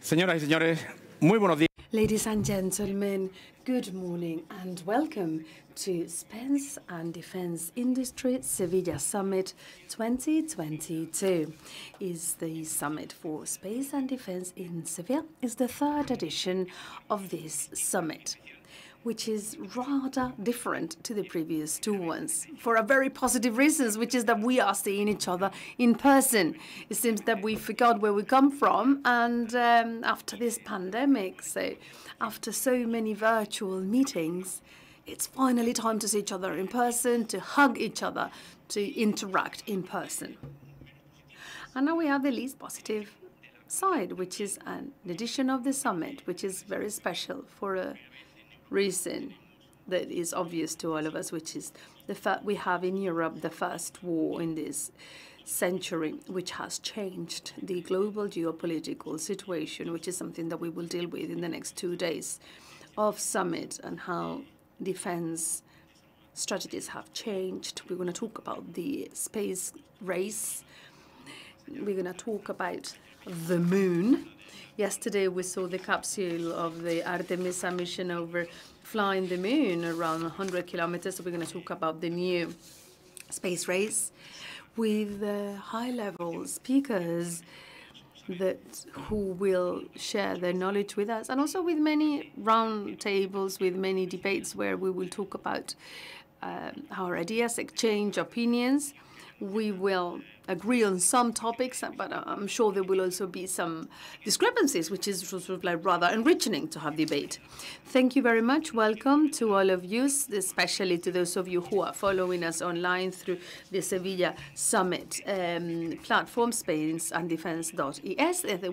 Señoras y señores, muy buenos días. Ladies and gentlemen, good morning and welcome to Space and Defense Industry Sevilla Summit 2022. Is the summit for space and defense in Sevilla is the third edition of this summit which is rather different to the previous two ones for a very positive reasons, which is that we are seeing each other in person. It seems that we forgot where we come from, and um, after this pandemic, so after so many virtual meetings, it's finally time to see each other in person, to hug each other, to interact in person. And now we have the least positive side, which is an edition of the summit, which is very special for a reason that is obvious to all of us, which is the fact we have in Europe the first war in this century, which has changed the global geopolitical situation, which is something that we will deal with in the next two days of summit and how defense strategies have changed. We're going to talk about the space race. We're going to talk about the moon Yesterday, we saw the capsule of the Artemisa mission over flying the moon around 100 kilometers. So we're going to talk about the new space race with uh, high-level speakers that who will share their knowledge with us, and also with many round tables, with many debates where we will talk about uh, our ideas, exchange opinions. We will agree on some topics, but I'm sure there will also be some discrepancies, which is sort of like rather enriching to have debate. Thank you very much. Welcome to all of you, especially to those of you who are following us online through the Sevilla Summit um, platform, Space and.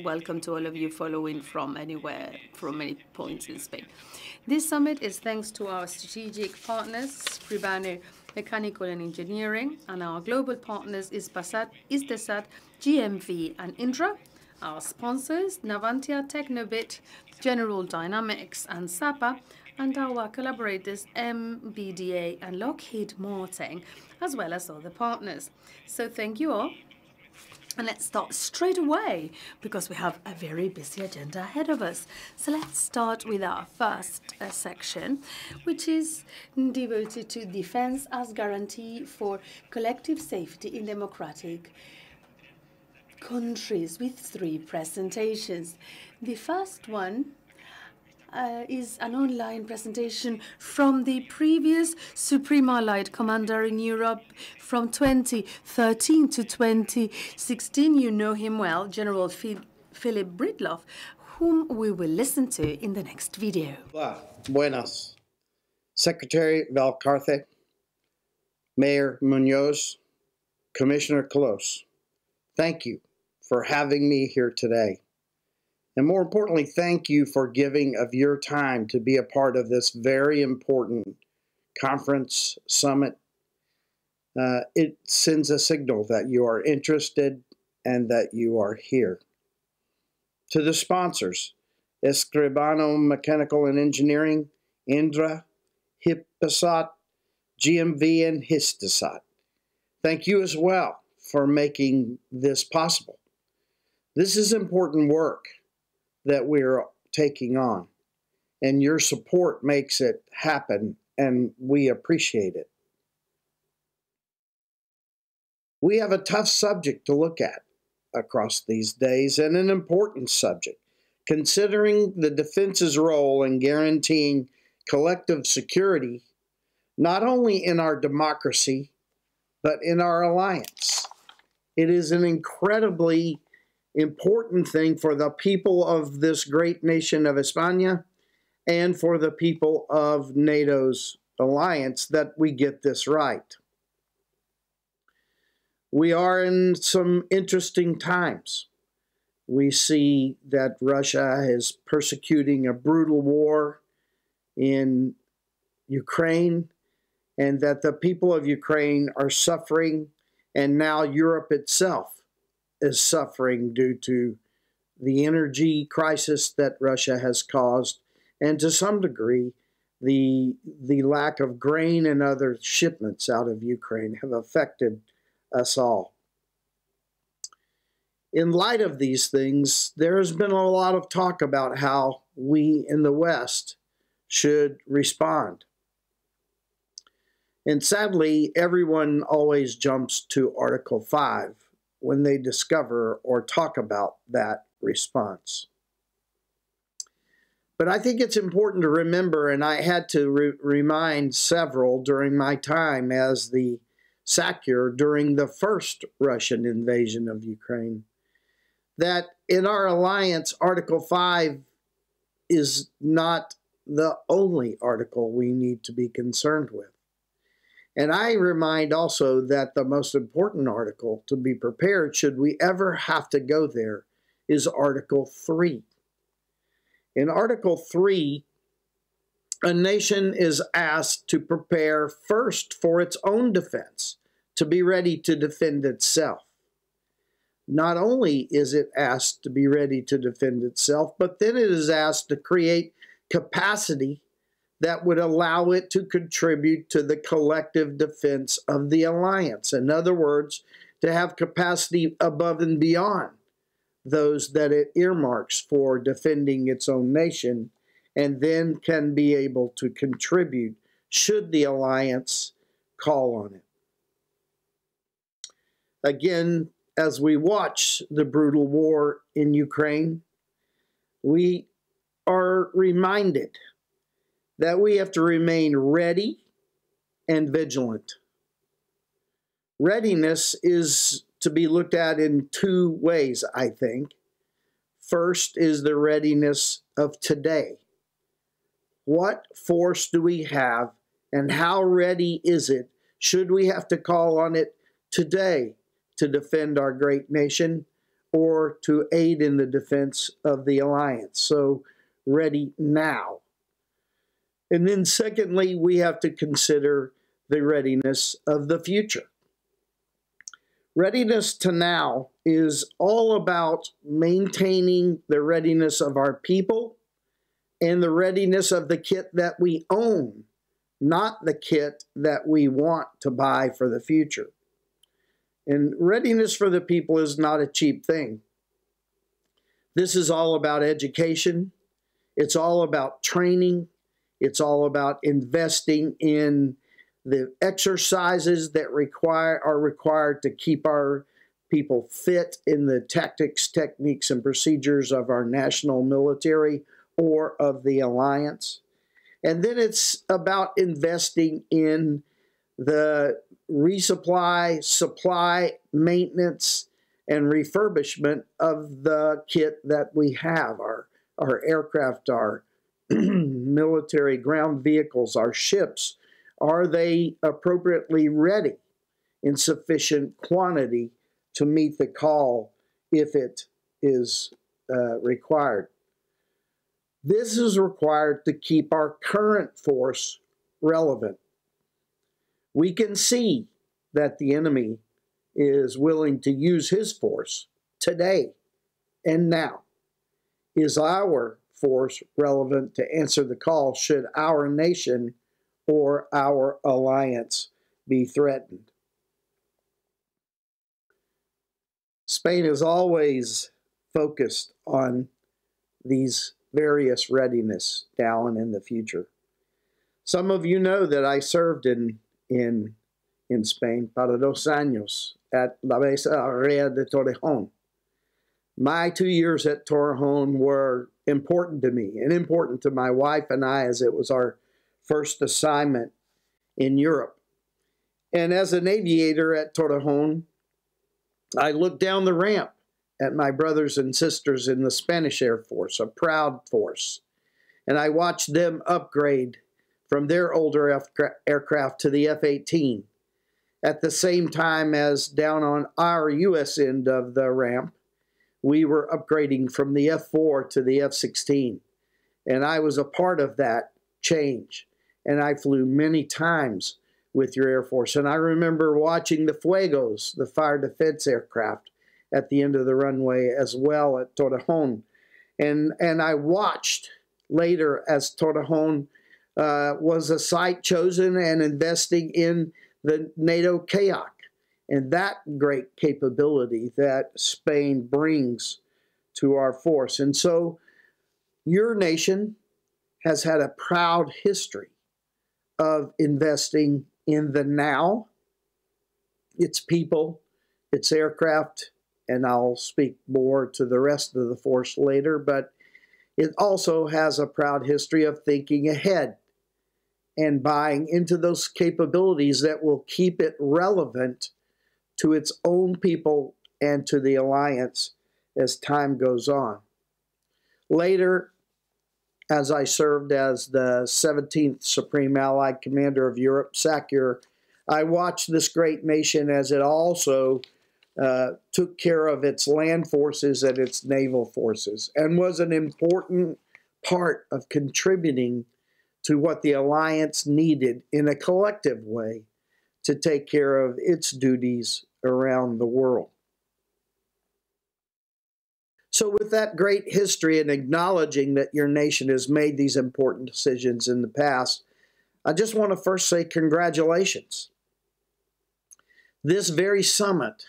Welcome to all of you following from anywhere, from many points in Spain. This summit is thanks to our strategic partners, Escribano Mechanical and Engineering, and our global partners Hispasat, Hisdesat, GMV, and Indra. Our sponsors, Navantia, Tecnobit, General Dynamics, and SAPA, and our collaborators, MBDA and Lockheed Martin, as well as other partners. So thank you all. And let's start straight away because we have a very busy agenda ahead of us. So let's start with our first uh, section, which is devoted to defense as guarantee for collective safety in democratic countries with three presentations. The first one uh, is an online presentation from the previous Supreme Allied Commander in Europe from 2013 to 2016. You know him well, General Philip Breedlove, whom we will listen to in the next video. Hola, buenas. Secretary Valcarce, Mayor Munoz, Commissioner Clos, thank you for having me here today. And more importantly, thank you for giving of your time to be a part of this very important conference summit. Uh, it sends a signal that you are interested and that you are here. To the sponsors, Escribano Mechanical and Engineering, Indra, Hispasat, GMV, and Hisdesat. Thank you as well for making this possible. This is important work that we're taking on. And your support makes it happen, and we appreciate it. We have a tough subject to look at across these days, and an important subject, considering the defense's role in guaranteeing collective security, not only in our democracy, but in our alliance. It is an incredibly important thing for the people of this great nation of España and for the people of NATO's alliance that we get this right. We are in some interesting times. We see that Russia is persecuting a brutal war in Ukraine and that the people of Ukraine are suffering, and now Europe itself is suffering due to the energy crisis that Russia has caused, and to some degree, the the lack of grain and other shipments out of Ukraine have affected us all. in light of these things, there has been a lot of talk about how we in the West should respond. And sadly, everyone always jumps to Article 5 when they discover or talk about that response. But I think it's important to remember, and I had to re remind several during my time as the SACEUR during the first Russian invasion of Ukraine, that in our alliance, Article 5 is not the only article we need to be concerned with. And I remind also that the most important article to be prepared, should we ever have to go there, is Article 3. In Article 3, a nation is asked to prepare first for its own defense, to be ready to defend itself. Not only is it asked to be ready to defend itself, but then it is asked to create capacity that would allow it to contribute to the collective defense of the alliance. In other words, to have capacity above and beyond those that it earmarks for defending its own nation, and then can be able to contribute should the alliance call on it. Again, as we watch the brutal war in Ukraine, we are reminded that we have to remain ready and vigilant. Readiness is to be looked at in two ways, I think. First is the readiness of today. What force do we have, and how ready is it? Should we have to call on it today to defend our great nation or to aid in the defense of the alliance? So, ready now. And then, secondly, we have to consider the readiness of the future. Readiness to now is all about maintaining the readiness of our people and the readiness of the kit that we own, not the kit that we want to buy for the future. And readiness for the people is not a cheap thing. This is all about education, it's all about training, it's all about investing in the exercises that require are required to keep our people fit in the tactics, techniques, and procedures of our national military or of the alliance. And then it's about investing in the resupply, supply, maintenance, and refurbishment of the kit that we have our, our aircraft, our military ground vehicles, our ships, are they appropriately ready in sufficient quantity to meet the call if it is uh, required? This is required to keep our current force relevant. We can see that the enemy is willing to use his force today and now. Is our force relevant to answer the call should our nation or our alliance be threatened. Spain is always focused on these various readiness now and in the future. Some of you know that I served in in in Spain para dos años at La Base Area de Torrejon. My two years at Torrejon were important to me and important to my wife and I as it was our first assignment in Europe. And as an aviator at Torrejon, I looked down the ramp at my brothers and sisters in the Spanish Air Force, a proud force, and I watched them upgrade from their older aircraft to the F 18. At the same time as down on our U.S. end of the ramp, we were upgrading from the F 4 to the F 16. And I was a part of that change and I flew many times with your Air Force. And I remember watching the Fuegos, the fire defense aircraft, at the end of the runway as well at Torrejon. And, and I watched later as Torrejon uh, was a site chosen and investing in the NATO CAOC and that great capability that Spain brings to our force. And so your nation has had a proud history of investing in the now, its people, its aircraft, and I'll speak more to the rest of the force later, but it also has a proud history of thinking ahead and buying into those capabilities that will keep it relevant to its own people and to the alliance as time goes on. Later, as I served as the 17th Supreme Allied Commander of Europe, SACEUR, I watched this great nation as it also uh, took care of its land forces and its naval forces and was an important part of contributing to what the alliance needed in a collective way to take care of its duties around the world. So, with that great history and acknowledging that your nation has made these important decisions in the past, I just want to first say congratulations. This very summit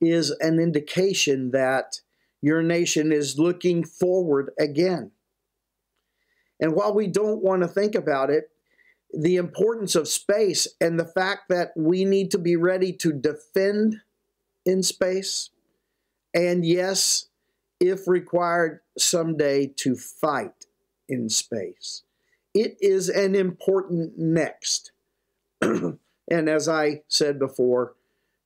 is an indication that your nation is looking forward again. And while we don't want to think about it, the importance of space and the fact that we need to be ready to defend in space, and yes, if required someday, to fight in space. It is an important next. and as I said before,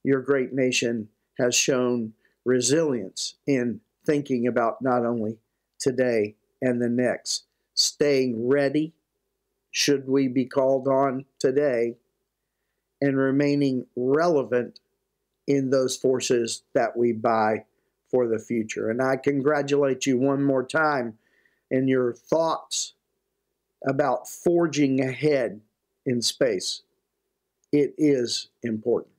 your great nation has shown resilience in thinking about not only today and the next, staying ready should we be called on today, and remaining relevant in those forces that we buy for the future. And I congratulate you one more time in your thoughts about forging ahead in space. It is important.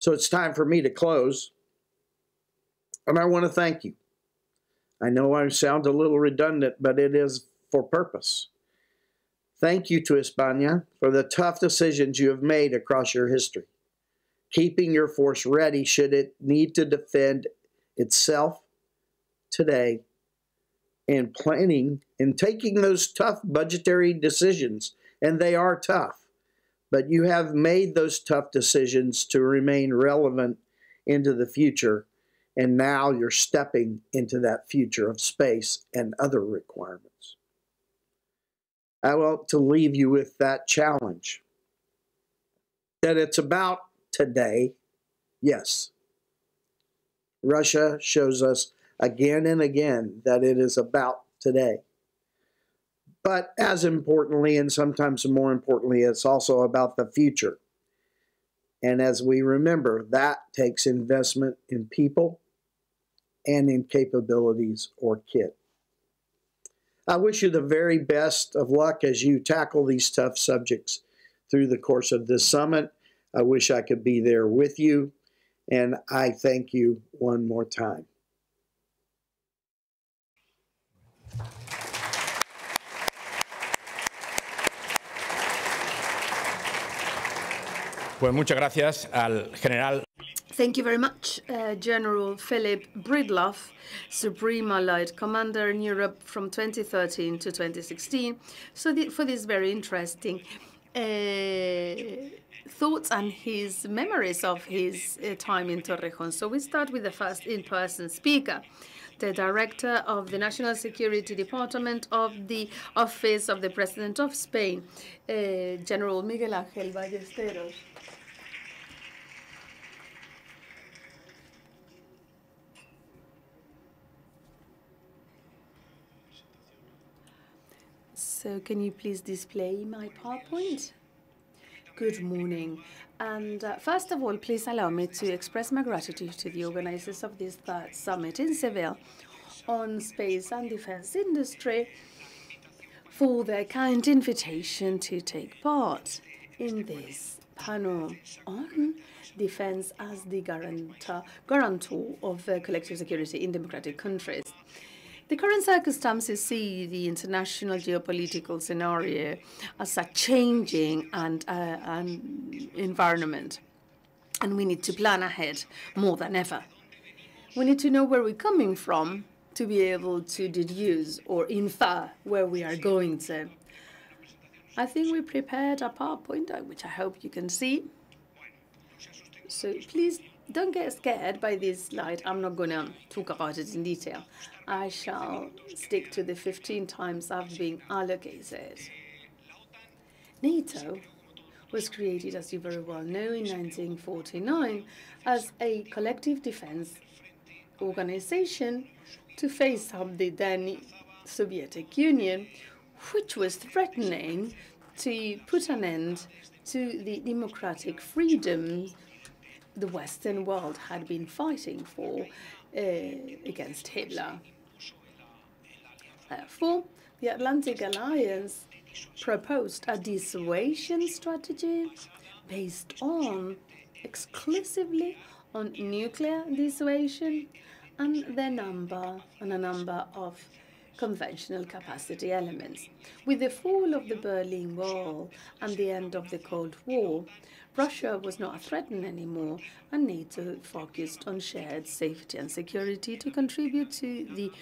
So it's time for me to close. And I want to thank you. I know I sound a little redundant, but it is for purpose. Thank you to España for the tough decisions you have made across your history, keeping your force ready should it need to defend itself today, and planning and taking those tough budgetary decisions, and they are tough but you have made those tough decisions to remain relevant into the future. And now you're stepping into that future of space and other requirements. I want to leave you with that challenge that it's about today, yes. Russia shows us again and again that it is about today. But as importantly, and sometimes more importantly, it's also about the future. And as we remember, that takes investment in people and in capabilities or kit. I wish you the very best of luck as you tackle these tough subjects through the course of this summit. I wish I could be there with you, and I thank you one more time. Pues muchas gracias al general. Thank you very much, uh, General Philip Breedlove, Supreme Allied Commander in Europe from 2013 to 2016. So the, for this very interesting uh, thoughts and his memories of his uh, time in Torrejon. So we start with the first in-person speaker the director of the National Security Department of the Office of the President of Spain, uh, General Miguel Ángel Ballesteros. So can you please display my PowerPoint? Good morning. And uh, first of all, please allow me to express my gratitude to the organizers of this third summit in Seville on space and defense industry for their kind invitation to take part in this panel on defense as the guarantor, guarantor of uh, collective security in democratic countries. The current circumstances see the international geopolitical scenario as a changing and uh, an environment, and we need to plan ahead more than ever. We need to know where we're coming from to be able to deduce or infer where we are going to. I think we prepared a PowerPoint, uh, which I hope you can see. So please don't get scared by this slide. I'm not going to talk about it in detail. I shall stick to the 15 times I've been allocated. NATO was created, as you very well know, in 1949 as a collective defense organization to face up the then Soviet Union, which was threatening to put an end to the democratic freedoms the Western world had been fighting for uh, against Hitler. Therefore, the Atlantic Alliance proposed a dissuasion strategy based on exclusively on nuclear dissuasion and the number and a number of conventional capacity elements. With the fall of the Berlin Wall and the end of the Cold War, Russia was not a threat anymore, and NATO focused on shared safety and security to contribute to the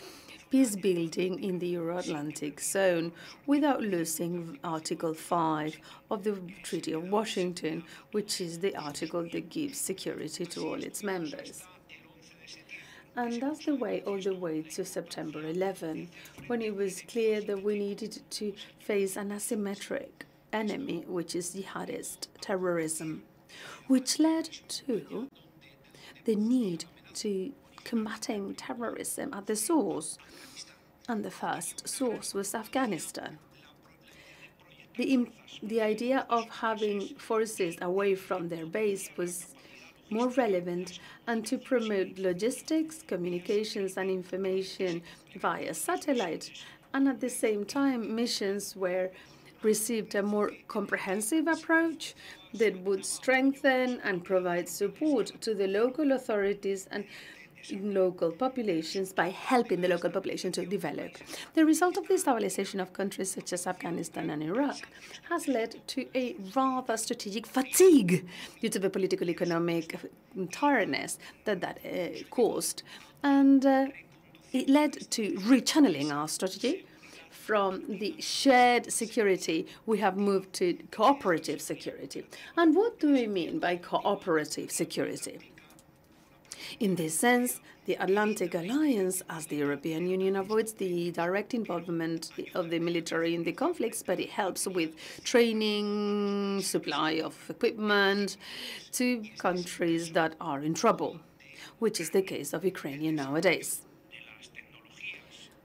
peace building in the Euro Atlantic zone without losing Article 5 of the Treaty of Washington, which is the article that gives security to all its members. And that's the way all the way to September 11, when it was clear that we needed to face an asymmetric enemy, which is jihadist terrorism, which led to the need to combating terrorism at the source. And the first source was Afghanistan. The, the idea of having forces away from their base was more relevant and to promote logistics, communications, and information via satellite. And at the same time, missions were received a more comprehensive approach that would strengthen and provide support to the local authorities and local populations by helping the local population to develop. The result of the stabilization of countries such as Afghanistan and Iraq has led to a rather strategic fatigue due to the political economic tiredness that that uh, caused. And uh, it led to rechanneling our strategy from the shared security, we have moved to cooperative security. And what do we mean by cooperative security? In this sense, the Atlantic Alliance, as the European Union, avoids the direct involvement of the military in the conflicts, but it helps with training, supply of equipment to countries that are in trouble, which is the case of Ukraine nowadays.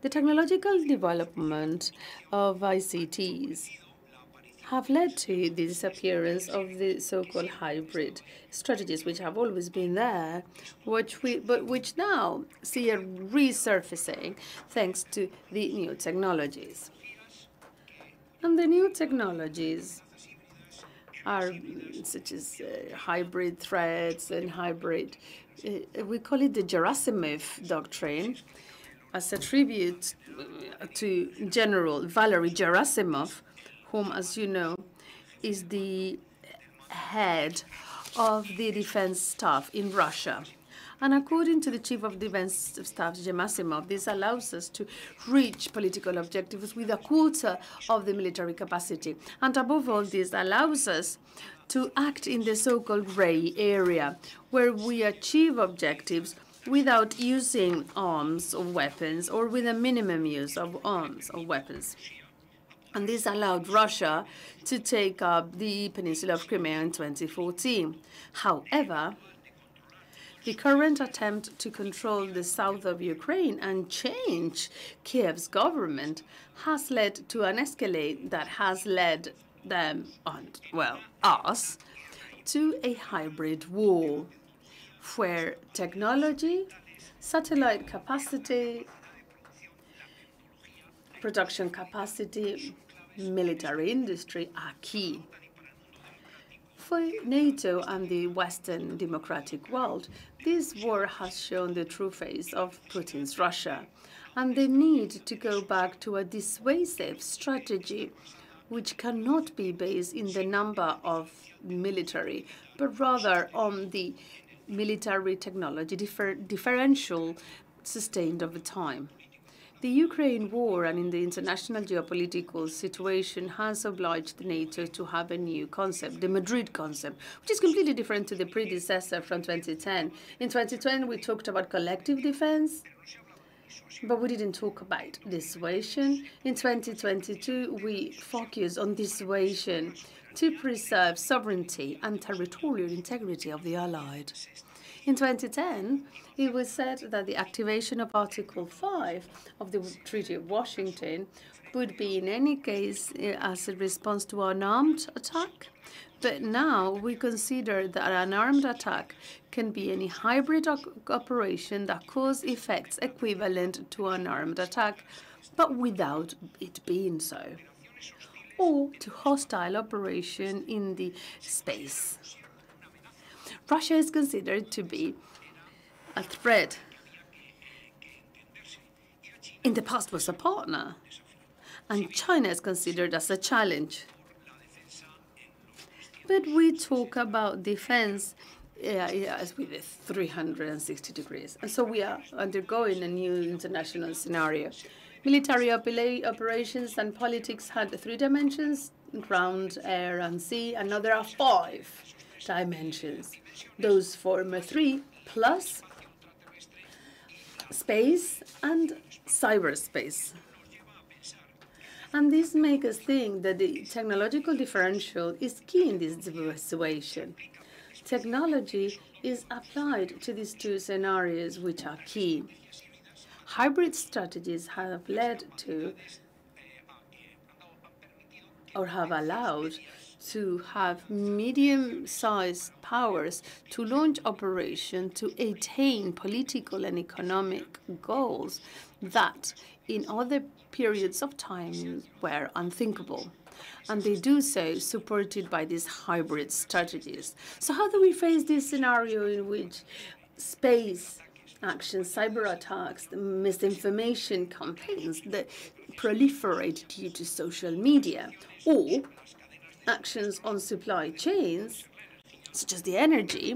The technological development of ICTs have led to the disappearance of the so-called hybrid strategies, which have always been there, which we, but which now see a resurfacing thanks to the new technologies. And the new technologies are such as uh, hybrid threats and hybrid, uh, we call it the Gerasimov doctrine, as a tribute to General Valery Gerasimov, whom, as you know, is the head of the defense staff in Russia. And according to the Chief of Defense Staff, Gerasimov, this allows us to reach political objectives with a quarter of the military capacity. And above all, this allows us to act in the so-called gray area, where we achieve objectives without using arms or weapons or with a minimum use of arms or weapons. And this allowed Russia to take up the peninsula of Crimea in 2014. However, the current attempt to control the south of Ukraine and change Kiev's government has led to an escalate that has led them, and well, us, to a hybrid war where technology, satellite capacity, production capacity, military industry are key For NATO and the Western democratic world, this war has shown the true face of Putin's Russia and the need to go back to a dissuasive strategy which cannot be based in the number of military, but rather on the military technology differ differential sustained over time. The Ukraine war and in the international geopolitical situation has obliged NATO to have a new concept, the Madrid concept, which is completely different to the predecessor from 2010. In 2010, we talked about collective defense, but we didn't talk about dissuasion. In 2022, we focused on dissuasion to preserve sovereignty and territorial integrity of the Allied. In 2010, it was said that the activation of Article 5 of the Treaty of Washington would be, in any case, eh, as a response to an armed attack. But now we consider that an armed attack can be any hybrid operation that cause effects equivalent to an armed attack, but without it being so, or to hostile operation in the space. Russia is considered to be a threat. In the past was a partner, and China is considered as a challenge. But we talk about defense yeah, yes, with 360 degrees. And so we are undergoing a new international scenario. Military operations and politics had three dimensions, ground, air, and sea, and now there are five dimensions. Those form a three plus space and cyberspace. And this makes us think that the technological differential is key in this situation. Technology is applied to these two scenarios, which are key. Hybrid strategies have led to or have allowed to have medium-sized powers to launch operations to attain political and economic goals that in other periods of time were unthinkable. And they do so supported by these hybrid strategies. So how do we face this scenario in which space actions, cyber attacks, the misinformation campaigns that proliferate due to social media, or actions on supply chains, such as the energy,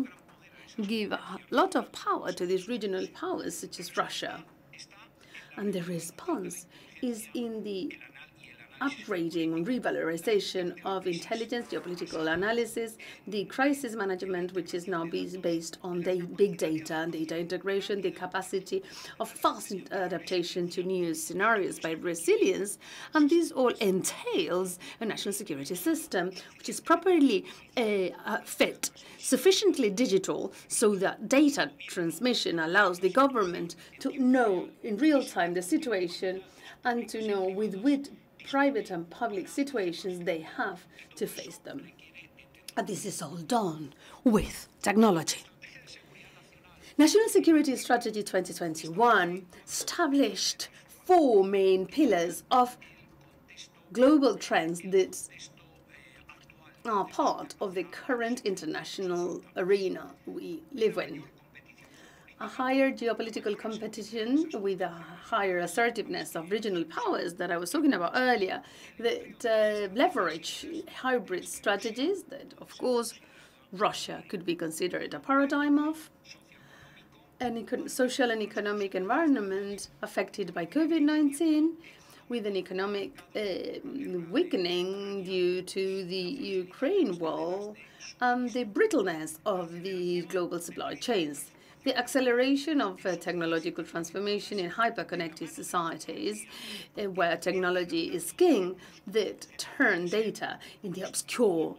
give a lot of power to these regional powers, such as Russia. And the response is in the upgrading and revalorization of intelligence, geopolitical analysis, the crisis management, which is now based on the big data and data integration, the capacity of fast adaptation to new scenarios by resilience. And this all entails a national security system which is properly uh, uh, fit, sufficiently digital, so that data transmission allows the government to know in real time the situation and to know with which private and public situations they have to face them. And this is all done with technology. National Security Strategy 2021 established four main pillars of global trends that are part of the current international arena we live in a higher geopolitical competition with a higher assertiveness of regional powers that I was talking about earlier that uh, leverage hybrid strategies that, of course, Russia could be considered a paradigm of. An social and economic environment affected by COVID-19 with an economic uh, weakening due to the Ukraine war and the brittleness of the global supply chains. The acceleration of uh, technological transformation in hyper-connected societies, uh, where technology is king, that turn data in the obscure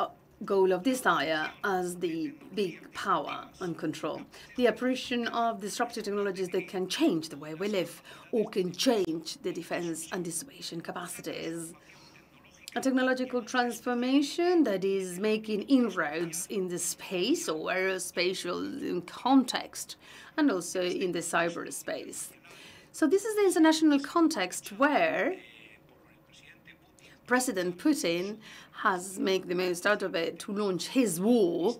uh, goal of desire as the big power and control. The apparition of disruptive technologies that can change the way we live or can change the defense and dissuasion capacities a technological transformation that is making inroads in the space or aerospatial context and also in the cyberspace. So this is the international context where President Putin has made the most out of it to launch his war,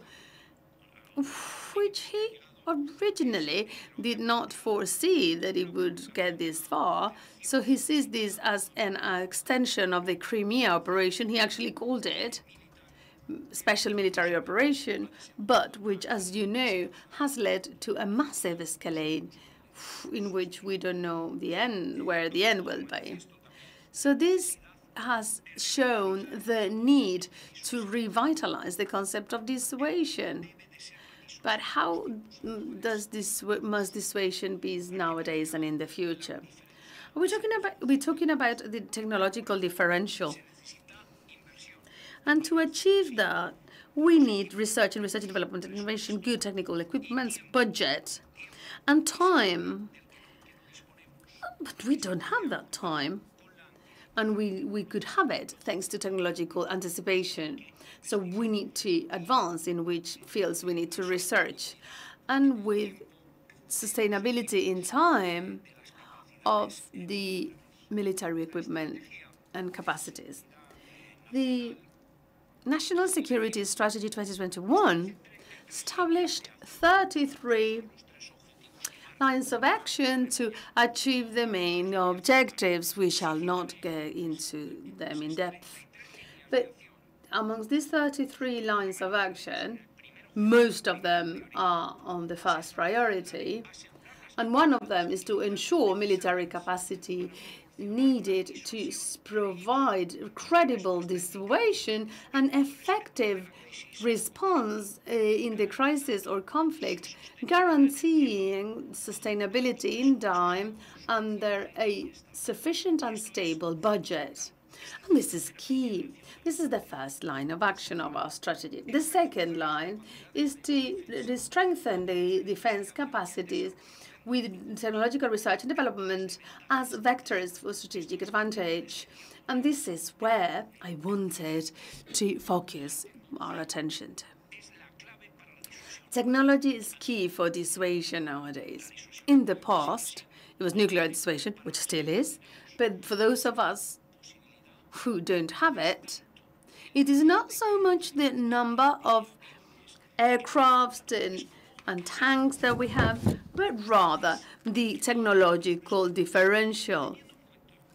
which he originally did not foresee that it would get this far. So he sees this as an extension of the Crimea operation. He actually called it special military operation, but which, as you know, has led to a massive escalade in which we don't know the end, where the end will be. So this has shown the need to revitalize the concept of dissuasion. But how does this must dissuasion be nowadays and in the future? We're talking about we're talking about the technological differential. And to achieve that, we need research and research and development and innovation, good technical equipment, budget, and time. But we don't have that time. And we, we could have it thanks to technological anticipation. So we need to advance in which fields we need to research. And with sustainability in time of the military equipment and capacities. The National Security Strategy 2021 established 33 lines of action to achieve the main objectives. We shall not go into them in depth. But amongst these 33 lines of action, most of them are on the first priority. And one of them is to ensure military capacity needed to provide credible dissuasion and effective response uh, in the crisis or conflict, guaranteeing sustainability in time under a sufficient and stable budget. And this is key. This is the first line of action of our strategy. The second line is to, to strengthen the defense capacities with technological research and development as vectors for strategic advantage. And this is where I wanted to focus our attention to. Technology is key for dissuasion nowadays. In the past, it was nuclear dissuasion, which still is, but for those of us who don't have it, it is not so much the number of aircraft and, and tanks that we have, but rather the technological differential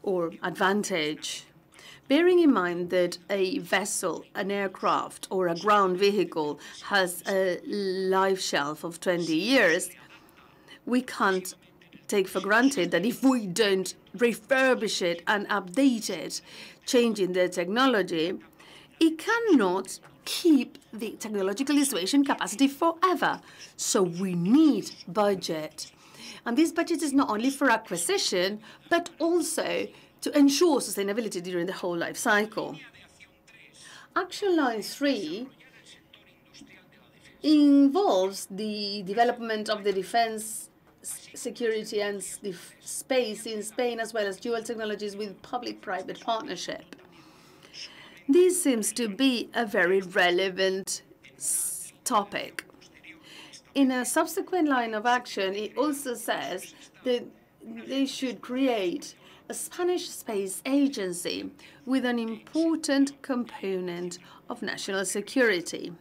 or advantage. Bearing in mind that a vessel, an aircraft, or a ground vehicle has a life shelf of 20 years, we can't take for granted that if we don't refurbish it and update it, changing the technology, it cannot keep the technological dissuasion capacity forever. So we need budget. And this budget is not only for acquisition, but also to ensure sustainability during the whole life cycle. Action Line 3 involves the development of the defense security and space in Spain, as well as dual technologies with public-private partnership. This seems to be a very relevant topic. In a subsequent line of action, it also says that they should create a Spanish space agency with an important component of national security.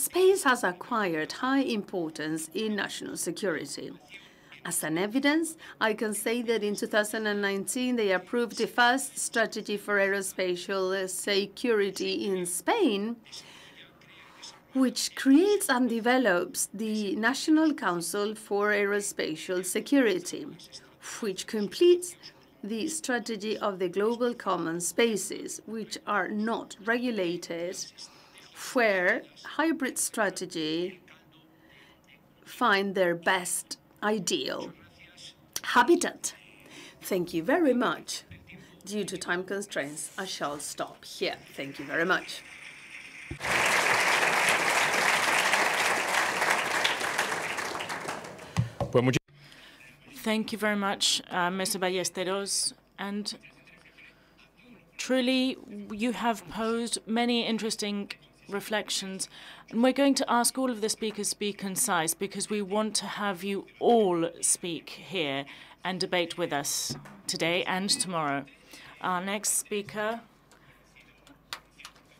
Space has acquired high importance in national security. As an evidence, I can say that in 2019 they approved the first strategy for aerospatial security in Spain, which creates and develops the National Council for Aerospatial Security, which completes the strategy of the global common spaces, which are not regulated, where hybrid strategy find their best ideal habitat. Thank you very much. Due to time constraints, I shall stop here. Thank you very much. Thank you very much, uh, Mr. Ballesteros. And truly, you have posed many interesting reflections. And we're going to ask all of the speakers to be concise because we want to have you all speak here and debate with us today and tomorrow. Our next speaker,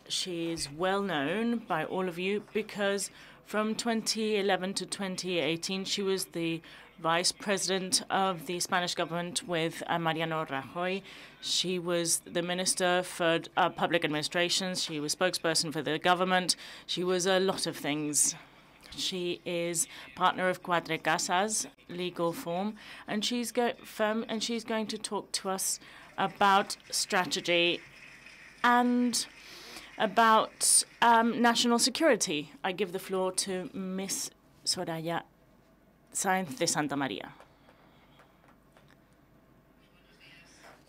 she is well known by all of you because from 2011 to 2018, she was the vice president of the Spanish government with uh, Mariano Rajoy. She was the minister for uh, public administrations. She was spokesperson for the government. She was a lot of things. She is partner of Cuatrecasas legal form, and she's go firm, and she's going to talk to us about strategy and about um, national security. I give the floor to Ms. Soraya Sáenz de Santamaría.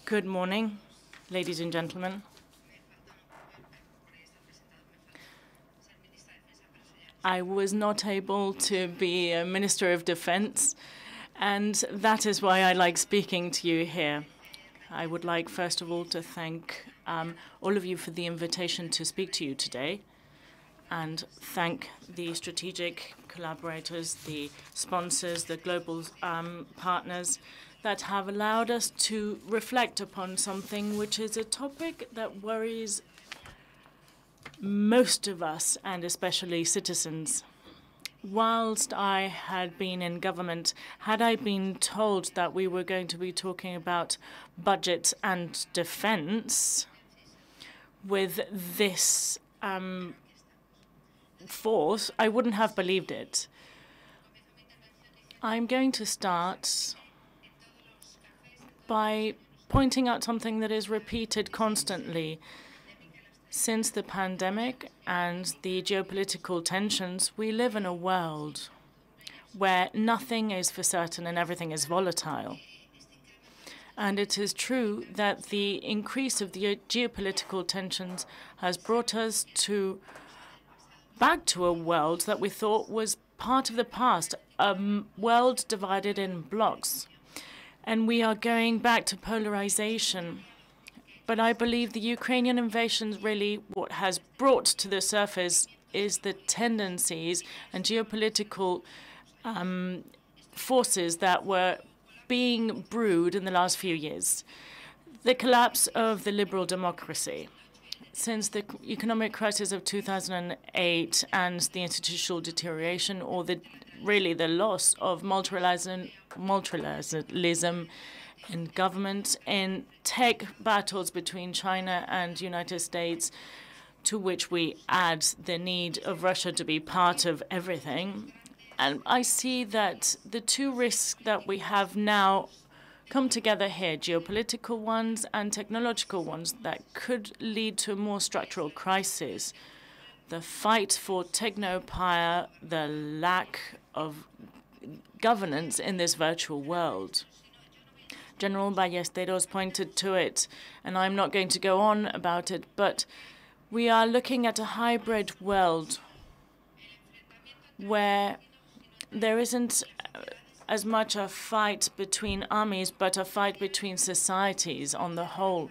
Good morning, ladies and gentlemen. I was not able to be a Minister of Defense, and that is why I like speaking to you here. I would like, first of all, to thank um, all of you for the invitation to speak to you today and thank the strategic collaborators, the sponsors, the global um, partners that have allowed us to reflect upon something which is a topic that worries most of us, and especially citizens. Whilst I had been in government, had I been told that we were going to be talking about budget and defense with this um, force, I wouldn't have believed it. I'm going to start by pointing out something that is repeated constantly since the pandemic and the geopolitical tensions, we live in a world where nothing is for certain and everything is volatile. And it is true that the increase of the geopolitical tensions has brought us to back to a world that we thought was part of the past, a world divided in blocks. And we are going back to polarization but I believe the Ukrainian invasion really what has brought to the surface is the tendencies and geopolitical um, forces that were being brewed in the last few years. The collapse of the liberal democracy. Since the economic crisis of 2008 and the institutional deterioration, or the really the loss of multilateralism, in government, in tech battles between China and United States, to which we add the need of Russia to be part of everything. And I see that the two risks that we have now come together here, geopolitical ones and technological ones, that could lead to a more structural crisis. The fight for technopire, the lack of governance in this virtual world. General Ballesteros pointed to it, and I'm not going to go on about it, but we are looking at a hybrid world where there isn't as much a fight between armies, but a fight between societies on the whole.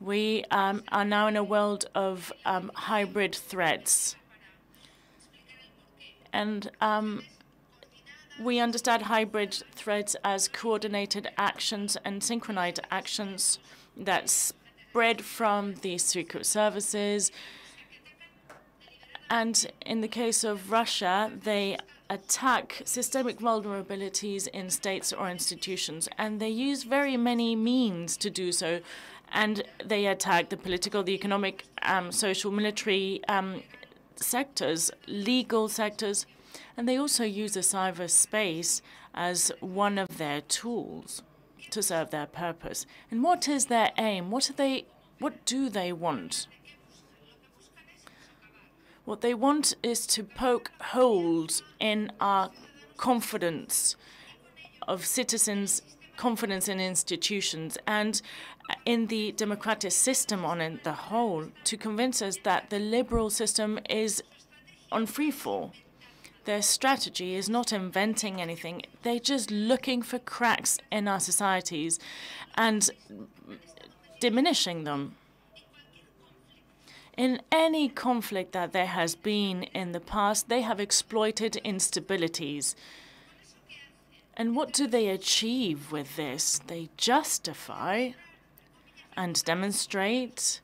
We um, are now in a world of um, hybrid threats. And um, we understand hybrid threats as coordinated actions and synchronized actions that spread from the secret services. And in the case of Russia, they attack systemic vulnerabilities in states or institutions, and they use very many means to do so. And they attack the political, the economic, um, social, military um, sectors, legal sectors, and they also use the cyberspace as one of their tools to serve their purpose. And what is their aim? What, are they, what do they want? What they want is to poke holes in our confidence of citizens' confidence in institutions and in the democratic system on the whole to convince us that the liberal system is on free fall. Their strategy is not inventing anything. They're just looking for cracks in our societies and diminishing them. In any conflict that there has been in the past, they have exploited instabilities. And what do they achieve with this? They justify and demonstrate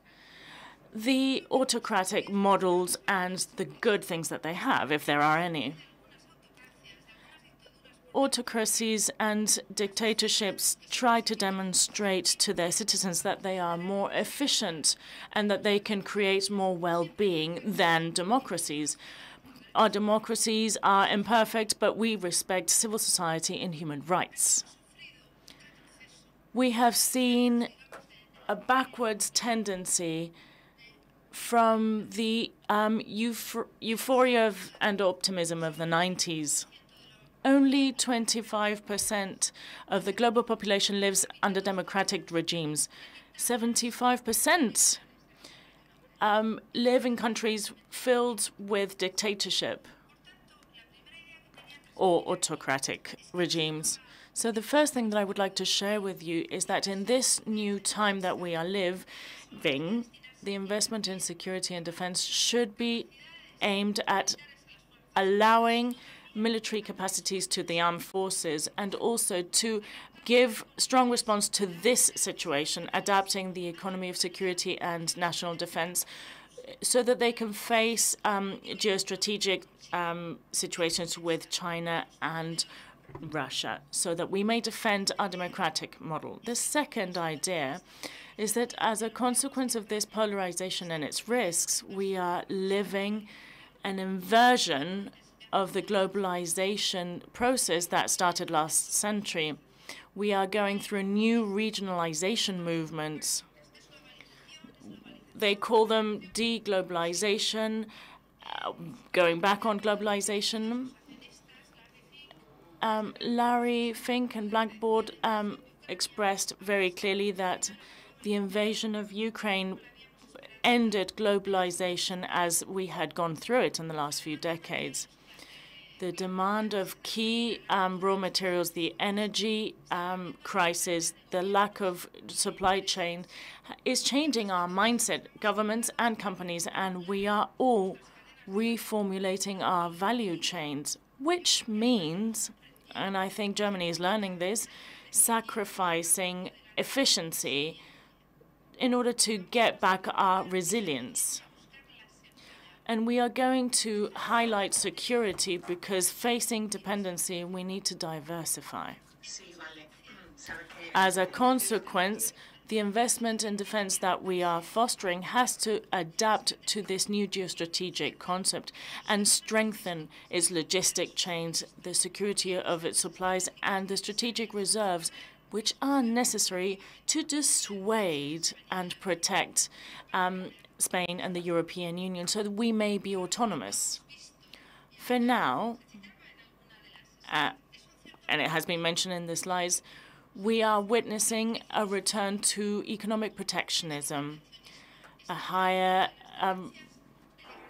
the autocratic models and the good things that they have, if there are any. Autocracies and dictatorships try to demonstrate to their citizens that they are more efficient and that they can create more well-being than democracies. Our democracies are imperfect, but we respect civil society and human rights. We have seen a backwards tendency from the um, euphoria of, and optimism of the 90s. Only 25% of the global population lives under democratic regimes. 75% um, live in countries filled with dictatorship or autocratic regimes. So the first thing that I would like to share with you is that in this new time that we are living, the investment in security and defense should be aimed at allowing military capacities to the armed forces and also to give strong response to this situation, adapting the economy of security and national defense so that they can face um, geostrategic um, situations with China and Russia, so that we may defend our democratic model. The second idea is that as a consequence of this polarization and its risks, we are living an inversion of the globalization process that started last century we are going through new regionalization movements. They call them deglobalization, uh, going back on globalization. Um, Larry Fink and BlackRock um, expressed very clearly that the invasion of Ukraine ended globalization as we had gone through it in the last few decades the demand of key um, raw materials, the energy um, crisis, the lack of supply chain is changing our mindset, governments and companies, and we are all reformulating our value chains, which means, and I think Germany is learning this, sacrificing efficiency in order to get back our resilience. And we are going to highlight security because facing dependency, we need to diversify. As a consequence, the investment in defense that we are fostering has to adapt to this new geostrategic concept and strengthen its logistic chains, the security of its supplies, and the strategic reserves which are necessary to dissuade and protect um, Spain and the European Union so that we may be autonomous. For now, uh, and it has been mentioned in the slides, we are witnessing a return to economic protectionism, a higher um,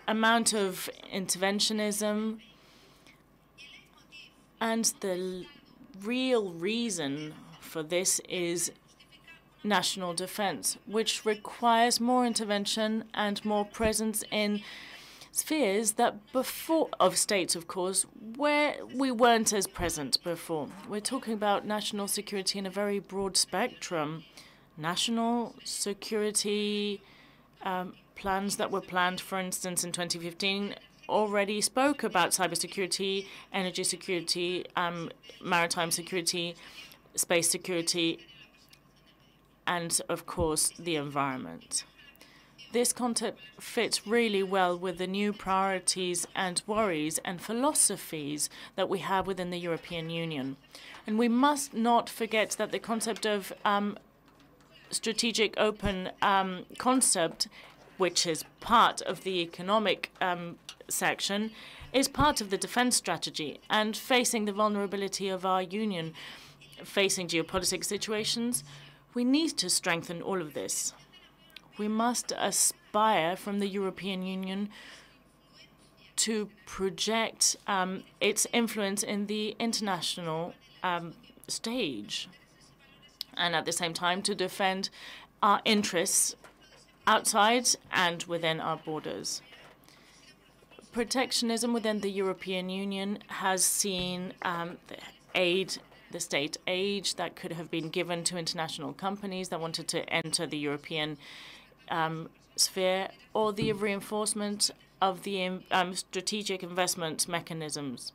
amount of interventionism, and the real reason for this is national defense, which requires more intervention and more presence in spheres that before of states, of course, where we weren't as present before. We're talking about national security in a very broad spectrum. National security um, plans that were planned, for instance, in 2015 already spoke about cybersecurity, energy security, um, maritime security, space security, and, of course, the environment. This concept fits really well with the new priorities and worries and philosophies that we have within the European Union. And we must not forget that the concept of um, strategic open um, concept, which is part of the economic um, section, is part of the defense strategy and facing the vulnerability of our union, facing geopolitical situations, we need to strengthen all of this. We must aspire from the European Union to project um, its influence in the international um, stage and at the same time to defend our interests outside and within our borders. Protectionism within the European Union has seen um, aid, the state aid that could have been given to international companies that wanted to enter the European um, sphere, or the reinforcement of the um, strategic investment mechanisms.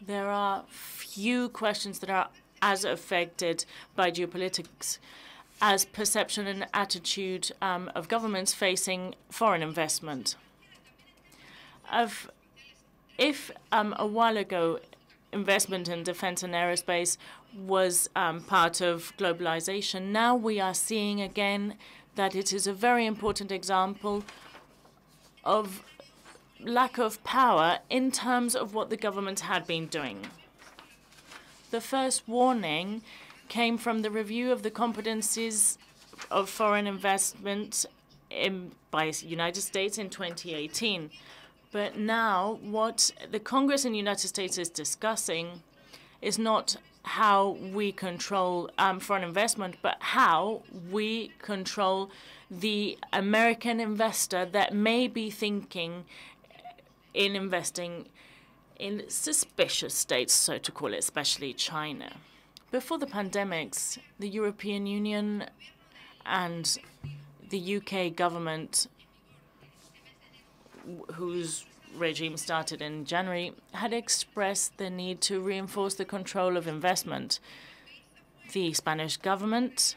There are few questions that are as affected by geopolitics as perception and attitude um, of governments facing foreign investment. Of, if um, a while ago investment in defense and aerospace was um, part of globalization, now we are seeing again that it is a very important example of lack of power in terms of what the government had been doing. The first warning came from the review of the competencies of foreign investment in, by United States in 2018. But now what the Congress in the United States is discussing is not how we control um, foreign investment, but how we control the American investor that may be thinking in investing in suspicious states, so to call it, especially China. Before the pandemics, the European Union and the UK government, whose regime started in January, had expressed the need to reinforce the control of investment. The Spanish government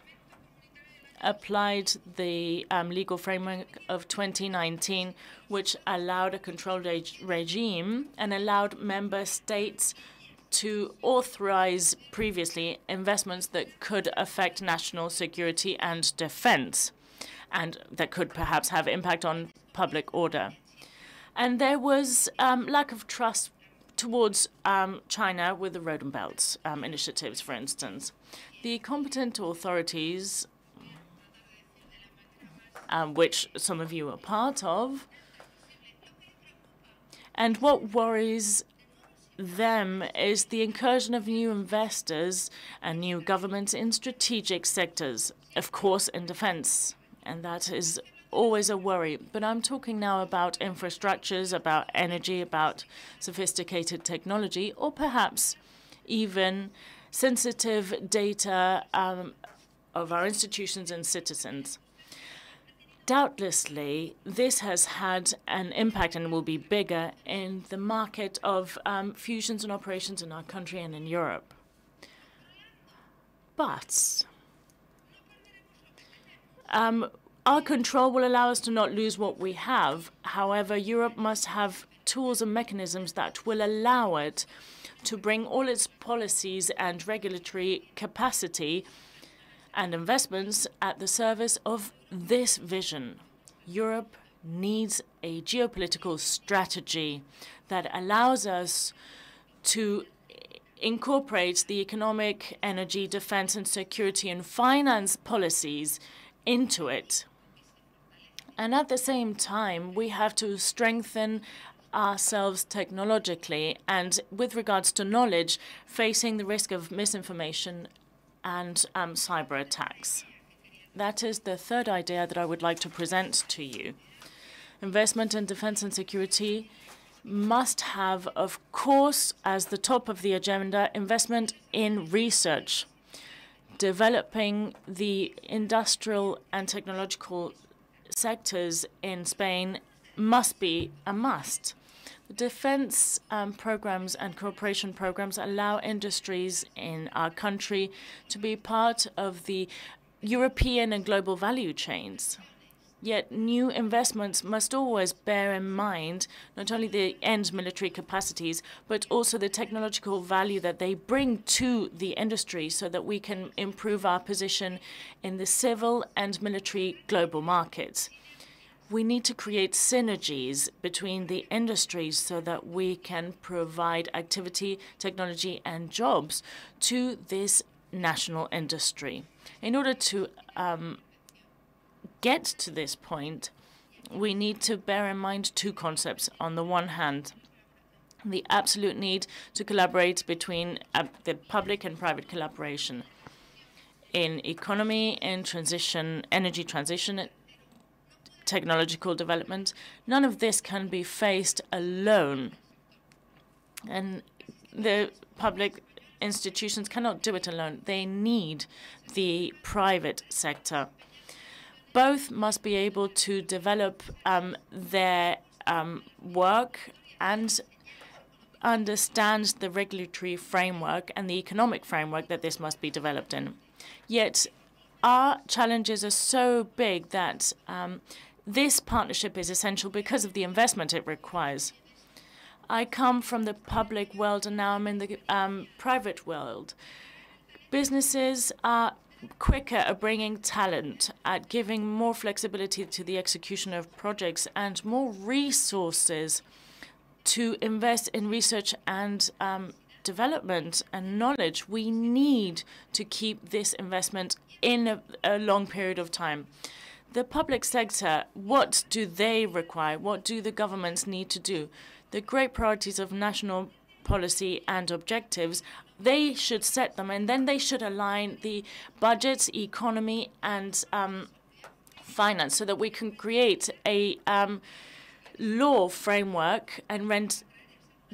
applied the um, legal framework of 2019, which allowed a controlled regime and allowed member states to authorize previously investments that could affect national security and defense, and that could perhaps have impact on public order. And there was um, lack of trust towards um, China with the Road and Belt um, initiatives, for instance. The competent authorities, um, which some of you are part of, and what worries them is the incursion of new investors and new governments in strategic sectors, of course, in defense. And that is always a worry. But I'm talking now about infrastructures, about energy, about sophisticated technology, or perhaps even sensitive data um, of our institutions and citizens. Doubtlessly, this has had an impact and will be bigger in the market of um, fusions and operations in our country and in Europe. But um, our control will allow us to not lose what we have. However, Europe must have tools and mechanisms that will allow it to bring all its policies and regulatory capacity and investments at the service of this vision. Europe needs a geopolitical strategy that allows us to incorporate the economic, energy, defense, and security and finance policies into it. And at the same time, we have to strengthen ourselves technologically and with regards to knowledge, facing the risk of misinformation and um, cyber attacks. That is the third idea that I would like to present to you. Investment in defense and security must have, of course, as the top of the agenda, investment in research. Developing the industrial and technological sectors in Spain must be a must. The defense um, programs and cooperation programs allow industries in our country to be part of the European and global value chains. Yet new investments must always bear in mind not only the end military capacities, but also the technological value that they bring to the industry so that we can improve our position in the civil and military global markets. We need to create synergies between the industries so that we can provide activity, technology, and jobs to this national industry. In order to um, get to this point, we need to bear in mind two concepts. On the one hand, the absolute need to collaborate between uh, the public and private collaboration. in economy, in transition, energy transition, technological development. None of this can be faced alone. And the public institutions cannot do it alone. They need the private sector. Both must be able to develop um, their um, work and understand the regulatory framework and the economic framework that this must be developed in. Yet our challenges are so big that um, this partnership is essential because of the investment it requires. I come from the public world and now I'm in the um, private world. Businesses are quicker at bringing talent, at giving more flexibility to the execution of projects and more resources to invest in research and um, development and knowledge. We need to keep this investment in a, a long period of time. The public sector, what do they require? What do the governments need to do? The great priorities of national policy and objectives, they should set them, and then they should align the budget, economy, and um, finance so that we can create a um, law framework and rent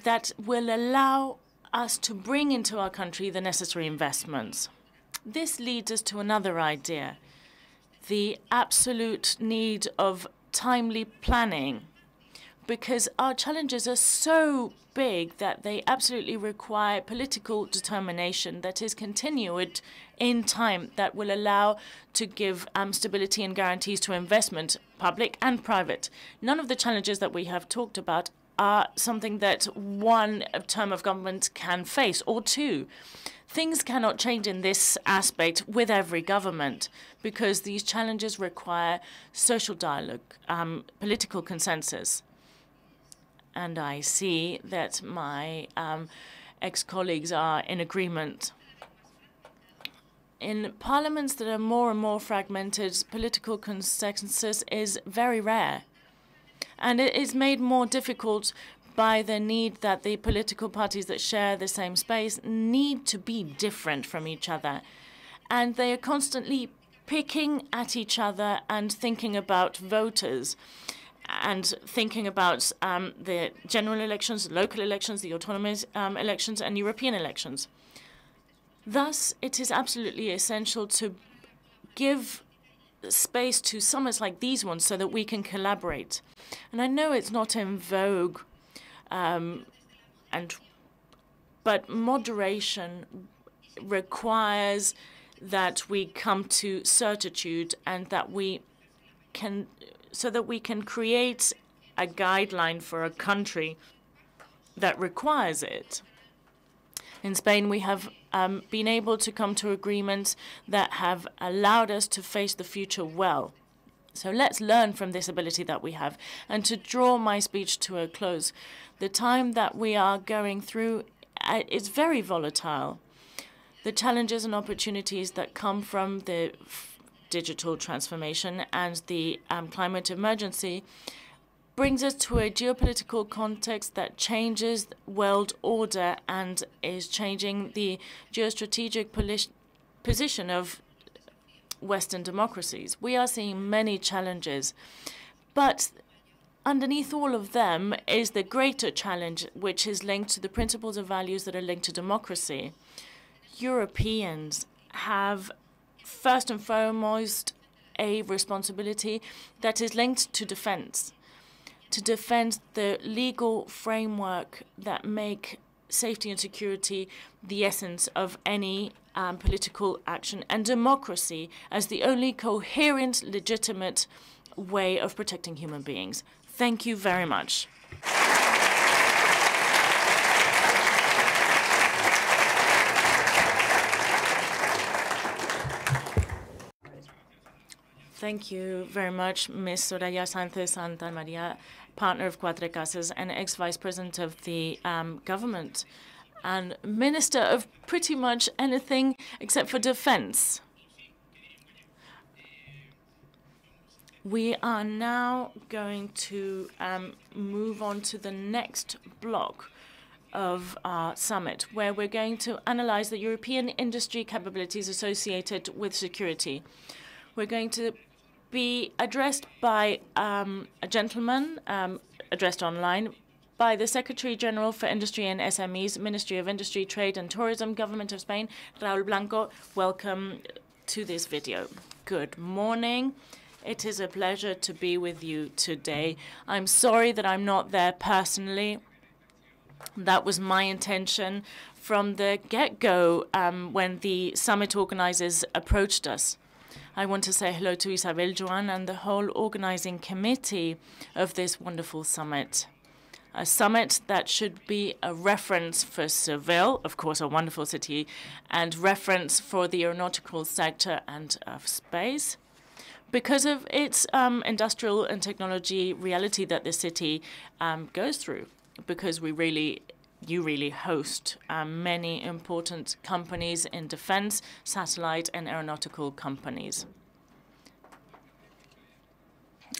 that will allow us to bring into our country the necessary investments. This leads us to another idea, the absolute need of timely planning because our challenges are so big that they absolutely require political determination that is continued in time that will allow to give um, stability and guarantees to investment, public and private. None of the challenges that we have talked about are something that one term of government can face, or two. Things cannot change in this aspect with every government because these challenges require social dialogue, um, political consensus and I see that my um, ex-colleagues are in agreement. In parliaments that are more and more fragmented, political consensus is very rare. And it is made more difficult by the need that the political parties that share the same space need to be different from each other. And they are constantly picking at each other and thinking about voters and thinking about um, the general elections, local elections, the autonomous um, elections, and European elections. Thus, it is absolutely essential to give space to summits like these ones so that we can collaborate. And I know it's not in vogue, um, and but moderation requires that we come to certitude and that we can so that we can create a guideline for a country that requires it. In Spain, we have um, been able to come to agreements that have allowed us to face the future well. So let's learn from this ability that we have. And to draw my speech to a close, the time that we are going through uh, is very volatile. The challenges and opportunities that come from the digital transformation and the um, climate emergency brings us to a geopolitical context that changes world order and is changing the geostrategic position of Western democracies. We are seeing many challenges, but underneath all of them is the greater challenge, which is linked to the principles and values that are linked to democracy. Europeans have first and foremost a responsibility that is linked to defense, to defend the legal framework that make safety and security the essence of any um, political action, and democracy as the only coherent, legitimate way of protecting human beings. Thank you very much. Thank you very much, Ms. Soraya Sáenz de Santamaría, partner of Cuatrecasas and ex-vice president of the um, government and minister of pretty much anything except for defense. We are now going to um, move on to the next block of our summit, where we're going to analyze the European industry capabilities associated with security. We're going to be addressed by um, a gentleman um, addressed online by the Secretary General for Industry and SMEs, Ministry of Industry, Trade and Tourism, Government of Spain, Raul Blanco. Welcome to this video. Good morning. It is a pleasure to be with you today. I'm sorry that I'm not there personally. That was my intention from the get-go um, when the summit organizers approached us. I want to say hello to Isabel Joan and the whole organizing committee of this wonderful summit. A summit that should be a reference for Seville, of course, a wonderful city, and reference for the aeronautical sector and of space because of its um, industrial and technology reality that the city um, goes through because we really you really host um, many important companies in defense, satellite, and aeronautical companies.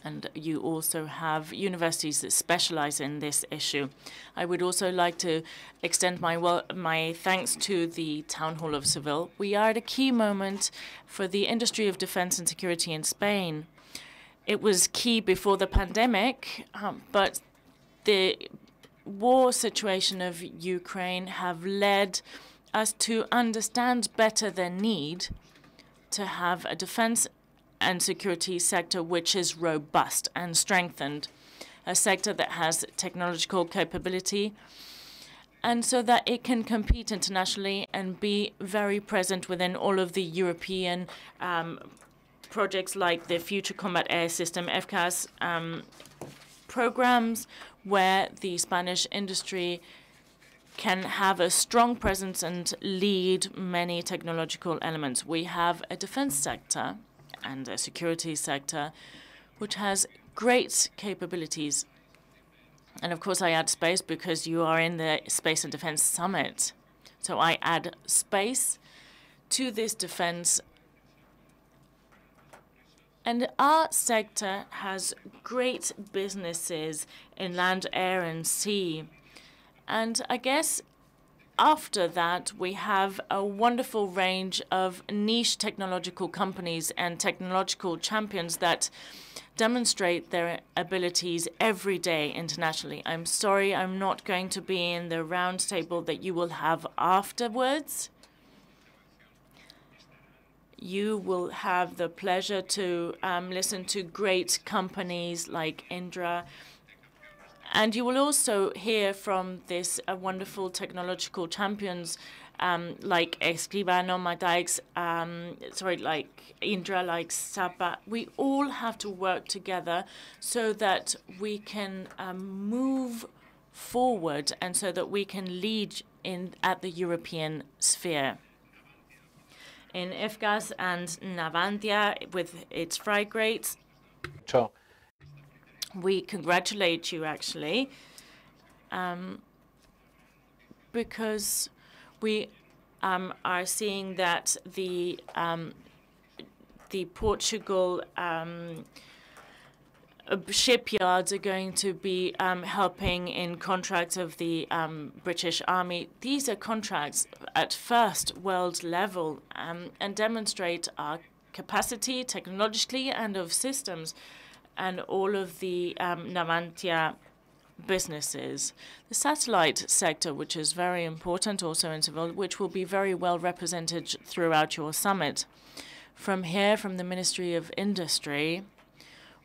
And you also have universities that specialize in this issue. I would also like to extend my well, my thanks to the Town Hall of Seville. We are at a key moment for the industry of defense and security in Spain. It was key before the pandemic, um, but the war situation of Ukraine have led us to understand better the need to have a defense and security sector which is robust and strengthened, a sector that has technological capability, and so that it can compete internationally and be very present within all of the European um, projects like the Future Combat Air System, FCAS, um, programs where the Spanish industry can have a strong presence and lead many technological elements. We have a defense sector and a security sector which has great capabilities. And of course, I add space because you are in the Space and Defense Summit. So I add space to this defense and our sector has great businesses in land, air, and sea. And I guess after that, we have a wonderful range of niche technological companies and technological champions that demonstrate their abilities every day internationally. I'm sorry I'm not going to be in the roundtable that you will have afterwards you will have the pleasure to um, listen to great companies like Indra. And you will also hear from this uh, wonderful technological champions um, like Escribano, Mataix, um, sorry, like Indra, like Sapa. We all have to work together so that we can um, move forward and so that we can lead in at the European sphere in FCAS and Navantia with its frigates. Sure. We congratulate you, actually, um, because we um, are seeing that the um, the Portugal um, shipyards are going to be um, helping in contracts of the um, British Army. These are contracts at first world level um, and demonstrate our capacity technologically and of systems and all of the um, Navantia businesses. The satellite sector, which is very important also in Seville, which will be very well represented throughout your summit. From here, from the Ministry of Industry,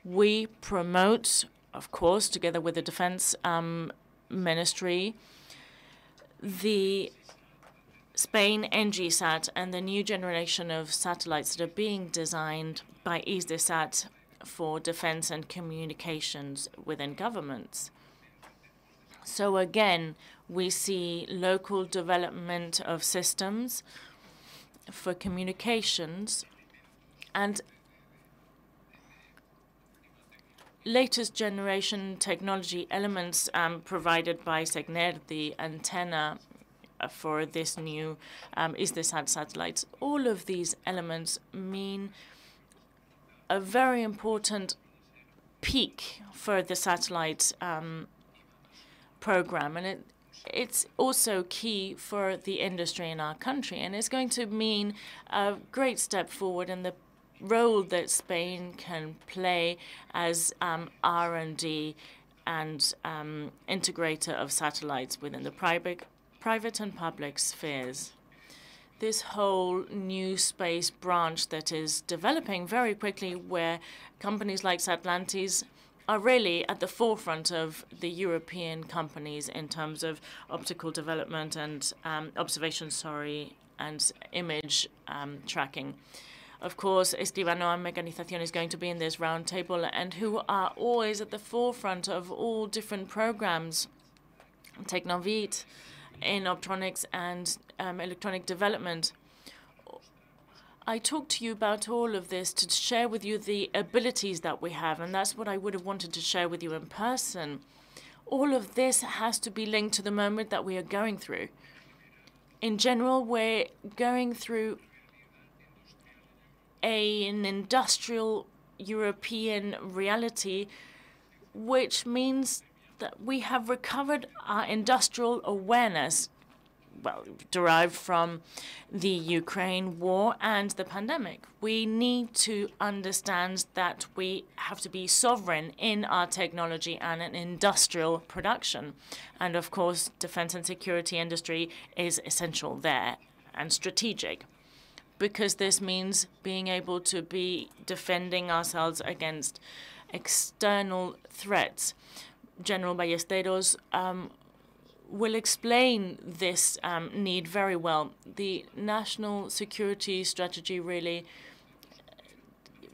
we promote, of course, together with the Defense um, Ministry, the Spain NGSAT and the new generation of satellites that are being designed by Hisdesat for defense and communications within governments. So again, we see local development of systems for communications and latest generation technology elements um, provided by SEGNER, the antenna uh, for this new um, Hisdesat satellites. All of these elements mean a very important peak for the satellite um, program, and it it's also key for the industry in our country, and it's going to mean a great step forward in the role that Spain can play as um, R&D and um, integrator of satellites within the private, private and public spheres. This whole new space branch that is developing very quickly, where companies like Satlantis are really at the forefront of the European companies in terms of optical development and um, observation, sorry, and image um, tracking. Of course, Escribano and Mecanización is going to be in this roundtable and who are always at the forefront of all different programs. Tecnobit in optronics and um, electronic development. I talked to you about all of this to share with you the abilities that we have, and that's what I would have wanted to share with you in person. All of this has to be linked to the moment that we are going through. In general, we're going through a, an industrial European reality, which means that we have recovered our industrial awareness well, derived from the Ukraine war and the pandemic. We need to understand that we have to be sovereign in our technology and in industrial production. And of course, defense and security industry is essential there and strategic because this means being able to be defending ourselves against external threats. General Ballesteros um, will explain this um, need very well. The national security strategy really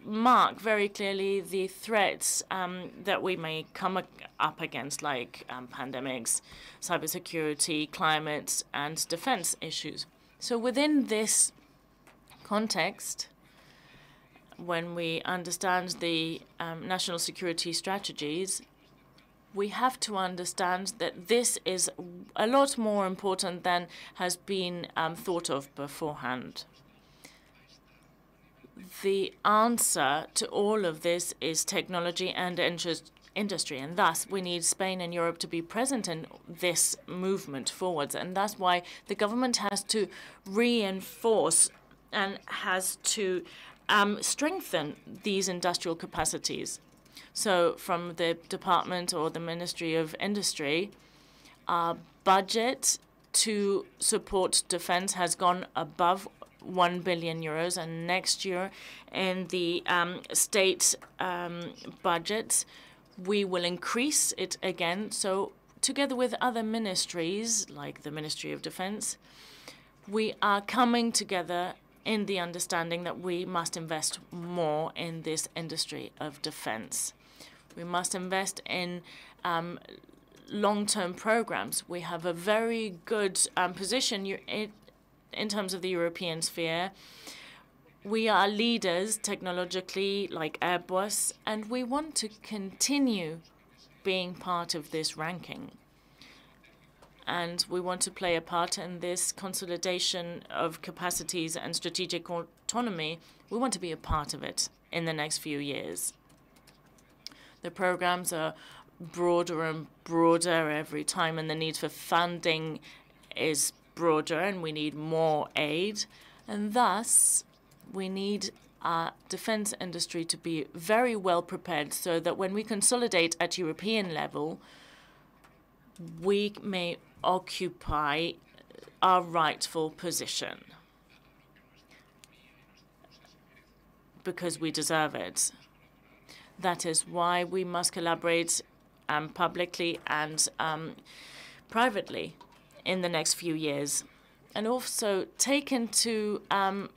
mark very clearly the threats um, that we may come up against, like um, pandemics, cybersecurity, climate, and defense issues. So within this context, when we understand the um, national security strategies, we have to understand that this is a lot more important than has been um, thought of beforehand. The answer to all of this is technology and interest industry, and thus we need Spain and Europe to be present in this movement forwards, and that's why the government has to reinforce and has to um, strengthen these industrial capacities. So from the department or the Ministry of Industry, our budget to support defense has gone above 1 billion euros. And next year, in the um, state um, budget, we will increase it again. So together with other ministries, like the Ministry of Defense, we are coming together in the understanding that we must invest more in this industry of defense. We must invest in um, long-term programs. We have a very good um, position in, in terms of the European sphere. We are leaders technologically, like Airbus, and we want to continue being part of this ranking. And we want to play a part in this consolidation of capacities and strategic autonomy. We want to be a part of it in the next few years. The programs are broader and broader every time, and the need for funding is broader, and we need more aid. And thus, we need our defense industry to be very well prepared so that when we consolidate at European level, we may occupy our rightful position because we deserve it. That is why we must collaborate um, publicly and um, privately in the next few years, and also take into um,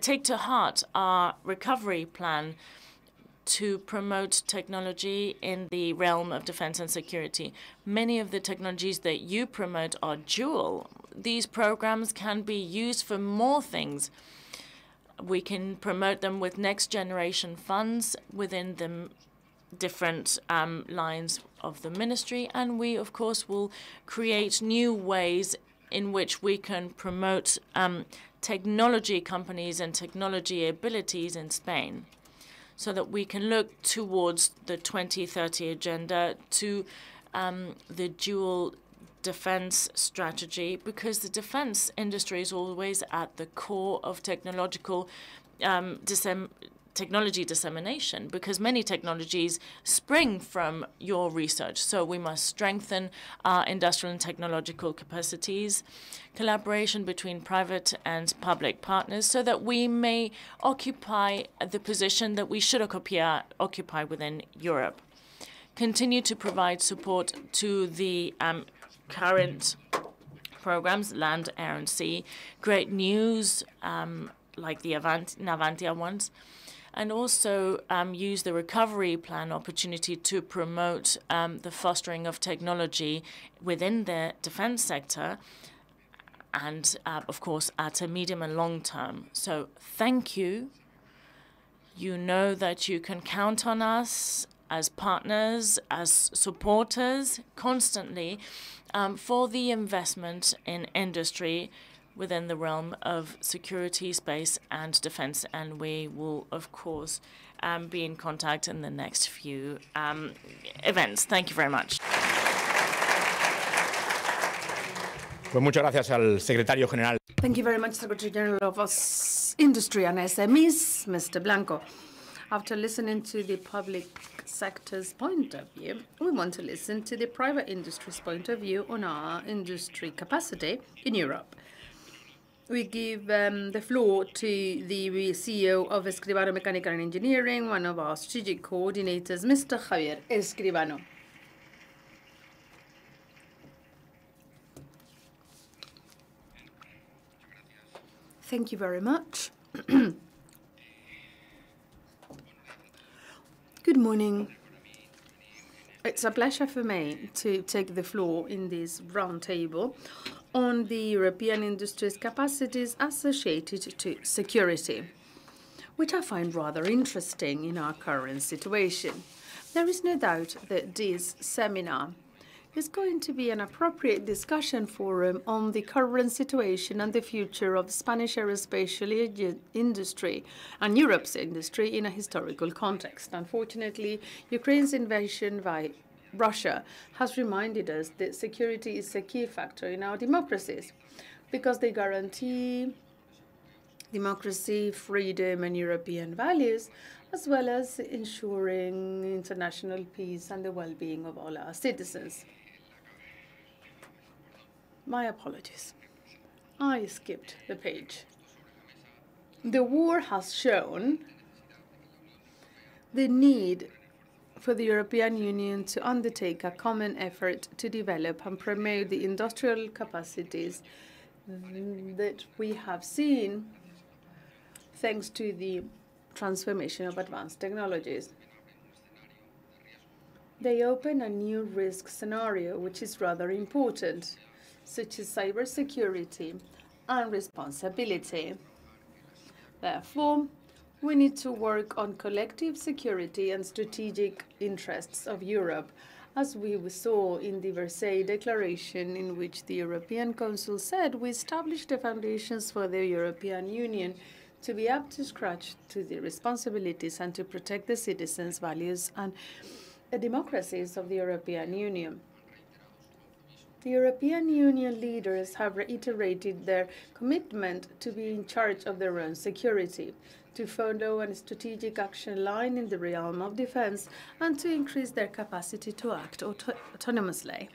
take to heart our recovery plan to promote technology in the realm of defense and security. Many of the technologies that you promote are dual. These programs can be used for more things we can promote them with next generation funds within the different um, lines of the ministry. And we, of course, will create new ways in which we can promote um, technology companies and technology abilities in Spain so that we can look towards the 2030 agenda to um, the dual defense strategy because the defense industry is always at the core of technological um, technology dissemination because many technologies spring from your research. So we must strengthen our industrial and technological capacities, collaboration between private and public partners so that we may occupy the position that we should occupy, within Europe. Continue to provide support to the um, current programs, land, air, and sea. Great news um, like the Avant Navantia ones and also um, use the recovery plan opportunity to promote um, the fostering of technology within the defense sector and, uh, of course, at a medium and long term. So thank you. You know that you can count on us as partners, as supporters, constantly um, for the investment in industry within the realm of security, space, and defense. And we will, of course, um, be in contact in the next few um, events. Thank you very much. Pues muchas gracias al secretario general. Thank you very much, Secretary General of Industry and SMEs, Mr. Blanco. After listening to the public sector's point of view, we want to listen to the private industry's point of view on our industry capacity in Europe we give um, the floor to the CEO of Escribano Mechanical and Engineering, one of our strategic coordinators, Mr. Javier Escribano. Thank you very much. Good morning. It's a pleasure for me to take the floor in this roundtable on the European industry's capacities associated to security, which I find rather interesting in our current situation. There is no doubt that this seminar is going to be an appropriate discussion forum on the current situation and the future of Spanish aerospace industry and Europe's industry in a historical context. Unfortunately, Ukraine's invasion by Russia has reminded us that security is a key factor in our democracies because they guarantee democracy, freedom, and European values, as well as ensuring international peace and the well-being of all our citizens. My apologies. I skipped the page. The war has shown the need for the European Union to undertake a common effort to develop and promote the industrial capacities that we have seen thanks to the transformation of advanced technologies. They open a new risk scenario, which is rather important, such as cybersecurity and responsibility. Therefore, we need to work on collective security and strategic interests of Europe, as we saw in the Versailles Declaration, in which the European Council said we established the foundations for the European Union to be up to scratch to the responsibilities and to protect the citizens' values and the democracies of the European Union. The European Union leaders have reiterated their commitment to be in charge of their own security to follow a strategic action line in the realm of defense and to increase their capacity to act auto autonomously.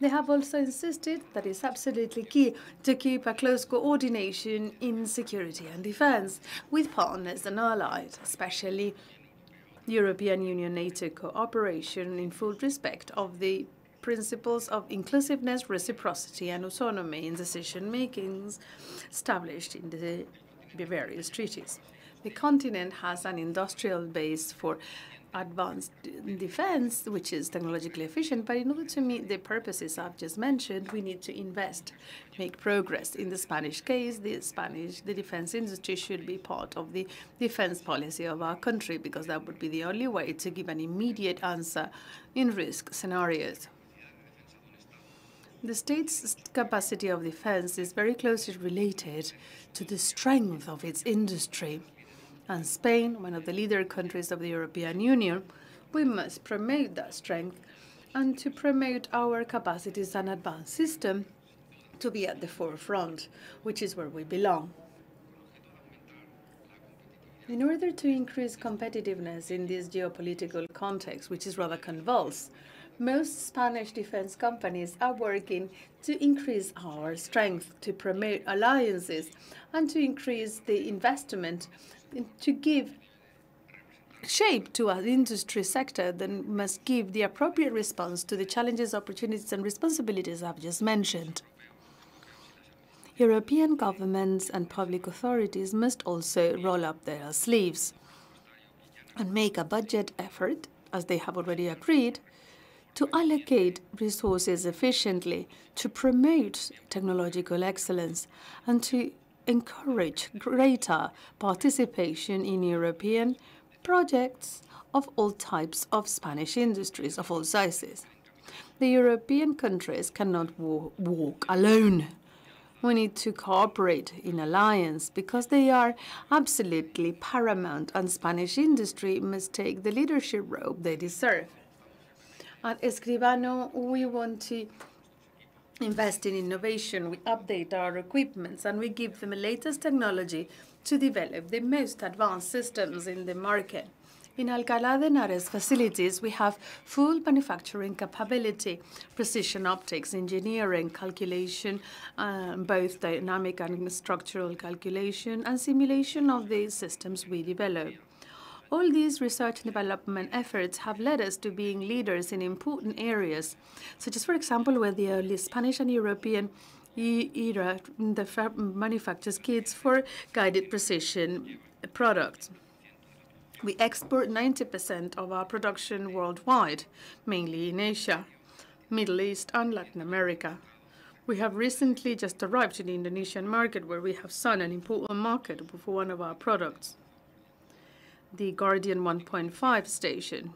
They have also insisted that it's absolutely key to keep a close coordination in security and defense with partners and allies, especially European Union NATO cooperation in full respect of the principles of inclusiveness, reciprocity, and autonomy in decision makings established in the various treaties. The continent has an industrial base for advanced defense, which is technologically efficient. But in order to meet the purposes I've just mentioned, we need to invest, make progress. In the Spanish case, the Spanish, the defense industry should be part of the defense policy of our country because that would be the only way to give an immediate answer in risk scenarios. The state's capacity of defense is very closely related to the strength of its industry and Spain, one of the leader countries of the European Union, we must promote that strength and to promote our capacities and advanced system to be at the forefront, which is where we belong. In order to increase competitiveness in this geopolitical context, which is rather convulsed, most Spanish defense companies are working to increase our strength, to promote alliances, and to increase the investment to give shape to an industry sector that must give the appropriate response to the challenges, opportunities, and responsibilities I've just mentioned. European governments and public authorities must also roll up their sleeves and make a budget effort, as they have already agreed, to allocate resources efficiently, to promote technological excellence, and to encourage greater participation in European projects of all types of Spanish industries of all sizes. The European countries cannot walk alone. We need to cooperate in alliance because they are absolutely paramount, and Spanish industry must take the leadership role they deserve. At Escribano, we want to invest in innovation, we update our equipments, and we give them the latest technology to develop the most advanced systems in the market. In Alcalá de Henares facilities, we have full manufacturing capability, precision optics, engineering, calculation, um, both dynamic and structural calculation, and simulation of the systems we develop. All these research and development efforts have led us to being leaders in important areas, such as, for example, we're the early Spanish and European era that manufactures kits for guided precision products. We export 90% of our production worldwide, mainly in Asia, Middle East, and Latin America. We have recently just arrived in the Indonesian market, where we have signed an important market for one of our products, the Guardian 1.5 station.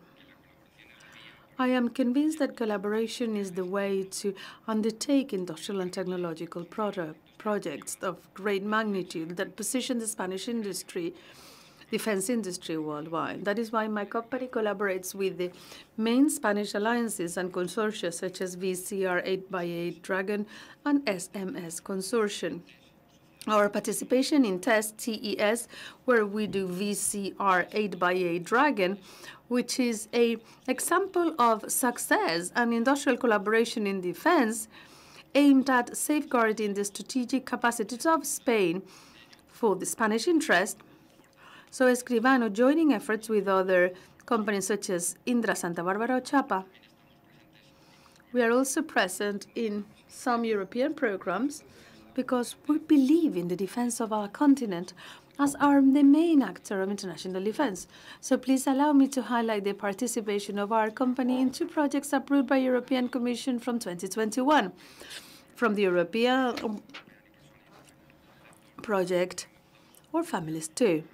I am convinced that collaboration is the way to undertake industrial and technological projects of great magnitude that position the Spanish industry, defense industry worldwide. That is why my company collaborates with the main Spanish alliances and consortia, such as VCR 8x8 Dragon and SMS Consortium. Our participation in TESS, T-E-S, where we do VCR 8x8 Dragon, which is an example of success and industrial collaboration in defense, aimed at safeguarding the strategic capacities of Spain for the Spanish interest. So Escribano, joining efforts with other companies such as Indra, Santa Barbara, or Sapa. We are also present in some European programs because we believe in the defense of our continent as are the main actor of international defense. So please allow me to highlight the participation of our company in two projects approved by European Commission from 2021. From the European um, project, or families too.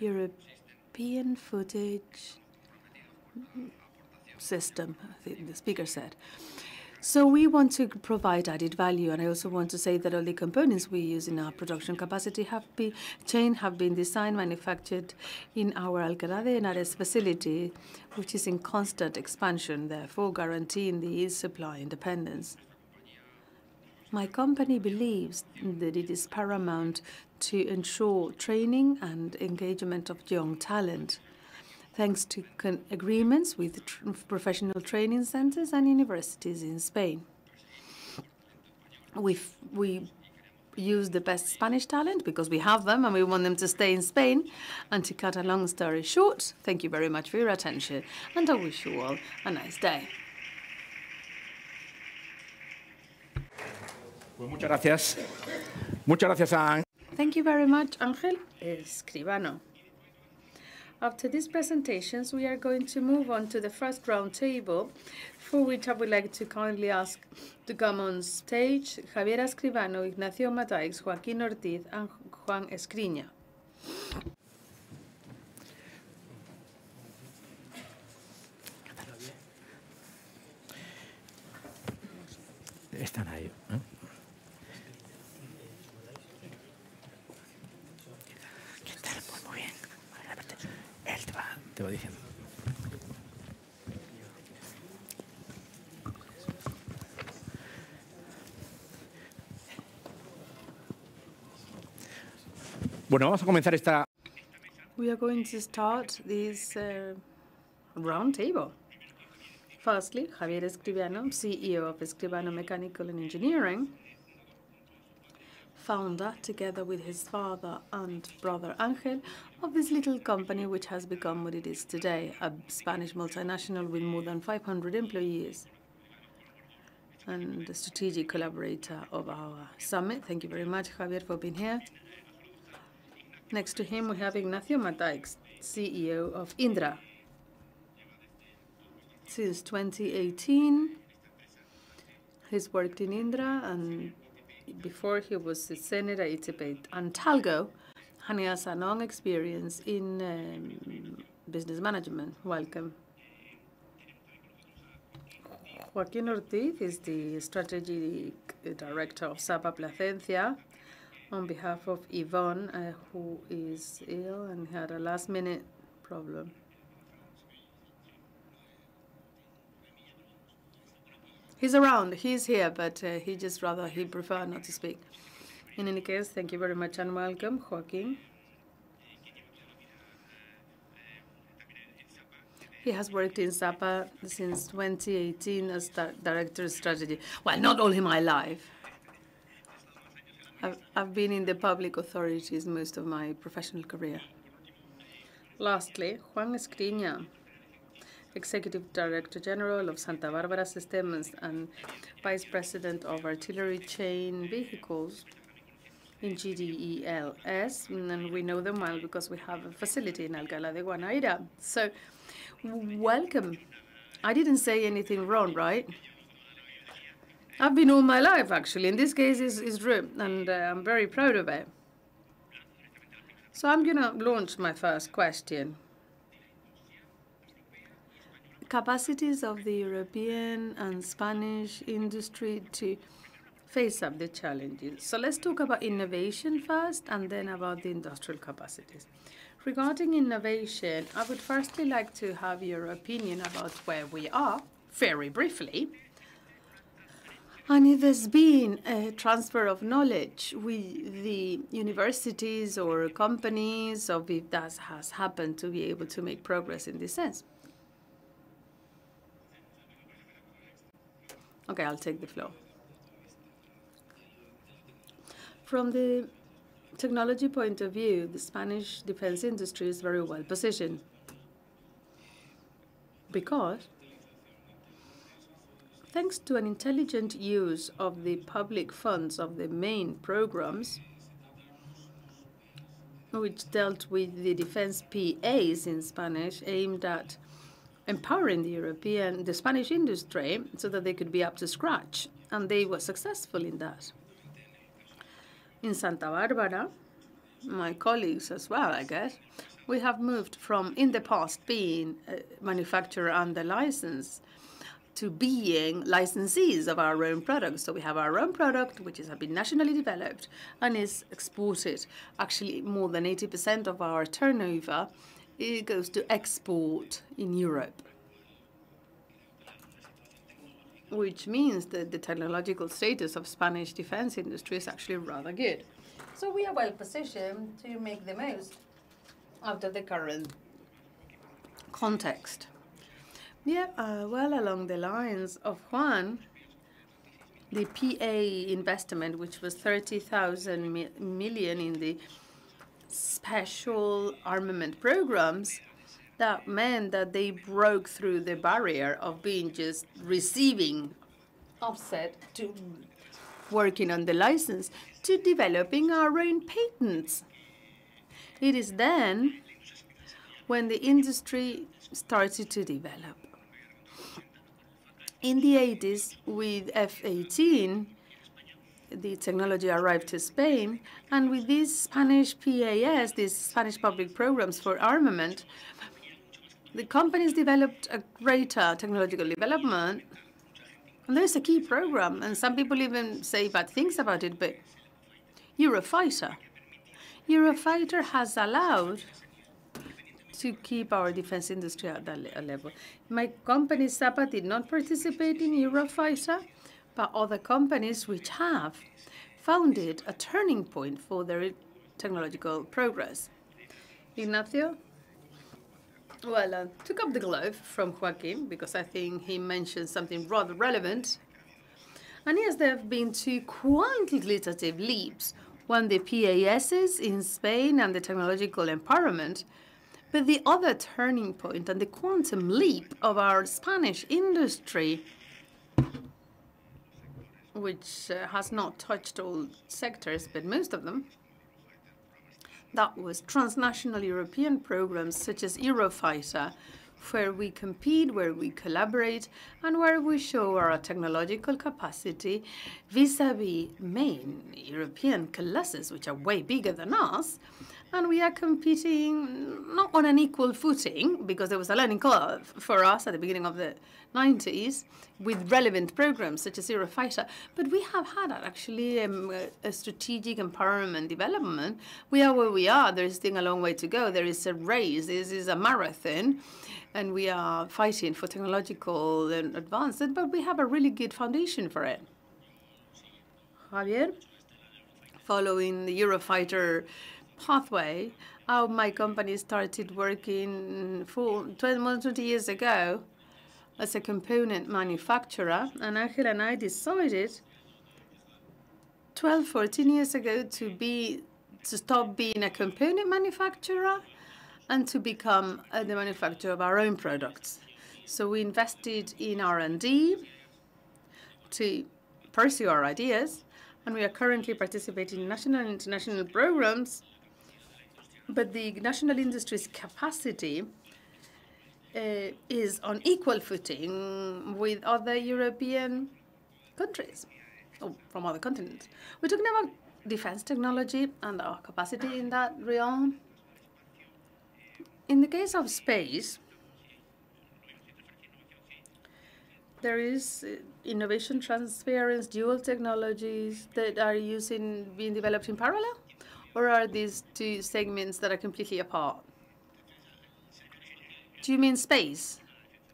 European footage system, the speaker said. So we want to provide added value, and I also want to say that all the components we use in our production capacity chain have been designed, manufactured in our Alcalá de Henares facility, which is in constant expansion, therefore guaranteeing the supply independence. My company believes that it is paramount to ensure training and engagement of young talent, thanks to agreements with professional training centers and universities in Spain. We use the best Spanish talent because we have them, and we want them to stay in Spain. And to cut a long story short, thank you very much for your attention, and I wish you all a nice day. Thank you very much, Ángel Escribano. After these presentations, we are going to move on to the first roundtable, for which I would like to kindly ask to come on stage Javier Escribano, Ignacio Mataix, Joaquín Ortiz, and Juan Escriña. Están ahí. Bueno, vamos a comenzar esta. We are going to start this uh, round table. Firstly, Javier Escribano, CEO of Escribano Mechanical and Engineering, founder together with his father and brother Angel of this little company which has become what it is today, a Spanish multinational with more than 500 employees and a strategic collaborator of our summit. Thank you very much, Javier, for being here. Next to him, we have Ignacio Mataix, CEO of Indra. Since 2018, he's worked in Indra, and before he was a senator at and Talgo, he has a long experience in um, business management. Welcome. Joaquín Ortiz is the strategic director of Sapa Placencia on behalf of Yvonne, uh, who is ill and had a last minute problem. He's around, he's here, but uh, he just rather, he prefer not to speak. In any case, thank you very much and welcome, Joaquin. He has worked in SAPA since 2018 as Director of Strategy. Well, not all in my life. I've, I've been in the public authorities most of my professional career. Lastly, Juan Escriña, Executive Director General of Santa Barbara Systems and Vice President of Artillery Chain Vehicles in GDELS, and we know them well because we have a facility in Alcalá de Guadaíra. So Welcome. I didn't say anything wrong, right? I've been all my life, actually. In this case, is is true, and uh, I'm very proud of it. So I'm going to launch my first question. Capacities of the European and Spanish industry to face up the challenges. So let's talk about innovation first and then about the industrial capacities. Regarding innovation, I would firstly like to have your opinion about where we are, very briefly. And if there's been a transfer of knowledge with the universities or companies, or if that has happened to be able to make progress in this sense. Okay, I'll take the floor. From the technology point of view, the Spanish defense industry is very well positioned because thanks to an intelligent use of the public funds of the main programs, which dealt with the defense PAs in Spanish, aimed at empowering the European, the Spanish industry so that they could be up to scratch. And they were successful in that in Santa Barbara, my colleagues as well, I guess, we have moved from in the past being a manufacturer under license to being licensees of our own products. So we have our own product, which has been nationally developed and is exported. Actually, more than 80% of our turnover it goes to export in Europe which means that the technological status of Spanish defense industry is actually rather good. So we are well positioned to make the most out of the current context. Yeah, uh, well along the lines of Juan, the PA investment, which was 30,000 mi million in the special armament programs, that meant that they broke through the barrier of being just receiving offset to working on the license to developing our own patents. It is then when the industry started to develop. In the 80s, with F-18, the technology arrived to Spain, and with these Spanish PAS, these Spanish public programs for armament, the companies developed a greater technological development. And there's a key program, and some people even say bad things about it, but Eurofighter. Eurofighter has allowed to keep our defense industry at that level. My company, Sapa, did not participate in Eurofighter, but other companies which have found it a turning point for their technological progress. Ignacio? Well, I took up the glove from Joaquin because I think he mentioned something rather relevant. And yes, there have been two quantitative leaps one, the PASs in Spain and the technological empowerment, but the other turning point and the quantum leap of our Spanish industry, which uh, has not touched all sectors, but most of them, that was transnational European programs such as Eurofighter, where we compete, where we collaborate, and where we show our technological capacity vis-à-vis main European colossus, which are way bigger than us, and we are competing not on an equal footing because there was a learning curve for us at the beginning of the 90s with relevant programs such as Eurofighter, but we have had actually um, a, strategic empowerment development. We are where we are. There is still a long way to go. There is a race. This is a marathon, and we are fighting for technological advancement, but we have a really good foundation for it. Javier, following the Eurofighter pathway, how my company started working for 20, 20 years ago as a component manufacturer, and Angel and I decided 12, 14 years ago to be to stop being a component manufacturer and to become uh, the manufacturer of our own products. So we invested in R&D to pursue our ideas, and we are currently participating in national and international programs but the national industry's capacity uh, is on equal footing with other European countries or from other continents. We're talking about defense technology and our capacity in that realm. In the case of space, there is uh, innovation transference, dual technologies that are using being developed in parallel. Or are these two segments that are completely apart? Do you mean space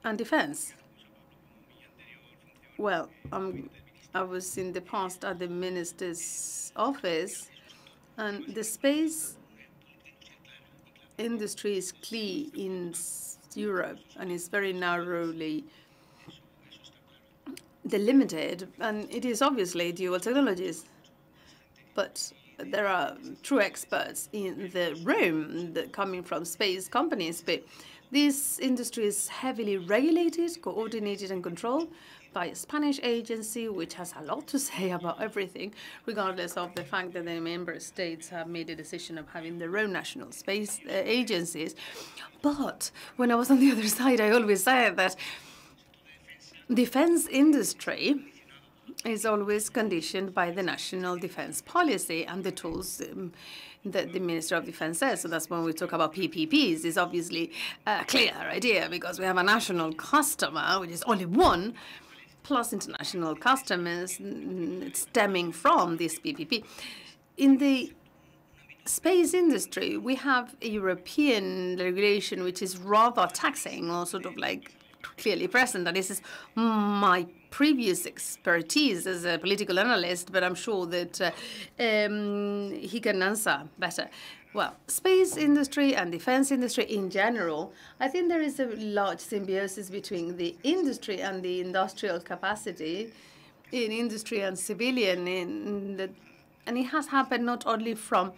and defense? Well, um, I was in the past at the minister's office, and the space industry is key in Europe and is very narrowly delimited, and it is obviously dual technologies. But there are true experts in the room that coming from space companies, but this industry is heavily regulated, coordinated, and controlled by a Spanish agency, which has a lot to say about everything, regardless of the fact that the member states have made a decision of having their own national space uh, agencies. But when I was on the other side, I always said that defense industry is always conditioned by the national defense policy and the tools um, that the Minister of Defense says. So that's when we talk about PPPs. It's obviously a clear idea because we have a national customer, which is only one, plus international customers stemming from this PPP. In the space industry, we have a European regulation which is rather taxing or sort of like clearly present. And this is my previous expertise as a political analyst, but I'm sure that uh, um, he can answer better. Well, space industry and defense industry in general, I think there is a large symbiosis between the industry and the industrial capacity in industry and civilian, in the, and it has happened not only from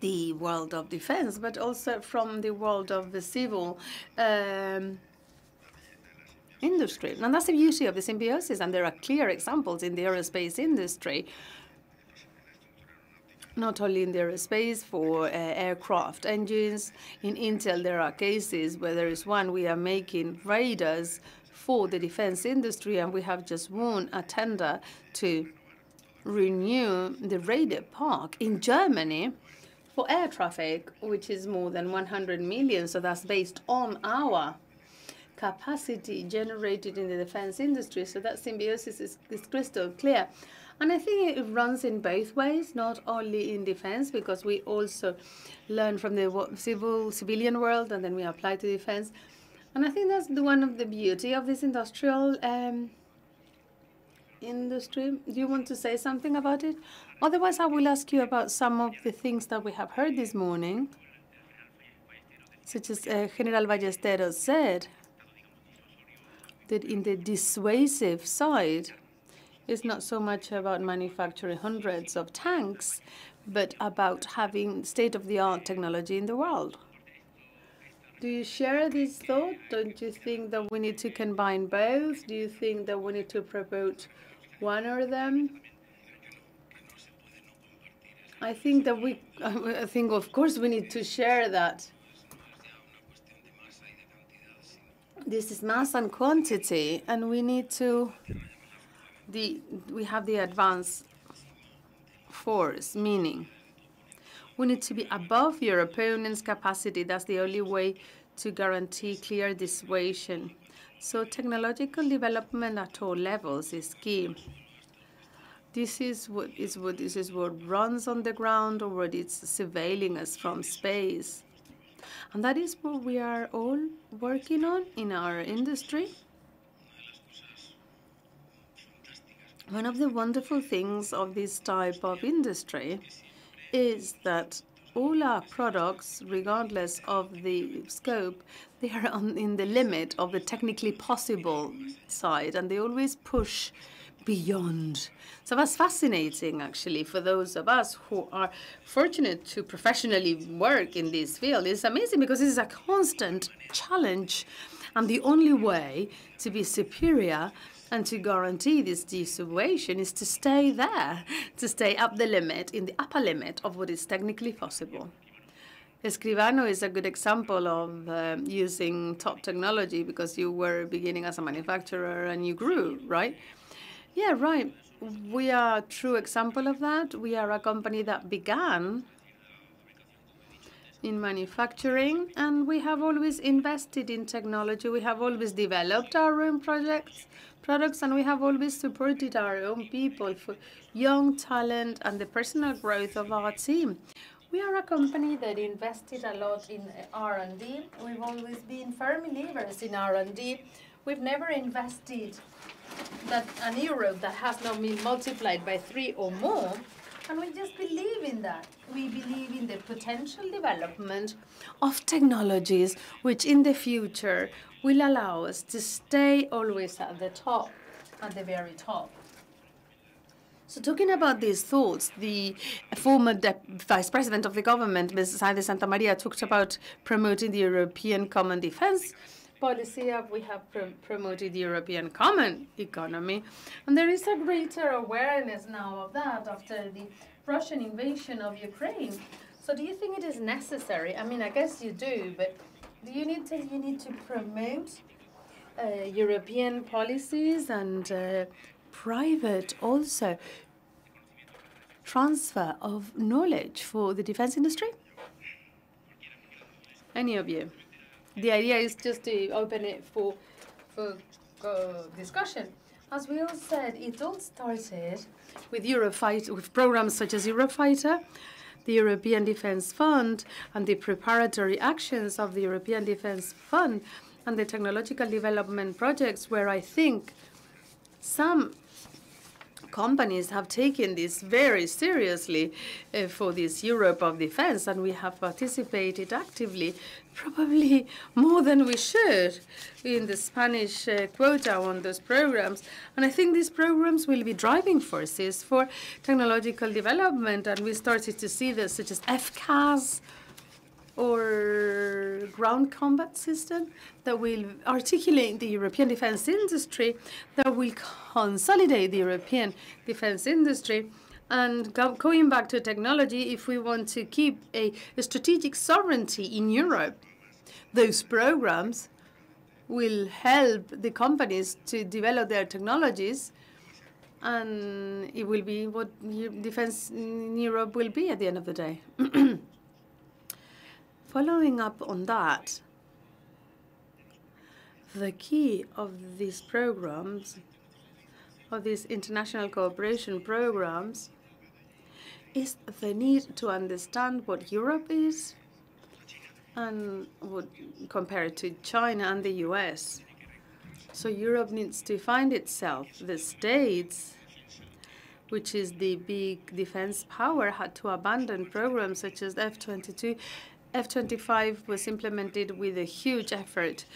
the world of defense, but also from the world of the civil um, industry. And that's the beauty of the symbiosis, and there are clear examples in the aerospace industry, not only in the aerospace for uh, aircraft engines. In Indra, there are cases where there is one we are making radars for the defense industry, and we have just won a tender to renew the radar park in Germany for air traffic, which is more than 100 million. So that's based on our capacity generated in the defense industry. So that symbiosis is, is crystal clear. And I think it runs in both ways, not only in defense, because we also learn from the civil civilian world and then we apply to defense. And I think that's the one of the beauty of this industrial um, industry. Do you want to say something about it? Otherwise, I will ask you about some of the things that we have heard this morning, such as uh, General Ballesteros said, that in the dissuasive side, it's not so much about manufacturing hundreds of tanks, but about having state-of-the-art technology in the world. Do you share this thought? Don't you think that we need to combine both? Do you think that we need to promote one or them? I think that we, I think of course we need to share that. This is mass and quantity, and we need to, the, we have the advanced force, meaning we need to be above your opponent's capacity. That's the only way to guarantee clear dissuasion. So technological development at all levels is key. This is what is what this is what runs on the ground or what it's surveilling us from space. And that is what we are all working on in our industry. One of the wonderful things of this type of industry is that all our products, regardless of the scope, they are on, in the limit of the technically possible side, and they always push beyond. So that's fascinating, actually, for those of us who are fortunate to professionally work in this field. It's amazing because this is a constant challenge, and the only way to be superior and to guarantee this dissuasion is to stay there, to stay up the limit, in the upper limit of what is technically possible. Escribano is a good example of uh, using top technology because you were beginning as a manufacturer and you grew, right? Yeah, right. We are a true example of that. We are a company that began in manufacturing, and we have always invested in technology. We have always developed our own projects products, and we have always supported our own people for young talent and the personal growth of our team. We are a company that invested a lot in R&D. We've always been firm believers in R&D. We've never invested that an euro that has not been multiplied by three or more, and we just believe in that. We believe in the potential development of technologies which in the future will allow us to stay always at the top, at the very top. So talking about these thoughts, the former vice president of the government, Ms. Sáenz de Santamaría, talked about promoting the European Common Defence policy. We have pr promoted the European Common Economy. And there is a greater awareness now of that after the Russian invasion of Ukraine. So do you think it is necessary? I mean, I guess you do, but do you need to you need to promote uh, European policies and uh, private also transfer of knowledge for the defense industry? Any of you? The idea is just to open it for for uh, discussion. As we all said, it all started with Eurofighter, with programs such as Eurofighter, the European Defence Fund and the preparatory actions of the European Defence Fund and the technological development projects where I think some companies have taken this very seriously uh, for this Europe of defense, and we have participated actively, probably more than we should, in the Spanish uh, quota on those programs. And I think these programs will be driving forces for technological development, and we started to see this, such as FCAS, or ground combat system that will articulate the European defense industry, that will consolidate the European defense industry. And going back to technology, if we want to keep a, strategic sovereignty in Europe, those programs will help the companies to develop their technologies and it will be what defense in Europe will be at the end of the day. Following up on that, the key of these programs, of these international cooperation programs, is the need to understand what Europe is and compare it to China and the US. So Europe needs to find itself. The States, which is the big defense power, had to abandon programs such as F-22. F-25 was implemented with a huge effort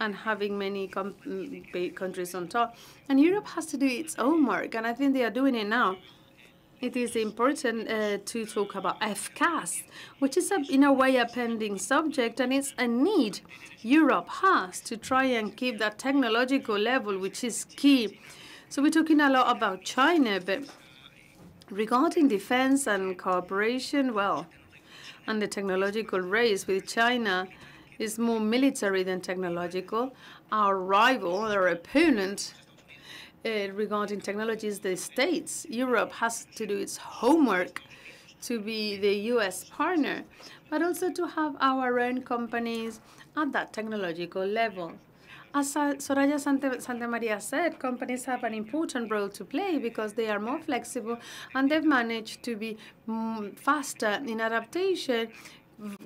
and having many countries on top. And Europe has to do its own work, and I think they are doing it now. It is important uh, to talk about FCAS, which is, a, in a way, a pending subject, and it's a need Europe has to try and keep that technological level, which is key. So we're talking a lot about China, but regarding defense and cooperation, well, and the technological race with China is more military than technological. Our rival, our opponent, uh, regarding technologies, the States, Europe has to do its homework to be the US partner, but also to have our own companies at that technological level. As Soraya Santamaría said, companies have an important role to play because they are more flexible and they've managed to be mm, faster in adaptation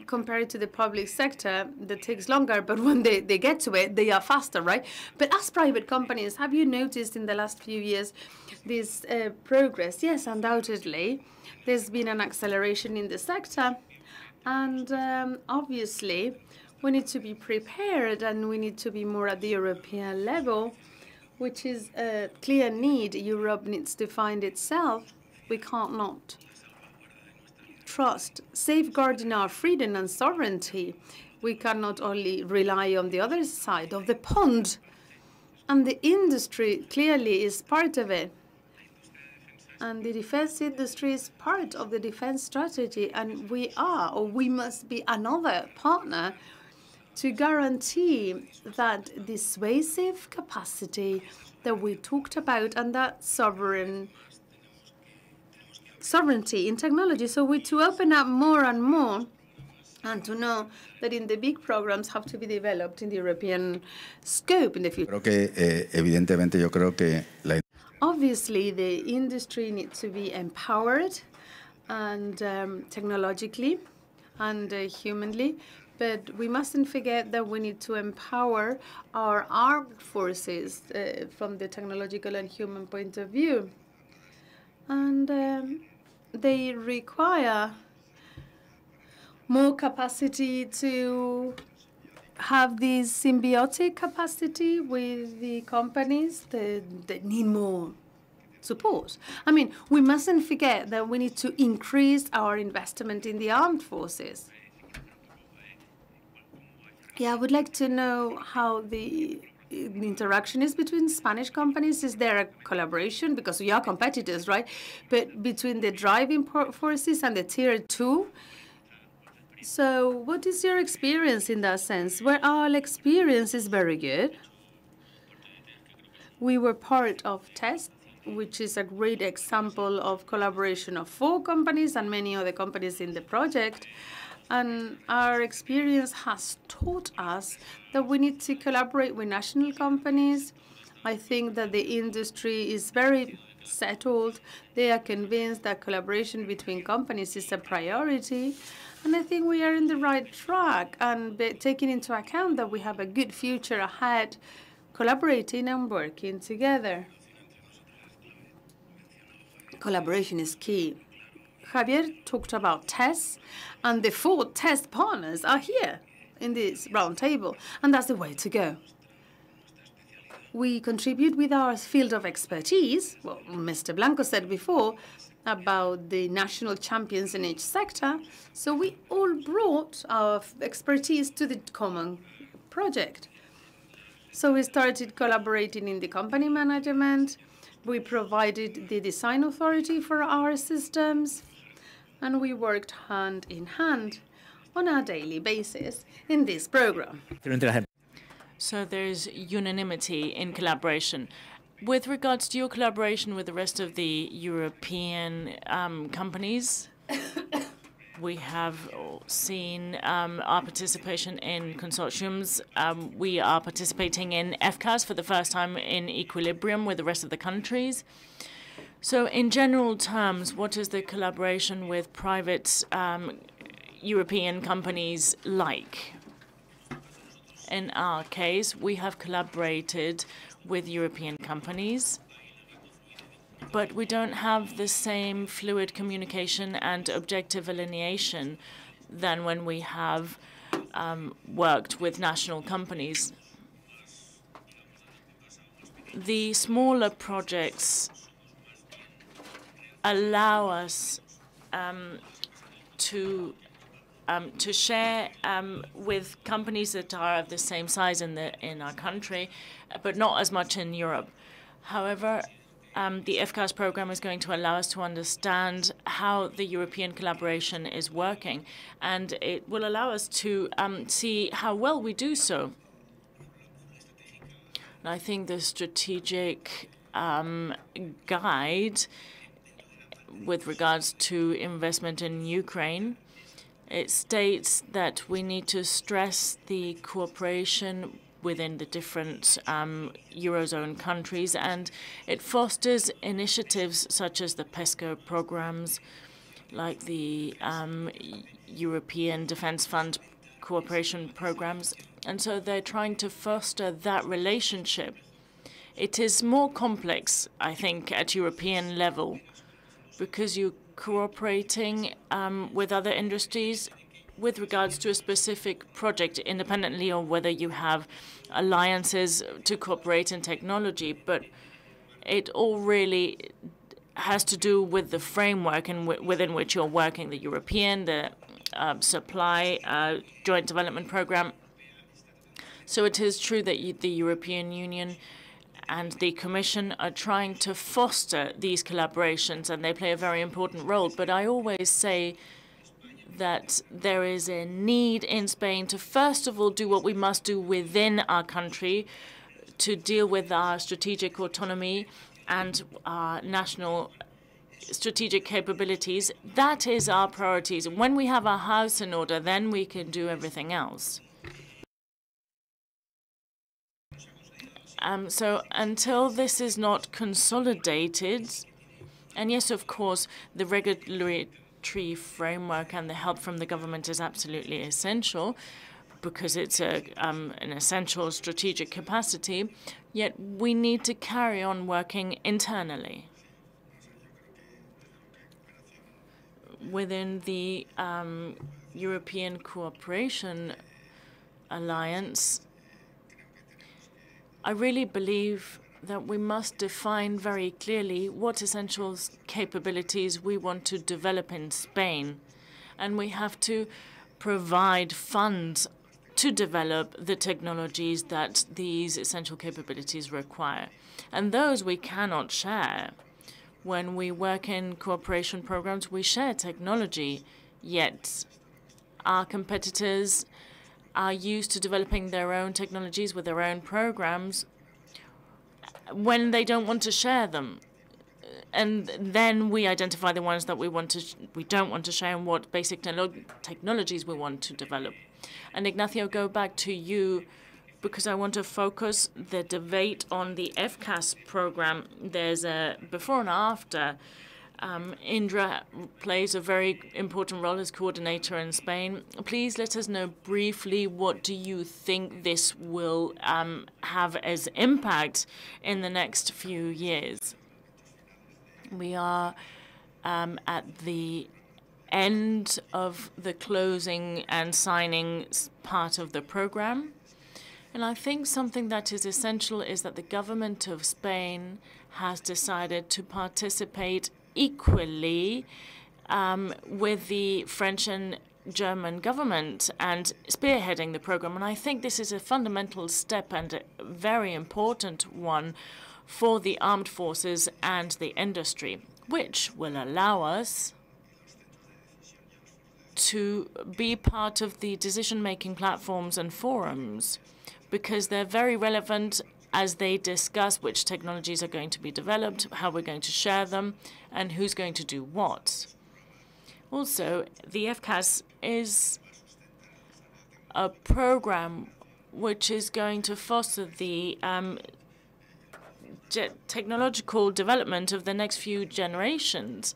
compared to the public sector that takes longer, but when they, they get to it, they are faster, right? But as private companies, have you noticed in the last few years this uh, progress? Yes, undoubtedly. There's been an acceleration in the sector. And um, obviously, we need to be prepared and we need to be more at the European level, which is a clear need. Europe needs to find itself. We can't not trust, safeguarding our freedom and sovereignty. We cannot only rely on the other side of the pond. And the industry clearly is part of it. And the defense industry is part of the defense strategy. And we are, or we must be another partner to guarantee that dissuasive capacity that we talked about and that sovereign sovereignty in technology. So we to open up more and more and to know that in the big programs have to be developed in the European scope in the future. Creo que, eh, evidentemente, yo creo que la... Obviously, the industry needs to be empowered and um, technologically and uh, humanly, but we mustn't forget that we need to empower our armed forces uh, from the technological and human point of view. And um, they require more capacity to have this symbiotic capacity with the companies that, that need more support. I mean, we mustn't forget that we need to increase our investment in the armed forces. Yeah, I would like to know how the the interaction is between Spanish companies? Is there a collaboration? Because we are competitors, right? But between the driving forces and the tier two. So what is your experience in that sense? Well, our experience is very good. We were part of TESS, which is a great example of collaboration of four companies and many other companies in the project. And our experience has taught us that we need to collaborate with national companies. I think that the industry is very settled. They are convinced that collaboration between companies is a priority. And I think we are in the right track and taking into account that we have a good future ahead, collaborating and working together. Collaboration is key. Javier talked about TESS, and the four TESS partners are here in this round table, and that's the way to go. We contribute with our field of expertise, what Mr. Blanco said before, about the national champions in each sector. So we all brought our expertise to the common project. So we started collaborating in the company management. We provided the design authority for our systems and we worked hand in hand on a daily basis in this program. So there's unanimity in collaboration. With regards to your collaboration with the rest of the European um, companies, we have seen um, our participation in consortiums. Um, we are participating in FCAS for the first time in equilibrium with the rest of the countries. So in general terms, what is the collaboration with private um, European companies like? In our case, we have collaborated with European companies, but we don't have the same fluid communication and objective alignment than when we have um, worked with national companies. The smaller projects allow us um, to um, to share um, with companies that are of the same size in the in our country, but not as much in Europe. However, um, the FCAS program is going to allow us to understand how the European collaboration is working, and it will allow us to um, see how well we do so. And I think the strategic um, guide with regards to investment in Ukraine, it states that we need to stress the cooperation within the different um, Eurozone countries, and it fosters initiatives such as the PESCO programs, like the um, European Defence Fund cooperation programs. And so they're trying to foster that relationship. It is more complex, I think, at European level because you're cooperating um, with other industries with regards to a specific project independently or whether you have alliances to cooperate in technology. But it all really has to do with the framework in within which you're working, the European, the uh, supply uh, joint development program. So it is true that you, the European Union and the Commission are trying to foster these collaborations, and they play a very important role. But I always say that there is a need in Spain to, first of all, do what we must do within our country to deal with our strategic autonomy and our national strategic capabilities. That is our priorities. When we have our house in order, then we can do everything else. Um, so until this is not consolidated, and yes, of course, the regulatory framework and the help from the government is absolutely essential because it's a, um, an essential strategic capacity, yet we need to carry on working internally. Within the um, European Cooperation Alliance, I really believe that we must define very clearly what essential capabilities we want to develop in Spain. And we have to provide funds to develop the technologies that these essential capabilities require. And those we cannot share. When we work in cooperation programs, we share technology, yet our competitors are used to developing their own technologies with their own programs when they don't want to share them. And then we identify the ones that we want to, we don't want to share, and what basic technologies we want to develop. And Ignacio, go back to you because I want to focus the debate on the FCAS program. There's a before and after um, Indra plays a very important role as coordinator in Spain. Please let us know briefly what do you think this will um, have as impact in the next few years. We are um, at the end of the closing and signing part of the program. And I think something that is essential is that the government of Spain has decided to participate equally um, with the French and German government and spearheading the program. And I think this is a fundamental step and a very important one for the armed forces and the industry, which will allow us to be part of the decision-making platforms and forums because they're very relevant as they discuss which technologies are going to be developed, how we're going to share them, and who's going to do what. Also, the FCAS is a program which is going to foster the um, technological development of the next few generations.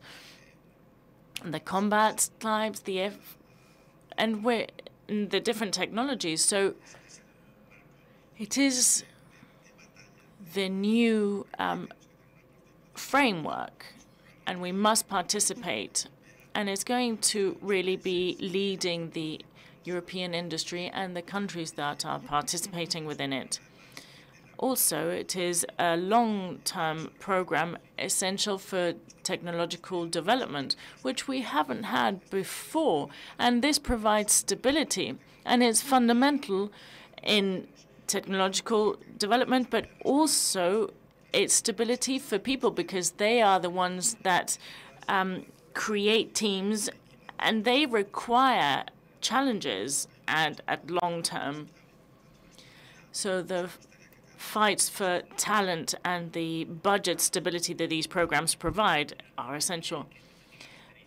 The combat types, the F and we're the different technologies. So It is the new um, framework, and we must participate. And it's going to really be leading the European industry and the countries that are participating within it. Also, it is a long-term program essential for technological development, which we haven't had before. And this provides stability, and it's fundamental in technological development, but also it's stability for people because they are the ones that um, create teams, and they require challenges and at long term. So the fights for talent and the budget stability that these programs provide are essential.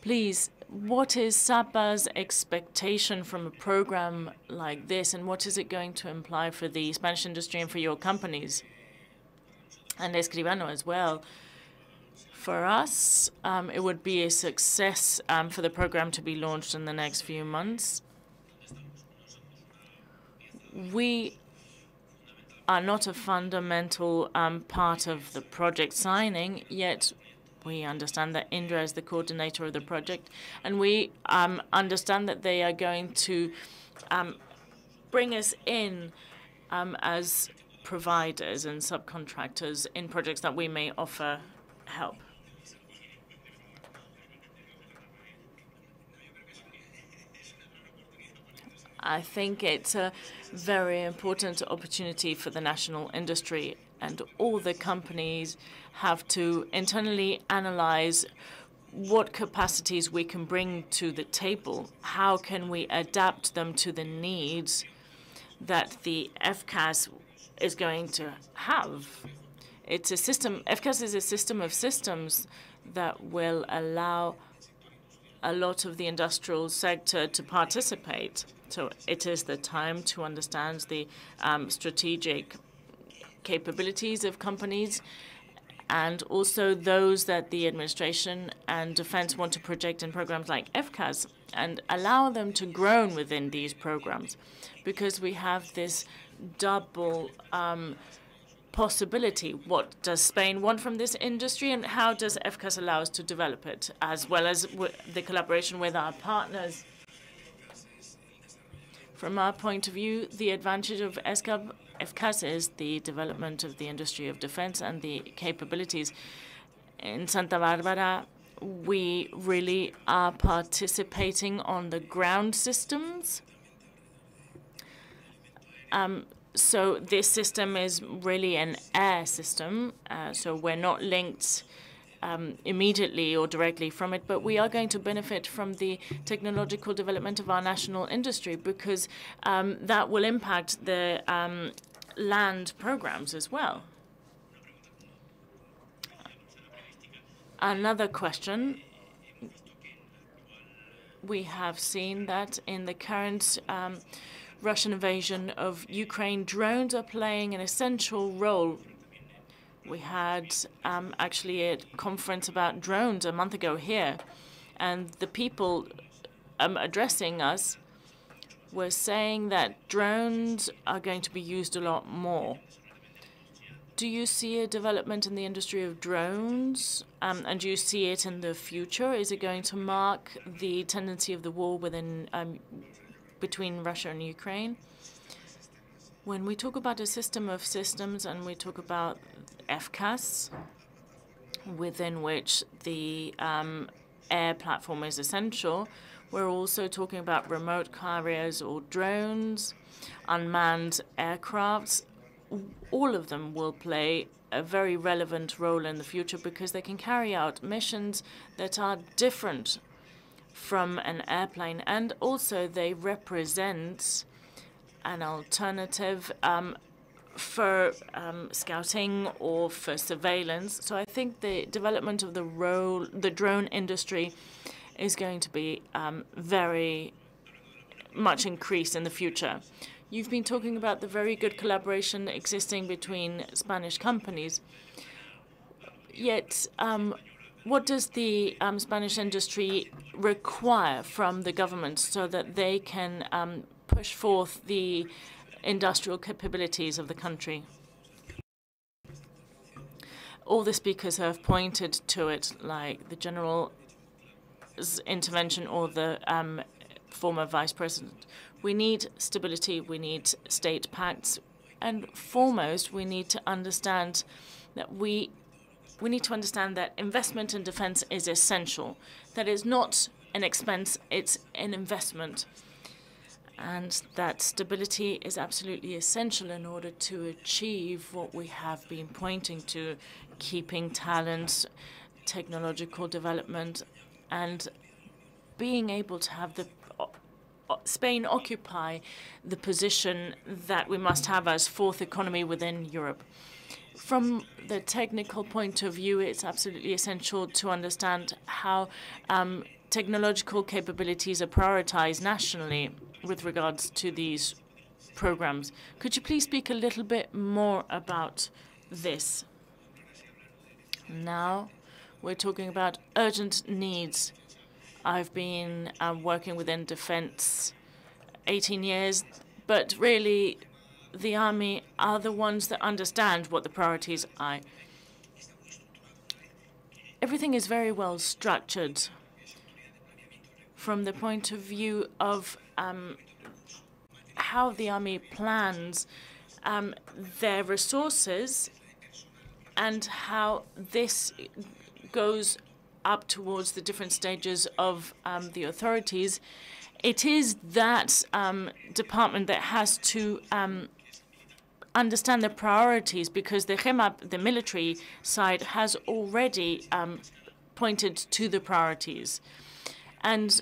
Please, what is SAPA's expectation from a program like this, and what is it going to imply for the Spanish industry and for your companies? And Escribano as well. For us, um, it would be a success um, for the program to be launched in the next few months. We are not a fundamental um, part of the project signing, yet we understand that Indra is the coordinator of the project, and we um, understand that they are going to um, bring us in um, as providers and subcontractors in projects that we may offer help. I think it's a very important opportunity for the national industry, and all the companies have to internally analyze what capacities we can bring to the table. How can we adapt them to the needs that the FCAS is going to have? It's a system, FCAS is a system of systems that will allow a lot of the industrial sector to participate. So it is the time to understand the um, strategic capabilities of companies and also those that the administration and defense want to project in programs like FCAS and allow them to grow within these programs because we have this double um, possibility. What does Spain want from this industry, and how does FCAS allow us to develop it, as well as the collaboration with our partners? From our point of view, the advantage of ESCAP, FCAS is the development of the industry of defense and the capabilities. In Santa Barbara, we really are participating on the ground systems. Um, so this system is really an air system, uh, so we're not linked um, immediately or directly from it, but we are going to benefit from the technological development of our national industry because um, that will impact the um, land programs as well. Another question. We have seen that in the current um, Russian invasion of Ukraine, drones are playing an essential role we had um, actually a conference about drones a month ago here, and the people um, addressing us were saying that drones are going to be used a lot more. Do you see a development in the industry of drones, um, and do you see it in the future? Is it going to mark the tendency of the war within um, between Russia and Ukraine? When we talk about a system of systems and we talk about FCAS, within which the um, air platform is essential. We're also talking about remote carriers or drones, unmanned aircrafts. All of them will play a very relevant role in the future because they can carry out missions that are different from an airplane, and also they represent an alternative um, for um, scouting or for surveillance. So I think the development of the role, the drone industry, is going to be um, very much increased in the future. You've been talking about the very good collaboration existing between Spanish companies. Yet, um, what does the um, Spanish industry require from the government so that they can um, push forth the industrial capabilities of the country. All the speakers have pointed to it, like the general's intervention or the um, former vice president. We need stability, we need state pacts, and foremost, we need to understand that we we need to understand that investment in defense is essential. That is not an expense, it's an investment. And that stability is absolutely essential in order to achieve what we have been pointing to, keeping talent, technological development, and being able to have the Spain occupy the position that we must have as fourth economy within Europe. From the technical point of view, it's absolutely essential to understand how um, technological capabilities are prioritized nationally with regards to these programs. Could you please speak a little bit more about this? Now, we're talking about urgent needs. I've been um, working within defense 18 years, but really the army are the ones that understand what the priorities are. Everything is very well structured from the point of view of um, how the army plans um, their resources and how this goes up towards the different stages of um, the authorities. It is that um, department that has to um, understand the priorities because the GEMAP, the military side, has already um, pointed to the priorities. And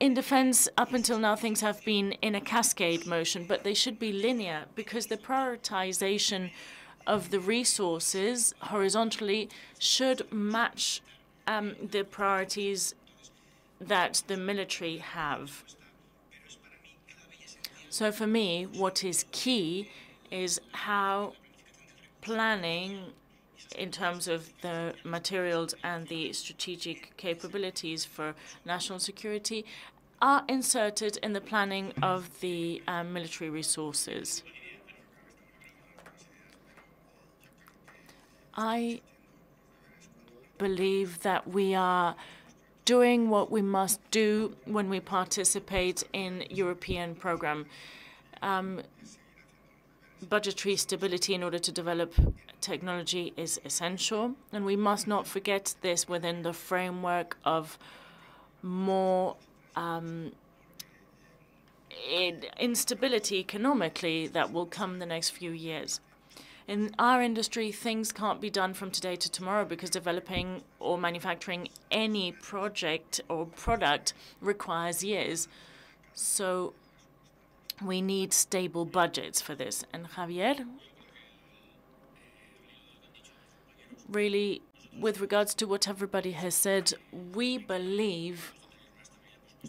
in defense, up until now, things have been in a cascade motion, but they should be linear because the prioritization of the resources horizontally should match um, the priorities that the military have. So for me, what is key is how planning in terms of the materials and the strategic capabilities for national security are inserted in the planning of the um, military resources. I believe that we are doing what we must do when we participate in European program. Um, budgetary stability in order to develop technology is essential, and we must not forget this within the framework of more um, instability economically that will come the next few years. In our industry, things can't be done from today to tomorrow because developing or manufacturing any project or product requires years. So we need stable budgets for this. And Javier, really, with regards to what everybody has said, we believe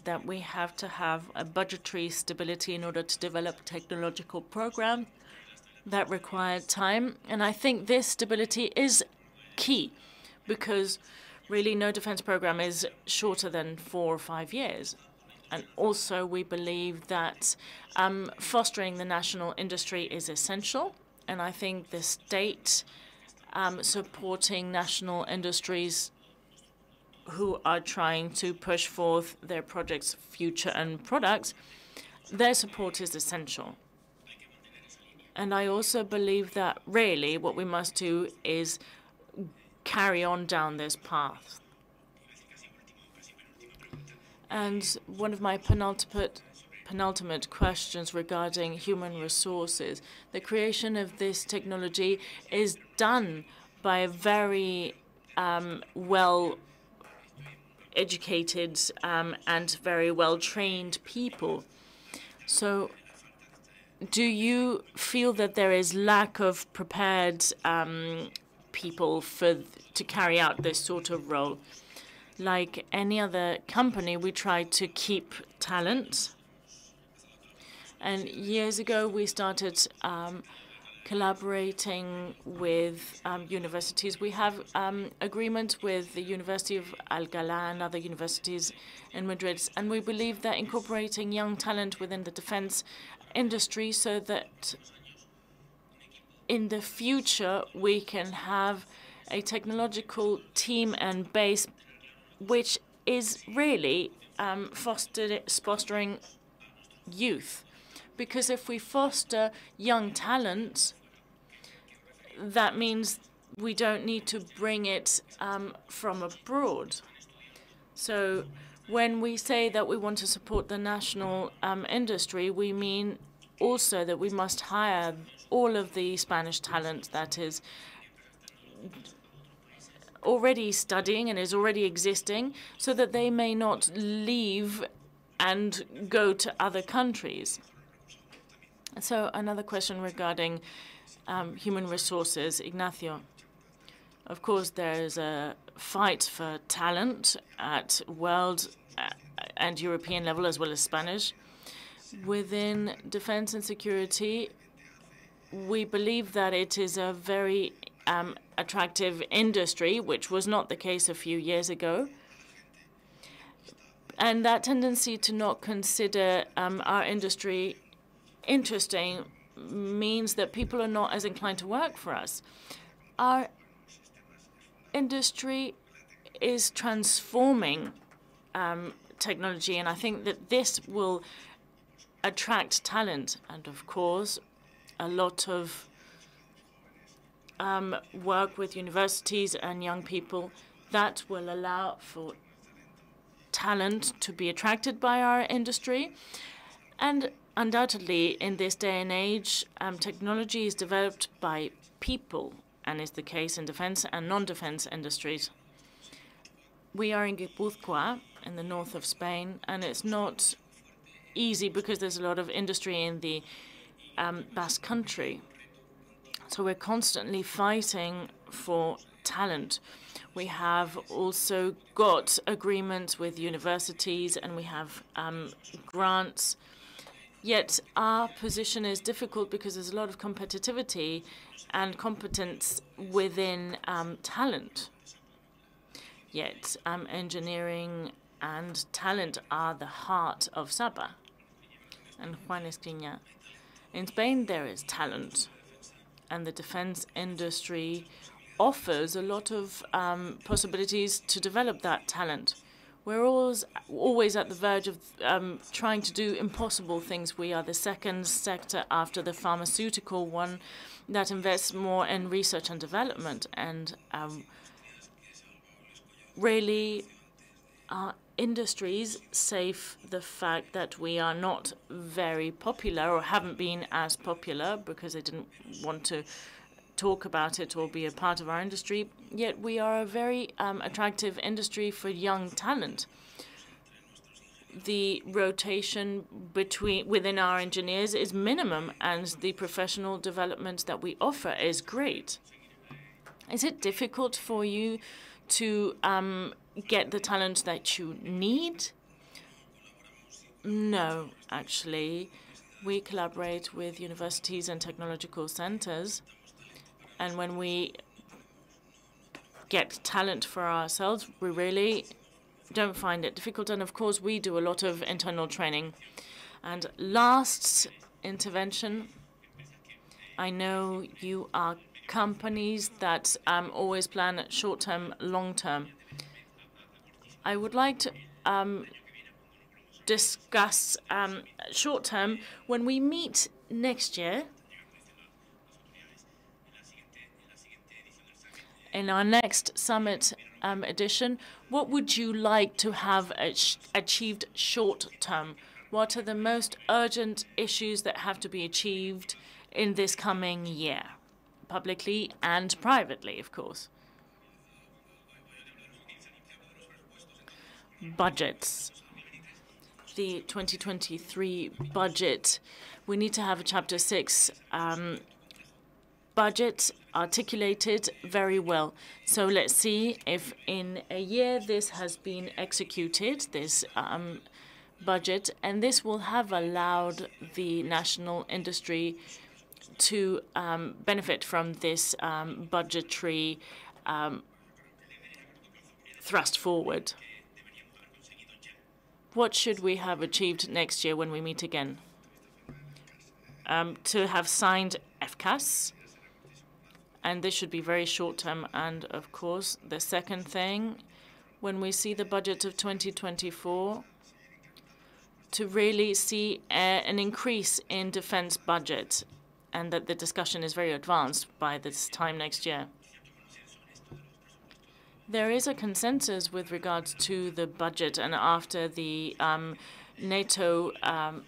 that we have to have a budgetary stability in order to develop technological program that required time. And I think this stability is key because really no defense program is shorter than four or five years. And also, we believe that um, fostering the national industry is essential. And I think the state um, supporting national industries who are trying to push forth their projects' future and products, their support is essential. And I also believe that really what we must do is carry on down this path. And one of my penultimate penultimate questions regarding human resources. The creation of this technology is done by a very um, well educated um, and very well trained people. So do you feel that there is lack of prepared um, people for to carry out this sort of role? Like any other company, we try to keep talent. And years ago, we started um, collaborating with um, universities. We have um, agreement with the University of Alcalá and other universities in Madrid, and we believe that incorporating young talent within the defense industry so that in the future we can have a technological team and base which is really um, fostered, fostering youth. Because if we foster young talent, that means we don't need to bring it um, from abroad. So when we say that we want to support the national um, industry, we mean also that we must hire all of the Spanish talent that is already studying and is already existing so that they may not leave and go to other countries. So another question regarding um, human resources, Ignacio. Of course, there is a fight for talent at world uh, and European level as well as Spanish. Within defense and security, we believe that it is a very um, attractive industry, which was not the case a few years ago. And that tendency to not consider um, our industry interesting means that people are not as inclined to work for us. Our industry is transforming um, technology, and I think that this will attract talent. And of course, a lot of um, work with universities and young people that will allow for talent to be attracted by our industry. And undoubtedly, in this day and age, um, technology is developed by people, and is the case in defense and non-defense industries. We are in Guipúzcoa, in the north of Spain, and it's not easy because there's a lot of industry in the um, Basque Country. So we're constantly fighting for talent. We have also got agreements with universities and we have um, grants. Yet our position is difficult because there's a lot of competitivity and competence within um, talent. Yet um, engineering and talent are the heart of SAPA. And Juan Escriña, in Spain there is talent and the defense industry offers a lot of um, possibilities to develop that talent. We're always, always at the verge of um, trying to do impossible things. We are the second sector after the pharmaceutical one that invests more in research and development. And um, really, our industries save the fact that we are not very popular or haven't been as popular because they didn't want to talk about it or be a part of our industry, yet we are a very um, attractive industry for young talent. The rotation between within our engineers is minimum, and the professional development that we offer is great. Is it difficult for you to um, get the talent that you need? No, actually. We collaborate with universities and technological centers. And when we get talent for ourselves, we really don't find it difficult. And of course, we do a lot of internal training. And last intervention, I know you are companies that um, always plan short-term, long-term. I would like to um, discuss um, short-term when we meet next year. In our next summit um, edition, what would you like to have achieved short-term? What are the most urgent issues that have to be achieved in this coming year, publicly and privately, of course? budgets. The 2023 budget, we need to have a Chapter 6 um, budget articulated very well. So let's see if in a year this has been executed, this um, budget, and this will have allowed the national industry to um, benefit from this um, budgetary um, thrust forward. What should we have achieved next year when we meet again? to have signed FCAS, and this should be very short-term. And of course, the second thing, when we see the budget of 2024, to really see uh, an increase in defense budget, and that the discussion is very advanced by this time next year. There is a consensus with regards to the budget, and after the um, NATO um,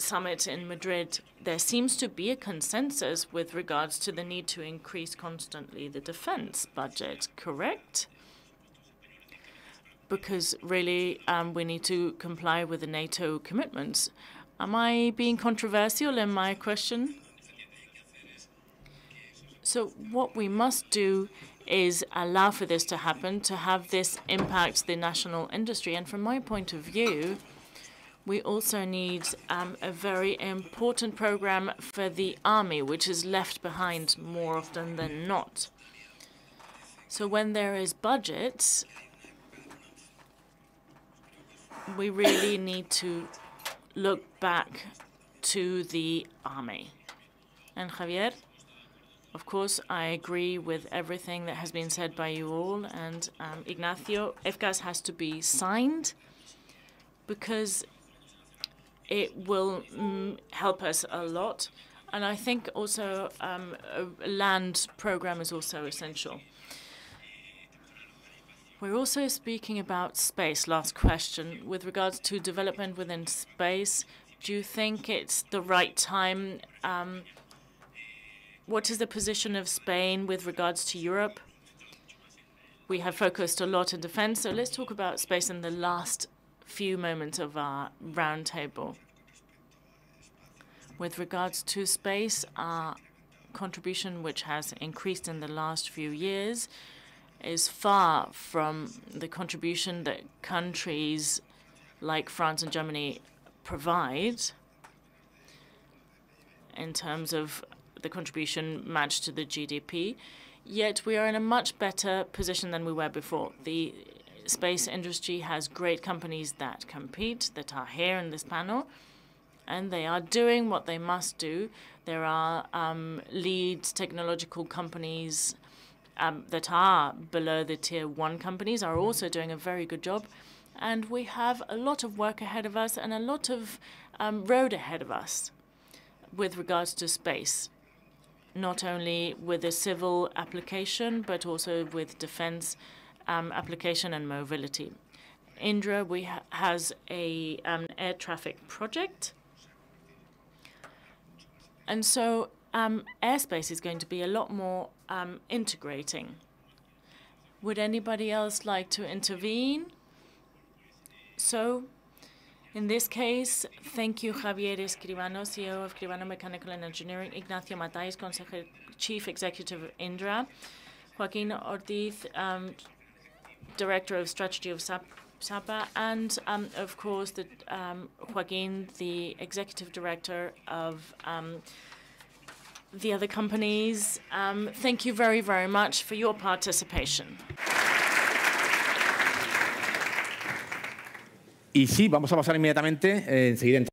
summit in Madrid, there seems to be a consensus with regards to the need to increase constantly the defense budget, correct? Because really, um, we need to comply with the NATO commitments. Am I being controversial in my question? So what we must do is allow for this to happen, to have this impact the national industry. And from my point of view, we also need um, a very important program for the army, which is left behind more often than not. So when there is budget, we really need to look back to the army. And Javier, of course, I agree with everything that has been said by you all. And um, Ignacio, FCAS has to be signed because it will mm, help us a lot. And I think also um, a land program is also essential. We're also speaking about space. Last question. With regards to development within space, do you think it's the right time? Um, what is the position of Spain with regards to Europe? We have focused a lot on defense, so let's talk about space in the last few moments of our roundtable. With regards to space, our contribution, which has increased in the last few years, is far from the contribution that countries like France and Germany provide in terms of the contribution matched to the GDP. Yet we are in a much better position than we were before. The space industry has great companies that compete, that are here in this panel, and they are doing what they must do. There are um, lead technological companies um, that are below the tier one companies, are also doing a very good job. And we have a lot of work ahead of us and a lot of um, road ahead of us with regards to space, not only with the civil application, but also with defense Um, application and mobility. Indra we has an um, air traffic project. And so um, airspace is going to be a lot more integrating. Would anybody else like to intervene? So in this case, thank you, Javier Escribano, CEO of Escribano Mechanical and Engineering, Ignacio Mataix, Chief Executive of Indra, Joaquín Ortiz, Director of Strategy of SAPA, and um, of course, um, Joaquín, the Executive Director of um, the other companies. Thank you very, very much for your participation. Y sí, vamos a pasar inmediatamente eh, enseguida.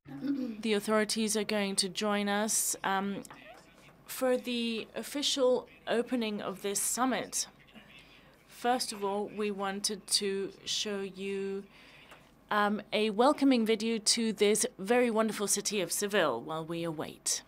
The authorities are going to join us for the official opening of this summit. First of all, we wanted to show you um, a welcoming video to this very wonderful city of Seville while we await.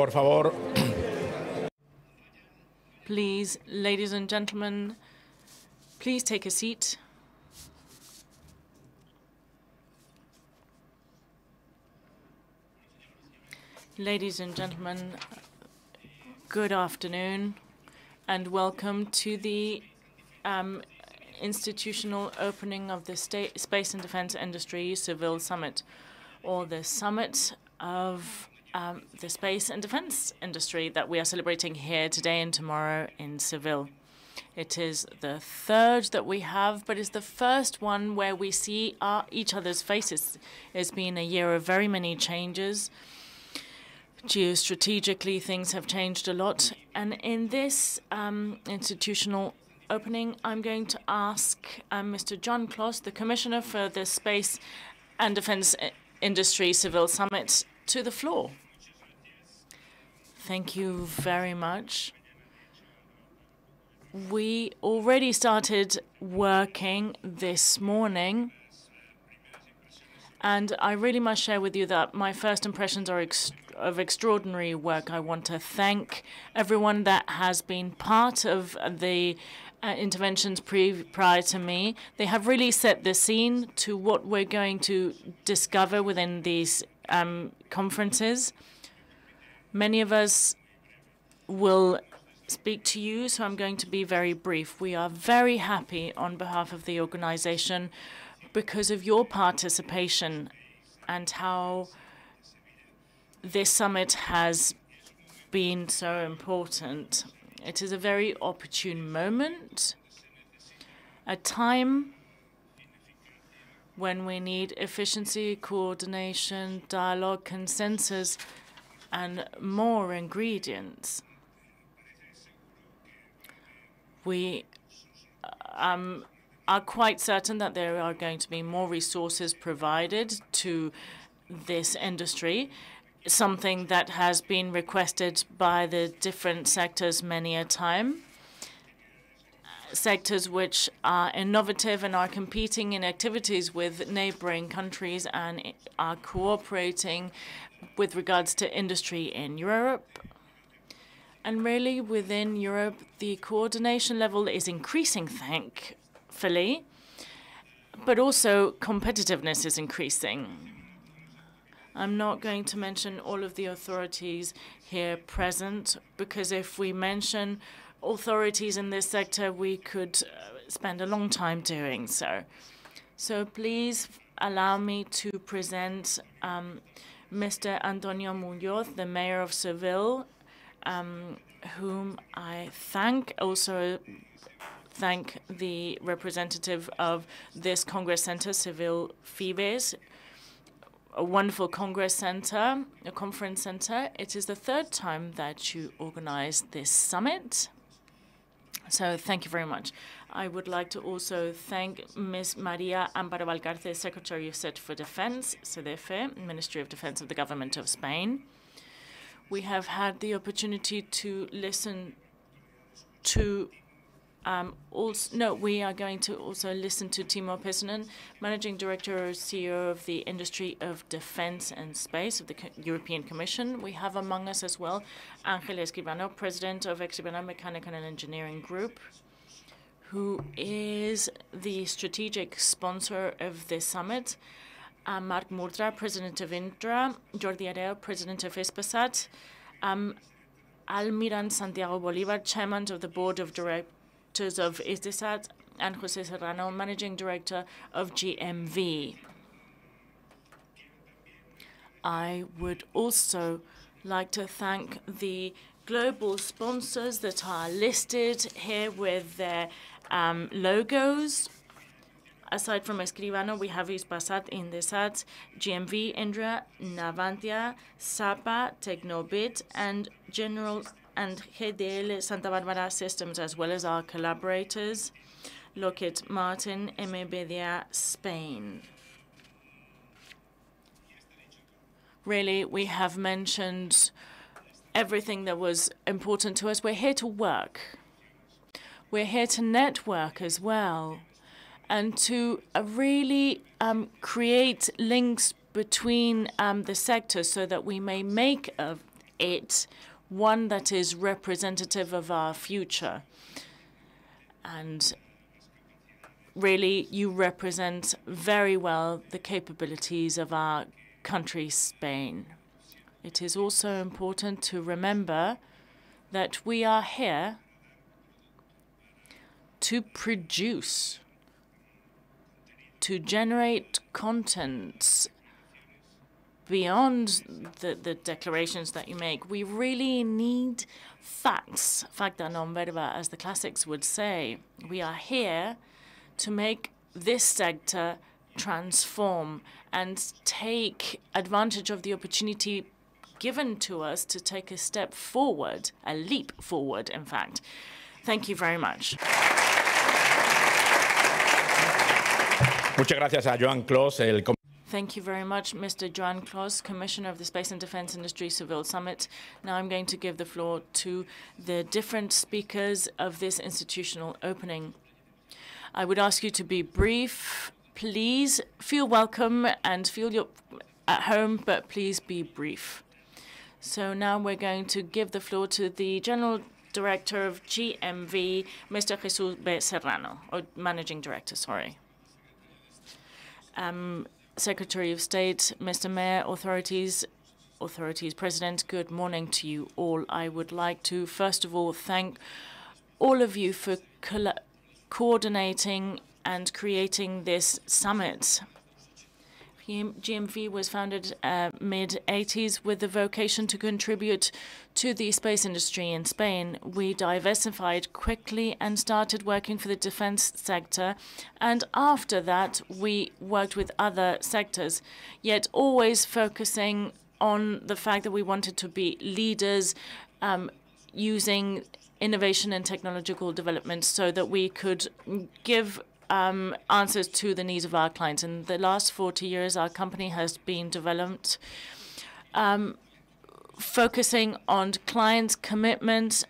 Por favor. Please, ladies and gentlemen, please take a seat. Ladies and gentlemen, good afternoon, and welcome to the um, institutional opening of the State Space and Defense Industry Seville Summit, or the Summit of um, the space and defense industry that we are celebrating here today and tomorrow in Seville. It is the third that we have, but it's the first one where we see our, each other's faces. It's been a year of very many changes. Geostrategically, things have changed a lot. And in this um, institutional opening, I'm going to ask um, Mr. John Clos, the Commissioner for the Space and Defense Industry Seville Summit, to the floor. Thank you very much. We already started working this morning, and I really must share with you that my first impressions are ex of extraordinary work. I want to thank everyone that has been part of the uh, interventions prior to me. They have really set the scene to what we're going to discover within these um, conferences. Many of us will speak to you, so I'm going to be very brief. We are very happy on behalf of the organization because of your participation and how this summit has been so important. It is a very opportune moment, a time when we need efficiency, coordination, dialogue, consensus, and more ingredients. We um, are quite certain that there are going to be more resources provided to this industry, something that has been requested by the different sectors many a time sectors which are innovative and are competing in activities with neighboring countries and are cooperating with regards to industry in Europe. And really, within Europe, the coordination level is increasing, thankfully, but also competitiveness is increasing. I'm not going to mention all of the authorities here present, because if we mention authorities in this sector, we could uh, spend a long time doing so. So please allow me to present um, Mr. Antonio Muñoz, the mayor of Seville, um, whom I thank. Also thank the representative of this Congress Center, Seville Fibes, a wonderful Congress Center, a conference center. It is the third time that you organize this summit. So thank you very much. I would like to also thank Ms. Maria Amparo Valcarce, Secretary of State for Defense, SEDEFE, Ministry of Defense of the Government of Spain. We have had the opportunity to listen to um, also, no, we are going to also listen to Timo Pesonen, Managing Director or CEO of the Industry of Defense and Space of the Co European Commission. We have among us as well Ángel Escribano, President of Escribano Mechanical and Engineering Group, who is the strategic sponsor of this summit. Uh, Marc Murtra, President of Indra, Jordi Hereu, President of Hispasat, um, Almirant Santiago Bolíbar, Chairman of the Board of Directors directors of Hisdesat and Jose Serrano, managing director of GMV. I would also like to thank the global sponsors that are listed here with their um, logos. Aside from Escribano, we have Hispasat, Hisdesat, GMV, Indra, Navantia, SAPA, Tecnobit, and General and GDL Santa Barbara Systems, as well as our collaborators, Lockheed Martin, Media, Spain. Really, we have mentioned everything that was important to us. We're here to work. We're here to network as well and to uh, really um, create links between um, the sectors so that we may make a it one that is representative of our future. And really, you represent very well the capabilities of our country, Spain. It is also important to remember that we are here to produce, to generate contents beyond the, the declarations that you make. We really need facts, facta non verba, as the classics would say. We are here to make this sector transform and take advantage of the opportunity given to us to take a step forward, a leap forward, in fact. Thank you very much. Muchas gracias a Joan Clos, el Thank you very much, Mr. Joan Clos, Commissioner of the Space and Defence Industry Seville Summit. Now I'm going to give the floor to the different speakers of this institutional opening. I would ask you to be brief. Please feel welcome and feel you're at home, but please be brief. So now we're going to give the floor to the General Director of GMV, Mr. Jesus B. Serrano, or Managing Director, sorry. Um, Secretary of State, Mr. Mayor, authorities, authorities, President, good morning to you all. I would like to, first of all, thank all of you for coordinating and creating this summit. GMV was founded uh, mid-80s with the vocation to contribute to the space industry in Spain. We diversified quickly and started working for the defense sector. And after that, we worked with other sectors, yet always focusing on the fact that we wanted to be leaders um, using innovation and technological development so that we could give um, answers to the needs of our clients. In the last 40 years, our company has been developed um, focusing on clients' commitments,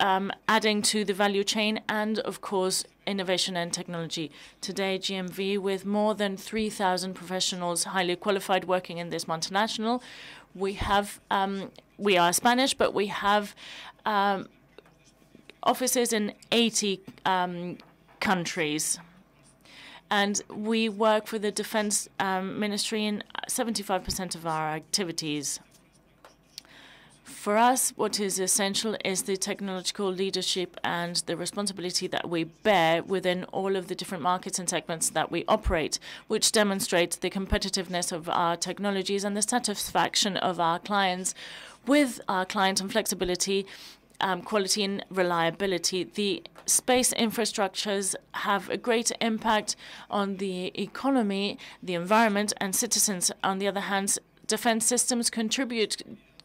um, adding to the value chain, and of course, innovation and technology. Today, GMV, with more than 3,000 professionals highly qualified working in this multinational, we have um, we are Spanish, but we have um, offices in 80 um, countries. And we work for the Defense um, Ministry in 75% of our activities. For us, what is essential is the technological leadership and the responsibility that we bear within all of the different markets and segments that we operate, which demonstrates the competitiveness of our technologies and the satisfaction of our clients with our client and flexibility um, quality and reliability. The space infrastructures have a great impact on the economy, the environment, and citizens. On the other hand, defense systems contribute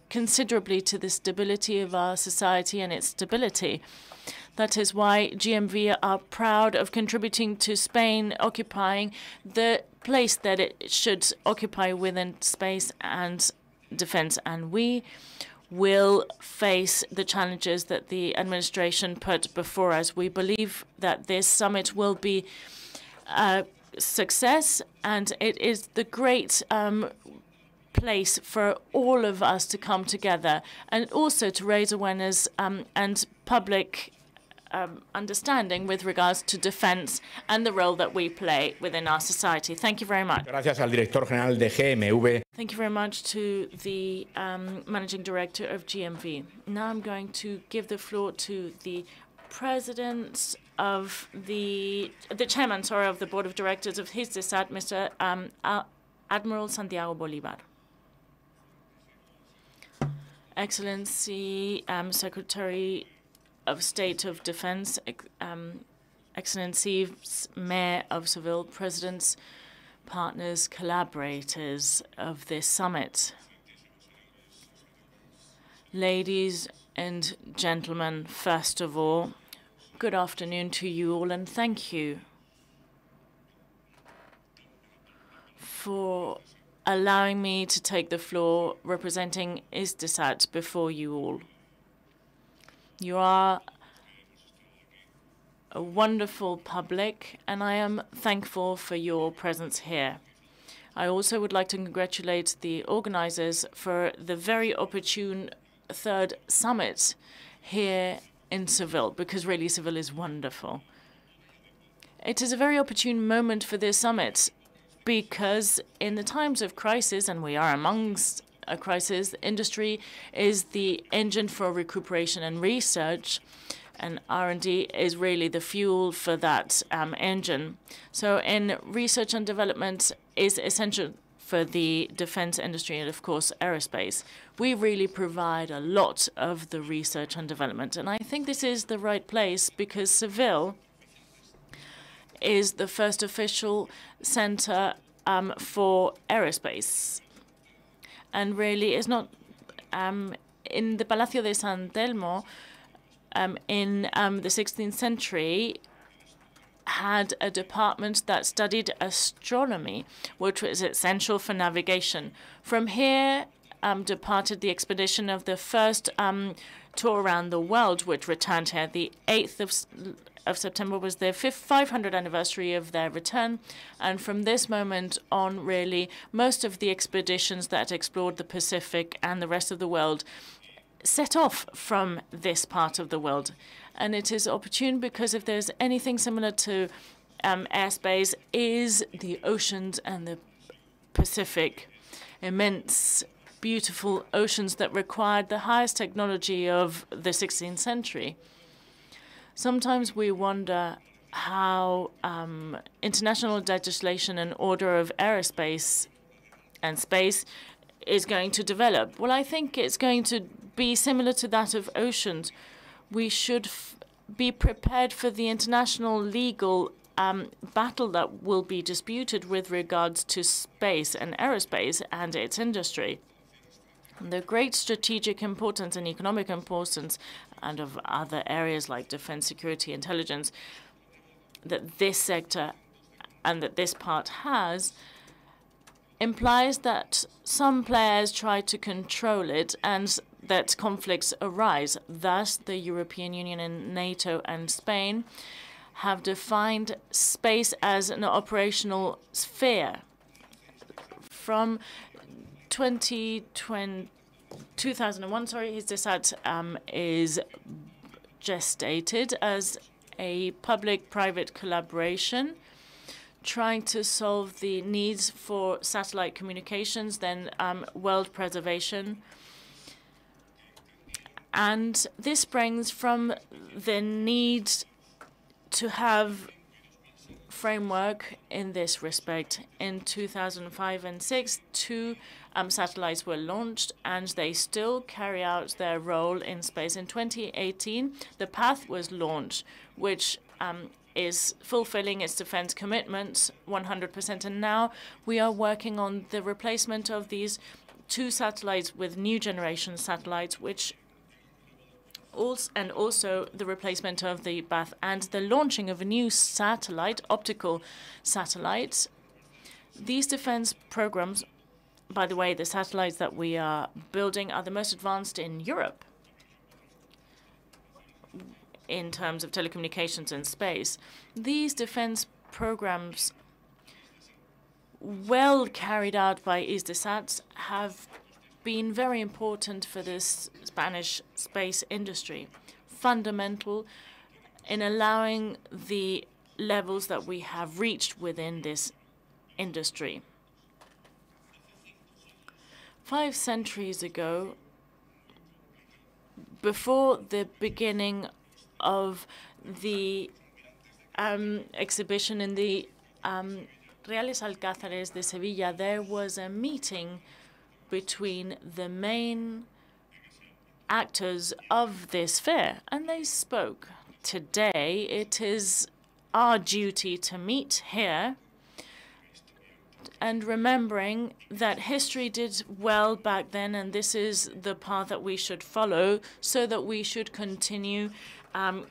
considerably to the stability of our society and its stability. That is why GMV are proud of contributing to Spain occupying the place that it should occupy within space and defense. And we will face the challenges that the administration put before us. We believe that this summit will be a success, and it is the great um, place for all of us to come together and also to raise awareness um, and public um, understanding with regards to defense and the role that we play within our society. Thank you very much. Gracias al director general de GMV. Thank you very much to the um, managing director of GMV. Now I'm going to give the floor to the president of the the chairman, sorry, of the board of directors of Hisdesat, Mr. Um, Admiral Santiago Bolíbar. Excellency, um, Secretary of State of Defense, um, Excellencies, Mayor of Seville, presidents, partners, collaborators of this summit. Ladies and gentlemen, first of all, good afternoon to you all and thank you for allowing me to take the floor representing Hisdesat before you all. You are a wonderful public, and I am thankful for your presence here. I also would like to congratulate the organizers for the very opportune third summit here in Seville, because really Seville is wonderful. It is a very opportune moment for this summit because in the times of crisis, and we are amongst crisis, industry is the engine for recuperation and research, and R&D is really the fuel for that um, engine. So in research and development is essential for the defense industry and, of course, aerospace. We really provide a lot of the research and development. And I think this is the right place because Seville is the first official center um, for aerospace. And really, it's not um, in the Palacio de San Telmo um, in um, the 16th century had a department that studied astronomy, which was essential for navigation. From here um, departed the expedition of the first um, tour around the world, which returned here. The 8th of, of September was their 500th anniversary of their return. And from this moment on, really, most of the expeditions that explored the Pacific and the rest of the world set off from this part of the world. And it is opportune because if there's anything similar to um, airspace, is the oceans and the Pacific. Immense, beautiful oceans that required the highest technology of the 16th century. Sometimes we wonder how um, international legislation and order of aerospace and space is going to develop. Well, I think it's going to be similar to that of oceans we should be prepared for the international legal um, battle that will be disputed with regards to space and aerospace and its industry. The great strategic importance and economic importance and of other areas like defense, security, intelligence that this sector and that this part has implies that some players try to control it and that conflicts arise. Thus, the European Union and NATO and Spain have defined space as an operational sphere. From 2020, 2001, sorry, Hisdesat um, is gestated as a public-private collaboration trying to solve the needs for satellite communications, then um, world preservation, and this springs from the need to have framework in this respect. In 2005 and 6, two um, satellites were launched, and they still carry out their role in space. In 2018, the PAZ was launched, which um, is fulfilling its defense commitments 100%. And now we are working on the replacement of these two satellites with new generation satellites, which also, and also the replacement of the PAZ and the launching of a new satellite, optical satellite. These defense programs, by the way, the satellites that we are building are the most advanced in Europe in terms of telecommunications and space. These defense programs, well carried out by Hisdesat, have been very important for this Spanish space industry, fundamental in allowing the levels that we have reached within this industry. Five centuries ago, before the beginning of the um, exhibition in the um, Reales Alcázares de Sevilla, there was a meeting between the main actors of this fair, and they spoke. Today, it is our duty to meet here and remembering that history did well back then, and this is the path that we should follow so that we should continue um,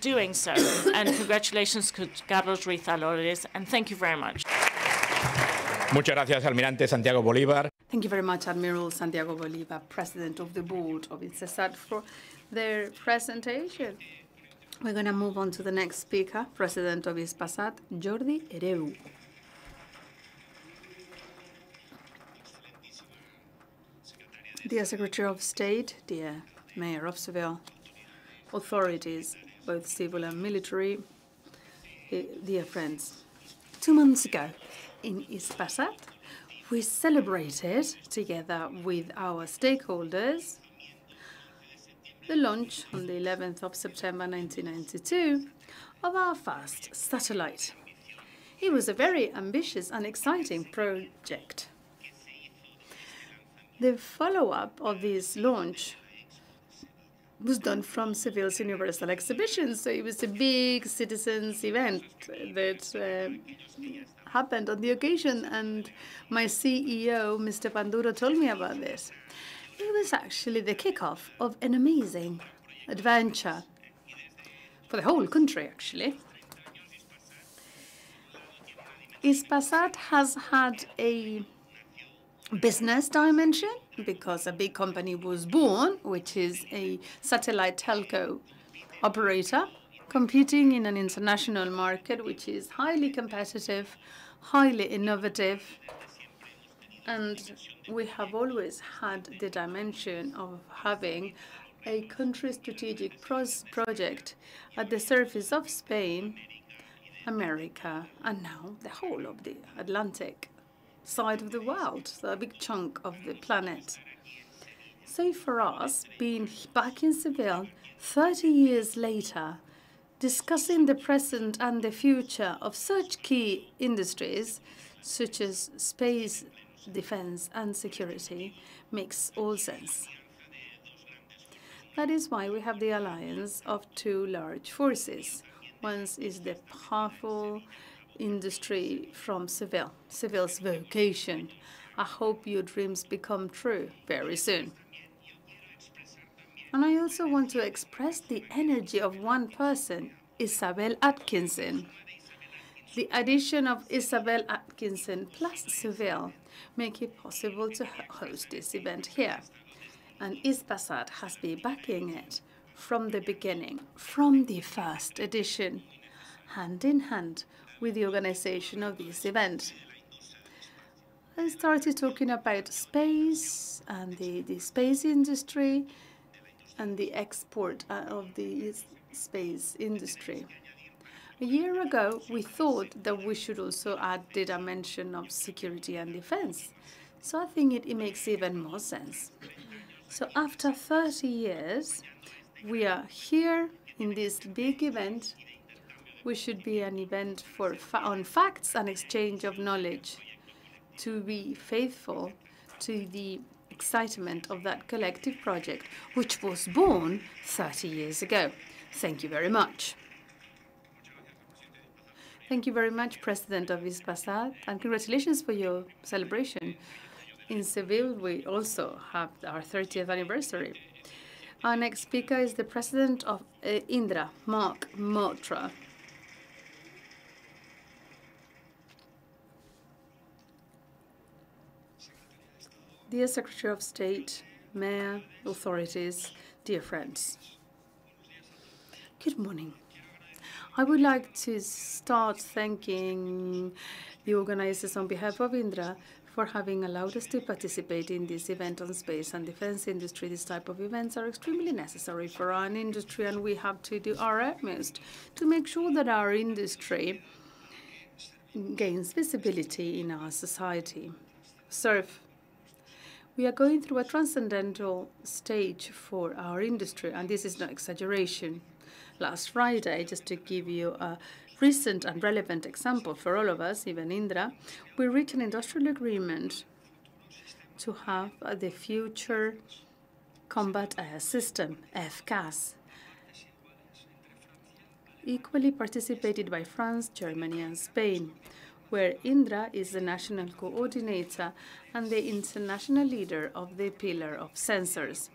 doing so. and congratulations to Carlos Ruiz Alores, and thank you very much. Muchas gracias, Almirante Santiago Bolíbar. Thank you very much, Admiral Santiago Bolíbar, President of the Board of Hisdesat, for their presentation. We're going to move on to the next speaker, President of Hispasat, Jordi Hereu. Dear Secretary of State, dear Mayor of Seville, authorities, both civil and military, eh, dear friends. Two months ago in Hispasat, we celebrated together with our stakeholders the launch on the 11th of September 1992 of our first satellite. It was a very ambitious and exciting project. The follow-up of this launch was done from Seville's Universal Exhibition, so it was a big citizens event that uh, happened on the occasion, and my CEO, Mr. Panduro, told me about this. It was actually the kickoff of an amazing adventure for the whole country, actually. Hispasat has had a business dimension because a big company was born, which is a satellite telco operator competing in an international market which is highly competitive, highly innovative, and we have always had the dimension of having a country strategic project at the surface of Spain, America, and now the whole of the Atlantic side of the world, so a big chunk of the planet. So for us, being back in Seville 30 years later, discussing the present and the future of such key industries such as space, defense and security makes all sense. That is why we have the alliance of two large forces. One is the powerful industry from Seville, Seville's vocation. I hope your dreams become true very soon. And I also want to express the energy of one person, Isabel Atkinson. The addition of Isabel Atkinson plus Seville make it possible to host this event here. And Hispasat has been backing it from the beginning, from the first edition, hand in hand with the organization of this event. I started talking about space and the, the space industry and the export uh, of the space industry. A year ago, we thought that we should also add the dimension of security and defense. So I think it, it makes even more sense. So after 30 years, we are here in this big event we should be an event for fa on facts and exchange of knowledge to be faithful to the excitement of that collective project, which was born 30 years ago. Thank you very much. Thank you very much, President of Hispasat, and congratulations for your celebration. In Seville, we also have our 30th anniversary. Our next speaker is the President of uh, Indra, Marc Murtra. Dear Secretary of State, Mayor, authorities, dear friends. Good morning. I would like to start thanking the organizers on behalf of Indra for having allowed us to participate in this event on space and defense industry. This type of events are extremely necessary for our industry, and we have to do our utmost to make sure that our industry gains visibility in our society. Serve we are going through a transcendental stage for our industry, and this is no exaggeration. Last Friday, just to give you a recent and relevant example for all of us, even Indra, we reached an industrial agreement to have the future combat air system, FCAS, equally participated by France, Germany, and Spain where Indra is the national coordinator and the international leader of the pillar of sensors.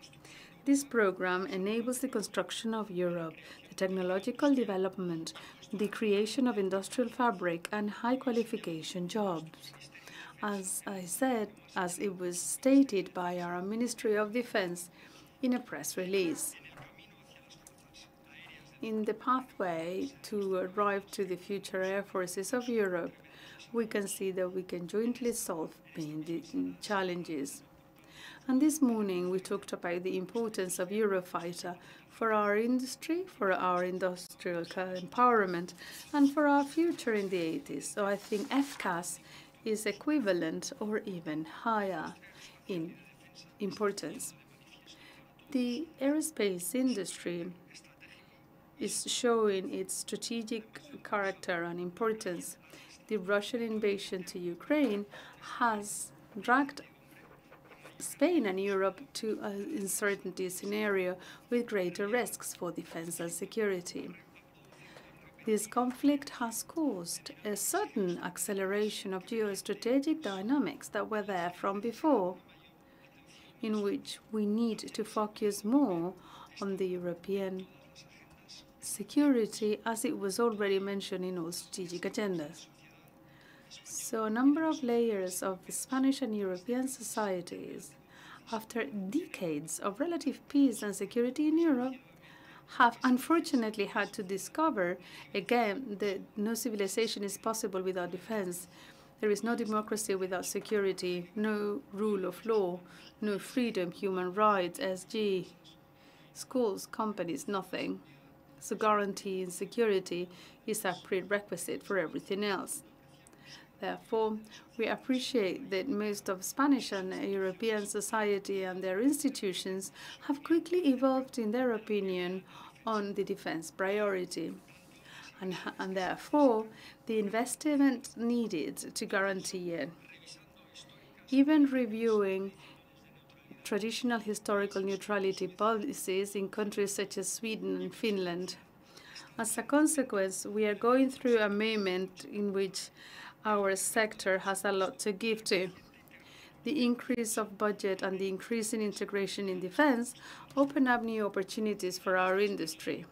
This program enables the construction of Europe, the technological development, the creation of industrial fabric and high qualification jobs. As I said, as it was stated by our Ministry of Defense in a press release. In the pathway to arrive to the future air forces of Europe, we can see that we can jointly solve the challenges. And this morning we talked about the importance of Eurofighter for our industry, for our industrial empowerment, and for our future in the 80s. So I think FCAS is equivalent or even higher in importance. The aerospace industry is showing its strategic character and importance. The Russian invasion to Ukraine has dragged Spain and Europe to an uncertainty scenario with greater risks for defense and security. This conflict has caused a sudden acceleration of geostrategic dynamics that were there from before, in which we need to focus more on the European security, as it was already mentioned in all strategic agendas. So a number of layers of the Spanish and European societies, after decades of relative peace and security in Europe, have unfortunately had to discover again that no civilization is possible without defense. There is no democracy without security, no rule of law, no freedom, human rights, SG, schools, companies, nothing. So guaranteeing security is a prerequisite for everything else. Therefore, we appreciate that most of Spanish and European society and their institutions have quickly evolved in their opinion on the defense priority. And, and therefore, the investment needed to guarantee it. Even reviewing traditional historical neutrality policies in countries such as Sweden and Finland. As a consequence, we are going through a moment in which our sector has a lot to give to. The increase of budget and the increase in integration in defense open up new opportunities for our industry.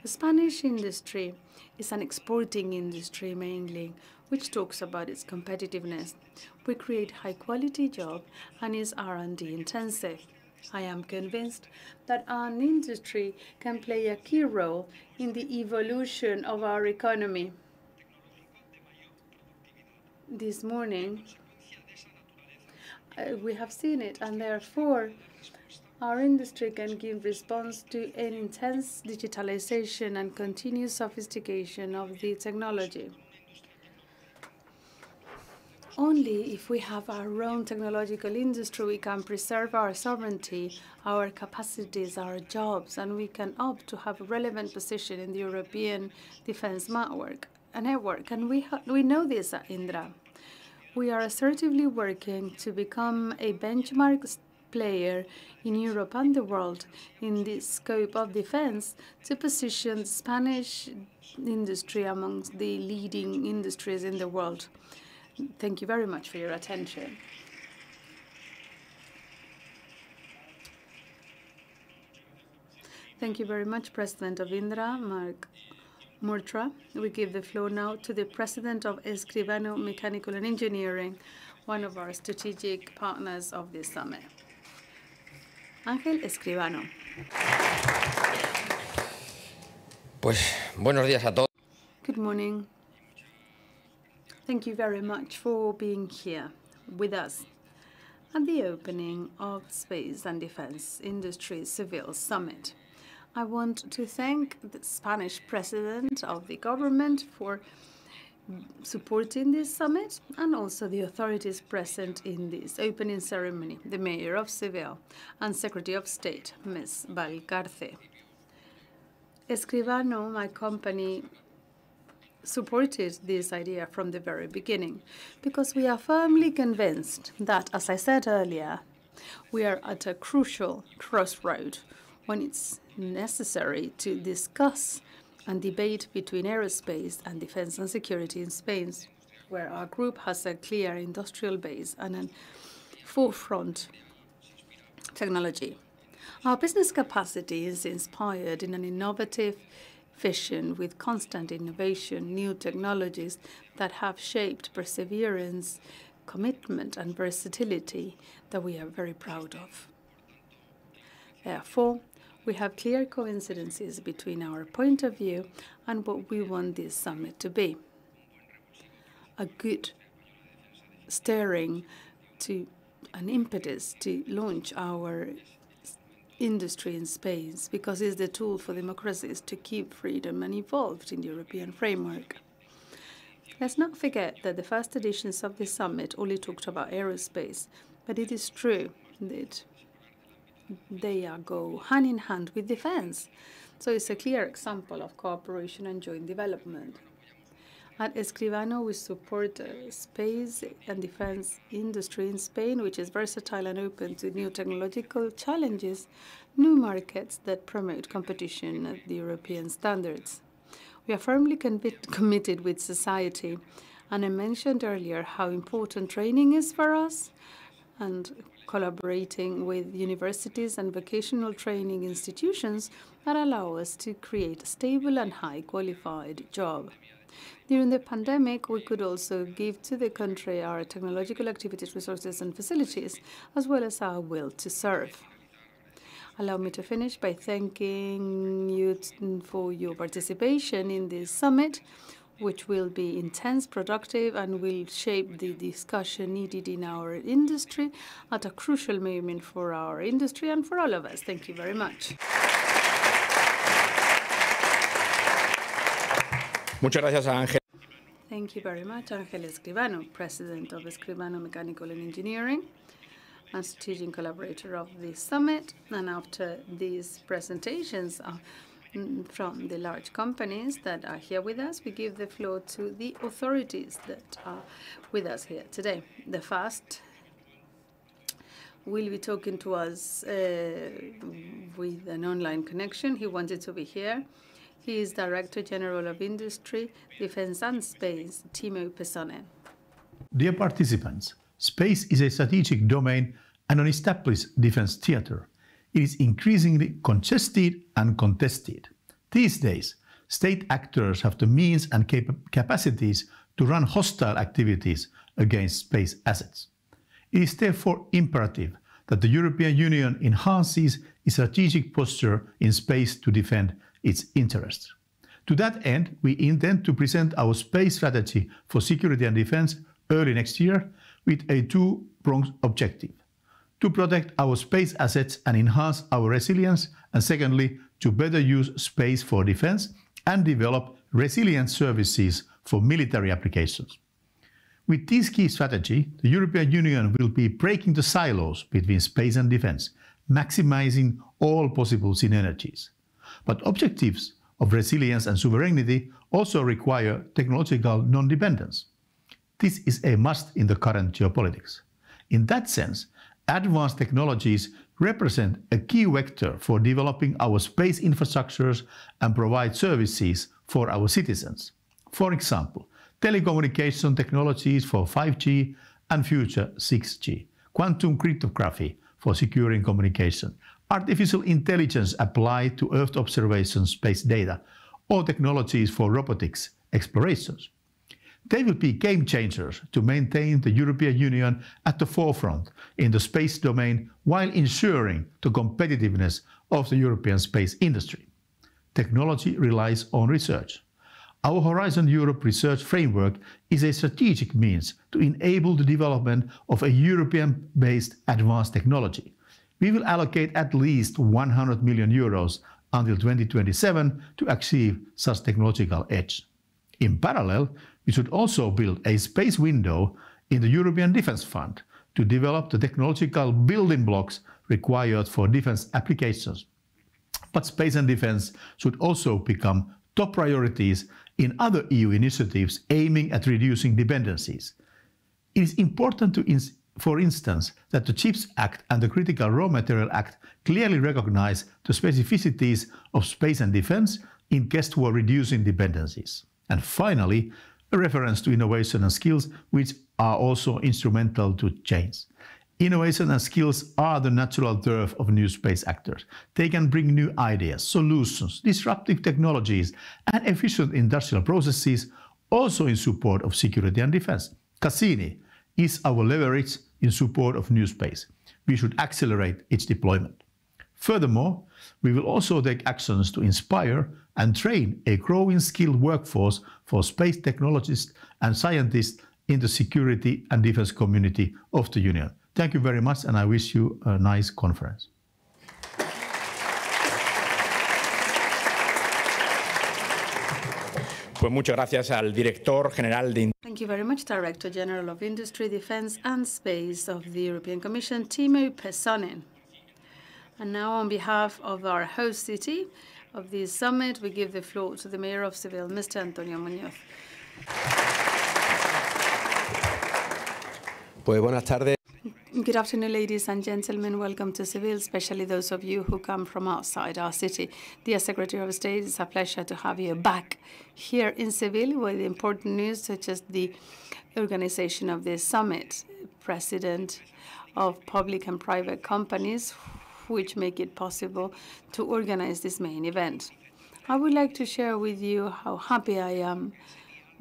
The Spanish industry is an exporting industry mainly, which talks about its competitiveness. We create high-quality jobs and is R&D intensive. I am convinced that our industry can play a key role in the evolution of our economy this morning, uh, we have seen it, and therefore our industry can give response to an intense digitalization and continuous sophistication of the technology. Only if we have our own technological industry, we can preserve our sovereignty, our capacities, our jobs, and we can opt to have a relevant position in the European defense network. A network, and we we know this at Indra. We are assertively working to become a benchmark player in Europe and the world in the scope of defense to position Spanish industry amongst the leading industries in the world. Thank you very much for your attention. Thank you very much, President of Indra, Marc Murtra. We give the floor now to the president of Escribano Mechanical and Engineering, one of our strategic partners of this summit. Ángel Escribano. Pues buenos días a todos. Good morning. Thank you very much for being here with us at the opening of Space and Defense Industry Seville Summit. I want to thank the Spanish president of the government for supporting this summit and also the authorities present in this opening ceremony, the Mayor of Seville and Secretary of State, Ms. Valcarce. Escribano, my company, supported this idea from the very beginning because we are firmly convinced that, as I said earlier, we are at a crucial crossroad when it's necessary to discuss and debate between aerospace and defense and security in Spain, where our group has a clear industrial base and a forefront technology. Our business capacity is inspired in an innovative vision with constant innovation, new technologies that have shaped perseverance, commitment, and versatility that we are very proud of. Therefore, we have clear coincidences between our point of view and what we want this summit to be. A good stirring to an impetus to launch our industry in space because it's the tool for democracies to keep freedom and evolved in the European framework. Let's not forget that the first editions of the summit only talked about aerospace, but it is true that they go hand in hand with defense. So it's a clear example of cooperation and joint development. At Escribano, we support uh, space and defense industry in Spain, which is versatile and open to new technological challenges, new markets that promote competition at the European standards. We are firmly committed with society, and I mentioned earlier how important training is for us and collaborating with universities and vocational training institutions that allow us to create a stable and high qualified job. During the pandemic, we could also give to the country our technological activities, resources, and facilities, as well as our will to serve. Allow me to finish by thanking you for your participation in this summit, which will be intense, productive, and will shape the discussion needed in our industry at a crucial moment for our industry and for all of us. Thank you very much. Muchas gracias a Ángel. Thank you very much, Ángel Escribano, President of Escribano Mechanical and Engineering and strategic collaborator of the summit. And after these presentations uh, from the large companies that are here with us, we give the floor to the authorities that are with us here today. The first will be talking to us uh, with an online connection. He wanted to be here. He is Director General of Industry, Defense and Space, Timo Pesonen. Dear participants, space is a strategic domain and an established defense theater. It is increasingly congested and contested. These days, state actors have the means and cap capacities to run hostile activities against space assets. It is therefore imperative that the European Union enhances its strategic posture in space to defend its interests. To that end, we intend to present our space strategy for security and defense early next year with a two-pronged objective. To protect our space assets and enhance our resilience, and secondly, to better use space for defense and develop resilient services for military applications. With this key strategy, the European Union will be breaking the silos between space and defense, maximizing all possible synergies. But objectives of resilience and sovereignty also require technological non-dependence. This is a must in the current geopolitics. In that sense, advanced technologies represent a key vector for developing our space infrastructures and provide services for our citizens. For example, telecommunication technologies for 5G and future 6G, quantum cryptography for securing communication, artificial intelligence applied to Earth observation space data, or technologies for robotics explorations. They will be game changers to maintain the European Union at the forefront in the space domain while ensuring the competitiveness of the European space industry. Technology relies on research. Our Horizon Europe research framework is a strategic means to enable the development of a European-based advanced technology we will allocate at least 100 million euros until 2027 to achieve such technological edge. In parallel, we should also build a space window in the European Defence Fund to develop the technological building blocks required for defence applications. But space and defence should also become top priorities in other EU initiatives aiming at reducing dependencies. It is important to for instance, that the CHIPS Act and the Critical Raw Material Act clearly recognize the specificities of space and defense in quest for reducing dependencies. And finally, a reference to innovation and skills, which are also instrumental to change. Innovation and skills are the natural turf of new space actors. They can bring new ideas, solutions, disruptive technologies, and efficient industrial processes, also in support of security and defense. Cassini, is our leverage in support of new space. We should accelerate its deployment. Furthermore, we will also take actions to inspire and train a growing skilled workforce for space technologists and scientists in the security and defense community of the Union. Thank you very much, and I wish you a nice conference. Pues muchas gracias al director general de Thank you very much, Director General of Industry, Defence and Space of the European Commission, Timo Pesonen. And now, on behalf of our host city of this summit, we give the floor to the Mayor of Seville, Mr. Antonio Muñoz. Pues buenas tardes. Good afternoon, ladies and gentlemen. Welcome to Seville, especially those of you who come from outside our city. Dear Secretary of State, it's a pleasure to have you back here in Seville with important news such as the organization of this summit, President of public and private companies, which make it possible to organize this main event. I would like to share with you how happy I am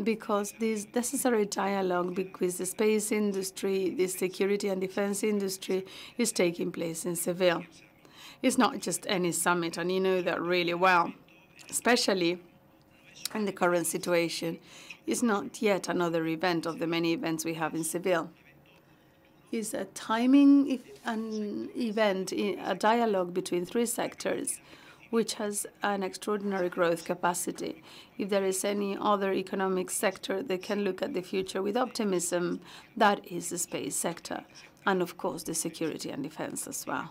because this necessary dialogue between the space industry, the security and defense industry is taking place in Seville. It's not just any summit, and you know that really well, especially in the current situation. It's not yet another event of the many events we have in Seville. It's a timing an event, a dialogue between three sectors which has an extraordinary growth capacity. If there is any other economic sector that can look at the future with optimism, that is the space sector, and of course, the security and defense as well.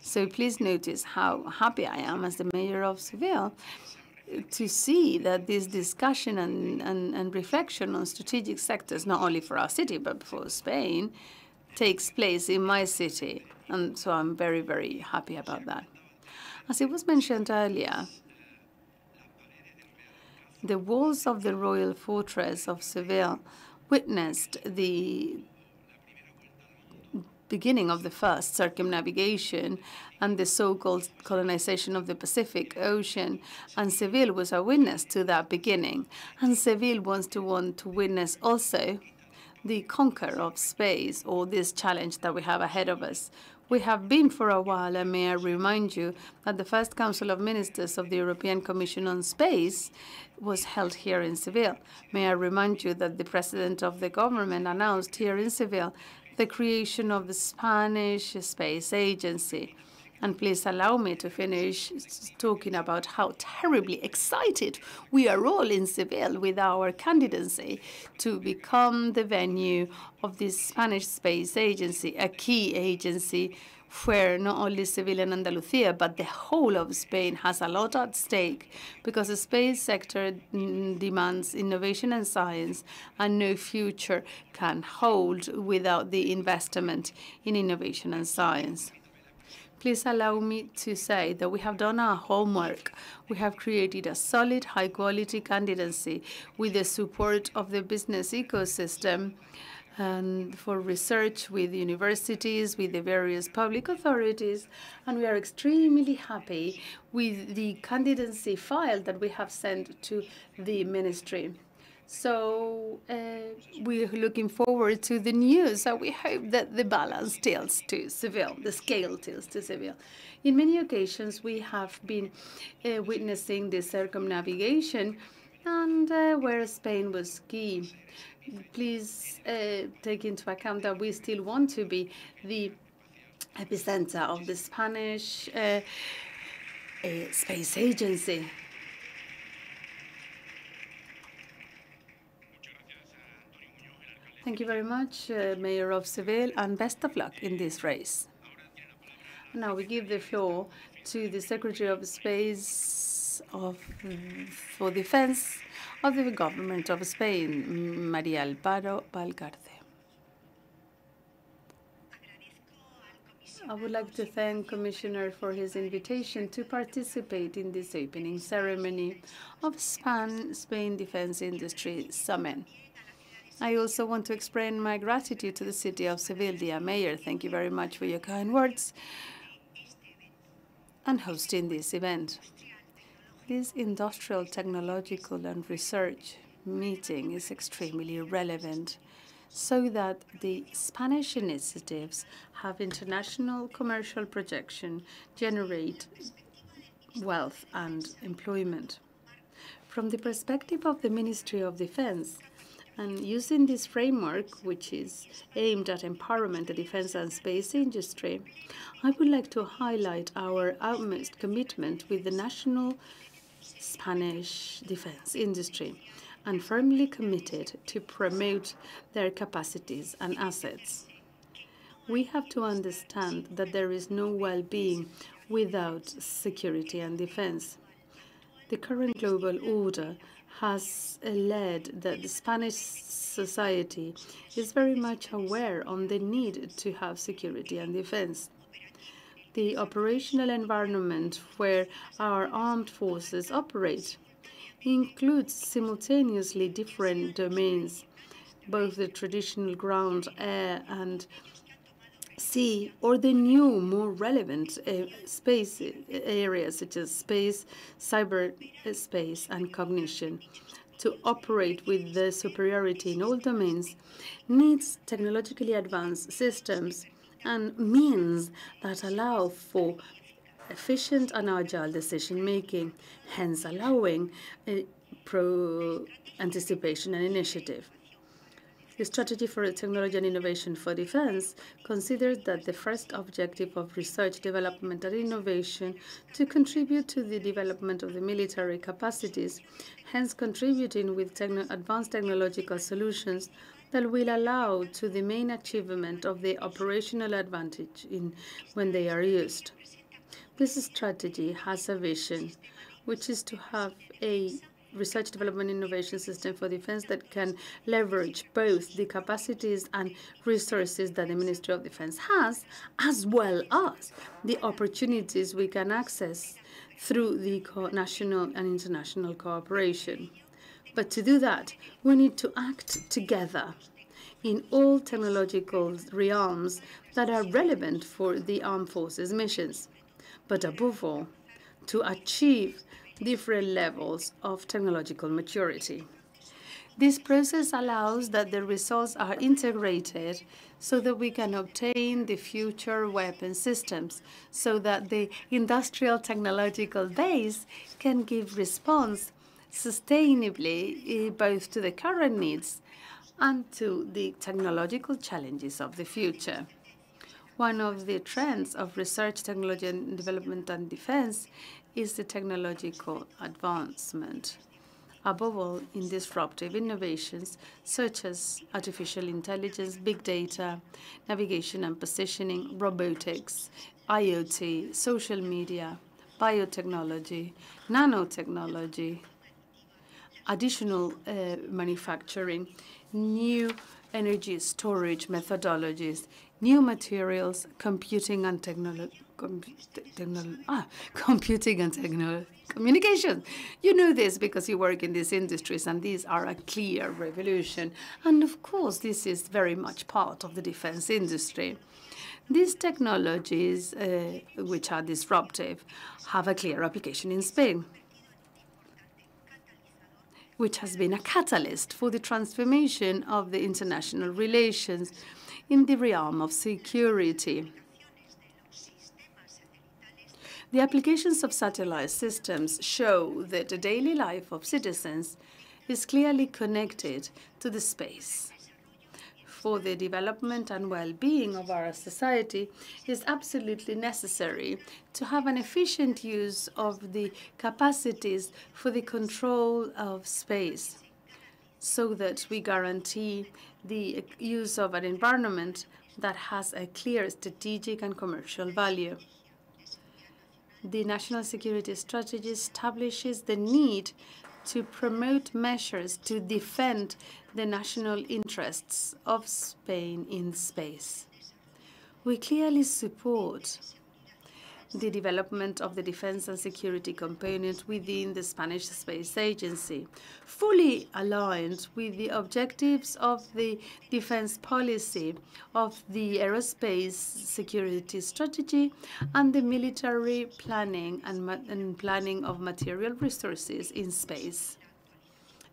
So please notice how happy I am as the mayor of Seville to see that this discussion and, and, and reflection on strategic sectors, not only for our city, but for Spain, takes place in my city. And so I'm very, very happy about that. As it was mentioned earlier, the walls of the royal fortress of Seville witnessed the beginning of the first circumnavigation and the so-called colonization of the Pacific Ocean, and Seville was a witness to that beginning. And Seville wants to want to witness also the conquer of space or this challenge that we have ahead of us. We have been for a while, and may I remind you that the first Council of Ministers of the European Commission on Space was held here in Seville. May I remind you that the President of the government announced here in Seville the creation of the Spanish Space Agency. And please allow me to finish talking about how terribly excited we are all in Seville with our candidacy to become the venue of this Spanish Space Agency, a key agency where not only Seville and Andalusia, but the whole of Spain has a lot at stake because the space sector demands innovation and science, and no future can hold without the investment in innovation and science. Please allow me to say that we have done our homework. We have created a solid, high-quality candidacy with the support of the business ecosystem and for research with universities, with the various public authorities, and we are extremely happy with the candidacy file that we have sent to the ministry. So uh, we're looking forward to the news. So we hope that the balance tilts to Seville, the scale tilts to Seville. In many occasions, we have been uh, witnessing the circumnavigation and uh, where Spain was key. Please uh, take into account that we still want to be the epicenter of the Spanish uh, uh, space agency. Thank you very much, uh, Mayor of Seville, and best of luck in this race. Now we give the floor to the Secretary of Space of, for Defense of the Government of Spain, Maria Amparo Valcarce. I would like to thank Commissioner for his invitation to participate in this opening ceremony of Span Spain Defense Industry Summit. I also want to express my gratitude to the city of Seville, dear Mayor. Thank you very much for your kind words and hosting this event. This industrial, technological, and research meeting is extremely relevant so that the Spanish initiatives have international commercial projection, generate wealth and employment. From the perspective of the Ministry of Defense, And using this framework, which is aimed at empowerment, the defense and space industry, I would like to highlight our utmost commitment with the national Spanish defense industry and firmly committed to promote their capacities and assets. We have to understand that there is no well-being without security and defense. The current global order has led that the Spanish society is very much aware on the need to have security and defense. The operational environment where our armed forces operate includes simultaneously different domains, both the traditional ground, air, and sea, or the new, more relevant uh, space uh, areas such as space, cyberspace, uh, and cognition. To operate with the superiority in all domains needs technologically advanced systems and means that allow for efficient and agile decision making, hence allowing uh, pro anticipation and initiative. The strategy for technology and innovation for defense considers that the first objective of research, development, and innovation to contribute to the development of the military capacities, hence contributing with advanced technological solutions that will allow to the main achievement of the operational advantage in when they are used. This strategy has a vision, which is to have a research development innovation system for defense that can leverage both the capacities and resources that the Ministry of Defense has, as well as the opportunities we can access through the national and international cooperation. But to do that, we need to act together in all technological realms that are relevant for the armed forces missions. But above all, to achieve different levels of technological maturity. This process allows that the results are integrated so that we can obtain the future weapon systems, so that the industrial technological base can give response sustainably eh, both to the current needs and to the technological challenges of the future. One of the trends of research, technology and development and defense is the technological advancement. Above all, in disruptive innovations such as artificial intelligence, big data, navigation and positioning, robotics, IoT, social media, biotechnology, nanotechnology, additional uh, manufacturing, new energy storage methodologies, new materials, computing and technology com ah, computing and technology communication. You know this because you work in these industries, and these are a clear revolution. And of course, this is very much part of the defense industry. These technologies, uh, which are disruptive, have a clear application in Spain, which has been a catalyst for the transformation of the international relations in the realm of security. The applications of satellite systems show that the daily life of citizens is clearly connected to the space. For the development and well-being of our society, it is absolutely necessary to have an efficient use of the capacities for the control of space so that we guarantee the use of an environment that has a clear strategic and commercial value the national security strategy establishes the need to promote measures to defend the national interests of Spain in space. We clearly support the development of the defense and security component within the Spanish Space Agency, fully aligned with the objectives of the defense policy of the aerospace security strategy and the military planning and, and planning of material resources in space.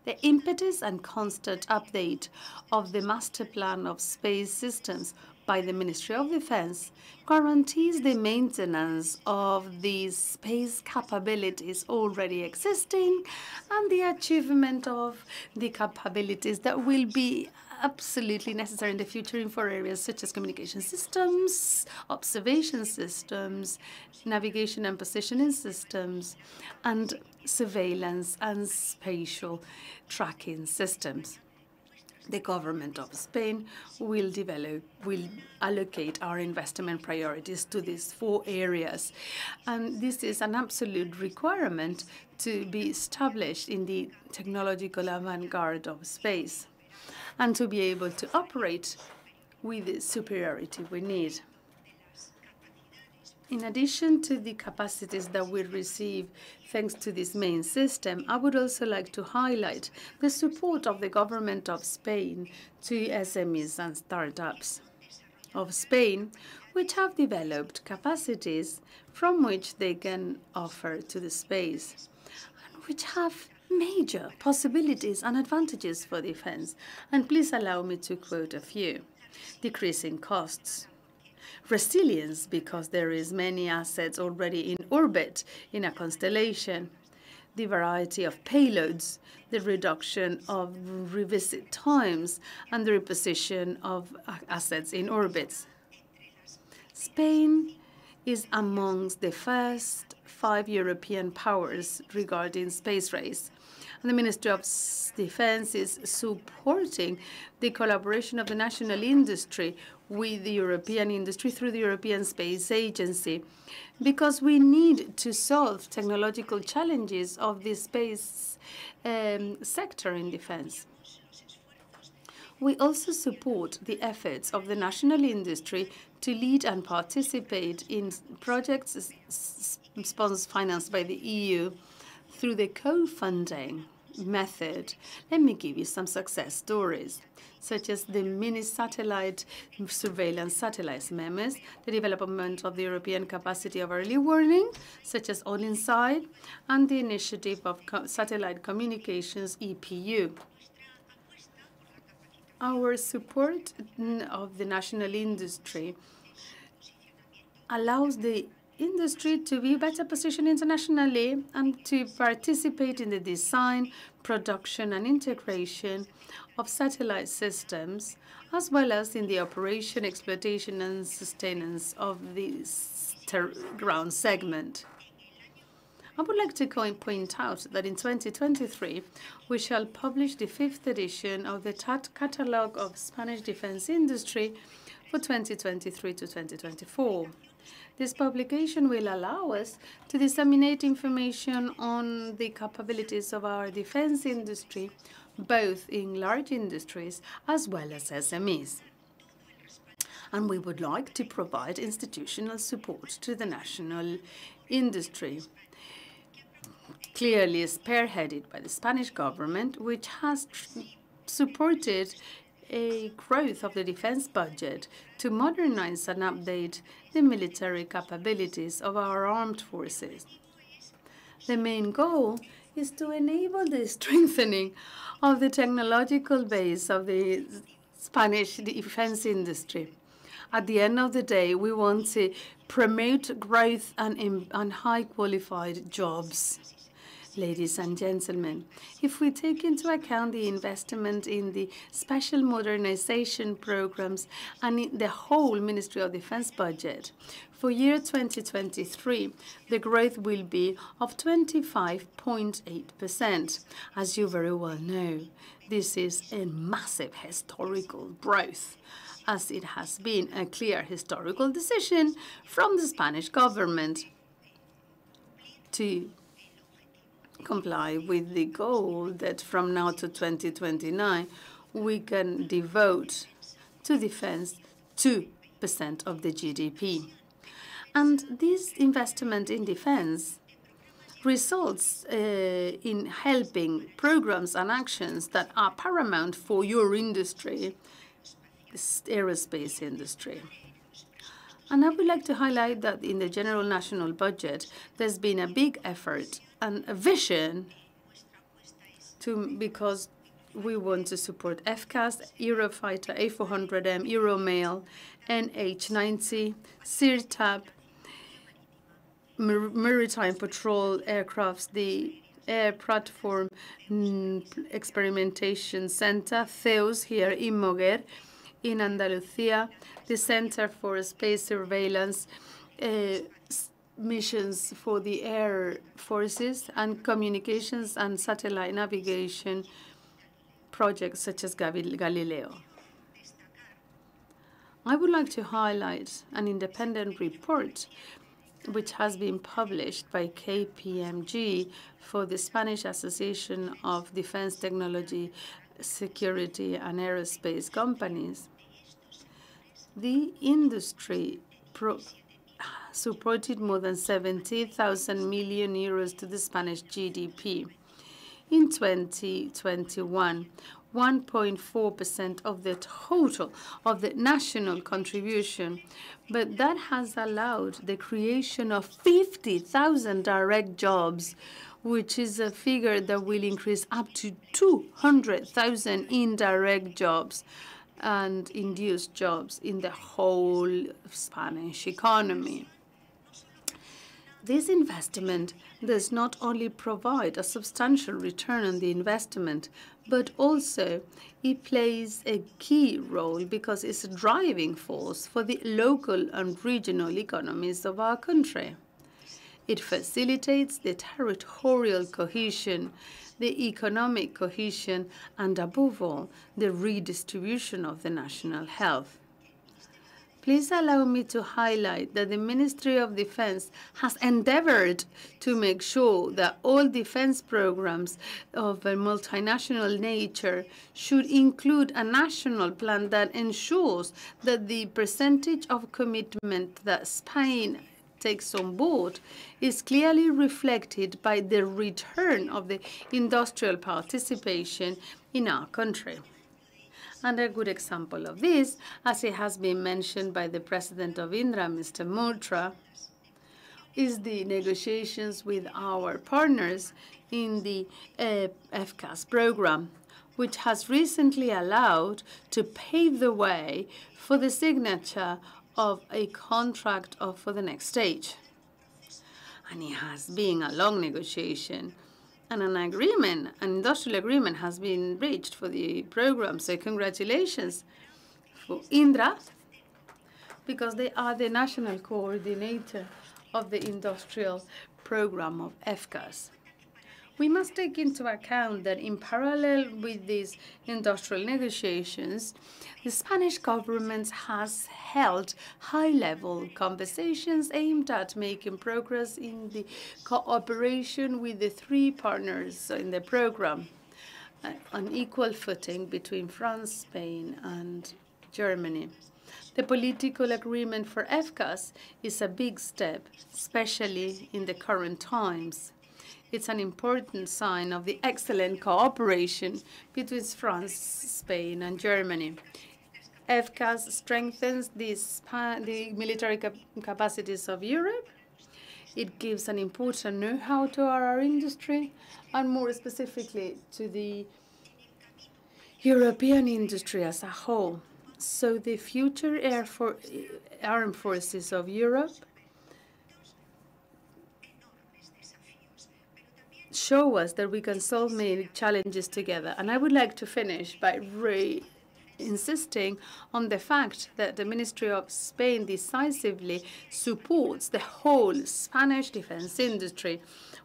The impetus and constant update of the master plan of space systems by the Ministry of Defense guarantees the maintenance of these space capabilities already existing and the achievement of the capabilities that will be absolutely necessary in the future in four areas such as communication systems, observation systems, navigation and positioning systems, and surveillance and spatial tracking systems the government of Spain will develop, will allocate our investment priorities to these four areas. And this is an absolute requirement to be established in the technological avant-garde of space and to be able to operate with the superiority we need. In addition to the capacities that we receive thanks to this main system, I would also like to highlight the support of the government of Spain to SMEs and startups of Spain, which have developed capacities from which they can offer to the space, and which have major possibilities and advantages for defense. And please allow me to quote a few. Decreasing costs, resilience because there is many assets already in orbit in a constellation, the variety of payloads, the reduction of revisit times, and the reposition of assets in orbits. Spain is amongst the first five European powers regarding space race. And the Ministry of Defense is supporting the collaboration of the national industry with the European industry through the European Space Agency because we need to solve technological challenges of the space um, sector in defense. We also support the efforts of the national industry to lead and participate in projects financed by the EU through the co-funding method. Let me give you some success stories such as the mini satellite surveillance satellites MEMES, the development of the European capacity of early warning, such as All Inside, and the initiative of satellite communications EPU. Our support of the national industry allows the industry to be better positioned internationally and to participate in the design, production, and integration of satellite systems, as well as in the operation, exploitation, and sustenance of the ground segment. I would like to point out that in 2023, we shall publish the fifth edition of the TAT Catalogue of Spanish Defense Industry for 2023 to 2024. This publication will allow us to disseminate information on the capabilities of our defense industry, both in large industries as well as SMEs. And we would like to provide institutional support to the national industry, clearly spearheaded by the Spanish government, which has supported a growth of the defense budget to modernize and update the military capabilities of our armed forces. The main goal is to enable the strengthening of the technological base of the Spanish defense industry. At the end of the day, we want to promote growth and, and high qualified jobs ladies and gentlemen. If we take into account the investment in the special modernization programs and in the whole Ministry of Defense budget, for year 2023, the growth will be of 25.8%. As you very well know, this is a massive historical growth as it has been a clear historical decision from the Spanish government to comply with the goal that from now to 2029, we can devote to defense 2% of the GDP. And this investment in defense results uh, in helping programs and actions that are paramount for your industry, the aerospace industry. And I would like to highlight that in the general national budget, there's been a big effort and a vision to because we want to support FCAS, Eurofighter, A400M, Euromale, NH90, SIRTAP, maritime patrol aircrafts, the Air Platform mm, Experimentation Center, CEUS, here in Moguer, in Andalusia, the Center for Space Surveillance, uh, missions for the air forces, and communications and satellite navigation projects such as Galileo. I would like to highlight an independent report which has been published by KPMG for the Spanish Association of Defense Technology, Security and Aerospace Companies. The industry supported more than 70,000 million euros to the Spanish GDP. In 2021, 1.4% of the total of the national contribution, but that has allowed the creation of 50,000 direct jobs, which is a figure that will increase up to 200,000 indirect jobs and induced jobs in the whole Spanish economy. This investment does not only provide a substantial return on the investment, but also it plays a key role because it's a driving force for the local and regional economies of our country. It facilitates the territorial cohesion, the economic cohesion, and above all, the redistribution of the national health. Please allow me to highlight that the Ministry of Defense has endeavored to make sure that all defense programs of a multinational nature should include a national plan that ensures that the percentage of commitment that Spain takes on board is clearly reflected by the return of the industrial participation in our country. And a good example of this, as it has been mentioned by the president of Indra, Mr. Murtra, is the negotiations with our partners in the uh, FCAS program, which has recently allowed to pave the way for the signature of a contract for the next stage. And it has been a long negotiation and an agreement, an industrial agreement has been reached for the program. So congratulations for Indra, because they are the national coordinator of the industrial program of FCAS. We must take into account that in parallel with these industrial negotiations, the Spanish government has held high-level conversations aimed at making progress in the cooperation with the three partners in the program uh, on equal footing between France, Spain, and Germany. The political agreement for FCAS is a big step, especially in the current times. It's an important sign of the excellent cooperation between France, Spain, and Germany. FCAS strengthens the, the military cap capacities of Europe. It gives an important know-how to our industry, and more specifically to the European industry as a whole. So the future air for armed forces of Europe show us that we can solve many challenges together. And I would like to finish by re insisting on the fact that the Ministry of Spain decisively supports the whole Spanish defense industry.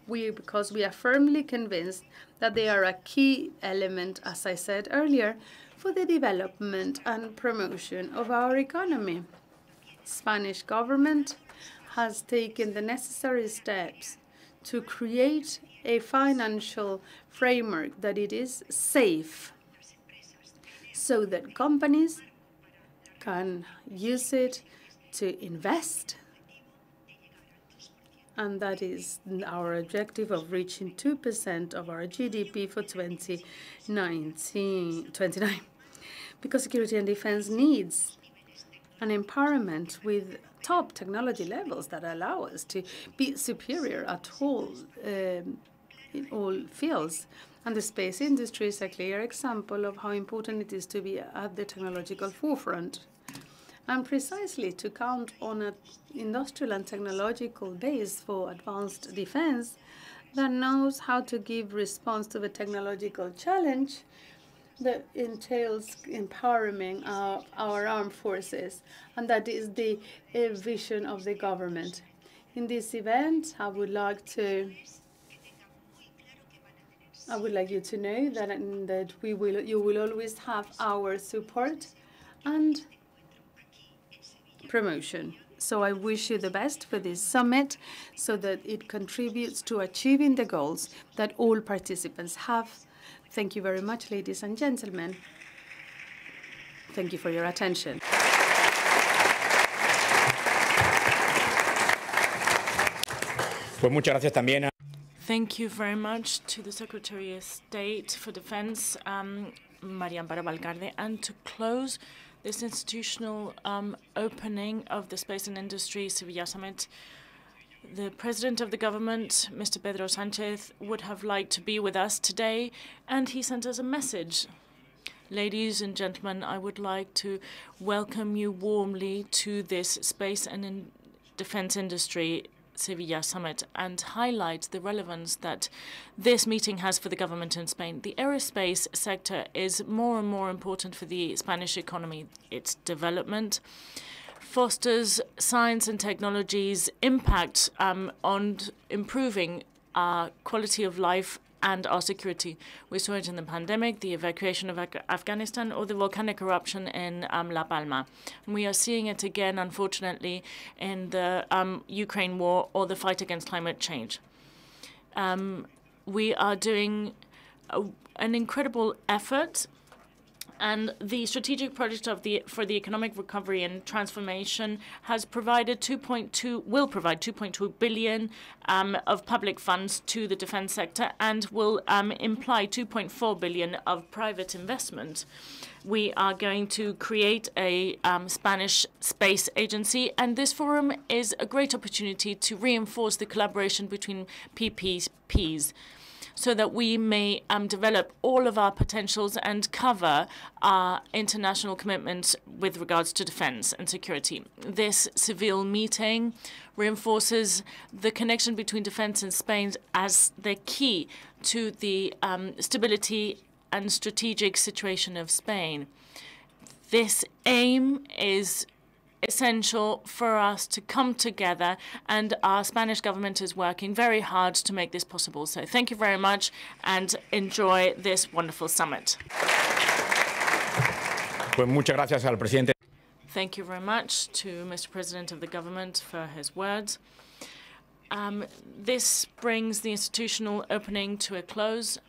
We, because we are firmly convinced that they are a key element, as I said earlier, for the development and promotion of our economy. Spanish government has taken the necessary steps to create a financial framework that it is safe so that companies can use it to invest. And that is our objective of reaching 2% of our GDP for 2019, 29. Because security and defense needs an empowerment with top technology levels that allow us to be superior at all um, in all fields. And the space industry is a clear example of how important it is to be at the technological forefront. And precisely to count on an industrial and technological base for advanced defense that knows how to give response to the technological challenge that entails empowering our, our armed forces, and that is the uh, vision of the government. In this event, I would like to I would like you to know that that we will you will always have our support and promotion. So I wish you the best for this summit so that it contributes to achieving the goals that all participants have. Thank you very much, ladies and gentlemen. Thank you for your attention. Pues muchas gracias también a Thank you very much to the Secretary of State for Defense, um, Maria Amparo Valcarce. And to close this institutional um, opening of the Space and Industry Sevilla Summit, the President of the government, Mr. Pedro Sanchez, would have liked to be with us today, and he sent us a message. Ladies and gentlemen, I would like to welcome you warmly to this Space and in Defense Industry Sevilla summit and highlight the relevance that this meeting has for the government in Spain. The aerospace sector is more and more important for the Spanish economy. Its development fosters science and technology's impact um, on improving our quality of life and our security. We saw it in the pandemic, the evacuation of Afghanistan, or the volcanic eruption in um, La Palma. We are seeing it again, unfortunately, in the um, Ukraine war or the fight against climate change. Um, we are doing a, an incredible effort and the strategic project of the for the economic recovery and transformation has provided 2.2 will provide 2.2 billion um, of public funds to the defense sector and will um, imply 2.4 billion of private investment. We are going to create a um, Spanish space agency, and this forum is a great opportunity to reinforce the collaboration between PPPs so that we may um, develop all of our potentials and cover our international commitments with regards to defense and security. This Seville meeting reinforces the connection between defense and Spain as the key to the um, stability and strategic situation of Spain. This aim is essential for us to come together, and our Spanish government is working very hard to make this possible. So thank you very much and enjoy this wonderful summit. Pues muchas gracias al presidente. Thank you very much to Mr. President of the government for his words. Um, this brings the institutional opening to a close.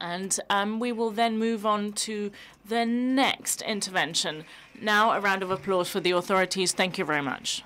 And um, we will then move on to the next intervention. Now, a round of applause for the authorities. Thank you very much.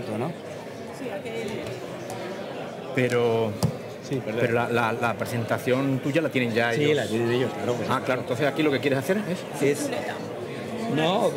Aparato, ¿no? Pero, Sí, perdón. pero la, la- la presentación tuya la tienen ya Sí, ellos. la tienen ellos, claro. pues. Ah, claro. Entonces aquí lo que quieres hacer es... Es- No,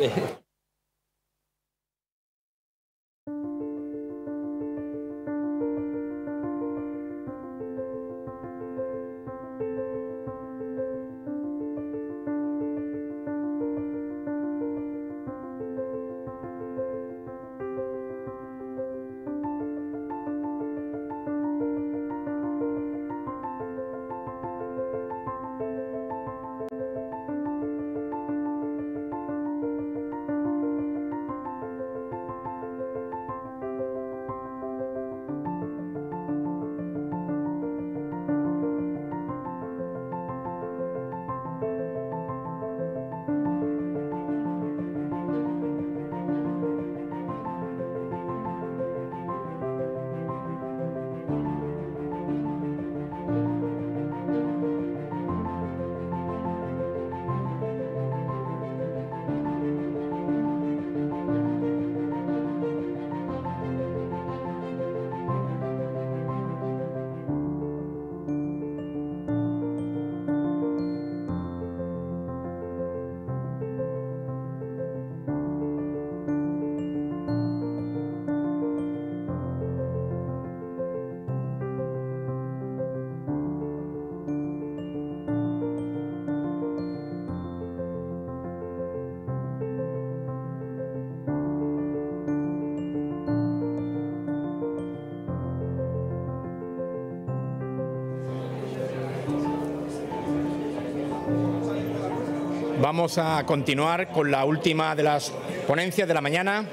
Vamos a continuar con la última de las ponencias de la mañana.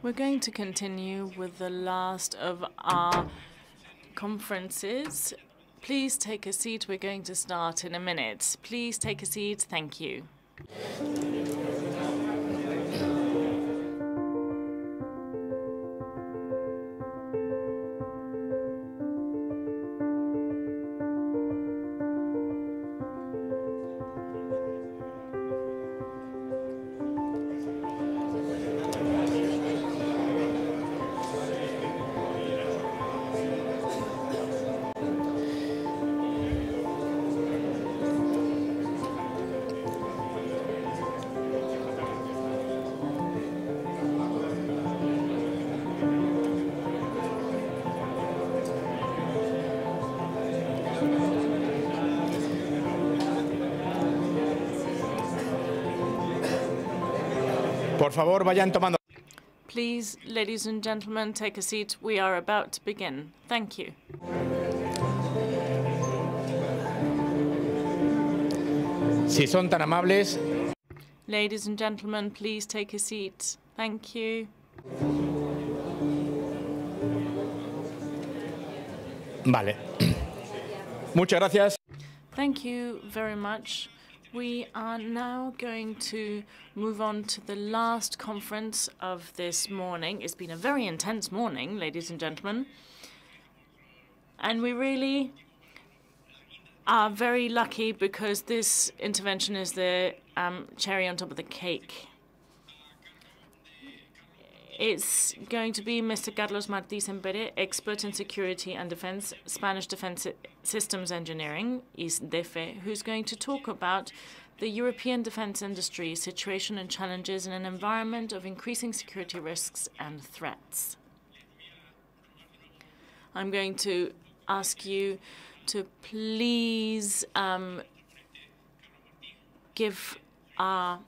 We're going to continue with the last of our conferences. Please take a seat. We're going to start in a minute. Please take a seat. Thank you. Por favor, vayan tomando. Please, ladies and gentlemen, take a seat. We are about to begin. Thank you. Si son tan amables, Ladies and gentlemen, please take a seat. Thank you. vale. Muchas gracias. Thank you very much. We are now going to move on to the last conference of this morning. It's been a very intense morning, ladies and gentlemen. And we really are very lucky because this intervention is the um, cherry on top of the cake. It's going to be Mr. Carlos Martí Sempere, expert in security and defense, Spanish Defense Systems Engineering, ISDEFE, who's going to talk about the European defense industry situation and challenges in an environment of increasing security risks and threats. I'm going to ask you to please um, give our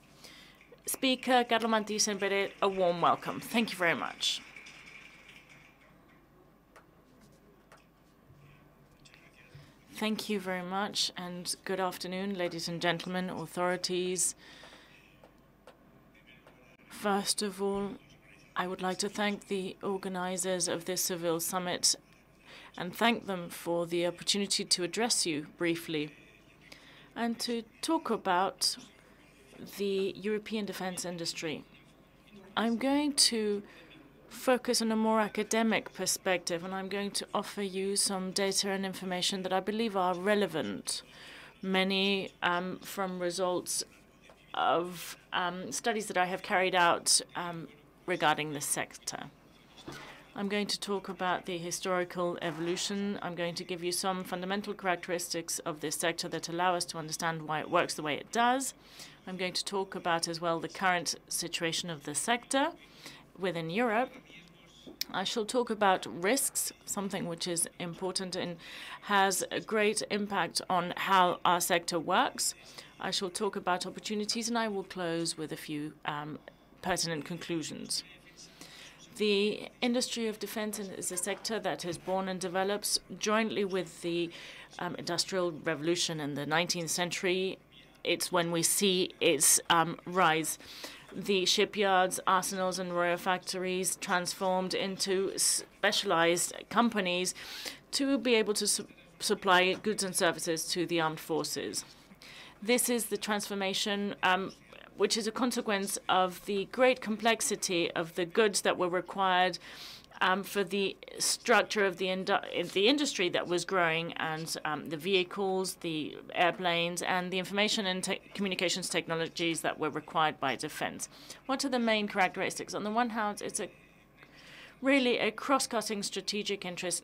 Speaker Carlo Martí Sempere a warm welcome. Thank you very much. Thank you very much, and good afternoon, ladies and gentlemen, authorities. First of all, I would like to thank the organizers of this Seville summit and thank them for the opportunity to address you briefly and to talk about the European defense industry. I'm going to focus on a more academic perspective, and I'm going to offer you some data and information that I believe are relevant, many um, from results of um, studies that I have carried out um, regarding this sector. I'm going to talk about the historical evolution. I'm going to give you some fundamental characteristics of this sector that allow us to understand why it works the way it does. I'm going to talk about as well the current situation of the sector within Europe. I shall talk about risks, something which is important and has a great impact on how our sector works. I shall talk about opportunities, and I will close with a few um, pertinent conclusions. The industry of defense is a sector that has born and develops jointly with the um, Industrial Revolution in the 19th century. It's when we see its um, rise the shipyards, arsenals, and royal factories transformed into specialized companies to be able to su supply goods and services to the armed forces. This is the transformation um, which is a consequence of the great complexity of the goods that were required um, for the structure of the, the industry that was growing and um, the vehicles, the airplanes, and the information and te communications technologies that were required by defense. What are the main characteristics? On the one hand, it's a really a cross-cutting strategic interest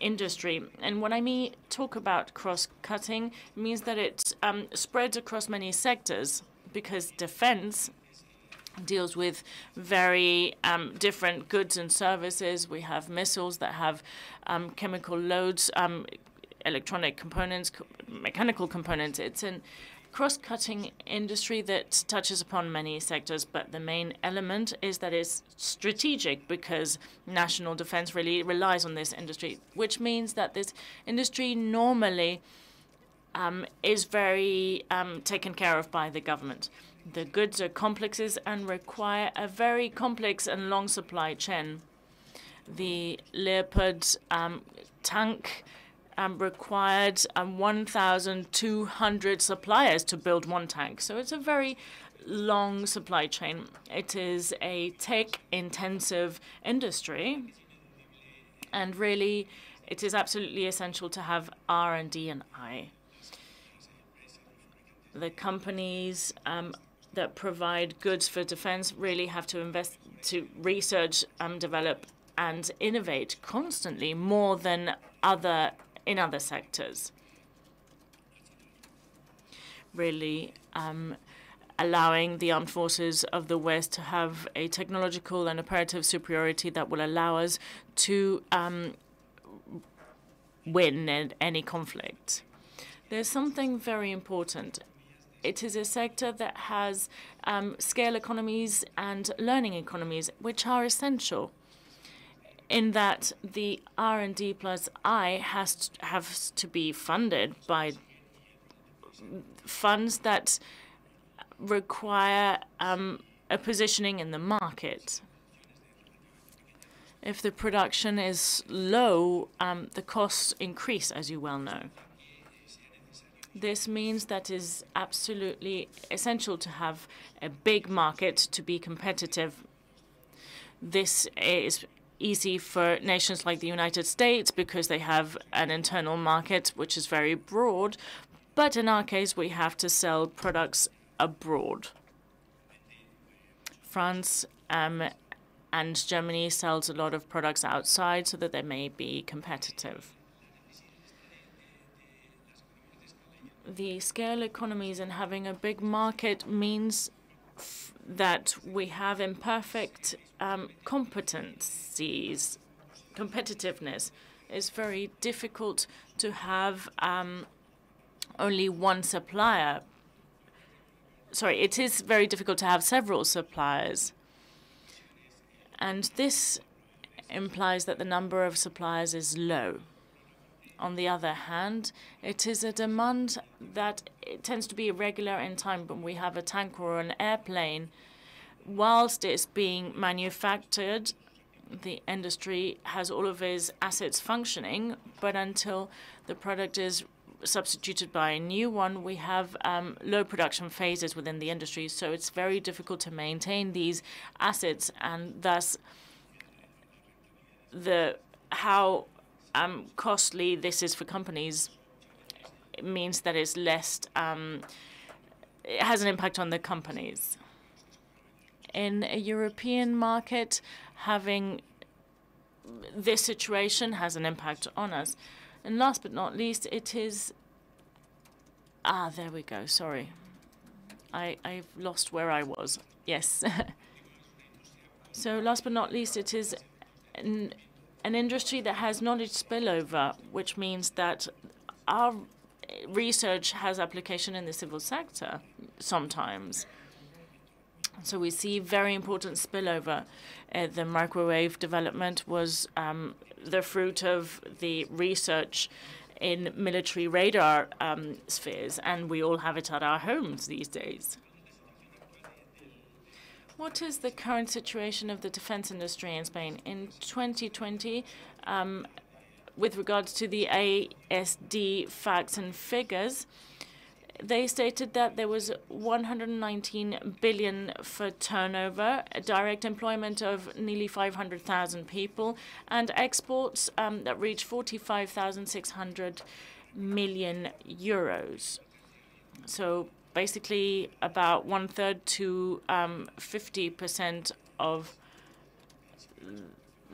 industry. And when I mean talk about cross-cutting, means that it um, spreads across many sectors because defense deals with very um, different goods and services. We have missiles that have um, chemical loads, um, electronic components, co mechanical components. It's a cross-cutting industry that touches upon many sectors, but the main element is that it's strategic because national defense really relies on this industry, which means that this industry normally um, is very um, taken care of by the government. The goods are complexes and require a very complex and long supply chain. The Leopard um, tank um, required um, 1,200 suppliers to build one tank. So it's a very long supply chain. It is a tech-intensive industry, and really, it is absolutely essential to have R&D and I. The companies um, that provide goods for defense really have to invest to research, um, develop, and innovate constantly more than other in other sectors. Really um, allowing the armed forces of the West to have a technological and operative superiority that will allow us to um, win in any conflict. There's something very important it is a sector that has um, scale economies and learning economies, which are essential in that the R&D plus I has to, has to be funded by funds that require um, a positioning in the market. If the production is low, um, the costs increase, as you well know. This means that it is absolutely essential to have a big market to be competitive. This is easy for nations like the United States because they have an internal market which is very broad. But in our case, we have to sell products abroad. France um, and Germany sells a lot of products outside so that they may be competitive. The scale economies and having a big market means that we have imperfect um, competencies, competitiveness. It's very difficult to have um, only one supplier. Sorry, it is very difficult to have several suppliers. And this implies that the number of suppliers is low. On the other hand, it is a demand that tends to be irregular in time when we have a tank or an airplane. Whilst it's being manufactured, the industry has all of its assets functioning, but until the product is substituted by a new one, we have um, low production phases within the industry. So it's very difficult to maintain these assets, and thus the how um, costly this is for companies it means that it's less. Um, it has an impact on the companies. In a European market, having this situation has an impact on us. And last but not least, it is. Ah, there we go. Sorry. I, I've lost where I was. Yes. so, last but not least, it is an, an industry that has knowledge spillover, which means that our research has application in the civil sector sometimes. So we see very important spillover. Uh, the microwave development was um, the fruit of the research in military radar um, spheres, and we all have it at our homes these days. What is the current situation of the defense industry in Spain? In 2020, um, with regards to the ASD facts and figures, they stated that there was 119 billion for turnover, direct employment of nearly 500,000 people, and exports um, that reached 45,600 million euros. So basically, about one third to 50% um, of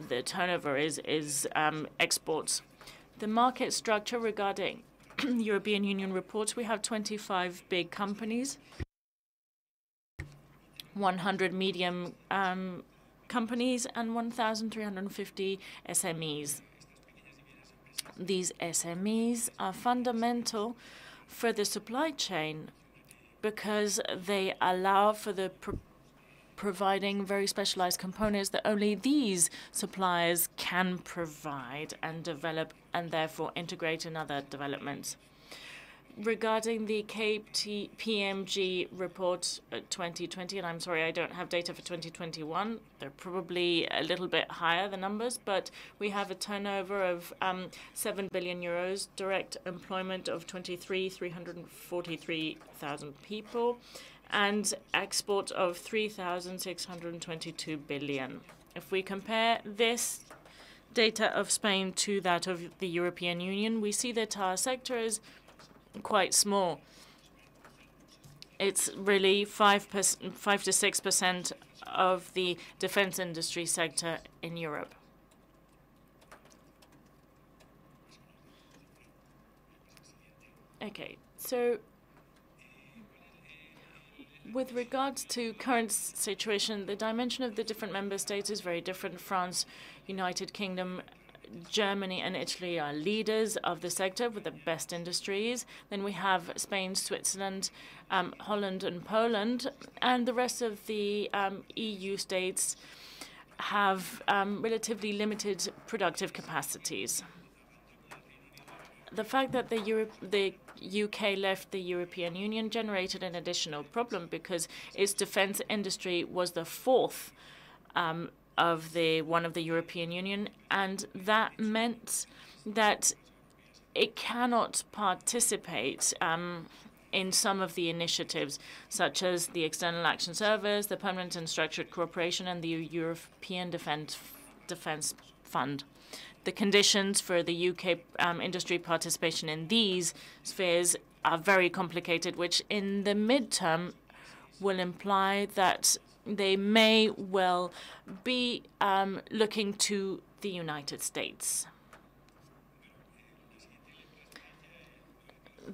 the turnover is is um, exports. The market structure regarding European Union reports, we have 25 big companies, 100 medium um, companies, and 1,350 SMEs. These SMEs are fundamental for the supply chain because they allow for the providing very specialized components that only these suppliers can provide and develop and therefore integrate in other developments. Regarding the KPMG report 2020, and I'm sorry, I don't have data for 2021. They're probably a little bit higher, the numbers, but we have a turnover of um, 7 billion euros, direct employment of 23, 343,000 people, and export of 3,622 billion. If we compare this data of Spain to that of the European Union, we see that our sector is quite small. It's really 5, 5 to 6% of the defense industry sector in Europe. Okay, so with regards to current situation, the dimension of the different member states is very different. France, United Kingdom, Germany and Italy are leaders of the sector with the best industries. Then we have Spain, Switzerland, um, Holland, and Poland, and the rest of the um, EU states have um, relatively limited productive capacities. The fact that the, Europe, the UK left the European Union generated an additional problem because its defense industry was the fourth um, of the one of the European Union, and that meant that it cannot participate um, in some of the initiatives, such as the External Action Service, the Permanent and Structured Cooperation, and the European Defence Defence Fund. The conditions for the UK um, industry participation in these spheres are very complicated, which in the midterm will imply that they may well be um, looking to the United States.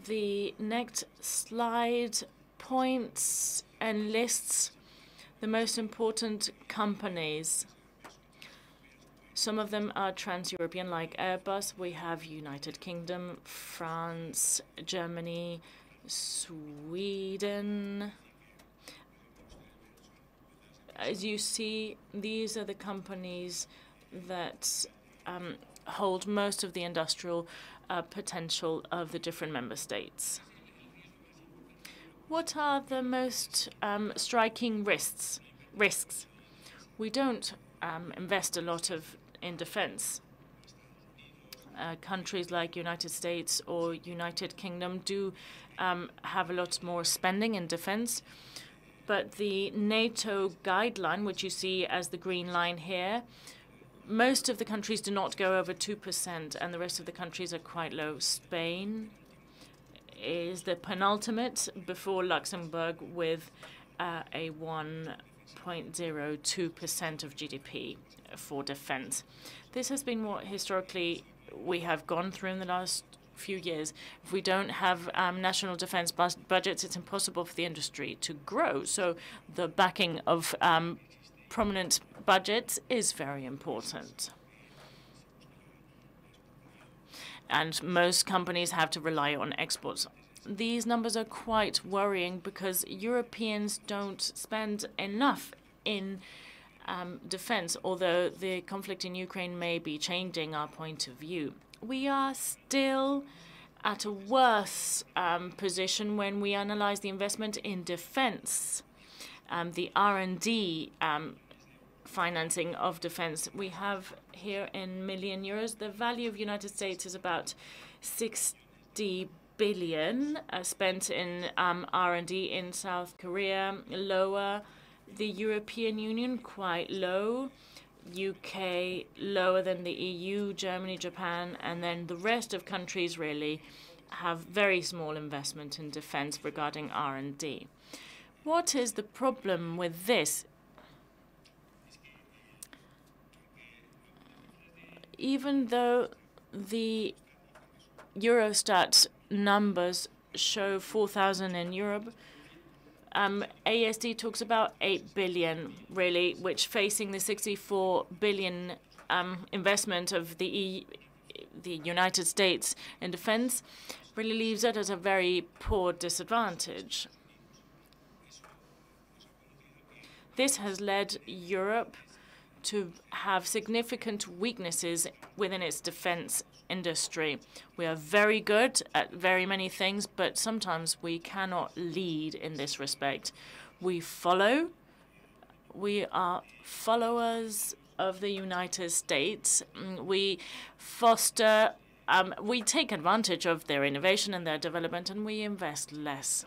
The next slide points and lists the most important companies some of them are trans-European, like Airbus. We have United Kingdom, France, Germany, Sweden. As you see, these are the companies that um, hold most of the industrial uh, potential of the different member states. What are the most um, striking risks? Risks. We don't um, invest a lot of in defense. Uh, countries like United States or United Kingdom do um, have a lot more spending in defense. But the NATO guideline, which you see as the green line here, most of the countries do not go over 2%, and the rest of the countries are quite low. Spain is the penultimate before Luxembourg with uh, a 1.02% of GDP for defense. This has been what historically we have gone through in the last few years. If we don't have um, national defense budgets, it's impossible for the industry to grow. So the backing of um, prominent budgets is very important. And most companies have to rely on exports. These numbers are quite worrying because Europeans don't spend enough in um, defense, although the conflict in Ukraine may be changing our point of view we are still at a worse um, position when we analyze the investment in defense, um, the R&D um, financing of defense. We have here in million euros, the value of United States is about 60 billion uh, spent in um, R&D in South Korea, lower. The European Union, quite low. UK lower than the EU, Germany, Japan, and then the rest of countries really have very small investment in defense regarding R&D. What is the problem with this? Even though the Eurostat numbers show 4,000 in Europe, um, ASD talks about 8 billion, really, which facing the 64 billion um, investment of the e the United States in defense really leaves it at a very poor disadvantage. This has led Europe to have significant weaknesses within its defense industry. We are very good at very many things, but sometimes we cannot lead in this respect. We follow. We are followers of the United States. Mm, we foster, um, we take advantage of their innovation and their development, and we invest less.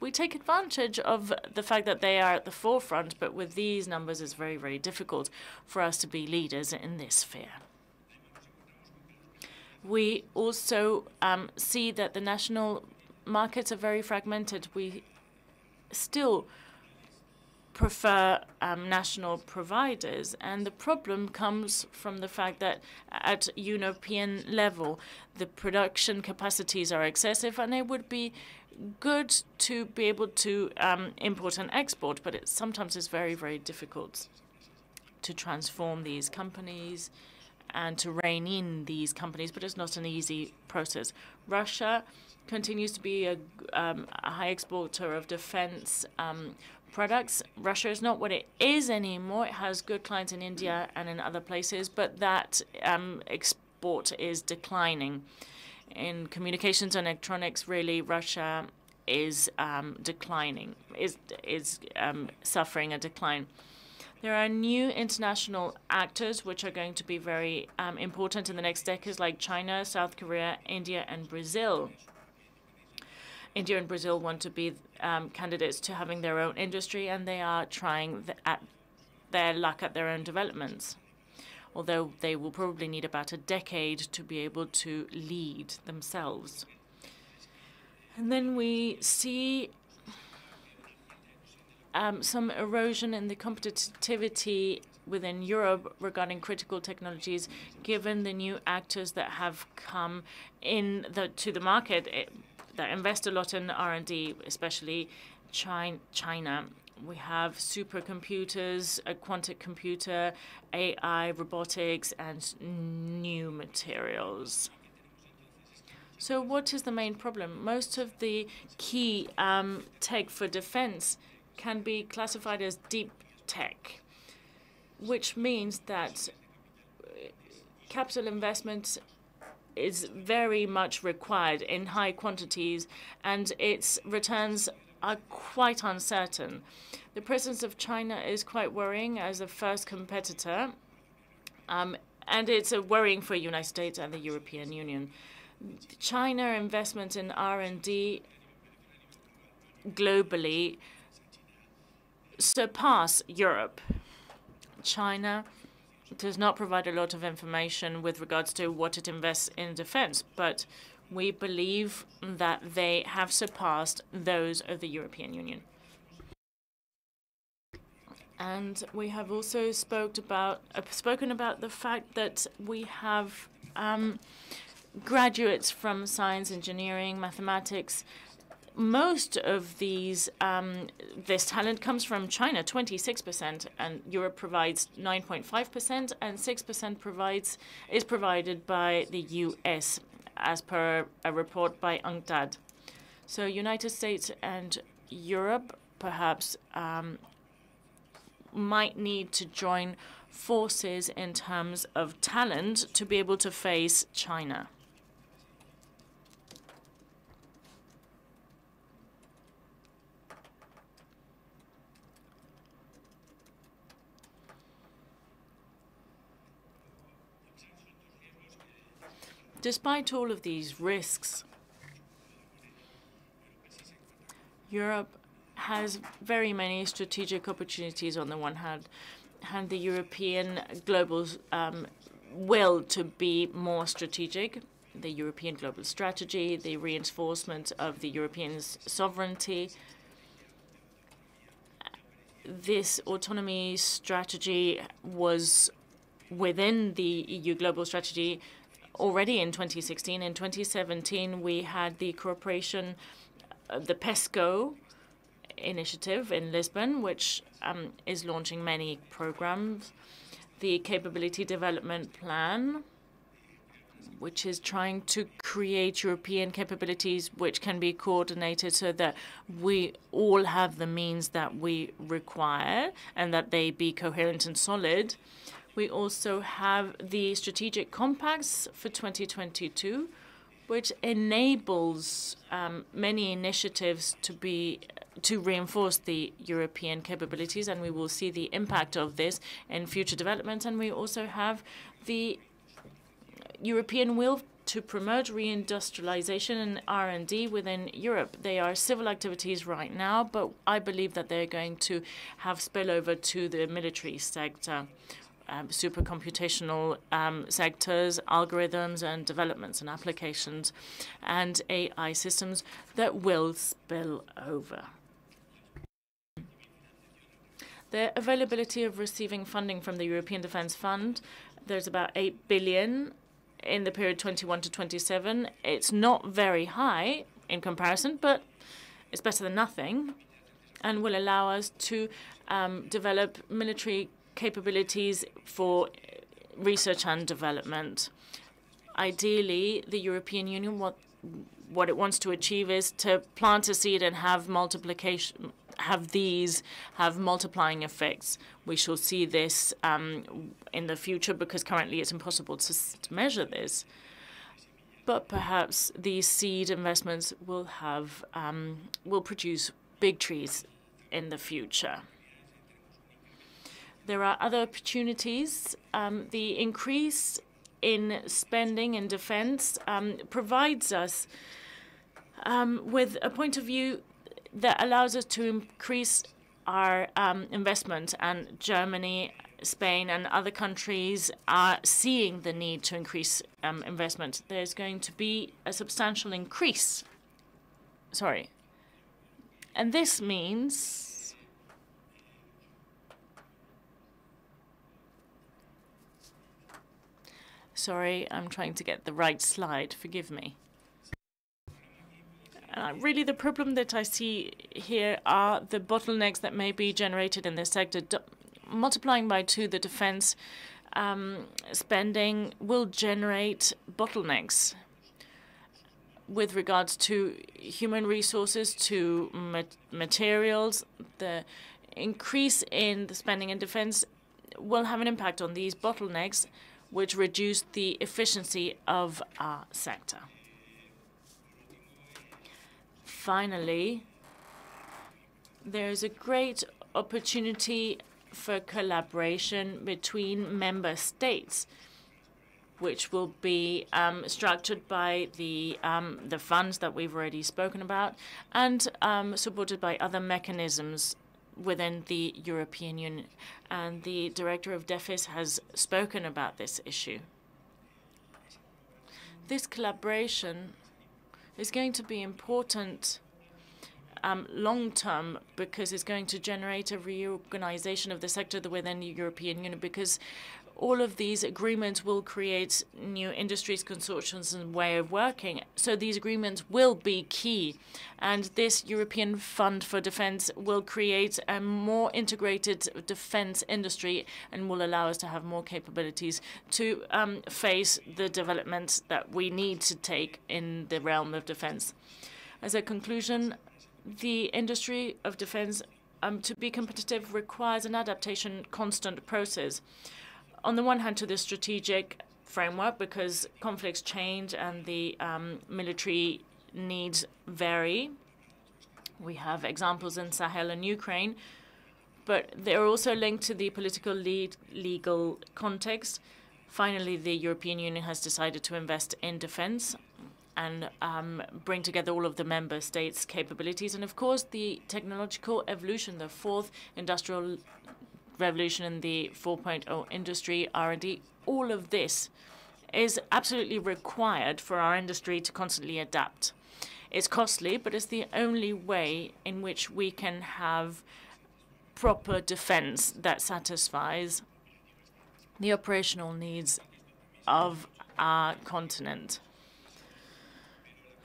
We take advantage of the fact that they are at the forefront, but with these numbers, it's very, very difficult for us to be leaders in this sphere. We also um, see that the national markets are very fragmented. We still prefer um, national providers. And the problem comes from the fact that at European level, the production capacities are excessive, and it would be good to be able to um, import and export, but it sometimes is very, very difficult to transform these companies and to rein in these companies, but it's not an easy process. Russia continues to be a, um, a high exporter of defense um, products. Russia is not what it is anymore. It has good clients in India and in other places, but that um, export is declining. In communications and electronics, really, Russia is um, declining, is is um, suffering a decline. There are new international actors which are going to be very um, important in the next decades, like China, South Korea, India, and Brazil. India and Brazil want to be um, candidates to having their own industry, and they are trying at their luck at their own developments. Although they will probably need about a decade to be able to lead themselves. And then we see um, some erosion in the competitivity within Europe regarding critical technologies, given the new actors that have come in the, to the market it, eh, that invest a lot in R&D, especially China. China. We have supercomputers, a quantum computer, AI, robotics, and new materials. So what is the main problem? Most of the key um, tech for defense can be classified as deep tech, which means that uh, capital investment is very much required in high quantities, and its returns are quite uncertain. The presence of China is quite worrying as a first competitor. Um, and it's a worrying for the United States and the European Union. China investment in R&D globally surpass Europe. China does not provide a lot of information with regards to what it invests in defense, but we believe that they have surpassed those of the European Union. And we have also spoke about, uh, spoken about the fact that we have um, graduates from science, engineering, mathematics. Most of these um, this talent comes from China, 26%, and Europe provides 9.5%, and 6% provides is provided by the U.S. as per a report by UNCTAD. So United States and Europe perhaps um, might need to join forces in terms of talent to be able to face China. Despite all of these risks, Europe has very many strategic opportunities on the one hand, and the European global um, will to be more strategic, the European global strategy, the reinforcement of the European sovereignty. This autonomy strategy was within the EU global strategy already in 2016. In 2017, we had the cooperation, uh, the PESCO initiative in Lisbon, which um, is launching many programs. The Capability Development Plan, which is trying to create European capabilities which can be coordinated so that we all have the means that we require and that they be coherent and solid. We also have the Strategic Compass for 2022, which enables um, many initiatives to be to reinforce the European capabilities, and we will see the impact of this in future developments. And we also have the European will to promote reindustrialization and R&D within Europe. They are civil activities right now, but I believe that they're going to have spillover to the military sector um, supercomputational um, sectors, algorithms and developments and applications, and AI systems that will spill over. The availability of receiving funding from the European Defence Fund, there's about 8 billion in the period 21 to 27. It's not very high in comparison, but it's better than nothing and will allow us to um, develop military capabilities for research and development. Ideally, the European Union, what, what it wants to achieve is to plant a seed and have multiplication, have these have multiplying effects. We shall see this um, in the future because currently it's impossible to, measure this. But perhaps these seed investments will have um, will produce big trees in the future. There are other opportunities. Um, the increase in spending in defense um, provides us um, with a point of view that allows us to increase our um, investment. And Germany, Spain, and other countries are seeing the need to increase um, investment. There's going to be a substantial increase. Sorry. And this means Sorry, I'm trying to get the right slide. Forgive me. Uh, really, the problem that I see here are the bottlenecks that may be generated in this sector. D multiplying by two the defense um, spending will generate bottlenecks with regards to human resources, to ma materials. The increase in the spending in defense will have an impact on these bottlenecks which reduce the efficiency of our sector. Finally, there is a great opportunity for collaboration between member states which will be um, structured by the um, the funds that we've already spoken about and um, supported by other mechanisms within the European Union. And the director of DEFIS has spoken about this issue. This collaboration is going to be important um, long term because it's going to generate a reorganization of the sector within the European Union because all of these agreements will create new industries, consortiums, and way of working. So these agreements will be key. And this European Fund for Defense will create a more integrated defense industry and will allow us to have more capabilities to um, face the developments that we need to take in the realm of defense. As a conclusion, the industry of defense um, to be competitive requires an adaptation constant process on the one hand, to the strategic framework because conflicts change and the um, military needs vary. We have examples in Sahel and Ukraine, but they're also linked to the political lead, legal context. Finally, the European Union has decided to invest in defense and um, bring together all of the member states' capabilities. And of course, the technological evolution, the fourth industrial revolution in the 4.0 industry, R&D, all of this is absolutely required for our industry to constantly adapt. It's costly, but it's the only way in which we can have proper defense that satisfies the operational needs of our continent.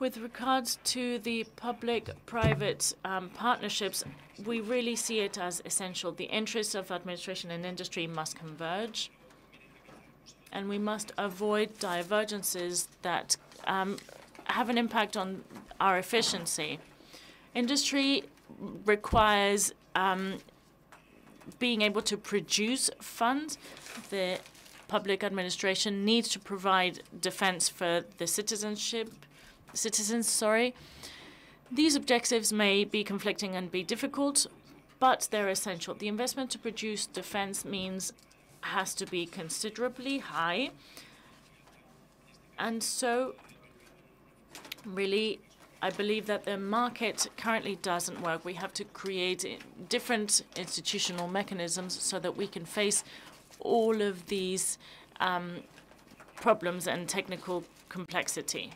With regards to the public-private um, partnerships, we really see it as essential. The interests of administration and industry must converge, and we must avoid divergences that um, have an impact on our efficiency. Industry requires um, being able to produce funds. The public administration needs to provide defense for the citizenship citizens, sorry. These objectives may be conflicting and be difficult, but they're essential. The investment to produce defense means has to be considerably high. And so, really, I believe that the market currently doesn't work. We have to create different institutional mechanisms so that we can face all of these um, problems and technical complexity.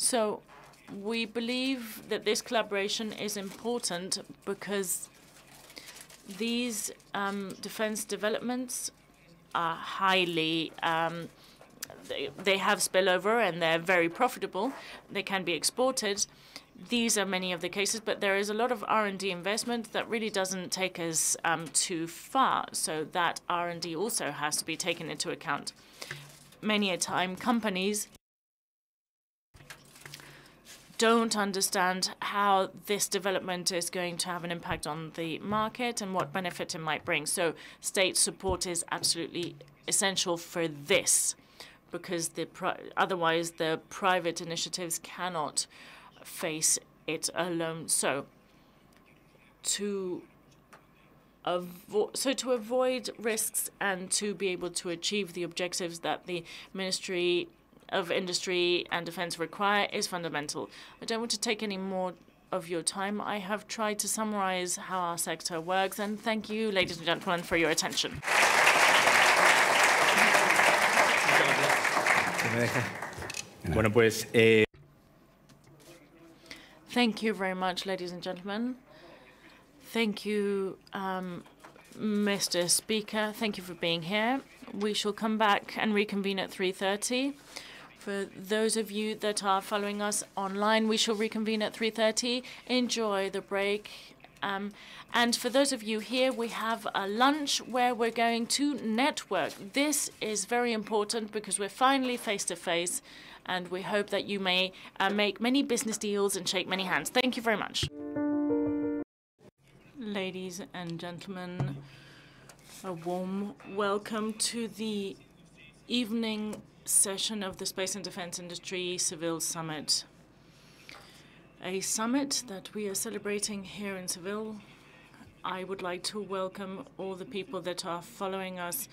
So we believe that this collaboration is important because these um, defense developments are highly um, they, they have spillover and they're very profitable. They can be exported. These are many of the cases, but there is a lot of R&D investment that really doesn't take us um, too far. So that R&D also has to be taken into account. Many a time, companies don't understand how this development is going to have an impact on the market and what benefit it might bring. So state support is absolutely essential for this because the otherwise the private initiatives cannot face it alone. So to so to avoid risks and to be able to achieve the objectives that the ministry of industry and defense require is fundamental. I don't want to take any more of your time. I have tried to summarize how our sector works, and thank you, ladies and gentlemen, for your attention. Eh... Thank you very much, ladies and gentlemen. Thank you, um, Mr. Speaker. Thank you for being here. We shall come back and reconvene at 3.30. For those of you that are following us online, we shall reconvene at 3.30. Enjoy the break. Um, and for those of you here, we have a lunch where we're going to network. This is very important because we're finally face-to-face, -face, and we hope that you may uh, make many business deals and shake many hands. Thank you very much. Ladies and gentlemen, a warm welcome to the evening session of the Space and Defense Industry Seville Summit. A summit that we are celebrating here in Seville I would like to welcome all the people that are following us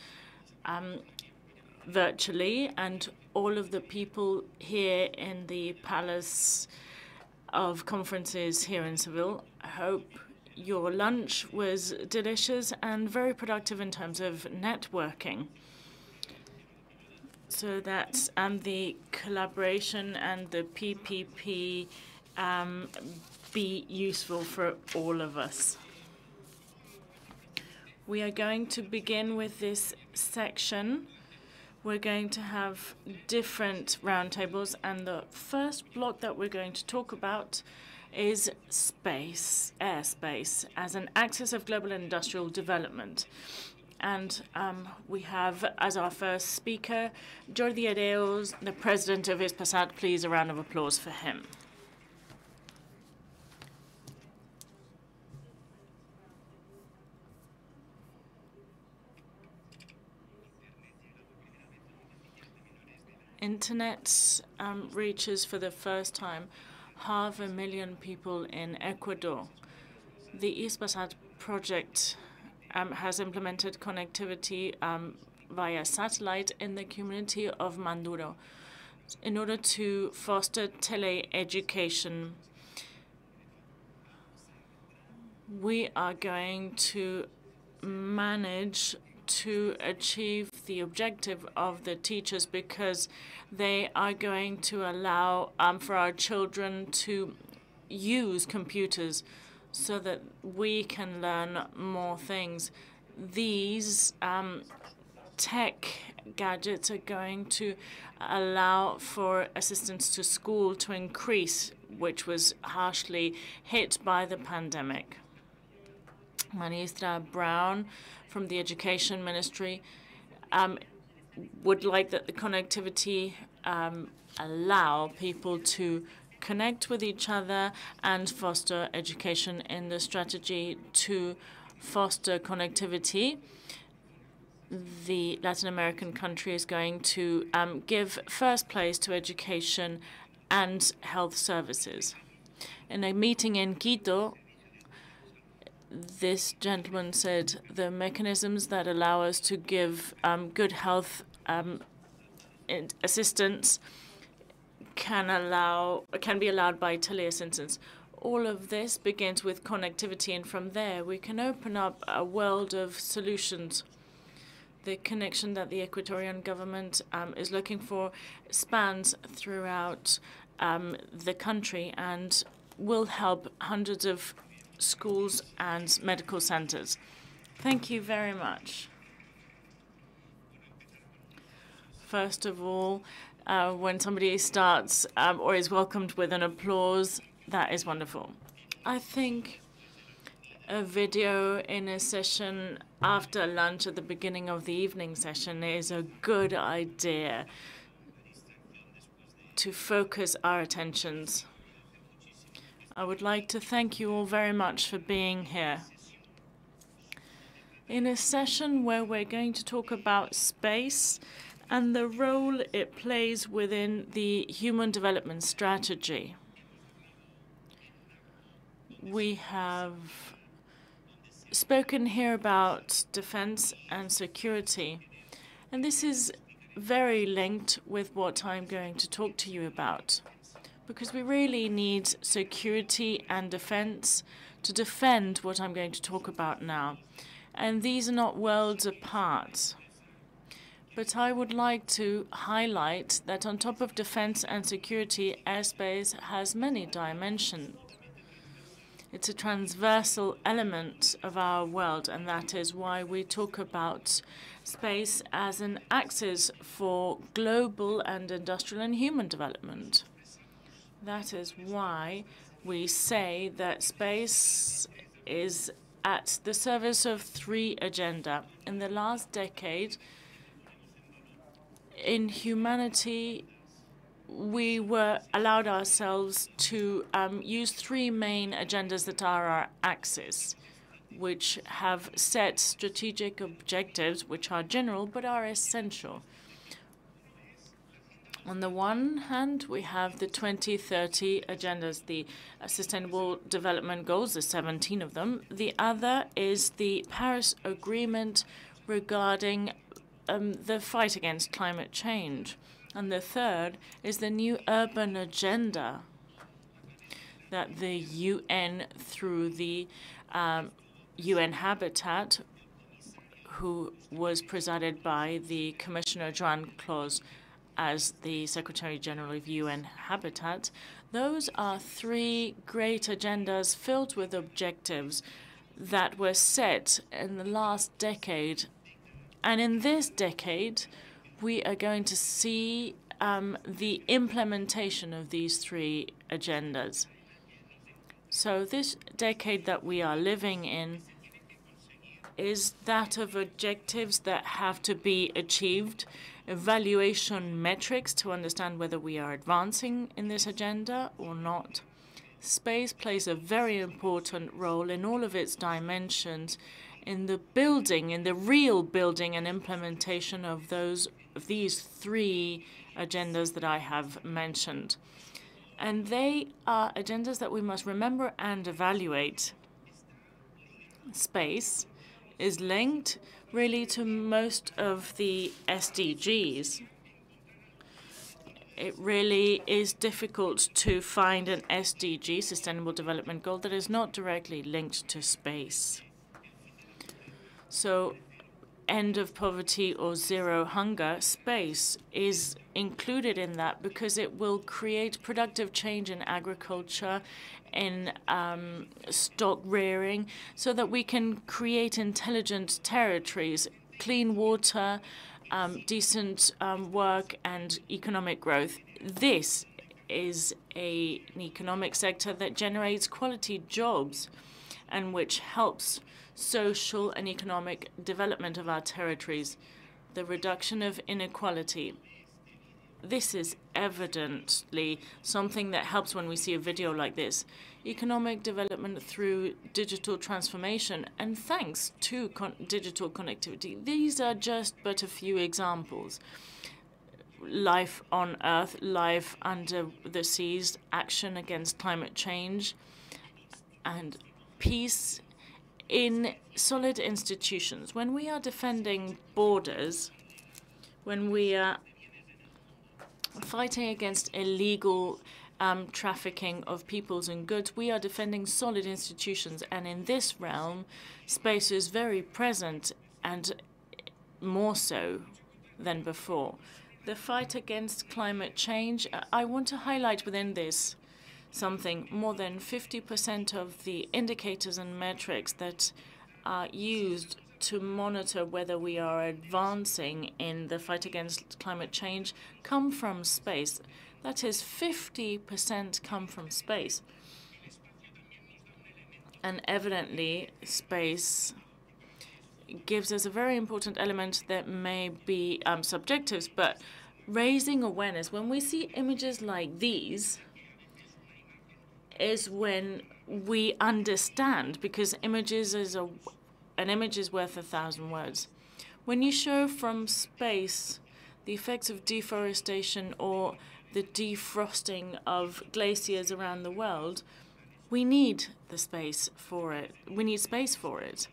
um, virtually and all of the people here in the Palace of Conferences here in Seville. I hope your lunch was delicious and very productive in terms of networking so that um, the collaboration and the PPP um, be useful for all of us. We are going to begin with this section. We're going to have different roundtables, and the first block that we're going to talk about is space, airspace, as an axis of global industrial development. And um, we have as our first speaker Jordi Hereus, the president of Hispasat. Please, a round of applause for him. Internet um, reaches for the first time half a million people in Ecuador. The Hispasat project um, has implemented connectivity um, via satellite in the community of Manduro in order to foster tele-education. We are going to manage to achieve the objective of the teachers because they are going to allow um, for our children to use computers so that we can learn more things. These um, tech gadgets are going to allow for assistance to school to increase, which was harshly hit by the pandemic. Ministra Brown from the Education Ministry um, would like that the connectivity um, allow people to connect with each other and foster education in the strategy to foster connectivity. The Latin American country is going to um, give first place to education and health services. In a meeting in Quito, this gentleman said the mechanisms that allow us to give um, good health um, assistance can allow can be allowed by teleassistance. All of this begins with connectivity, and from there we can open up a world of solutions. The connection that the Ecuadorian government um, is looking for spans throughout um, the country and will help hundreds of schools and medical centers. Thank you very much. First of all, uh, when somebody starts um, or is welcomed with an applause, that is wonderful. I think a video in a session after lunch at the beginning of the evening session is a good idea to focus our attentions. I would like to thank you all very much for being here. In a session where we're going to talk about space and the role it plays within the Human Development Strategy. We have spoken here about defense and security, and this is very linked with what I'm going to talk to you about because we really need security and defense to defend what I'm going to talk about now. And these are not worlds apart. But I would like to highlight that on top of defense and security, airspace has many dimensions. It's a transversal element of our world, and that is why we talk about space as an axis for global and industrial and human development. That is why we say that space is at the service of three agenda. In the last decade, in humanity, we were allowed ourselves to um, use three main agendas that are our axis, which have set strategic objectives which are general but are essential. On the one hand, we have the 2030 agendas, the Sustainable Development Goals, the 17 of them. The other is the Paris Agreement regarding um, the fight against climate change. And the third is the new urban agenda that the UN, through the um, UN Habitat, who was presided by the Commissioner Joan Clos as the Secretary General of UN Habitat, those are three great agendas filled with objectives that were set in the last decade. And in this decade, we are going to see um, the implementation of these three agendas. So this decade that we are living in is that of objectives that have to be achieved, evaluation metrics to understand whether we are advancing in this agenda or not. Space plays a very important role in all of its dimensions in the building, in the real building and implementation of those of these three agendas that I have mentioned. And they are agendas that we must remember and evaluate. Space is linked really to most of the SDGs. It really is difficult to find an SDG, Sustainable Development Goal, that is not directly linked to space. So end of poverty or zero hunger, space is included in that because it will create productive change in agriculture, in um, stock rearing, so that we can create intelligent territories, clean water, um, decent um, work, and economic growth. This is a, an economic sector that generates quality jobs and which helps social and economic development of our territories, the reduction of inequality. This is evidently something that helps when we see a video like this. Economic development through digital transformation, and thanks to con digital connectivity. These are just but a few examples. Life on Earth, life under the seas, action against climate change, and peace in solid institutions. When we are defending borders, when we are fighting against illegal um, trafficking of peoples and goods, we are defending solid institutions. And in this realm, space is very present and more so than before. The fight against climate change, I want to highlight within this something. More than 50% of the indicators and metrics that are used to monitor whether we are advancing in the fight against climate change come from space. That is, 50% come from space. And evidently, space gives us a very important element that may be um, subjectives, but raising awareness. When we see images like these, is when we understand, because images is a, an image is worth a thousand words. When you show from space the effects of deforestation or the defrosting of glaciers around the world, we need the space for it. We need space for it.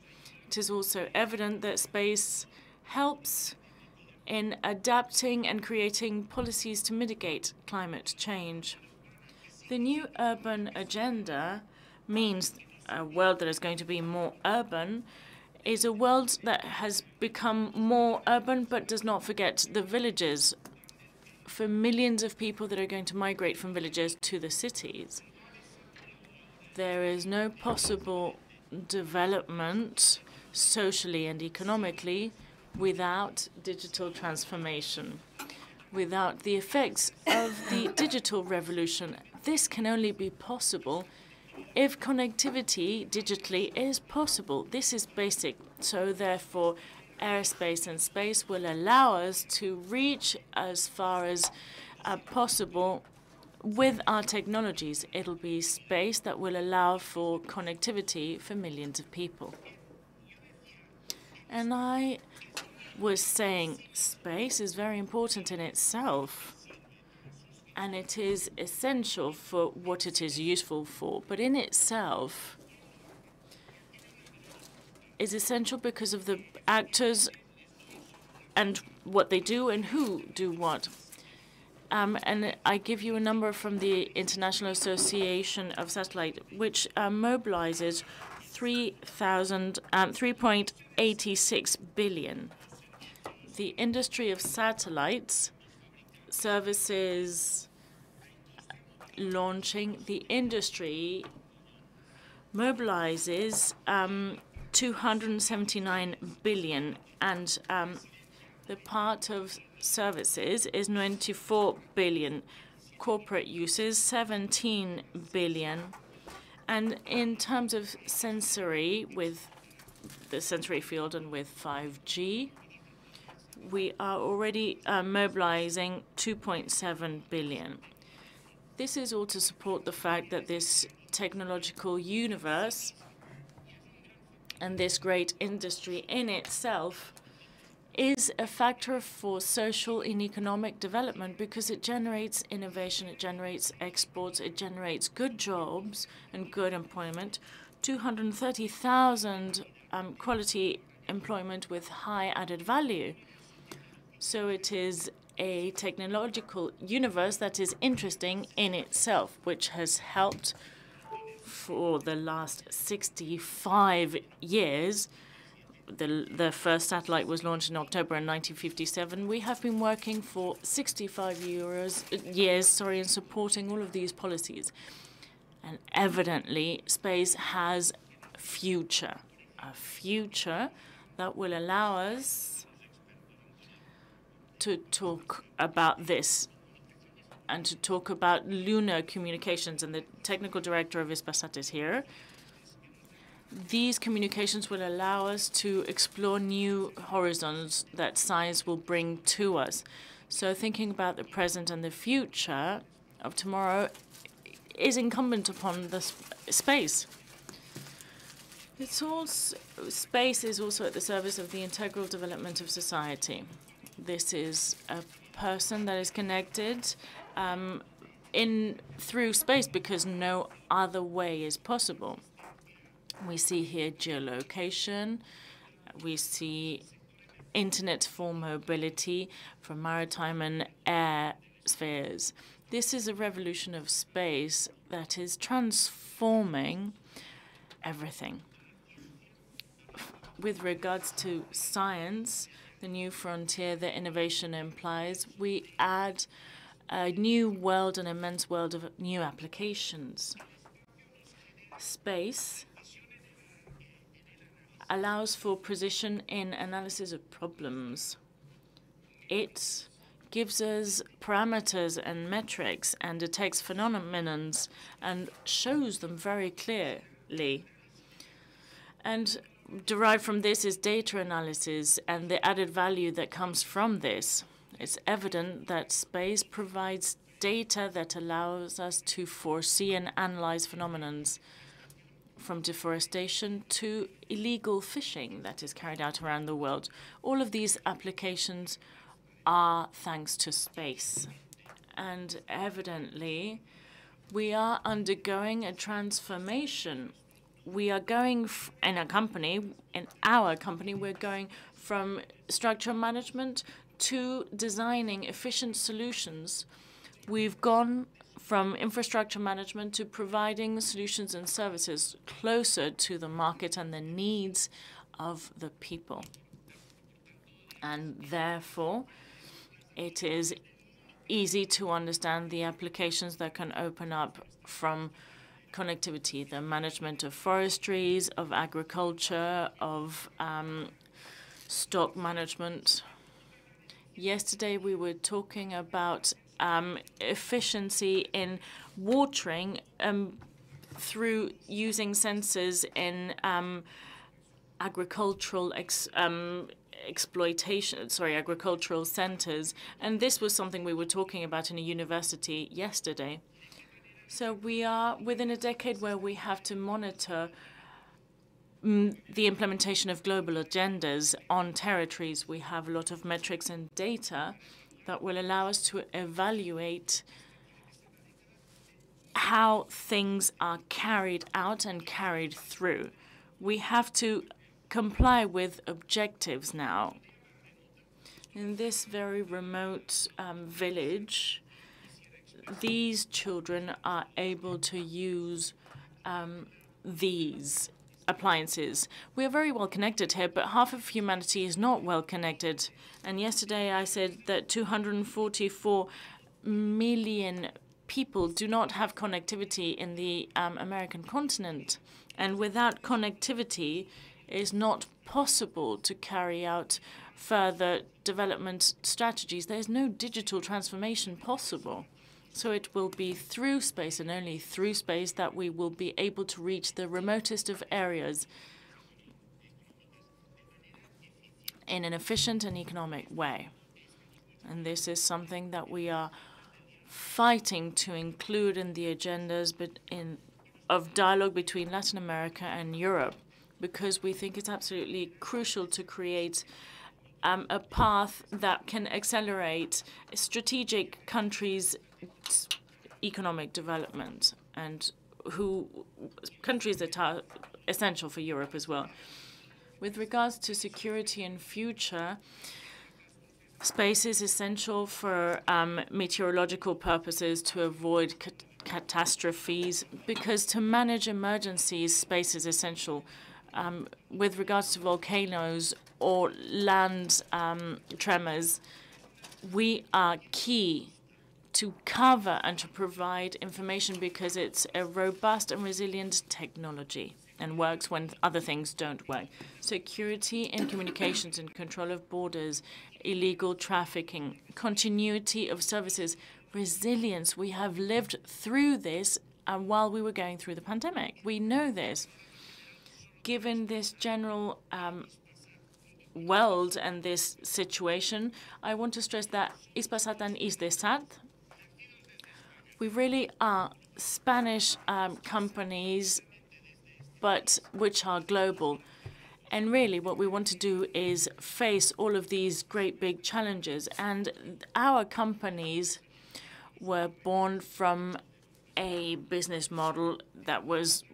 It is also evident that space helps in adapting and creating policies to mitigate climate change. The new urban agenda means a world that is going to be more urban is a world that has become more urban but does not forget the villages for millions of people that are going to migrate from villages to the cities. There is no possible development socially and economically without digital transformation, without the effects of the digital revolution this can only be possible if connectivity digitally is possible. This is basic. So therefore, airspace and space will allow us to reach as far as uh, possible with our technologies. It'll be space that will allow for connectivity for millions of people. And I was saying space is very important in itself and it is essential for what it is useful for. But in itself, is essential because of the actors and what they do and who do what. Um, and I give you a number from the International Association of Satellite, which uh, mobilizes 3,000, um, 3.86 billion. The industry of satellites services launching the industry mobilizes um, 279 billion and um, the part of services is 94 billion, corporate uses 17 billion. And in terms of sensory, with the sensory field and with 5G, we are already uh, mobilizing 2.7 billion. This is all to support the fact that this technological universe and this great industry in itself is a factor for social and economic development because it generates innovation, it generates exports, it generates good jobs and good employment, 230,000 um, quality employment with high added value. So it is a technological universe that is interesting in itself, which has helped for the last 65 years the, the first satellite was launched in October in 1957. We have been working for 65 euros, years sorry, in supporting all of these policies. And evidently, space has future, a future that will allow us to talk about this and to talk about lunar communications. And the technical director of Hispasat is here. These communications will allow us to explore new horizons that science will bring to us. So thinking about the present and the future of tomorrow is incumbent upon the space. It's also, space is also at the service of the integral development of society. This is a person that is connected um, in through space because no other way is possible. We see here geolocation. We see internet for mobility from maritime and air spheres. This is a revolution of space that is transforming everything. With regards to science, the new frontier that innovation implies, we add a new world, an immense world of new applications. Space allows for precision in analysis of problems. It gives us parameters and metrics and detects phenomena and shows them very clearly. And derived from this is data analysis and the added value that comes from this. It's evident that space provides data that allows us to foresee and analyze phenomena from deforestation to illegal fishing that is carried out around the world. All of these applications are thanks to space. And evidently, we are undergoing a transformation. We are going in a company, in our company, we're going from structure management to designing efficient solutions. We've gone from infrastructure management to providing solutions and services closer to the market and the needs of the people. And therefore, it is easy to understand the applications that can open up from connectivity, the management of forestries, of agriculture, of um, stock management. Yesterday, we were talking about um, efficiency in watering um, through using sensors in um, agricultural ex, um, exploitation, sorry, agricultural centers. And this was something we were talking about in a university yesterday. So we are within a decade where we have to monitor mm, the implementation of global agendas on territories. We have a lot of metrics and data that will allow us to evaluate how things are carried out and carried through. We have to comply with objectives now. In this very remote um, village, these children are able to use um, these appliances. We are very well connected here, but half of humanity is not well connected. And yesterday I said that 244 million people do not have connectivity in the um, American continent. And without connectivity, it is not possible to carry out further development strategies. There is no digital transformation possible. So it will be through space and only through space that we will be able to reach the remotest of areas in an efficient and economic way. And this is something that we are fighting to include in the agendas but in, of dialogue between Latin America and Europe because we think it's absolutely crucial to create um, a path that can accelerate strategic countries' economic development and who countries that are essential for Europe as well. With regards to security and future, space is essential for um, meteorological purposes to avoid ca catastrophes because to manage emergencies, space is essential. Um, with regards to volcanoes or land um, tremors, we are key to cover and to provide information because it's a robust and resilient technology and works when other things don't work. Security in communications and control of borders, illegal trafficking, continuity of services, resilience. We have lived through this and while we were going through the pandemic. We know this. Given this general um, world and this situation, I want to stress that Hispasat and Hisdesat we really are Spanish um, companies, but which are global. And really, what we want to do is face all of these great big challenges. And our companies were born from a business model that was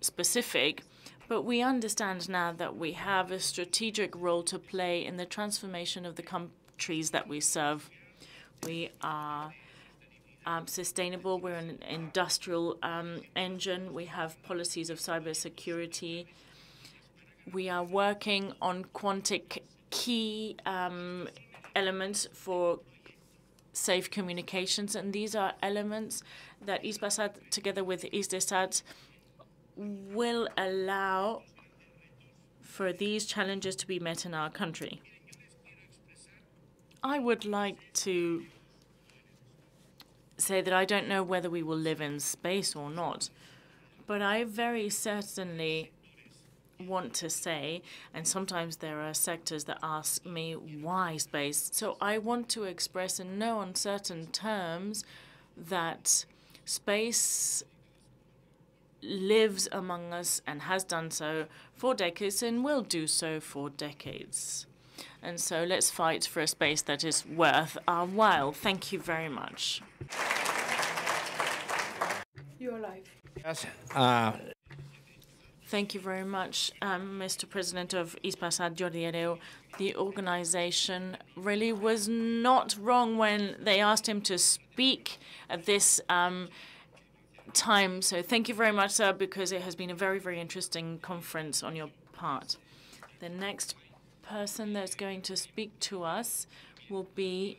specific, but we understand now that we have a strategic role to play in the transformation of the countries that we serve. We are um, sustainable. We're an industrial um, engine. We have policies of cybersecurity. We are working on quantic key um, elements for safe communications, and these are elements that Hispasat, together with Hisdesat, will allow for these challenges to be met in our country. I would like to say that I don't know whether we will live in space or not, but I very certainly want to say, and sometimes there are sectors that ask me why space. So I want to express in no uncertain terms that space lives among us and has done so for decades and will do so for decades. And so let's fight for a space that is worth our while. Thank you very much. You're alive. Yes, uh, Thank you very much, um, Mr. President of Hispasat Jordi Hereu. The organization really was not wrong when they asked him to speak at this um, time. So thank you very much, sir, because it has been a very, very interesting conference on your part. The next person that's going to speak to us will be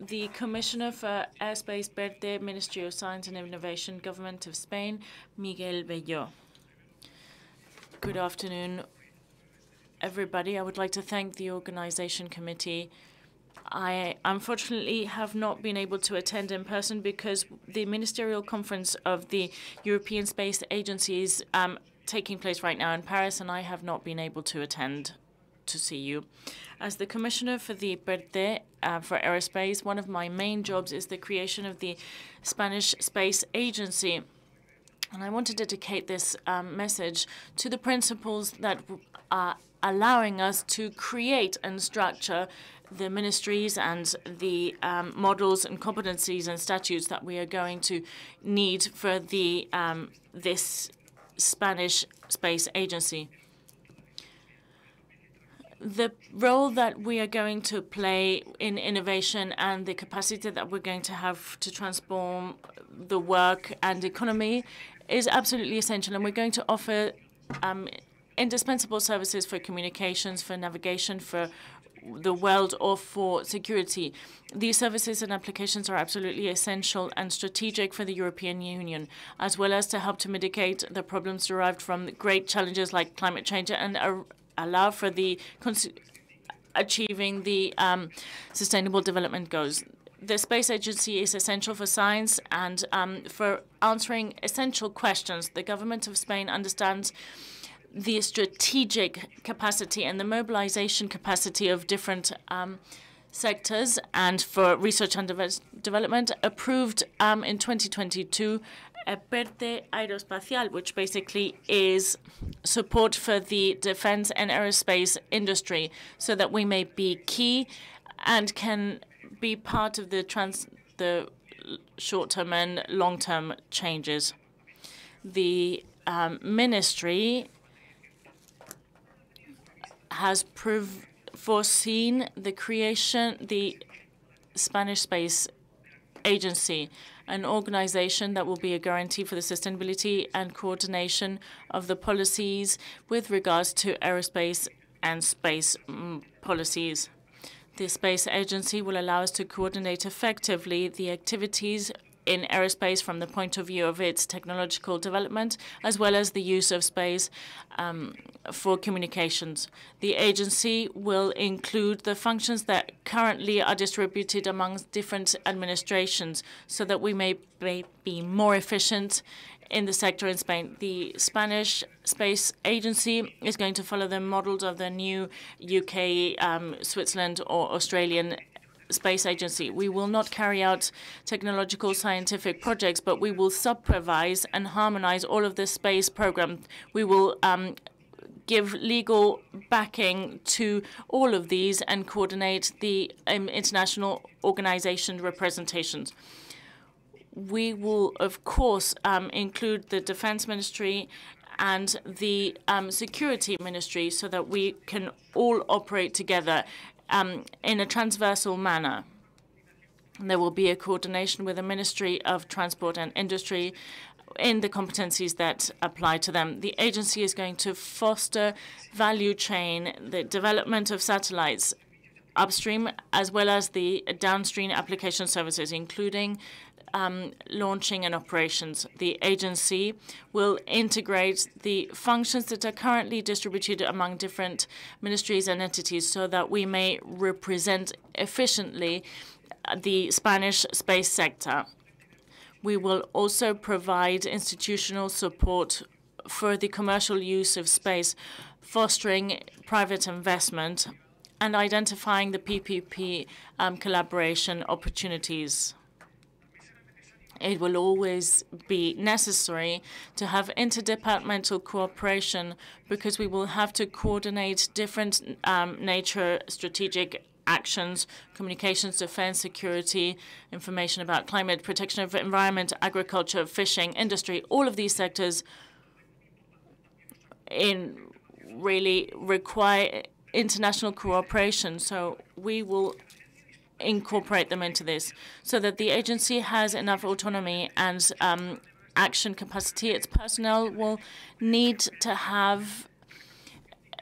the Commissioner for Airspace Verde, Ministry of Science and Innovation, Government of Spain, Miguel Bello. Good afternoon, everybody. I would like to thank the organization committee. I unfortunately have not been able to attend in person because the ministerial conference of the European Space Agency is um, taking place right now in Paris, and I have not been able to attend to see you. As the Commissioner for the PERTE uh, for Aerospace, one of my main jobs is the creation of the Spanish Space Agency. And I want to dedicate this um, message to the principles that are allowing us to create and structure the ministries and the um, models and competencies and statutes that we are going to need for the um, this Spanish space agency. The role that we are going to play in innovation and the capacity that we're going to have to transform the work and economy is absolutely essential, and we're going to offer um, indispensable services for communications, for navigation, for the world or for security. These services and applications are absolutely essential and strategic for the European Union, as well as to help to mitigate the problems derived from great challenges like climate change and allow for the achieving the um, sustainable development goals. The space agency is essential for science and um, for answering essential questions. The government of Spain understands the strategic capacity and the mobilization capacity of different um, sectors and for research and de development approved um, in 2022 a PERTE Aeroespacial, which basically is support for the defense and aerospace industry so that we may be key and can be part of the trans the short-term and long-term changes. The um, ministry has foreseen the creation, the Spanish Space Agency, an organization that will be a guarantee for the sustainability and coordination of the policies with regards to aerospace and space mm, policies. The Space Agency will allow us to coordinate effectively the activities in aerospace from the point of view of its technological development, as well as the use of space um, for communications. The agency will include the functions that currently are distributed amongst different administrations so that we may be more efficient in the sector in Spain. The Spanish Space Agency is going to follow the models of the new UK, um, Switzerland, or Australian Space Agency. We will not carry out technological scientific projects, but we will supervise and harmonize all of the space program. We will um, give legal backing to all of these and coordinate the um, international organization representations. We will, of course, um, include the Defense Ministry and the um, Security Ministry so that we can all operate together um, in a transversal manner. There will be a coordination with the Ministry of Transport and Industry in the competencies that apply to them. The agency is going to foster value chain, the development of satellites upstream, as well as the downstream application services, including um, launching and operations. The agency will integrate the functions that are currently distributed among different ministries and entities so that we may represent efficiently the Spanish space sector. We will also provide institutional support for the commercial use of space, fostering private investment and identifying the PPP um, collaboration opportunities it will always be necessary to have interdepartmental cooperation because we will have to coordinate different um, nature strategic actions, communications, defense, security, information about climate, protection of environment, agriculture, fishing, industry, all of these sectors in really require international cooperation. So we will incorporate them into this so that the agency has enough autonomy and um, action capacity. Its personnel will need to have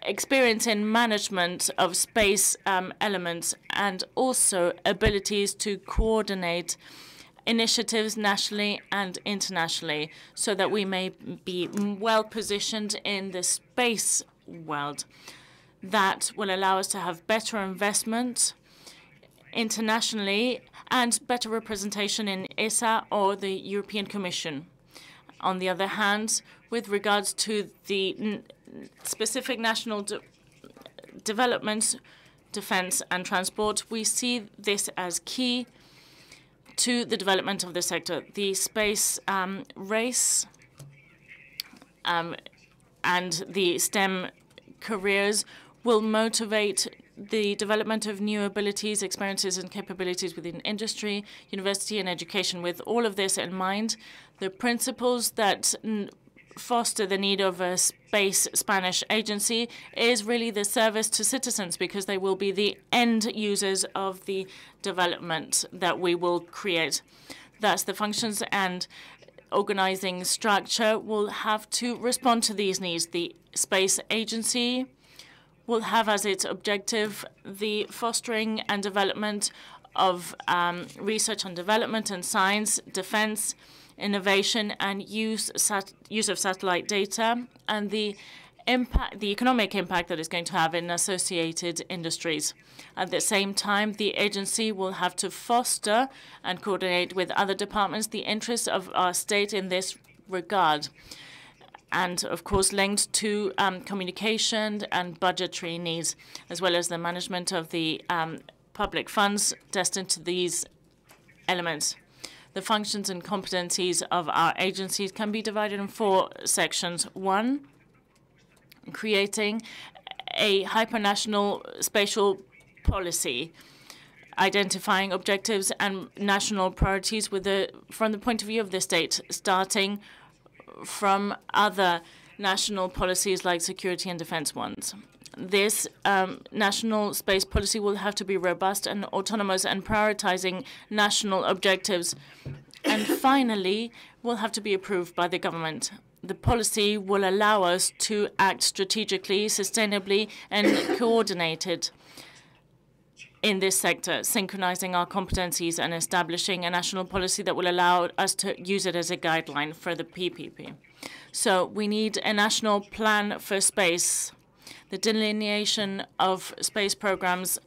experience in management of space um, elements and also abilities to coordinate initiatives nationally and internationally so that we may be well positioned in the space world. That will allow us to have better investment internationally and better representation in ESA or the European Commission. On the other hand, with regards to the specific national de developments, defense and transport, we see this as key to the development of the sector. The space um, race um, and the STEM careers will motivate the development of new abilities, experiences, and capabilities within industry, university, and education. With all of this in mind, the principles that foster the need of a space Spanish agency is really the service to citizens because they will be the end users of the development that we will create. Thus, the functions and organizing structure will have to respond to these needs. The space agency will have as its objective the fostering and development of um, research and development and science, defense, innovation, and use, use of satellite data, and the impact, the economic impact that it's going to have in associated industries. At the same time, the agency will have to foster and coordinate with other departments the interests of our state in this regard and of course linked to um, communication and budgetary needs, as well as the management of the um, public funds destined to these elements. The functions and competencies of our agencies can be divided in four sections. One, creating a hypernational spatial policy, identifying objectives and national priorities with the, from the point of view of the state, starting from other national policies like security and defense ones. This um, national space policy will have to be robust and autonomous and prioritizing national objectives. And finally, will have to be approved by the government the policy will allow us to act strategically, sustainably, and coordinated in this sector, synchronizing our competencies and establishing a national policy that will allow us to use it as a guideline for the PPP. So we need a national plan for space, the delineation of space programs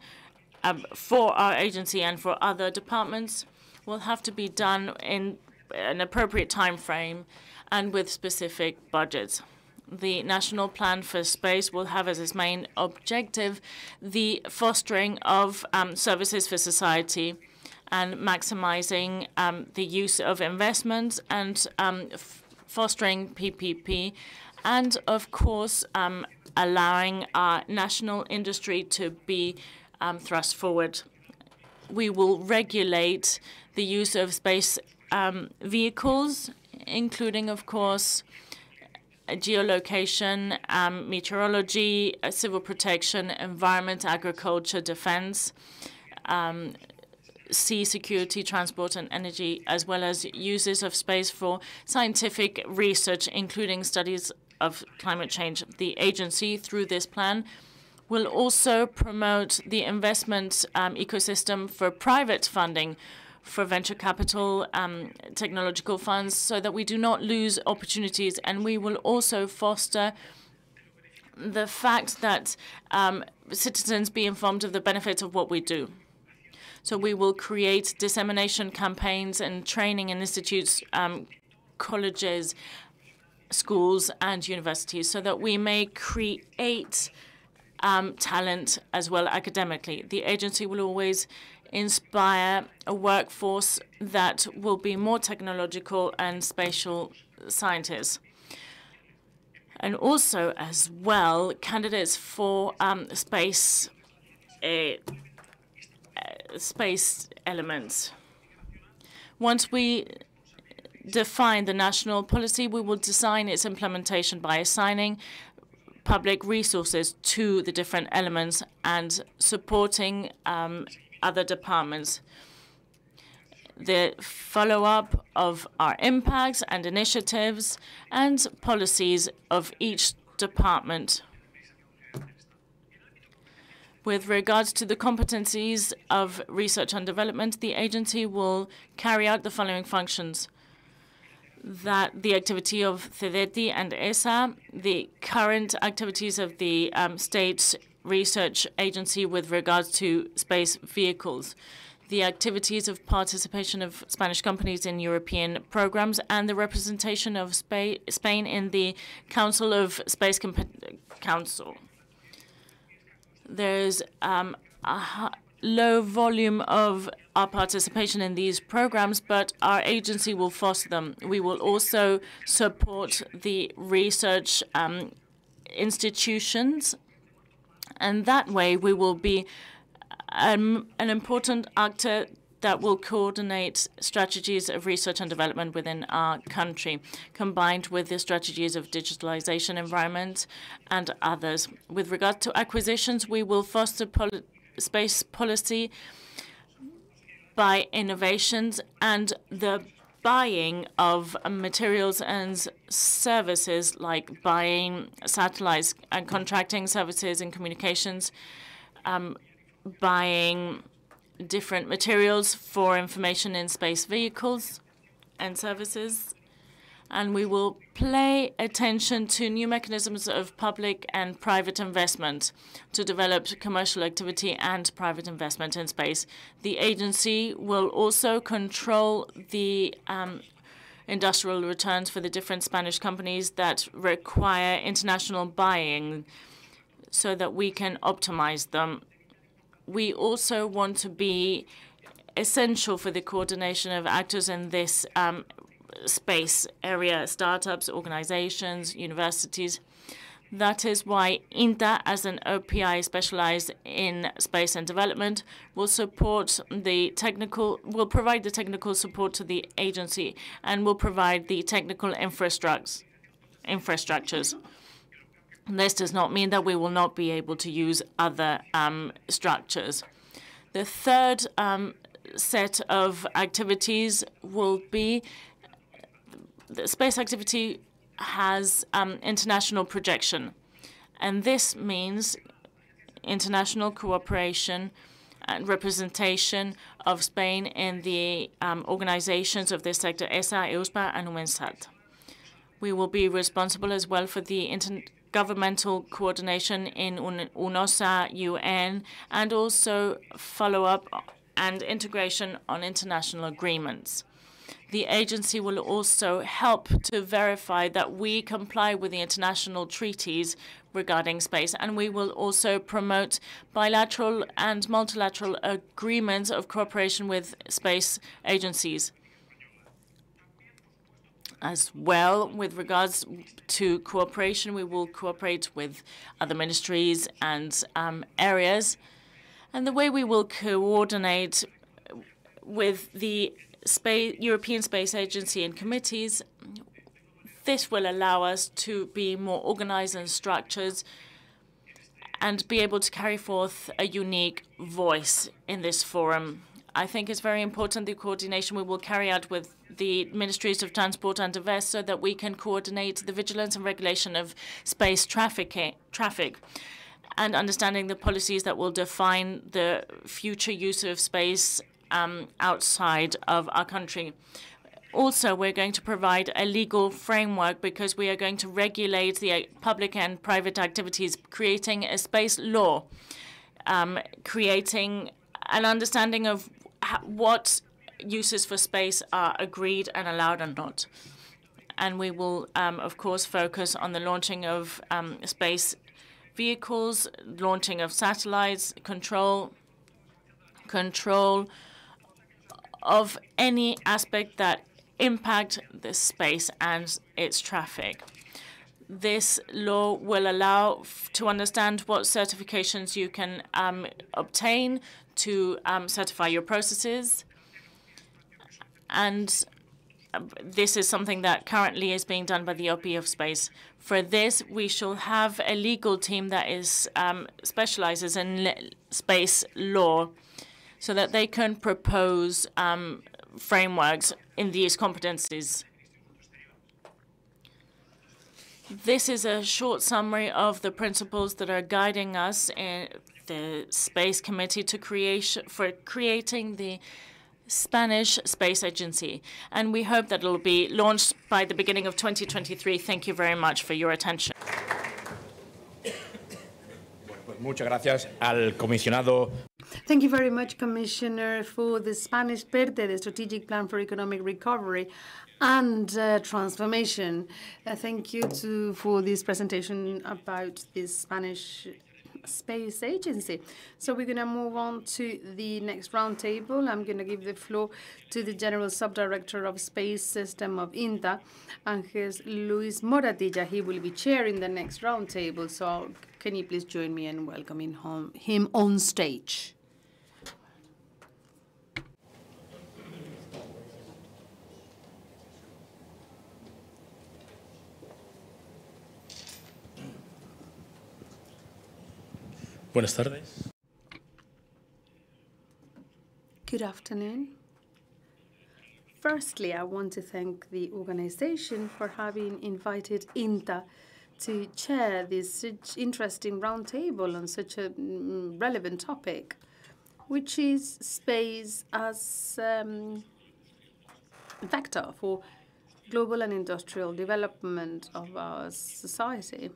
um, for our agency and for other departments will have to be done in an appropriate time frame and with specific budgets. The National Plan for Space will have as its main objective the fostering of um, services for society and maximizing um, the use of investments and um, fostering PPP, and of course, um, allowing our national industry to be um, thrust forward. We will regulate the use of space um, vehicles including, of course, geolocation, um, meteorology, uh, civil protection, environment, agriculture, defense, um, sea security, transport, and energy, as well as uses of space for scientific research, including studies of climate change. The agency, through this plan, will also promote the investment um, ecosystem for private funding for venture capital, um, technological funds, so that we do not lose opportunities. And we will also foster the fact that um, citizens be informed of the benefits of what we do. So we will create dissemination campaigns and training in institutes, um, colleges, schools, and universities so that we may create um, talent as well academically. The agency will always inspire a workforce that will be more technological and spatial scientists. And also, as well, candidates for um, space uh, space elements. Once we define the national policy, we will design its implementation by assigning public resources to the different elements and supporting um, other departments. The follow-up of our impacts and initiatives and policies of each department. With regards to the competencies of research and development, the agency will carry out the following functions. That the activity of CDTI and ESA, the current activities of the um, state research agency with regards to space vehicles, the activities of participation of Spanish companies in European programs, and the representation of Spa Spain in the Council of Space Council. There's um, a low volume of our participation in these programs, but our agency will foster them. We will also support the research um, institutions And that way, we will be um, an important actor that will coordinate strategies of research and development within our country, combined with the strategies of digitalization environment and others. With regard to acquisitions, we will foster poli space policy by innovations and the buying of materials and services like buying satellites and contracting services and communications, um, buying different materials for information in space vehicles and services. And we will pay attention to new mechanisms of public and private investment to develop commercial activity and private investment in space. The agency will also control the um, industrial returns for the different Spanish companies that require international buying so that we can optimize them we also want to be essential for the coordination of actors in this um, space area, startups, organizations, universities. That is why INTA, as an OPI specialized in space and development, will support the technical, will provide the technical support to the agency and will provide the technical infrastructures. This does not mean that we will not be able to use other um, structures. The third um, set of activities will be the space activity has um, international projection, and this means international cooperation and representation of Spain in the um, organizations of this sector, ESA, EUSPA, and UNSAT. We will be responsible as well for the intergovernmental coordination in UNOSA, UN, and also follow-up and integration on international agreements. The agency will also help to verify that we comply with the international treaties regarding space, and we will also promote bilateral and multilateral agreements of cooperation with space agencies as well. With regards to cooperation, we will cooperate with other ministries and um, areas. And the way we will coordinate with the space, European Space Agency and committees, this will allow us to be more organized and structured and be able to carry forth a unique voice in this forum. I think it's very important the coordination we will carry out with the Ministries of Transport and Defense so that we can coordinate the vigilance and regulation of space traffic, traffic and understanding the policies that will define the future use of space um, outside of our country. Also, we're going to provide a legal framework because we are going to regulate the uh, public and private activities, creating a space law, um, creating an understanding of what uses for space are agreed and allowed and not. And we will, um, of course, focus on the launching of um, space vehicles, launching of satellites, control, control of any aspect that impact the space and its traffic. This law will allow to understand what certifications you can um, obtain to um, certify your processes. And uh, this is something that currently is being done by the OP of Space. For this, we shall have a legal team that is um, specializes in space law so that they can propose um, frameworks in these competencies. This is a short summary of the principles that are guiding us in the Space Committee to create for creating the Spanish Space Agency. And we hope that it'll be launched by the beginning of 2023. Thank you very much for your attention. Muchas gracias al comisionado. Thank you very much, Commissioner, for the Spanish PERTE, the Strategic Plan for Economic Recovery and uh, Transformation. Uh, thank you to, for this presentation about the Spanish Space Agency. So we're going to move on to the next roundtable. I'm going to give the floor to the General Subdirector of Space System of INTA, Ángel Luis Moratilla. He will be chairing the next roundtable. So can you please join me in welcoming him on stage? Buenas tardes. Good afternoon. Firstly, I want to thank the organization for having invited INTA to chair this interesting roundtable on such a mm, relevant topic, which is space as um, vector for global and industrial development of our society.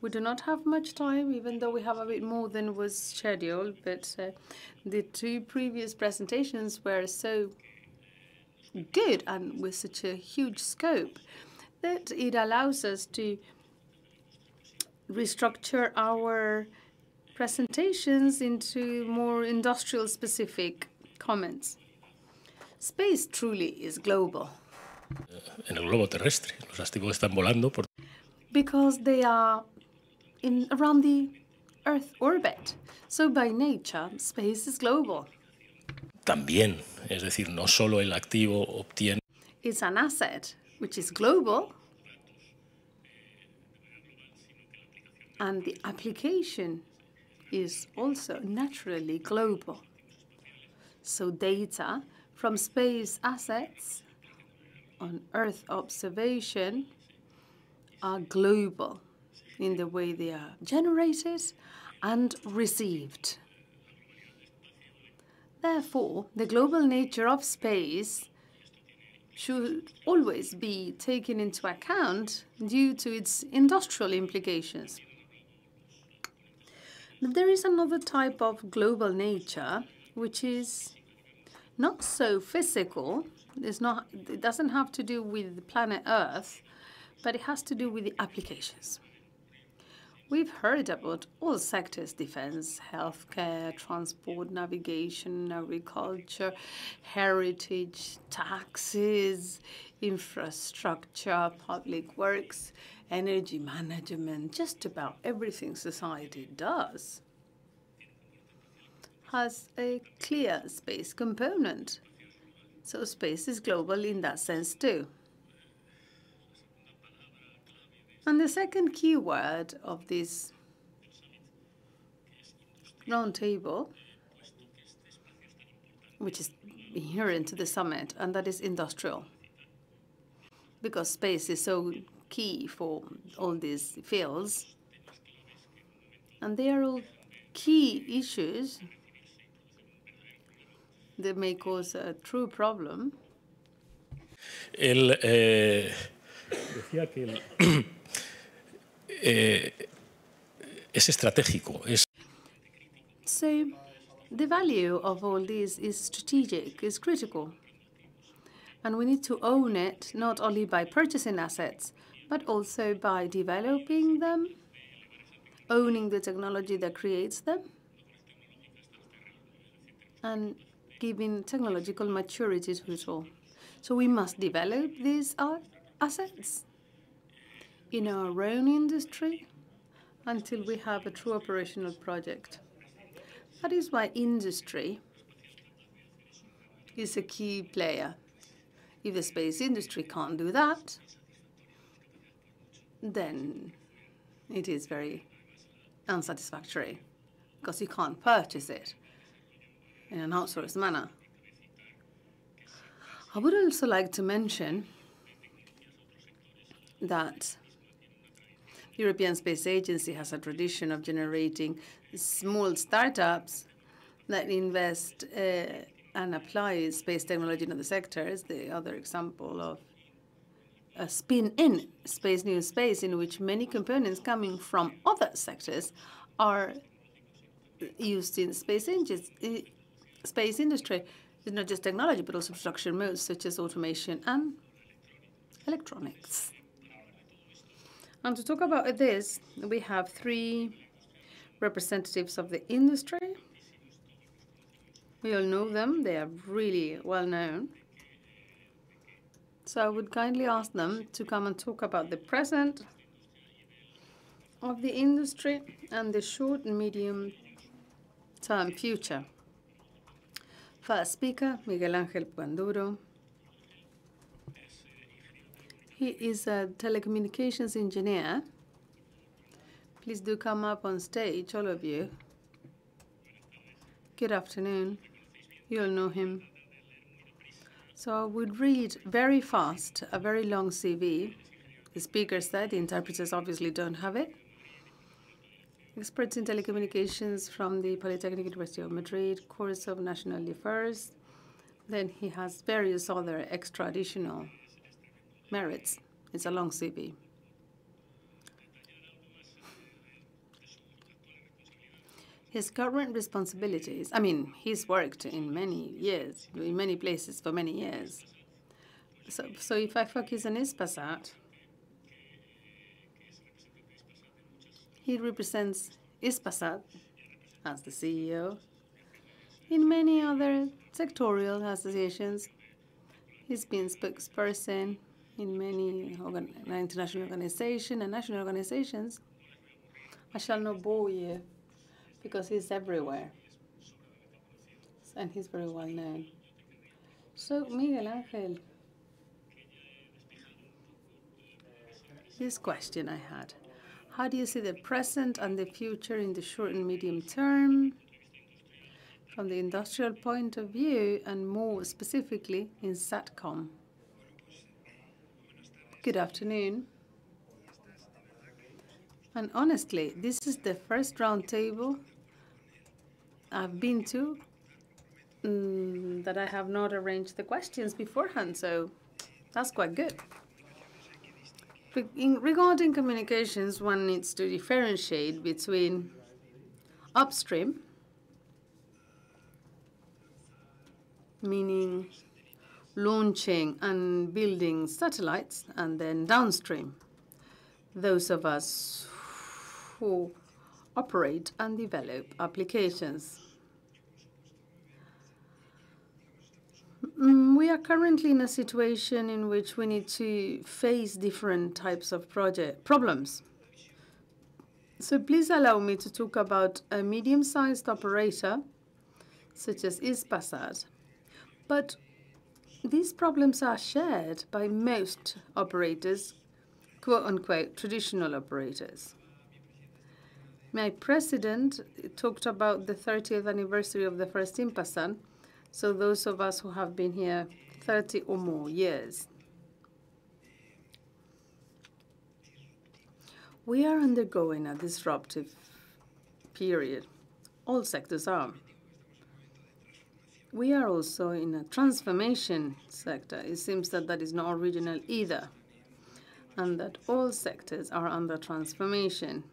We do not have much time, even though we have a bit more than was scheduled, but uh, the two previous presentations were so good and with such a huge scope that it allows us to restructure our presentations into more industrial specific comments. Space truly is global. Eh, en el globo terrestre, los astívogos están volando por because they are in around the Earth orbit. So by nature, space is global. También, es decir, no solo el activo obtiene. It's an asset which is global, and the application is also naturally global. So data from space assets on Earth observation are global in the way they are generated and received. Therefore, the global nature of space should always be taken into account due to its industrial implications. There is another type of global nature which is not so physical. It's not, it doesn't have to do with the planet Earth, but it has to do with the applications. We've heard about all sectors defense, healthcare, transport, navigation, agriculture, heritage, taxes, infrastructure, public works, energy management, just about everything society does has a clear space component. So space is global in that sense too. And the second keyword of this roundtable, which is inherent to the summit, and that is industrial. Because space is so key for all these fields. And they are all key issues that may cause a true problem. El, eh, decía que el, eh, es estratégico. Es So the value of all this is strategic, is critical. And we need to own it not only by purchasing assets, but also by developing them, owning the technology that creates them, and giving technological maturity to it all. So we must develop these uh, assets in our own industry until we have a true operational project. That is why industry is a key player. If the space industry can't do that, then it is very unsatisfactory because you can't purchase it in an outsourced manner. I would also like to mention that the European Space Agency has a tradition of generating small startups that invest uh, and apply space technology in other sectors. The other example of a spin-in space new space in which many components coming from other sectors are used in space engines, space industry. It's not just technology, but also production modes such as automation and electronics. And to talk about this, we have three representatives of the industry. We all know them, they are really well known. So I would kindly ask them to come and talk about the present of the industry and the short and medium term future. First speaker, Miguel Ángel Panduro. He is a telecommunications engineer. Please do come up on stage, all of you. Good afternoon. You all know him. So I would read very fast a very long CV. The speaker said the interpreters obviously don't have it. Experts in telecommunications from the Polytechnic University of Madrid, course of national affairs. Then he has various other extra additional merits. It's a long CV. His current responsibilities, I mean, he's worked in many years, in many places for many years. So, so if I focus on Hispasat, he represents Hispasat as the CEO. In many other sectorial associations, he's been spokesperson in many organ international organizations and national organizations. I shall not bore you because he's everywhere. And he's very well known. So, Miguel Angel, this question I had. How do you see the present and the future in the short and medium term from the industrial point of view and more specifically in SATCOM? Good afternoon. And honestly, this is the first roundtable I've been to um, that I have not arranged the questions beforehand, so that's quite good. In, regarding communications, one needs to differentiate between upstream, meaning launching and building satellites, and then downstream, those of us who operate and develop applications. Mm, we are currently in a situation in which we need to face different types of project problems. So please allow me to talk about a medium-sized operator, such as Hispasat. But these problems are shared by most operators, quote-unquote, traditional operators. My president talked about the 30th anniversary of the first Hispasat, so those of us who have been here 30 or more years. We are undergoing a disruptive period. All sectors are. We are also in a transformation sector. It seems that that is not original either, and that all sectors are under transformation.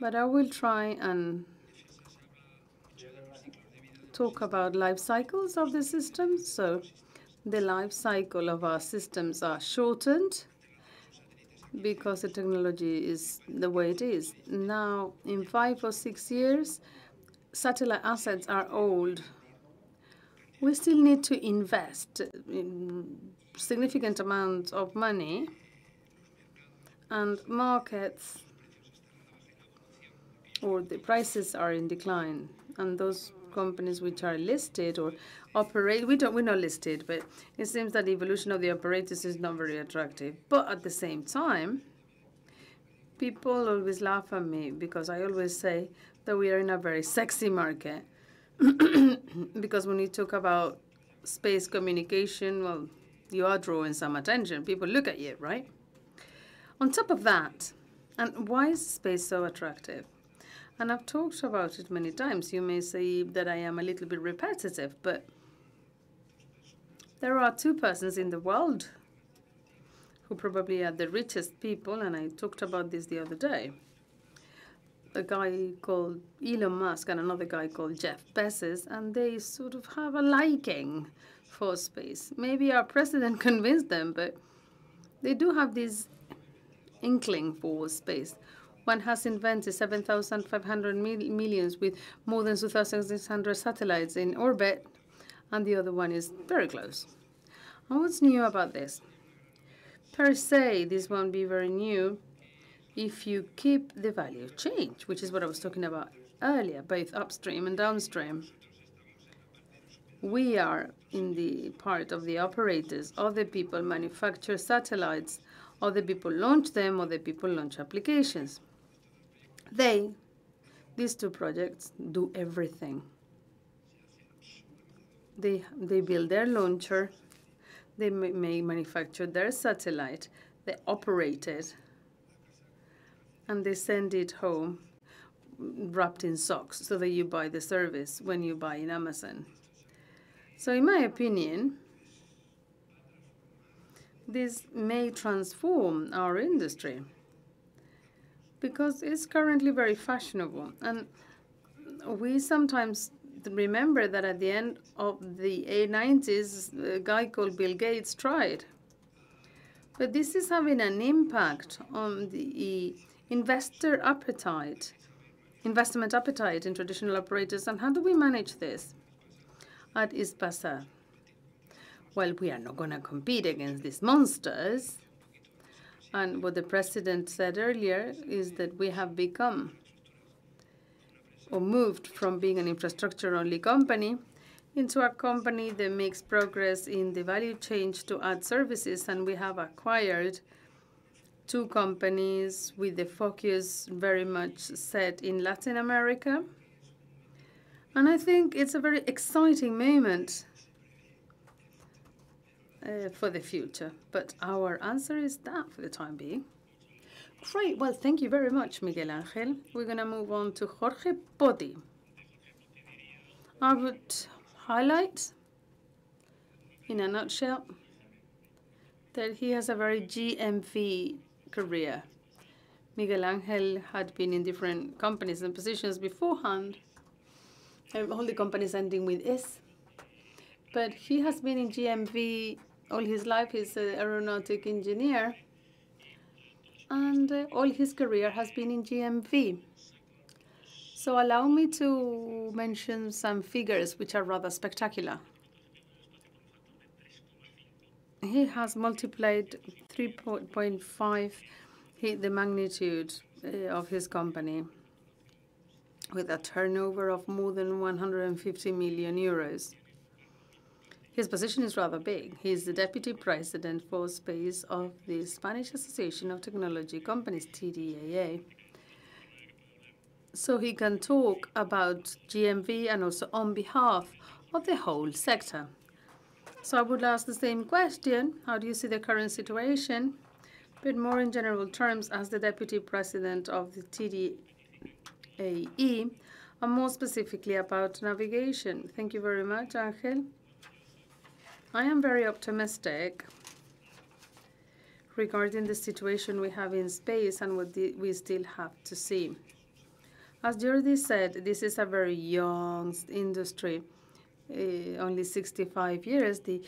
But I will try and talk about life cycles of the systems. So the life cycle of our systems are shortened because the technology is the way it is. Now, in five or six years, satellite assets are old. We still need to invest in significant amounts of money and markets or the prices are in decline and those companies which are listed or operate. We don't. We're not listed, but it seems that the evolution of the operators is not very attractive. But at the same time, people always laugh at me because I always say that we are in a very sexy market. because when you talk about space communication, well, you are drawing some attention. People look at you, right? On top of that, and why is space so attractive? And I've talked about it many times. You may say that I am a little bit repetitive, but there are two persons in the world who probably are the richest people, and I talked about this the other day. A guy called Elon Musk and another guy called Jeff Bezos, and they sort of have a liking for space. Maybe our president convinced them, but they do have this inkling for space. One has invented 7,500 millions with more than 2,600 satellites in orbit, and the other one is very close. And what's new about this? Per se, this won't be very new if you keep the value change, which is what I was talking about earlier, both upstream and downstream. We are in the part of the operators, other people manufacture satellites, other people launch them, other people launch applications. They, these two projects, do everything. They, they build their launcher, they may, manufacture their satellite, they operate it, and they send it home wrapped in socks so that you buy the service when you buy in Amazon. So in my opinion, this may transform our industry because it's currently very fashionable. And we sometimes remember that at the end of the 90s, a guy called Bill Gates tried. But this is having an impact on the investor appetite, investment appetite in traditional operators. And how do we manage this at Hispasat? Well, we are not going to compete against these monsters. And what the president said earlier is that we have become or moved from being an infrastructure-only company into a company that makes progress in the value chain to add services. And we have acquired two companies with the focus very much set in Latin America. And I think it's a very exciting moment uh, for the future. But our answer is that for the time being. Great. Well, thank you very much, Miguel Angel. We're going to move on to Jorge Potti. I would highlight, in a nutshell, that he has a very GMV career. Miguel Angel had been in different companies and positions beforehand, and all the companies ending with S. But he has been in GMV all his life. He's an aeronautic engineer, and uh, all his career has been in GMV. So allow me to mention some figures which are rather spectacular. He has multiplied 3.5 the magnitude uh, of his company with a turnover of more than 150 million euros. His position is rather big. He is the deputy president for space of the Spanish Association of Technology Companies, TEDAE. So he can talk about GMV and also on behalf of the whole sector. So I would ask the same question. How do you see the current situation? But more in general terms, as the deputy president of the TEDAE, and more specifically about navigation. Thank you very much, Angel. I am very optimistic regarding the situation we have in space and what we still have to see. As Jordi said, this is a very young industry. Uh, only 65 years, the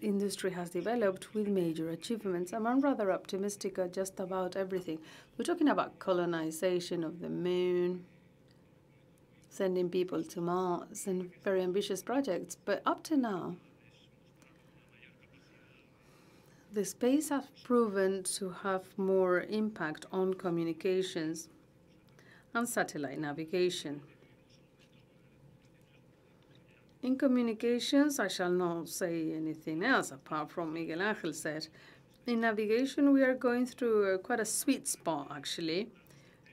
industry has developed with major achievements. I'm rather optimistic just about everything. We're talking about colonization of the moon, sending people to Mars and very ambitious projects. But up to now, the space has proven to have more impact on communications and satellite navigation. In communications, I shall not say anything else apart from Miguel Angel said. In navigation, we are going through quite a sweet spot, actually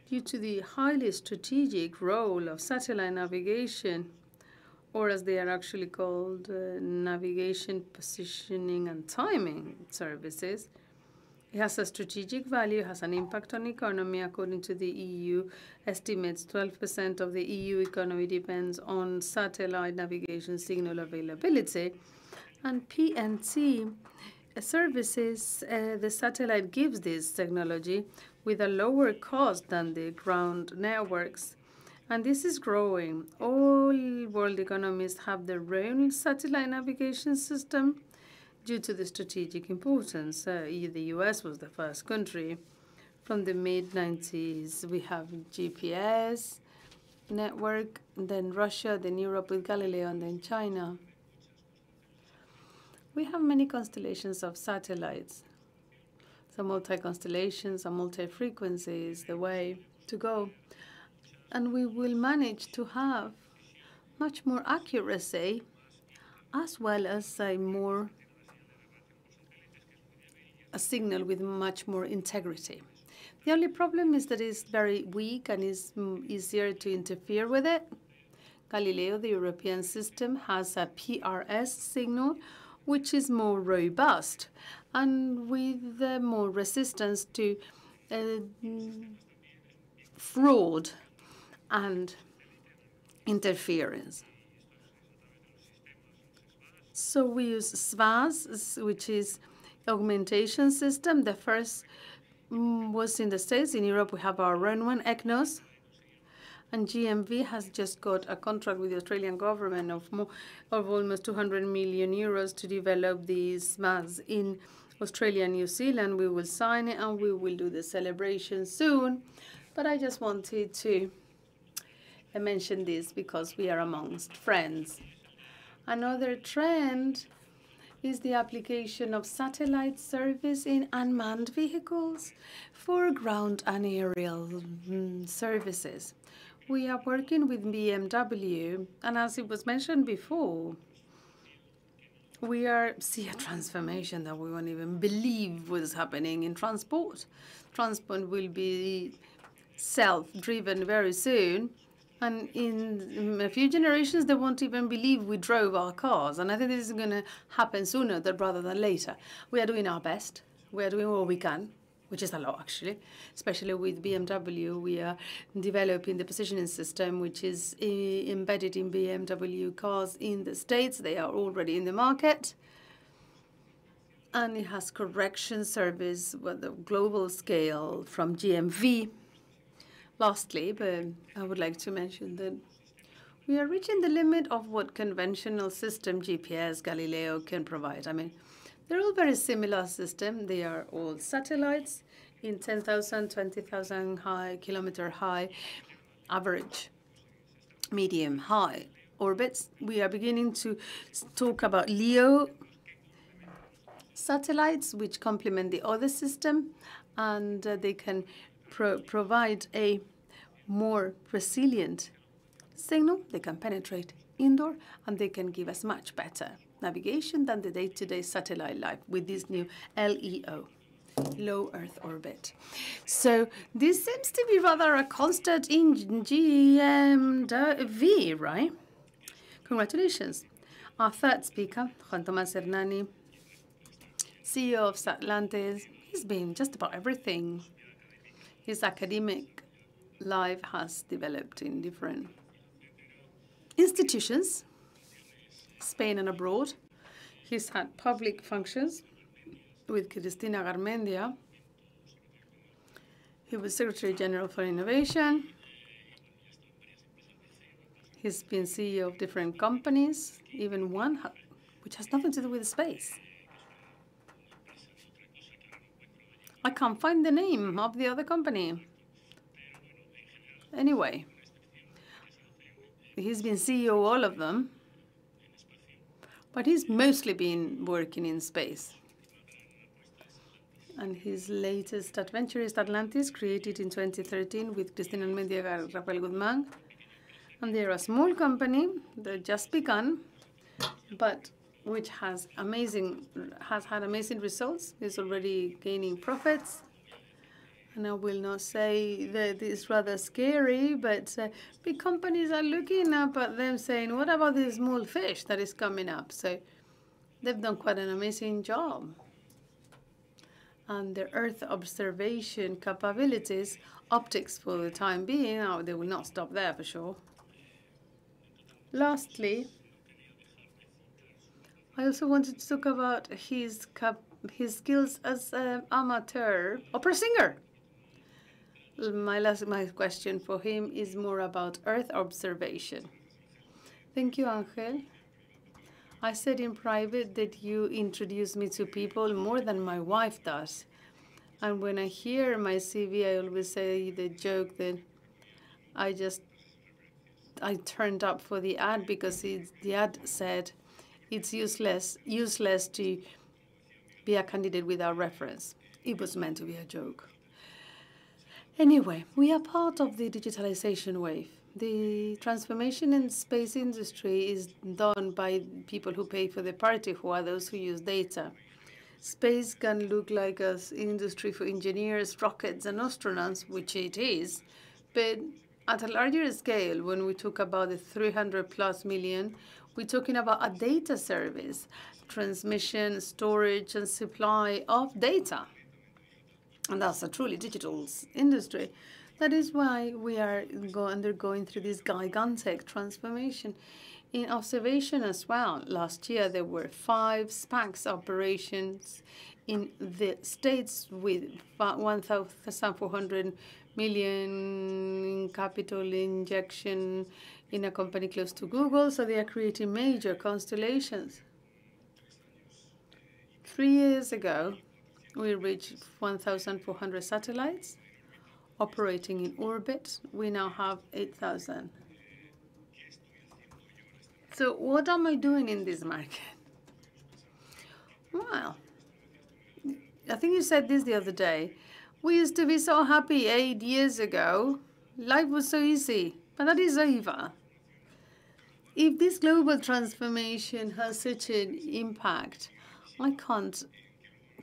due to the highly strategic role of satellite navigation, or as they are actually called, uh, navigation, positioning, and timing services. It has a strategic value, has an impact on economy. According to the EU estimates, 12% of the EU economy depends on satellite navigation signal availability. And PNT services, uh, the satellite gives this technology with a lower cost than the ground networks. And this is growing. All world economies have their own satellite navigation system due to the strategic importance. Uh, the US was the first country from the mid-90s. We have GPS network, then Russia, then Europe with Galileo, and then China. We have many constellations of satellites. Some multi-constellations and multi-frequency is the way to go. And we will manage to have much more accuracy as well as a more a signal with much more integrity. The only problem is that it's very weak and it's easier to interfere with it. Galileo, the European system, has a PRS signal, which is more robust and with uh, more resistance to uh, fraud and interference. So we use SBAS, which is augmentation system. The first mm, was in the States. In Europe, we have our own one, EGNOS. And GMV has just got a contract with the Australian government of more, of almost 200 million euros to develop these mass in Australia and New Zealand. We will sign it and we will do the celebration soon. But I just wanted to mention this because we are amongst friends. Another trend is the application of satellite service in unmanned vehicles for ground and aerial mm, services. We are working with BMW, and as it was mentioned before, we are see a transformation that we won't even believe was happening in transport. Transport will be self-driven very soon, and in a few generations, they won't even believe we drove our cars. And I think this is going to happen sooner rather than later. We are doing our best. We are doing what we can, which is a lot actually. Especially with BMW, we are developing the positioning system, which is eh, embedded in BMW cars in the States. They are already in the market. And it has correction service with a global scale from GMV Lastly, but I would like to mention that we are reaching the limit of what conventional system GPS Galileo can provide. I mean, they're all very similar system. They are all satellites in 10,000, 20,000 high, kilometer high, average, medium, high orbits. We are beginning to talk about LEO satellites, which complement the other system, and uh, they can pro provide a more resilient signal. They can penetrate indoor, and they can give us much better navigation than the day-to-day -day satellite life with this new LEO, low Earth orbit. So this seems to be rather a constant in GMV, right? Congratulations. Our third speaker, Juan Tomás Hernani, CEO of Satlantis. He's been just about everything his academic life has developed in different institutions, Spain and abroad. He's had public functions with Cristina Garmendia. He was Secretary General for Innovation. He's been CEO of different companies, even one which has nothing to do with space. I can't find the name of the other company. Anyway, he's been CEO of all of them, but he's mostly been working in space. And his latest adventure is Satlantis, created in 2013 with Cristina Mendia Rafael Guzman. And they're a small company that just begun, but which has amazing has had amazing results. Is already gaining profits. And I will not say that it's rather scary, but uh, big companies are looking up at them saying, what about this small fish that is coming up? So they've done quite an amazing job. And their Earth observation capabilities, optics for the time being, oh, they will not stop there for sure. Lastly, I also wanted to talk about his his skills as an amateur opera singer. My last my question for him is more about Earth observation. Thank you, Angel. I said in private that you introduce me to people more than my wife does. And when I hear my CV, I always say the joke that I just I turned up for the ad because it, the ad said it's useless useless to be a candidate without reference. It was meant to be a joke. Anyway, we are part of the digitalization wave. The transformation in space industry is done by people who pay for the party, who are those who use data. Space can look like an industry for engineers, rockets, and astronauts, which it is, but at a larger scale, when we talk about the 300 plus million, we're talking about a data service, transmission, storage, and supply of data. And that's a truly digital industry. That is why we are go undergoing through this gigantic transformation. In observation as well, last year there were five SPACs operations in the States with 1,400 million capital injection in a company close to Google. So they are creating major constellations. Three years ago, we reached 1,400 satellites operating in orbit. We now have 8,000. So what am I doing in this market? Well, I think you said this the other day. We used to be so happy eight years ago. Life was so easy, but that is over. If this global transformation has such an impact, I can't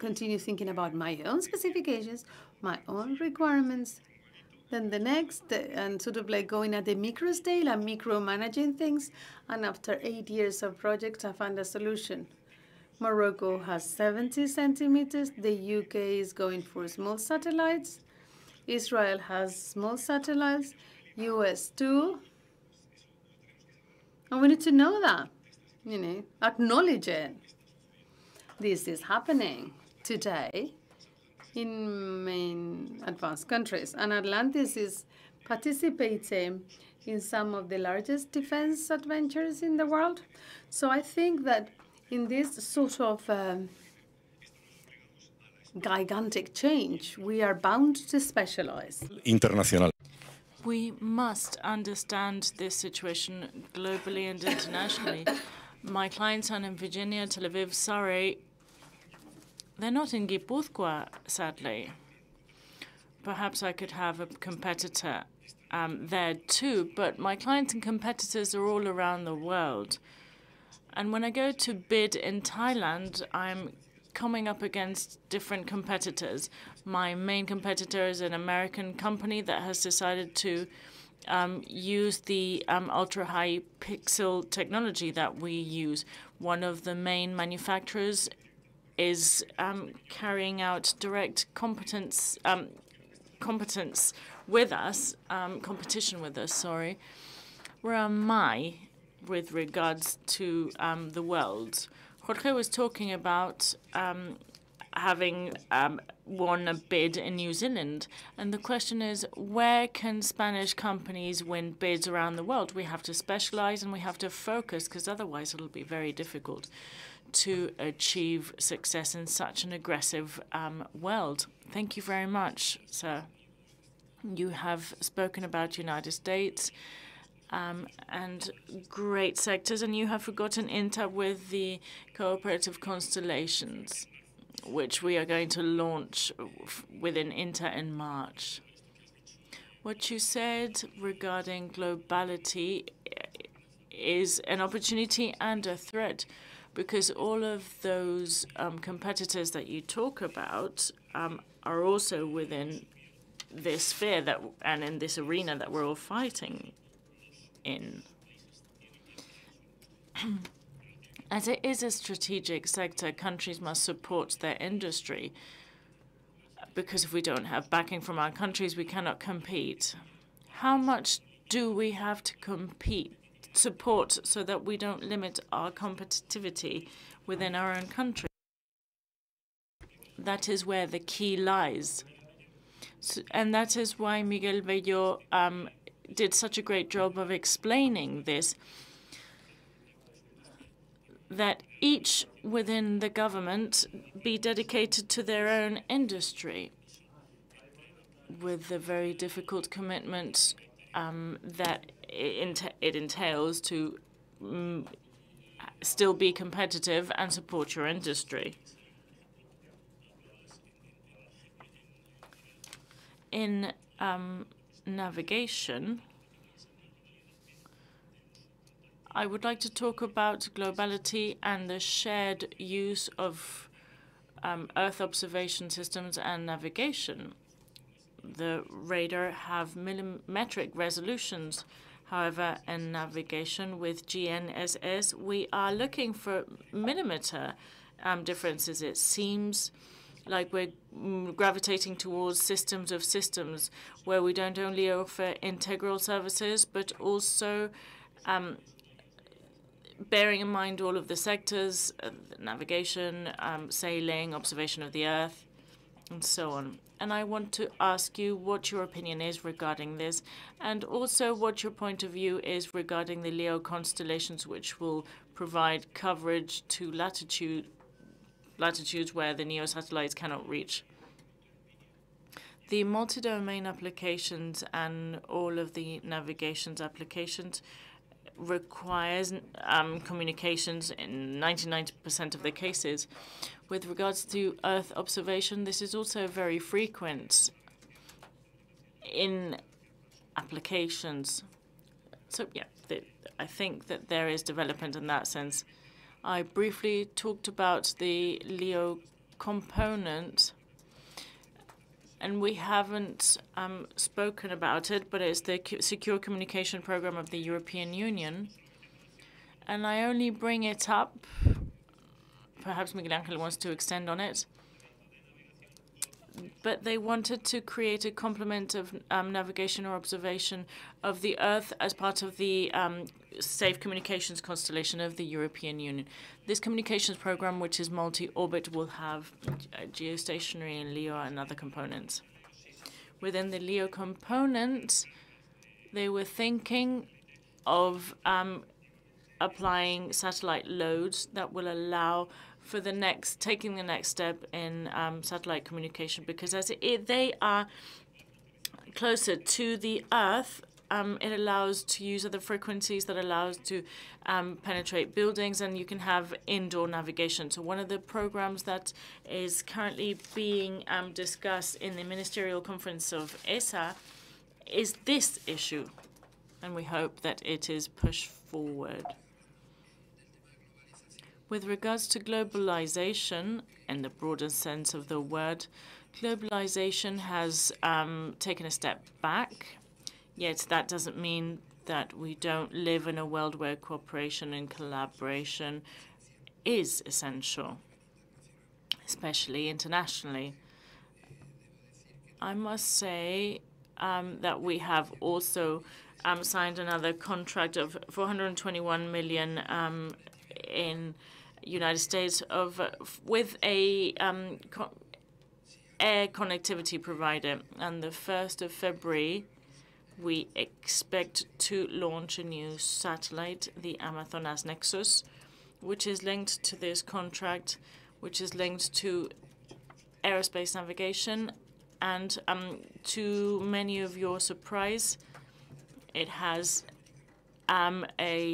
continue thinking about my own specifications, my own requirements, then the next, and sort of like going at the micro scale and micromanaging things. And after eight years of projects, I found a solution. Morocco has 70 centimeters. The UK is going for small satellites. Israel has small satellites. US too. And we need to know that, you know, acknowledge it. This is happening today in main advanced countries. And Satlantis is participating in some of the largest defense adventures in the world. So I think that in this sort of um, gigantic change, we are bound to specialize. International. We must understand this situation globally and internationally. My clients are in Virginia, Tel Aviv, Surrey. They're not in Guipúzcoa, sadly. Perhaps I could have a competitor um, there too, but my clients and competitors are all around the world. And when I go to bid in Thailand, I'm coming up against different competitors. My main competitor is an American company that has decided to um, use the um, ultra high pixel technology that we use. One of the main manufacturers is um, carrying out direct competence um, competence with us, um, competition with us. Sorry, where am I with regards to um, the world? Jorge was talking about um, having um, won a bid in New Zealand. And the question is, where can Spanish companies win bids around the world? We have to specialize and we have to focus because otherwise it'll be very difficult to achieve success in such an aggressive um, world. Thank you very much, sir. You have spoken about United States um, and great sectors, and you have forgotten INTA with the cooperative constellations, which we are going to launch within INTA in March. What you said regarding globality is an opportunity and a threat because all of those um, competitors that you talk about um, are also within this sphere that and in this arena that we're all fighting in. As it is a strategic sector, countries must support their industry because if we don't have backing from our countries, we cannot compete. How much do we have to compete, support, so that we don't limit our competitivity within our own country? That is where the key lies. So, and that is why Miguel Bello um, did such a great job of explaining this that each within the government be dedicated to their own industry. with the very difficult commitment um, that it, entails to um, still be competitive and support your industry. In um, navigation, I would like to talk about globality and the shared use of um, Earth observation systems and navigation. The radar have millimetric resolutions. However, in navigation with GNSS, we are looking for millimeter um, differences. It seems like we're mm, gravitating towards systems of systems where we don't only offer integral services, but also um, bearing in mind all of the sectors, uh, navigation, um, sailing, observation of the Earth, and so on. And I want to ask you what your opinion is regarding this, and also what your point of view is regarding the LEO constellations, which will provide coverage to latitude latitudes where the NEO satellites cannot reach. The multi-domain applications and all of the navigations applications requires um, communications in 99% of the cases. With regards to Earth observation, this is also very frequent in applications. So yeah, I think that there is development in that sense. I briefly talked about the LEO component and we haven't um, spoken about it, but it's the Secure Communication Program of the European Union. And I only bring it up, perhaps Miguel Angel wants to extend on it, but they wanted to create a complement of um, navigation or observation of the Earth as part of the um, Safe Communications constellation of the European Union. This communications program, which is multi-orbit, will have geostationary and LEO and other components. Within the LEO component, they were thinking of um, applying satellite loads that will allow for the next, taking the next step in um, satellite communication, because as it, they are closer to the Earth, um, it allows to use other frequencies that allows to um, penetrate buildings, and you can have indoor navigation. So one of the programs that is currently being um, discussed in the ministerial conference of ESA is this issue, and we hope that it is pushed forward. With regards to globalization, in the broader sense of the word, globalization has um, taken a step back, yet that doesn't mean that we don't live in a world where cooperation and collaboration is essential, especially internationally. I must say um, that we have also um, signed another contract of 421 million um, in United States of with a um, co air connectivity provider. And the 1st of February, we expect to launch a new satellite, the Amazonas Nexus, which is linked to this contract, which is linked to aerospace navigation. And um, to many of your surprise, it has um, a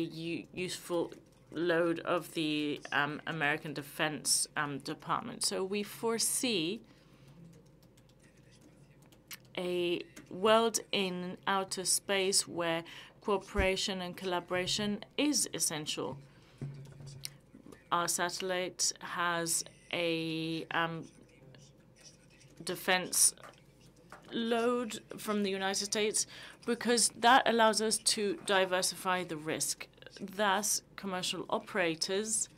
useful load of the um, American Defense um, Department. So we foresee a world in outer space where cooperation and collaboration is essential. Our satellite has a um, defense load from the United States because that allows us to diversify the risk. Thus, commercial operators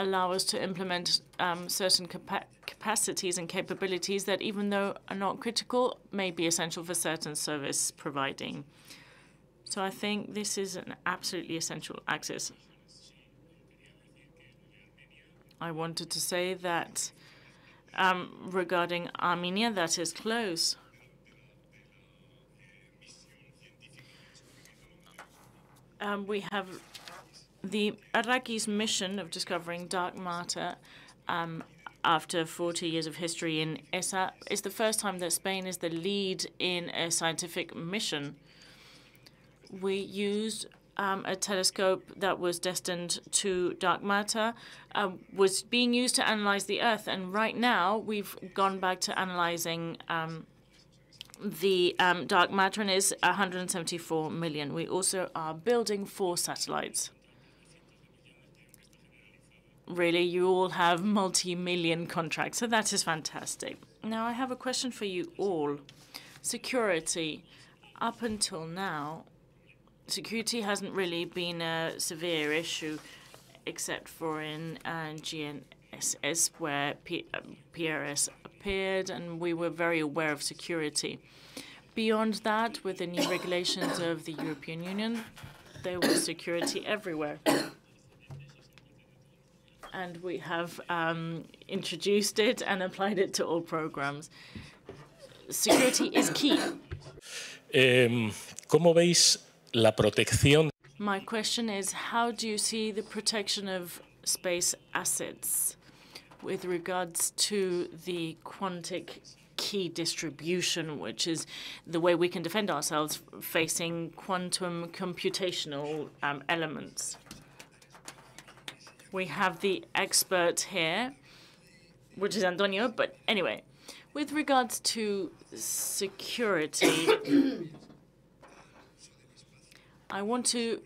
allow us to implement um, certain capa capacities and capabilities that, even though are not critical, may be essential for certain service providing. So I think this is an absolutely essential access. I wanted to say that um, regarding Armenia, that is close. um, we have the ARRAKIHS mission of discovering dark matter um, after 40 years of history in ESA, is the first time that Spain is the lead in a scientific mission. We used um, a telescope that was destined to dark matter, uh, was being used to analyze the Earth. And right now, we've gone back to analyzing um, the um, dark matter, and is 174 million. We also are building four satellites. Really, you all have multi-million contracts, so that is fantastic. Now, I have a question for you all. Security. Up until now, security hasn't really been a severe issue, except for in uh, GNSS, where P PRS appeared, and we were very aware of security. Beyond that, with the new regulations of the European Union, there was security everywhere. And we have um, introduced it and applied it to all programs. Security is key. Eh, ¿Cómo veis la protección? My question is, how do you see the protection of space assets with regards to the quantic key distribution, which is the way we can defend ourselves facing quantum computational um, elements? We have the expert here, which is Antonio, but anyway, with regards to security, I want to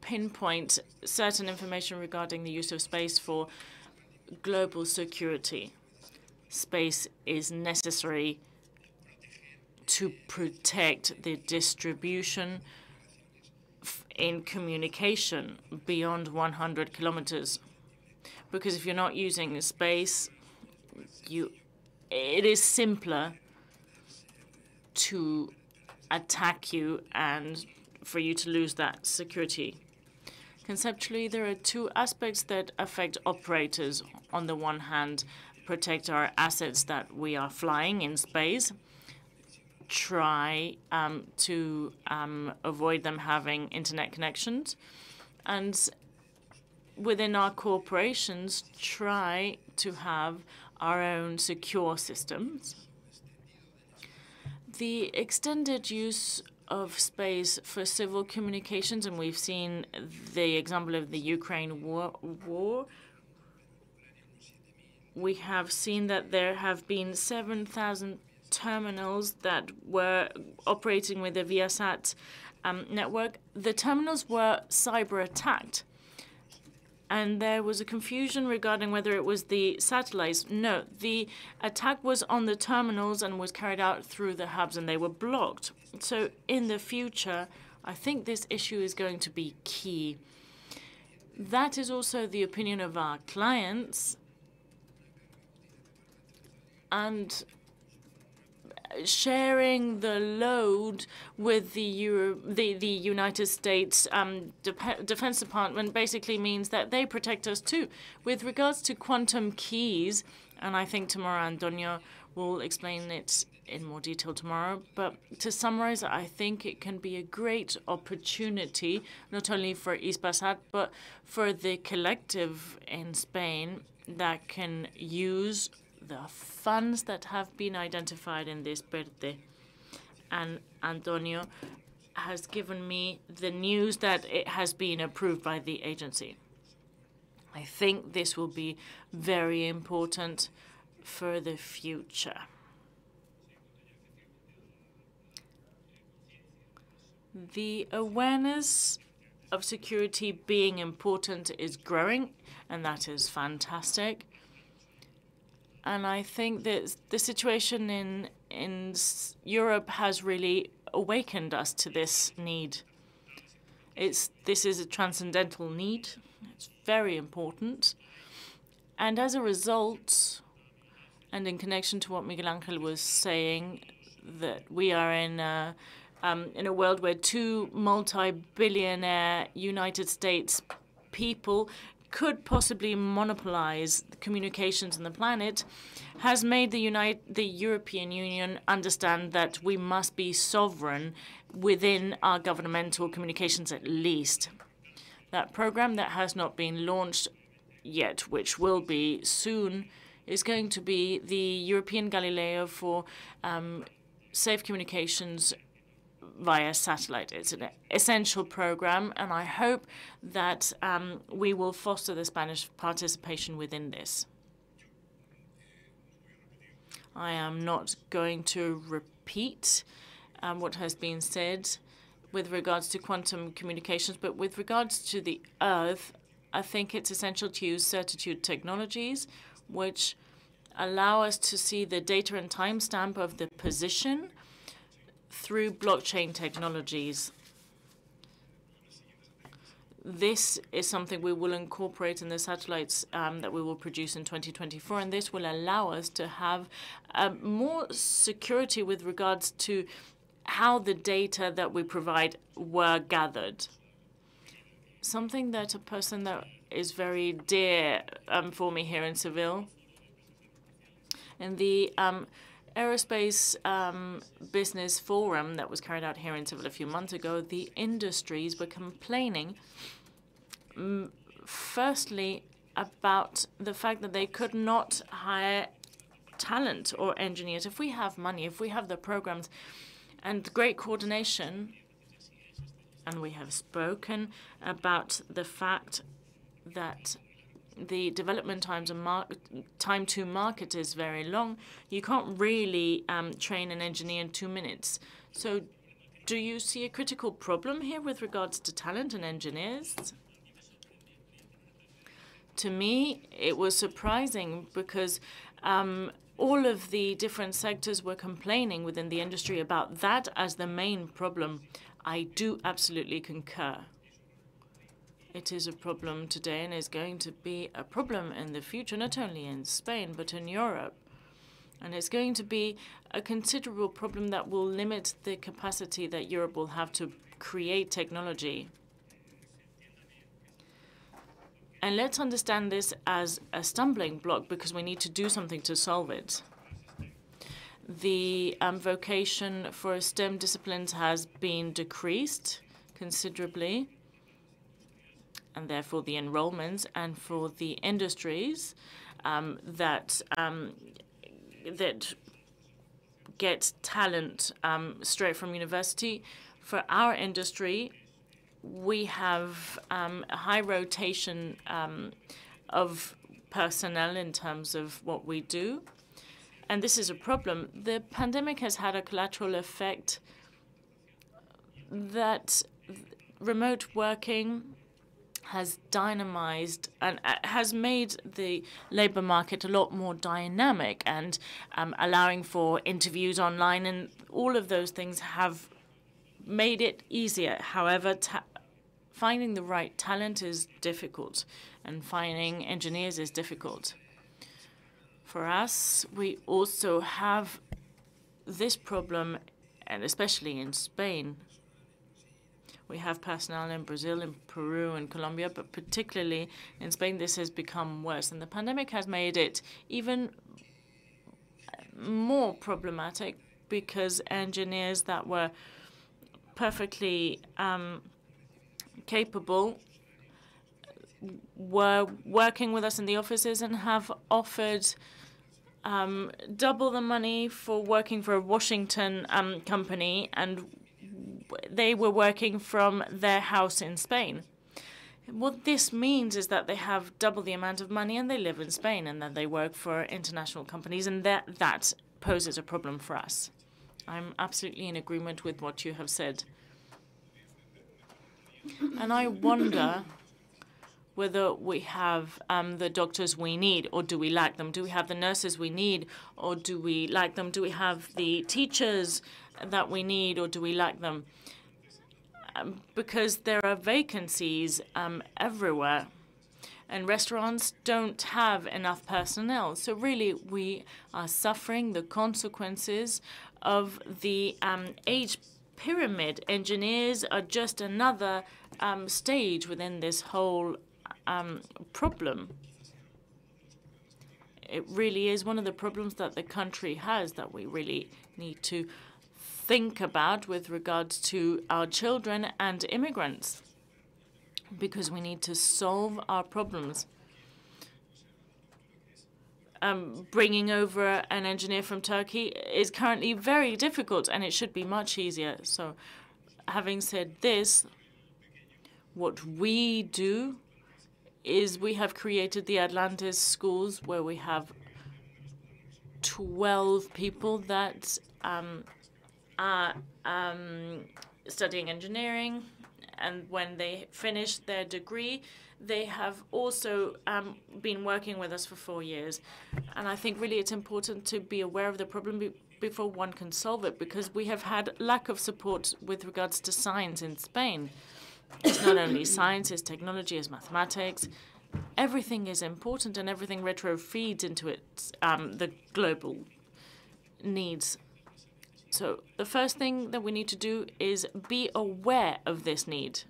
pinpoint certain information regarding the use of space for global security. Space is necessary to protect the distribution in communication beyond 100 kilometers. Because if you're not using the space, you it is simpler to attack you and for you to lose that security. Conceptually, there are two aspects that affect operators. On the one hand, protect our assets that we are flying in space, try um, to um, avoid them having internet connections, and within our corporations, try to have our own secure systems. The extended use of space for civil communications, and we've seen the example of the Ukraine war, war. We have seen that there have been 7,000 terminals that were operating with the Viasat um, network. The terminals were cyber attacked and there was a confusion regarding whether it was the satellites. No, the attack was on the terminals and was carried out through the hubs, and they were blocked. So in the future, I think this issue is going to be key. That is also the opinion of our clients. And sharing the load with the Euro the, the United States um, De Defense Department basically means that they protect us too. With regards to quantum keys, and I think tomorrow Antonio will explain it in more detail tomorrow. But to summarize, I think it can be a great opportunity, not only for Hispasat, but for the collective in Spain that can use the funds that have been identified in this PERTE. And Antonio has given me the news that it has been approved by the agency. I think this will be very important for the future. The awareness of security being important is growing, and that is fantastic. And I think that the situation in in Europe has really awakened us to this need. It's this is a transcendental need. It's very important. And as a result, and in connection to what Miguel Angel was saying, that we are in a, um, in a world where two multi-billionaire United States people could possibly monopolize communications on the planet has made the, United, the European Union understand that we must be sovereign within our governmental communications at least. That program that has not been launched yet, which will be soon, is going to be the European Galileo for um, safe communications via satellite. It's an essential program, and I hope that um, we will foster the Spanish participation within this. I am not going to repeat um, what has been said with regards to quantum communications, but with regards to the Earth, I think it's essential to use certitude technologies, which allow us to see the data and timestamp of the position through blockchain technologies. This is something we will incorporate in the satellites um, that we will produce in 2024, and this will allow us to have uh, more security with regards to how the data that we provide were gathered. Something that a person that is very dear um, for me here in Seville, in the um, aerospace um, business forum that was carried out here in Seville a few months ago, the industries were complaining, um, firstly, about the fact that they could not hire talent or engineers. If we have money, if we have the programs and great coordination, and we have spoken about the fact that the development times and time to market is very long. You can't really um, train an engineer in two minutes. So do you see a critical problem here with regards to talent and engineers? To me, it was surprising because um, all of the different sectors were complaining within the industry about that as the main problem. I do absolutely concur. It is a problem today and is going to be a problem in the future, not only in Spain, but in Europe. And it's going to be a considerable problem that will limit the capacity that Europe will have to create technology. And let's understand this as a stumbling block because we need to do something to solve it. The um, vocation for STEM disciplines has been decreased considerably and therefore the enrollments, and for the industries um, that um, that get talent um, straight from university. For our industry, we have um, a high rotation um, of personnel in terms of what we do. And this is a problem. The pandemic has had a collateral effect that remote working has dynamized and uh, has made the labor market a lot more dynamic and um, allowing for interviews online and all of those things have made it easier. However, finding the right talent is difficult and finding engineers is difficult. For us, we also have this problem, and especially in Spain, we have personnel in Brazil, in Peru, and Colombia, but particularly in Spain, this has become worse. And the pandemic has made it even more problematic because engineers that were perfectly um, capable were working with us in the offices and have offered um, double the money for working for a Washington um, company and they were working from their house in Spain. What this means is that they have double the amount of money and they live in Spain and then they work for international companies and that, that poses a problem for us. I'm absolutely in agreement with what you have said. And I wonder whether we have um, the doctors we need or do we lack them? Do we have the nurses we need or do we lack them? Do we have the teachers that we need or do we lack them? Um, because there are vacancies um, everywhere and restaurants don't have enough personnel. So really, we are suffering the consequences of the um, age pyramid. Engineers are just another um, stage within this whole um, problem. It really is one of the problems that the country has that we really need to think about with regards to our children and immigrants because we need to solve our problems. um, bringing over an engineer from Turkey is currently very difficult, and it should be much easier. So, having said this, what we do is we have created the Atlantis schools where we have 12 people that um, are um, studying engineering, and when they finish their degree, they have also um, been working with us for four years. And I think really it's important to be aware of the problem be before one can solve it, because we have had lack of support with regards to science in Spain. It's not only science, it's technology, it's mathematics. Everything is important, and everything retro feeds into it, um, the global needs. So the first thing that we need to do is be aware of this need.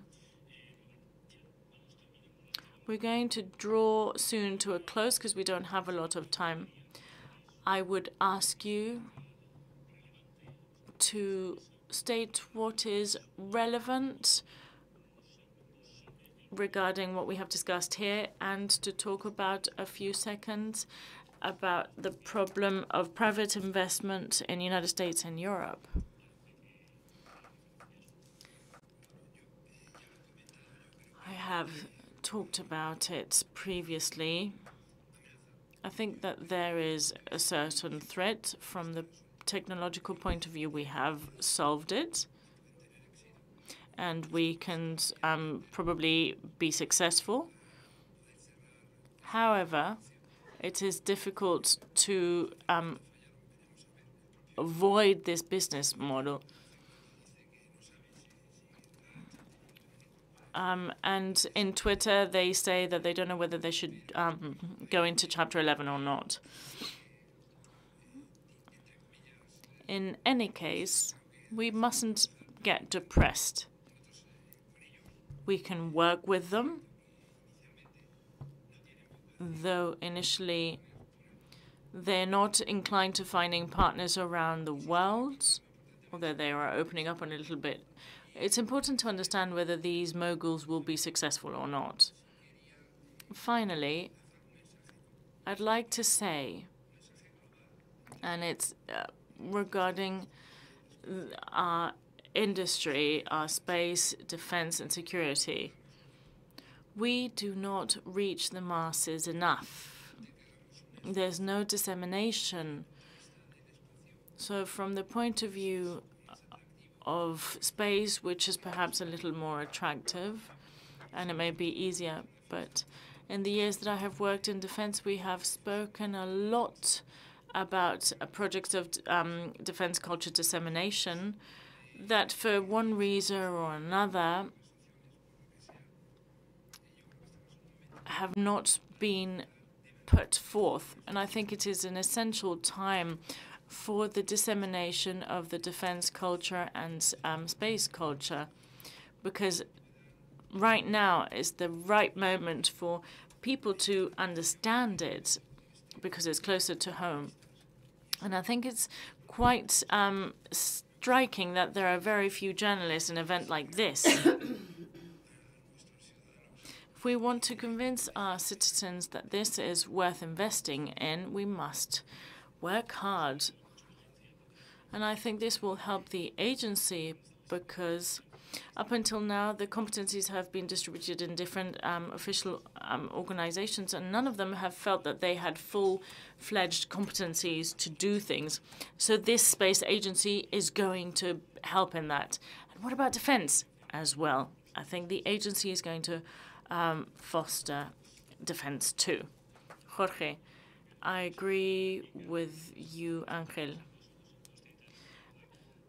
We're going to draw soon to a close because we don't have a lot of time. I would ask you to state what is relevant regarding what we have discussed here and to talk about a few seconds about the problem of private investment in the United States and Europe. I have talked about it previously. I think that there is a certain threat from the technological point of view. We have solved it, and we can um, probably be successful. However, it is difficult to um, avoid this business model. Um, and in Twitter, they say that they don't know whether they should um, go into Chapter 11 or not. In any case, we mustn't get depressed. We can work with them, though initially they're not inclined to finding partners around the world, although they are opening up on a little bit it's important to understand whether these moguls will be successful or not. Finally, I'd like to say, and it's uh, regarding our industry, our space, defense, and security, we do not reach the masses enough. There's no dissemination. So from the point of view of space, which is perhaps a little more attractive, and it may be easier. But in the years that I have worked in defense, we have spoken a lot about a project of um, defense culture dissemination that for one reason or another have not been put forth. And I think it is an essential time for the dissemination of the defense culture and um, space culture, because right now is the right moment for people to understand it, because it's closer to home. And I think it's quite um, striking that there are very few journalists in an event like this. We want to convince our citizens that this is worth investing in, we must work hard. And I think this will help the agency because up until now, the competencies have been distributed in different um, official um, organizations, and none of them have felt that they had full-fledged competencies to do things. So this space agency is going to help in that. And what about defense as well? I think the agency is going to um, foster defense too. Jorge. I agree with you, Angel.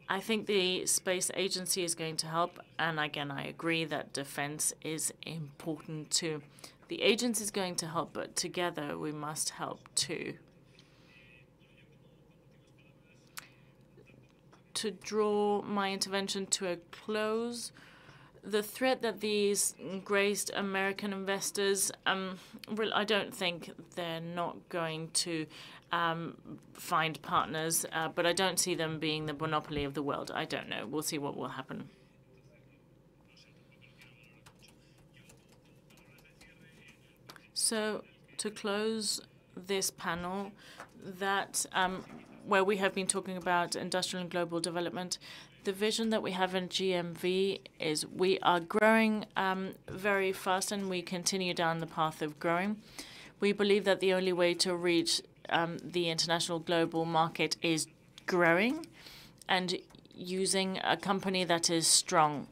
I think the space agency is going to help, and again, I agree that defense is important too. The agency is going to help, but together we must help too. To draw my intervention to a close, the threat that these graced American investors, um, well, I don't think they're not going to um, find partners, uh, but I don't see them being the monopoly of the world. I don't know. We'll see what will happen. So to close this panel that um, where we have been talking about industrial and global development, the vision that we have in GMV is we are growing um, very fast and we continue down the path of growing. We believe that the only way to reach um, the international global market is growing and using a company that is strong.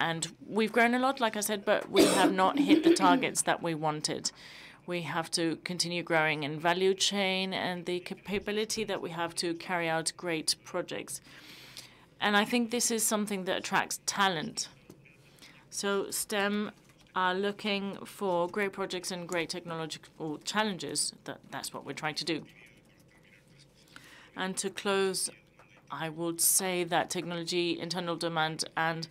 And we've grown a lot, like I said, but we have not hit the targets that we wanted. We have to continue growing in value chain and the capability that we have to carry out great projects. And I think this is something that attracts talent. So STEM are looking for great projects and great technological challenges. That, that's what we're trying to do. And to close, I would say that technology, internal demand, and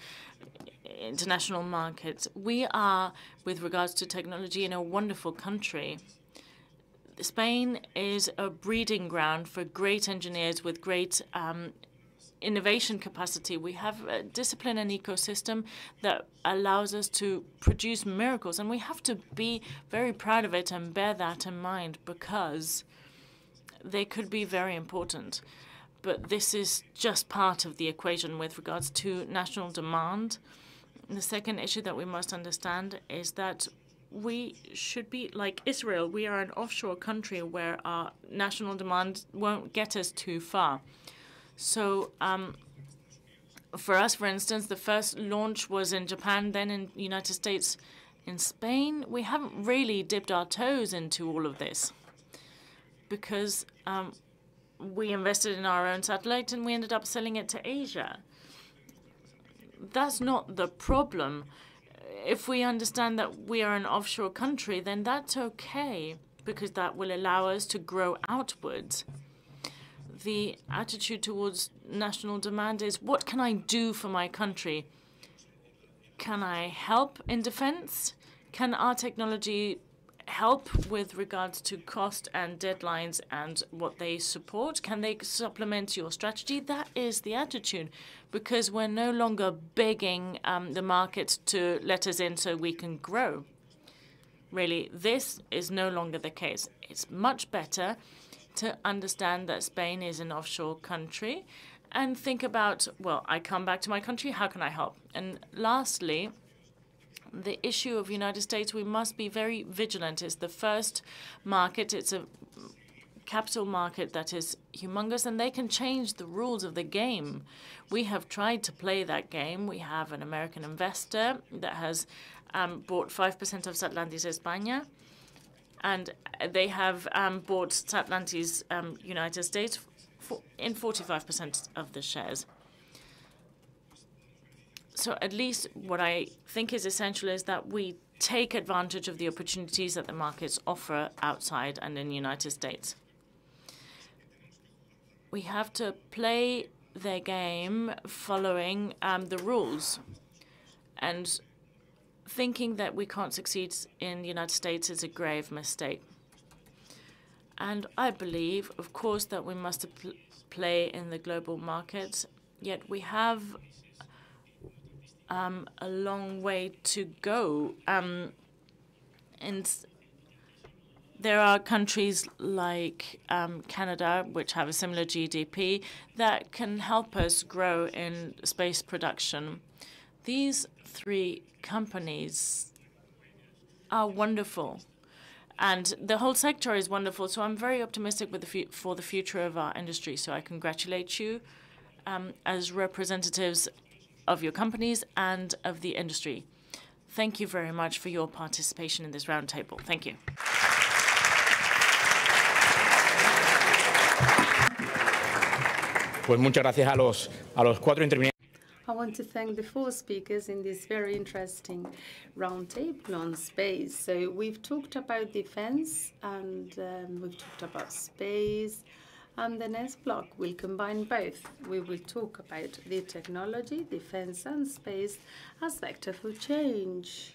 international markets. We are, with regards to technology, in a wonderful country. Spain is a breeding ground for great engineers with great um, innovation capacity. We have a discipline and ecosystem that allows us to produce miracles, and we have to be very proud of it and bear that in mind because they could be very important. But this is just part of the equation with regards to national demand. The second issue that we must understand is that we should be like Israel. We are an offshore country where our national demand won't get us too far. So um, for us, for instance, the first launch was in Japan, then in the United States, in Spain. We haven't really dipped our toes into all of this because um, we invested in our own satellite and we ended up selling it to Asia that's not the problem. If we understand that we are an offshore country, then that's okay because that will allow us to grow outwards. The attitude towards national demand is what can I do for my country? Can I help in defense? Can our technology help with regards to cost and deadlines and what they support? Can they supplement your strategy? That is the attitude, because we're no longer begging um, the market to let us in so we can grow. Really, this is no longer the case. It's much better to understand that Spain is an offshore country and think about, well, I come back to my country, how can I help? And lastly, the issue of United States, we must be very vigilant. It's the first market. It's a capital market that is humongous, and they can change the rules of the game. We have tried to play that game. We have an American investor that has um, bought 5% of Satlantis España, and they have um, bought Satlantis um, United States for, in 45% of the shares so at least what I think is essential is that we take advantage of the opportunities that the markets offer outside and in the United States. We have to play their game following um, the rules. And thinking that we can't succeed in the United States is a grave mistake. And I believe, of course, that we must pl play in the global markets, yet we have um, a long way to go. Um, and there are countries like um, Canada, which have a similar GDP, that can help us grow in space production. These three companies are wonderful. And the whole sector is wonderful. So I'm very optimistic with the for the future of our industry. So I congratulate you um, as representatives of your companies and of the industry. Thank you very much for your participation in this roundtable. Thank you. Pues muchas gracias a los, a los cuatro intervinientes. I want to thank the four speakers in this very interesting roundtable on space. So we've talked about defense and um, we've talked about space and the next block will combine both. We will talk about the technology, defense and space as vector for change.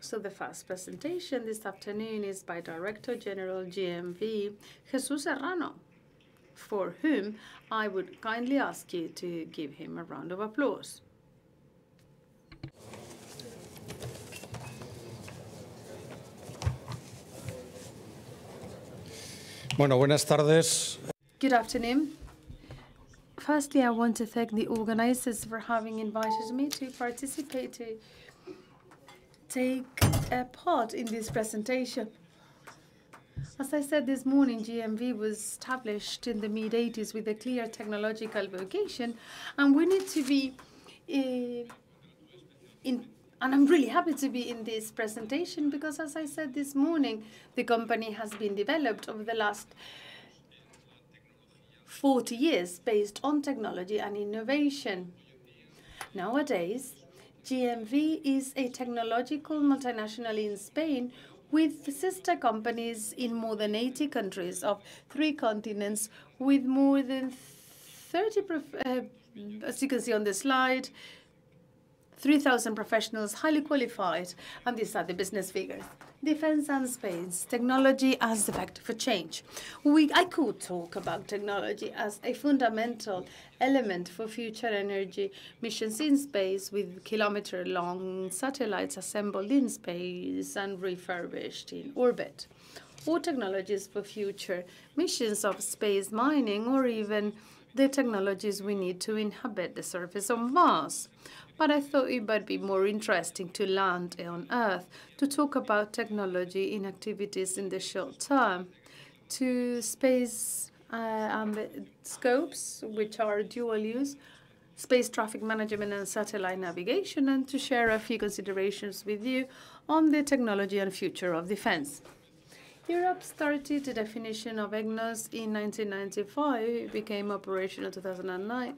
So the first presentation this afternoon is by Director General GMV, Jesus Serrano, for whom I would kindly ask you to give him a round of applause. Bueno, buenas tardes. Good afternoon. Firstly, I want to thank the organizers for having invited me to participate, to take a part in this presentation. As I said this morning, GMV was established in the mid 80s with a clear technological vocation, and we need to be uh, in. And I'm really happy to be in this presentation because, as I said this morning, the company has been developed over the last 40 years based on technology and innovation. Nowadays, GMV is a technological multinational in Spain with sister companies in more than 80 countries of three continents with more than 30, uh, as you can see on the slide, 3,000 professionals, highly qualified, and these are the business figures. Defense and space, technology as the factor for change. We, I could talk about technology as a fundamental element for future energy missions in space with kilometer-long satellites assembled in space and refurbished in orbit. Or technologies for future missions of space mining or even the technologies we need to inhabit the surface of Mars but I thought it might be more interesting to land on Earth to talk about technology in activities in the short term, to space uh, and scopes, which are dual use, space traffic management and satellite navigation, and to share a few considerations with you on the technology and future of defense. Europe started the definition of EGNOS in 1995, it became operational in 2009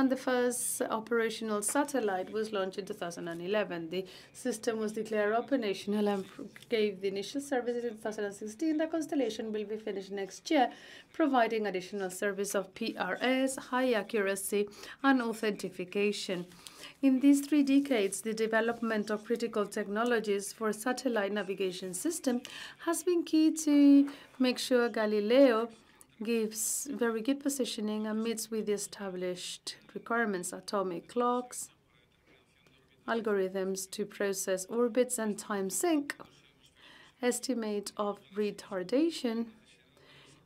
and the first operational satellite was launched in 2011. The system was declared operational and gave the initial services in 2016. The constellation will be finished next year, providing additional service of PRS, high accuracy, and authentication. In these three decades, the development of critical technologies for satellite navigation system has been key to make sure Galileo gives very good positioning and meets with the established requirements, atomic clocks, algorithms to process orbits and time sync, estimate of retardation,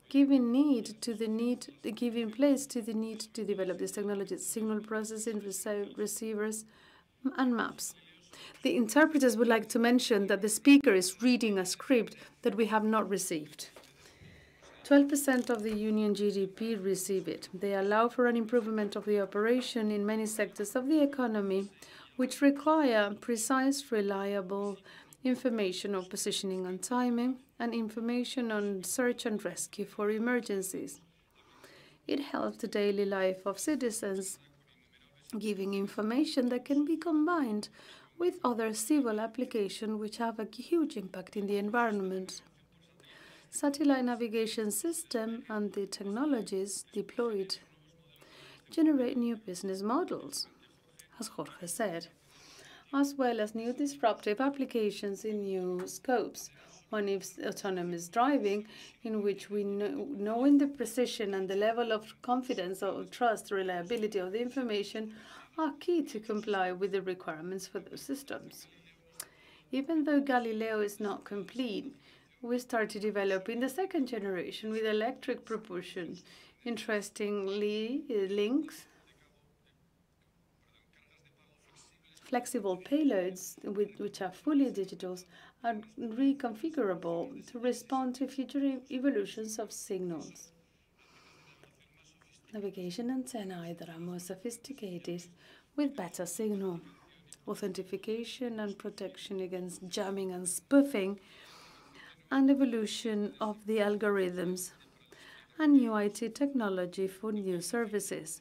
giving need to the need, giving place to the need to develop this technology, signal processing, receivers, and maps. The interpreters would like to mention that the speaker is reading a script that we have not received. 12% of the union GDP receive it. They allow for an improvement of the operation in many sectors of the economy, which require precise, reliable information of positioning and timing, and information on search and rescue for emergencies. It helps the daily life of citizens, giving information that can be combined with other civil applications which have a huge impact in the environment satellite navigation system and the technologies deployed generate new business models, as Jorge said, as well as new disruptive applications in new scopes. One is autonomous driving, in which we know, knowing the precision and the level of confidence or trust, reliability of the information are key to comply with the requirements for those systems. Even though Galileo is not complete, we started developing the second generation with electric propulsion. Interestingly, uh, links, flexible payloads, which are fully digital, are reconfigurable to respond to future evolutions of signals. Navigation antennae that are more sophisticated with better signal. Authentication and protection against jamming and spoofing and evolution of the algorithms and new IT technology for new services.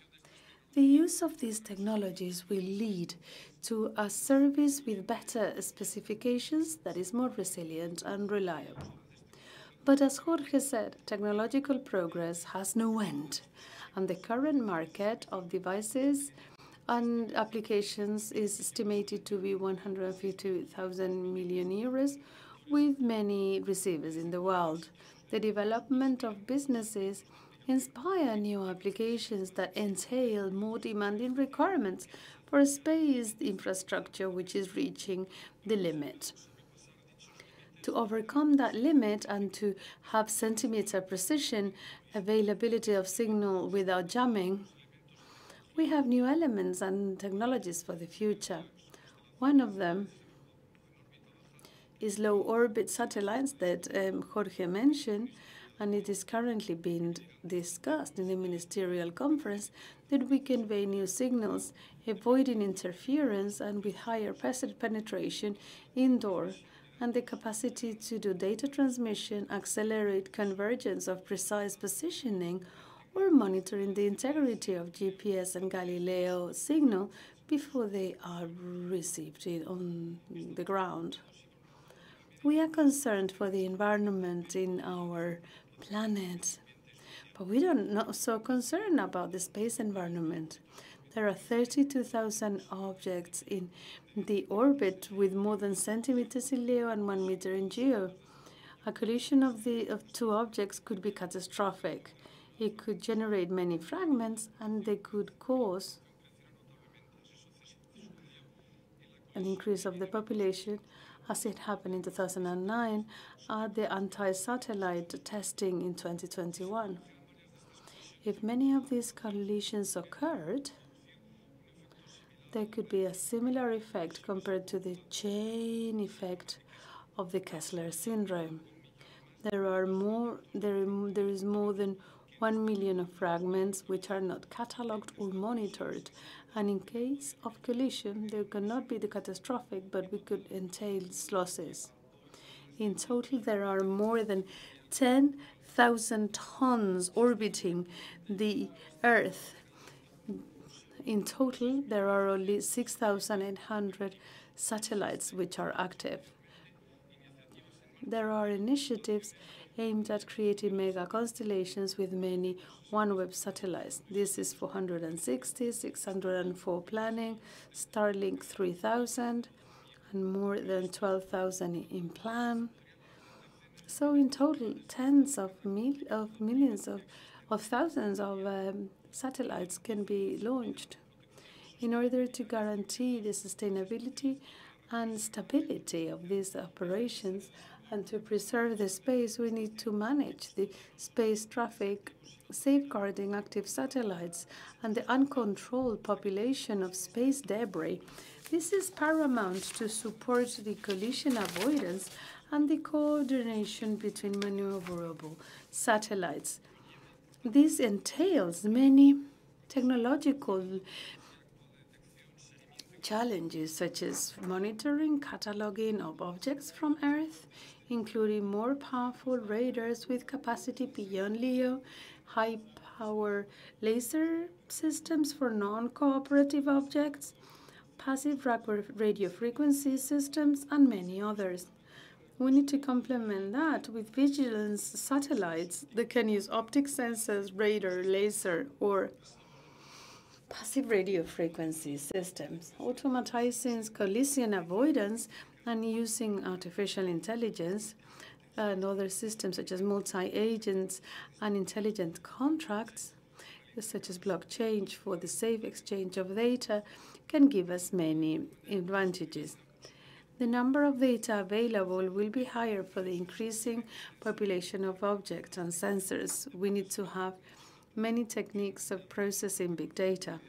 The use of these technologies will lead to a service with better specifications that is more resilient and reliable. But as Jorge said, technological progress has no end, and the current market of devices and applications is estimated to be 150,000 million euros, with many receivers in the world. The development of businesses inspire new applications that entail more demanding requirements for a space infrastructure which is reaching the limit. To overcome that limit and to have centimeter precision availability of signal without jamming, we have new elements and technologies for the future. One of them is low orbit satellites that um, Jorge mentioned, and it is currently being discussed in the ministerial conference that we convey new signals, avoiding interference and with higher penetration indoor, and the capacity to do data transmission, accelerate convergence of precise positioning, or monitoring the integrity of GPS and Galileo signal before they are received on the ground. We are concerned for the environment in our planet, but we are not so concerned about the space environment. There are 32,000 objects in the orbit with more than centimeters in LEO and one meter in GEO. A collision of the of two objects could be catastrophic. It could generate many fragments and they could cause an increase of the population as it happened in 2009 at the anti-satellite testing in 2021. If many of these collisions occurred, there could be a similar effect compared to the chain effect of the Kessler syndrome. There are more there, there is more than 1 million of fragments which are not catalogued or monitored, and in case of collision, there cannot be the catastrophic, but we could entail losses. In total, there are more than 10,000 tons orbiting the Earth. In total, there are only 6,800 satellites which are active. There are initiatives aimed at creating mega constellations with many OneWeb satellites. This is 460, 604 planning, Starlink 3000, and more than 12,000 in plan. So in total, tens of, mil of millions of, of thousands of um, satellites can be launched in order to guarantee the sustainability and stability of these operations and to preserve the space, we need to manage the space traffic, safeguarding active satellites and the uncontrolled population of space debris. This is paramount to support the collision avoidance and the coordination between maneuverable satellites. This entails many technological challenges such as monitoring, cataloging of objects from Earth, including more powerful radars with capacity beyond LEO, high power laser systems for non cooperative objects, passive radio frequency systems, and many others. We need to complement that with vigilance satellites that can use optic sensors, radar, laser, or passive radio frequency systems, automatizing collision avoidance and using artificial intelligence and other systems such as multi-agents and intelligent contracts, such as blockchain for the safe exchange of data, can give us many advantages. The number of data available will be higher for the increasing population of objects and sensors. We need to have many techniques of processing big data.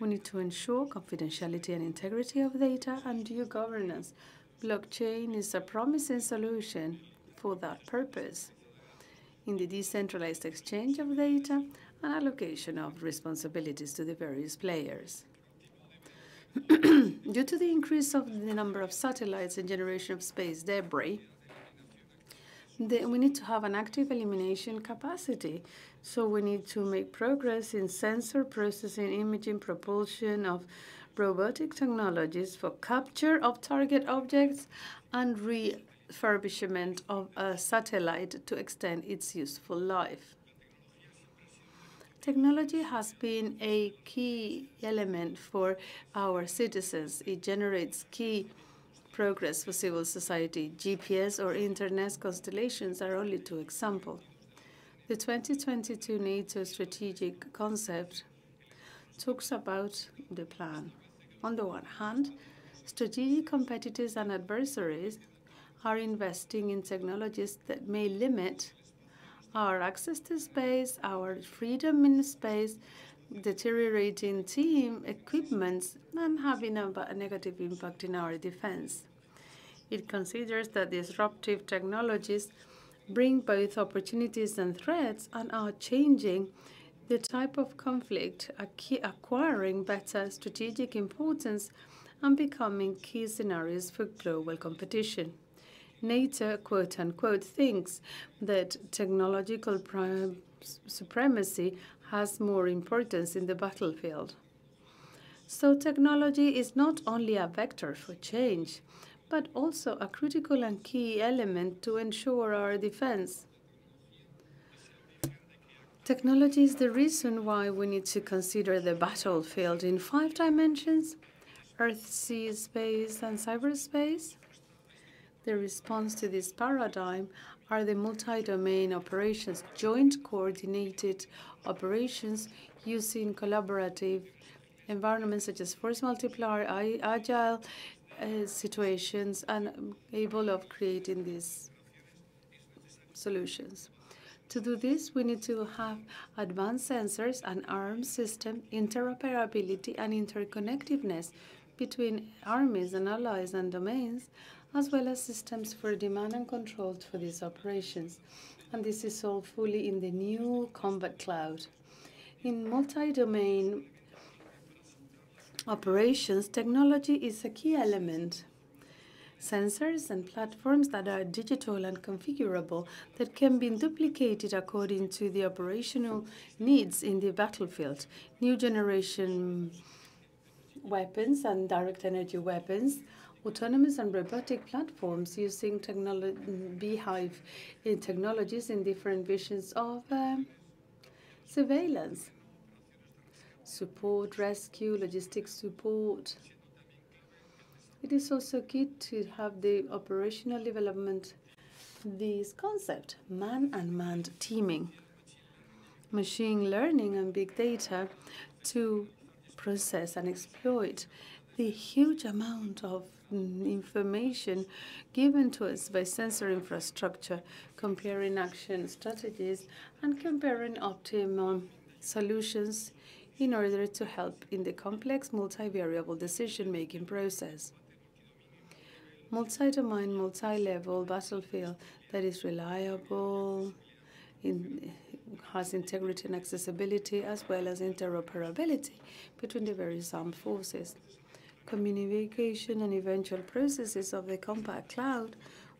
We need to ensure confidentiality and integrity of data and due governance. Blockchain is a promising solution for that purpose in the decentralized exchange of data and allocation of responsibilities to the various players. Due to the increase of the number of satellites and generation of space debris, the, we need to have an active elimination capacity. So we need to make progress in sensor processing, imaging, propulsion of robotic technologies for capture of target objects and refurbishment of a satellite to extend its useful life. Technology has been a key element for our citizens. It generates key progress for civil society. GPS or internet constellations are only two examples. The 2022 NATO strategic concept talks about the plan. On the one hand, strategic competitors and adversaries are investing in technologies that may limit our access to space, our freedom in space, deteriorating team equipments, and having a, a negative impact in our defense. It considers that disruptive technologies bring both opportunities and threats and are changing the type of conflict, acquiring better strategic importance and becoming key scenarios for global competition. NATO, quote unquote, thinks that technological supremacy has more importance in the battlefield. So technology is not only a vector for change, but also a critical and key element to ensure our defense. Technology is the reason why we need to consider the battlefield in five dimensions Earth, sea, space, and cyberspace. The response to this paradigm are the multi-domain operations, joint coordinated operations using collaborative environments such as force multiplier, agile uh, situations, and able of creating these solutions. To do this, we need to have advanced sensors and arms system, interoperability and interconnectiveness between armies and allies and domains, as well as systems for demand and control for these operations. And this is all fully in the new combat cloud. In multi-domain operations, technology is a key element sensors and platforms that are digital and configurable that can be duplicated according to the operational needs in the battlefield. New generation weapons and direct energy weapons, autonomous and robotic platforms using beehive in technologies in different visions of uh, surveillance, support, rescue, logistics support, it is also key to have the operational development this concept, man and manned teaming, machine learning and big data to process and exploit the huge amount of information given to us by sensor infrastructure, comparing action strategies and comparing optimum solutions in order to help in the complex multivariable decision-making process multi-domain, multi-level battlefield that is reliable, in, has integrity and accessibility, as well as interoperability between the various armed forces. Communication and eventual processes of the combat cloud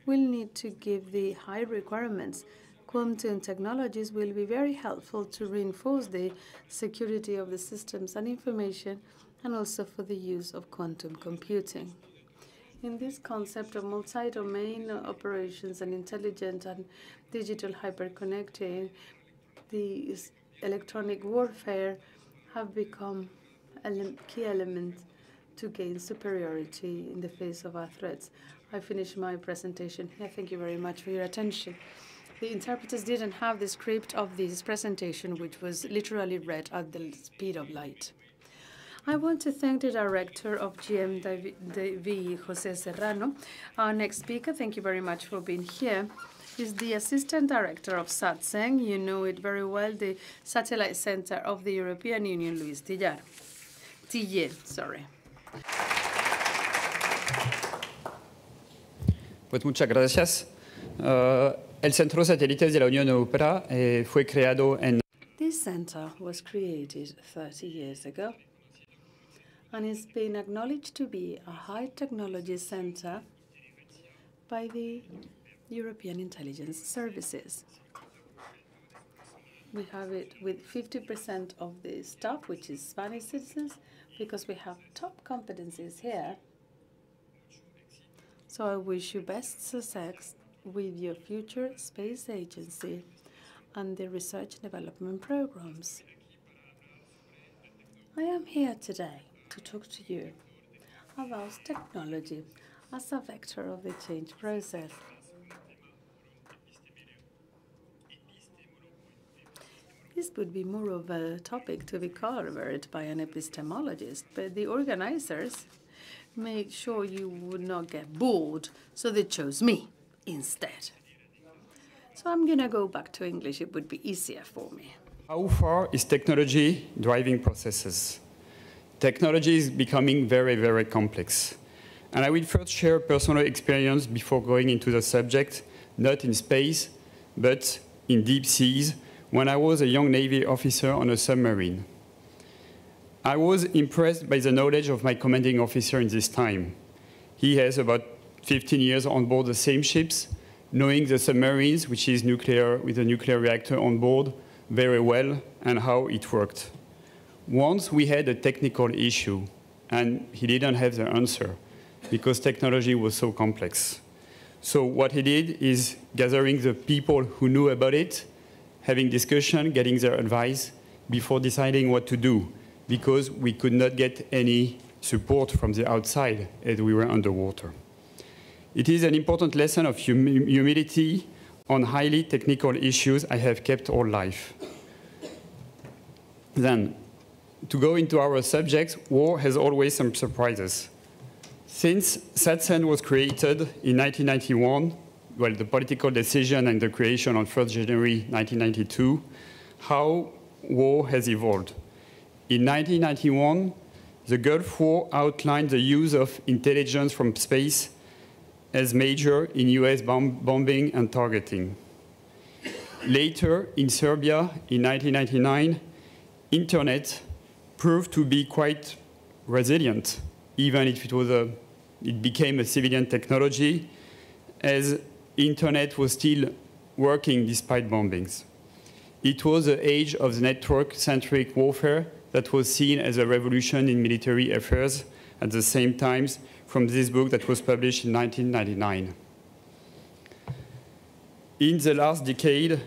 will need to give the high requirements. Quantum technologies will be very helpful to reinforce the security of the systems and information, and also for the use of quantum computing. In this concept of multi-domain operations and intelligent and digital hyperconnecting, the electronic warfare have become a key element to gain superiority in the face of our threats. I finish my presentation here. Thank you very much for your attention. The interpreters didn't have the script of this presentation, which was literally read at the speed of light. I want to thank the director of GMV, Jose Serrano. Our next speaker, thank you very much for being here, is the assistant director of SATCEN. You know it very well, the satellite center of the European Union, Luis Tillar. Tillet, sorry. Pues muchas gracias. Uh, el Centro Satélites de la Unión Europea eh, fue creado en. This center was created 30 years ago and is being acknowledged to be a high technology center by the European Intelligence Services. We have it with 50% of the staff, which is Spanish citizens, because we have top competencies here. So I wish you best success with your future space agency and the research and development programs. I am here today to talk to you about technology as a vector of the change process. This would be more of a topic to be covered by an epistemologist, but the organizers made sure you would not get bored, so they chose me instead. So I'm gonna go back to English, it would be easier for me. How far is technology driving processes? Technology is becoming very, very complex. And I will first share personal experience before going into the subject, not in space, but in deep seas, when I was a young Navy officer on a submarine. I was impressed by the knowledge of my commanding officer in this time. He has about 15 years on board the same ships, knowing the submarines, which is nuclear, with a nuclear reactor on board, very well, and how it worked. Once we had a technical issue, and he didn't have the answer, because technology was so complex. So what he did is gathering the people who knew about it, having discussion, getting their advice before deciding what to do, because we could not get any support from the outside as we were underwater. It is an important lesson of hum humility on highly technical issues I have kept all life. Then, to go into our subject, war has always some surprises. Since SATCEN was created in 1991, well, the political decision and the creation on 1st January 1992, how war has evolved. In 1991, the Gulf War outlined the use of intelligence from space as major in US bomb bombing and targeting. Later, in Serbia, in 1999, internet proved to be quite resilient, even if it, was a, it became a civilian technology, as internet was still working despite bombings. It was the age of the network-centric warfare that was seen as a revolution in military affairs at the same time from this book that was published in 1999. In the last decade,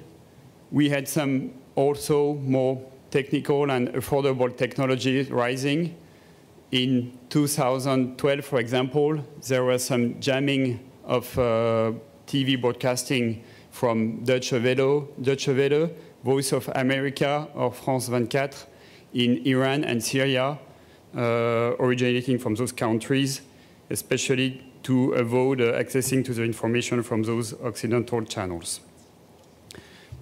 we had some also more technical and affordable technologies rising. In 2012, for example, there was some jamming of uh, TV broadcasting from Deutsche Welle, Deutsche Welle, Voice of America, or France 24 in Iran and Syria, uh, originating from those countries especially to avoid uh, accessing to the information from those Occidental channels.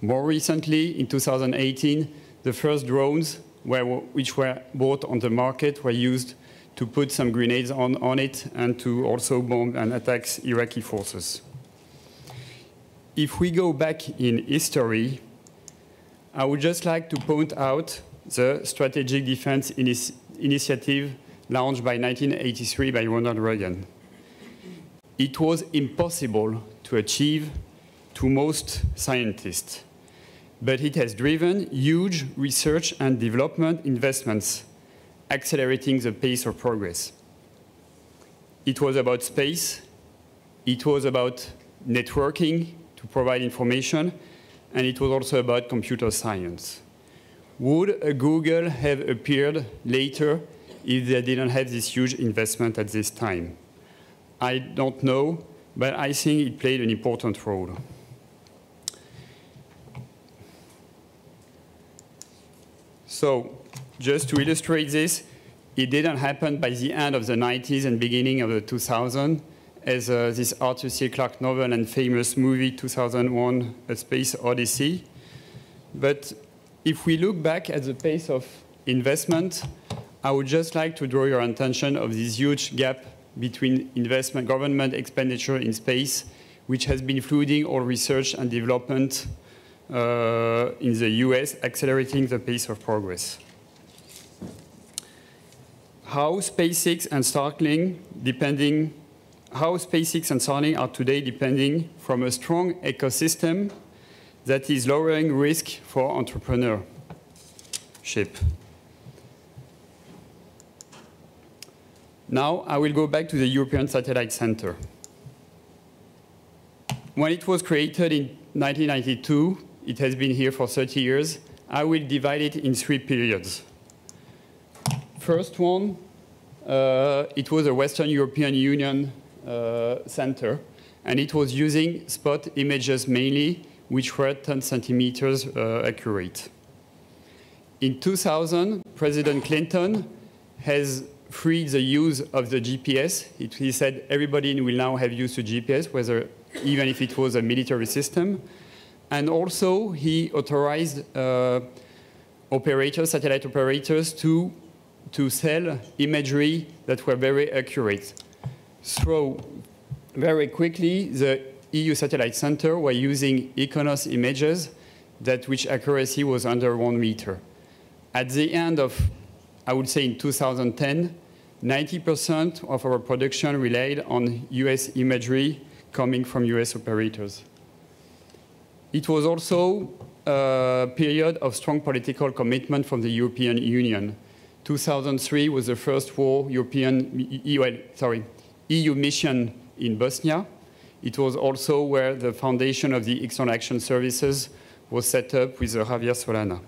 More recently, in 2018, the first drones were, which were bought on the market were used to put some grenades on, on it and to also bomb and attack Iraqi forces. If we go back in history, I would just like to point out the Strategic Defense Initiative launched by 1983 by Ronald Reagan. It was impossible to achieve to most scientists, but it has driven huge research and development investments, accelerating the pace of progress. It was about space, it was about networking to provide information, and it was also about computer science. Would a Google have appeared later if they didn't have this huge investment at this time? I don't know, but I think it played an important role. So just to illustrate this, it didn't happen by the end of the 90s and beginning of the 2000s, as uh, this Arthur C. Clarke novel and famous movie 2001, A Space Odyssey. But if we look back at the pace of investment, I would just like to draw your attention of this huge gap between investment, government expenditure in space, which has been flooding all research and development uh, in the US, accelerating the pace of progress. How SpaceX and Starlink, depending, how SpaceX and Starlink are today depending from a strong ecosystem that is lowering risk for entrepreneurship. Now I will go back to the European Satellite Center. When it was created in 1992, it has been here for 30 years. I will divide it in three periods. First one, uh, it was a Western European Union uh, center, and it was using spot images mainly, which were 10 centimeters uh, accurate. In 2000, President Clinton has freed the use of the GPS. It, he said everybody will now have use to GPS, whether even if it was a military system. And also, he authorized uh, operators, satellite operators, to, to sell imagery that were very accurate. So, very quickly, the EU Satellite Center were using IKONOS images that which accuracy was under one meter. At the end of, I would say in 2010, 90% of our production relied on US imagery coming from US operators. It was also a period of strong political commitment from the European Union. 2003 was the first war European, well, sorry, EU mission in Bosnia. It was also where the foundation of the External Action Services was set up with Javier Solana.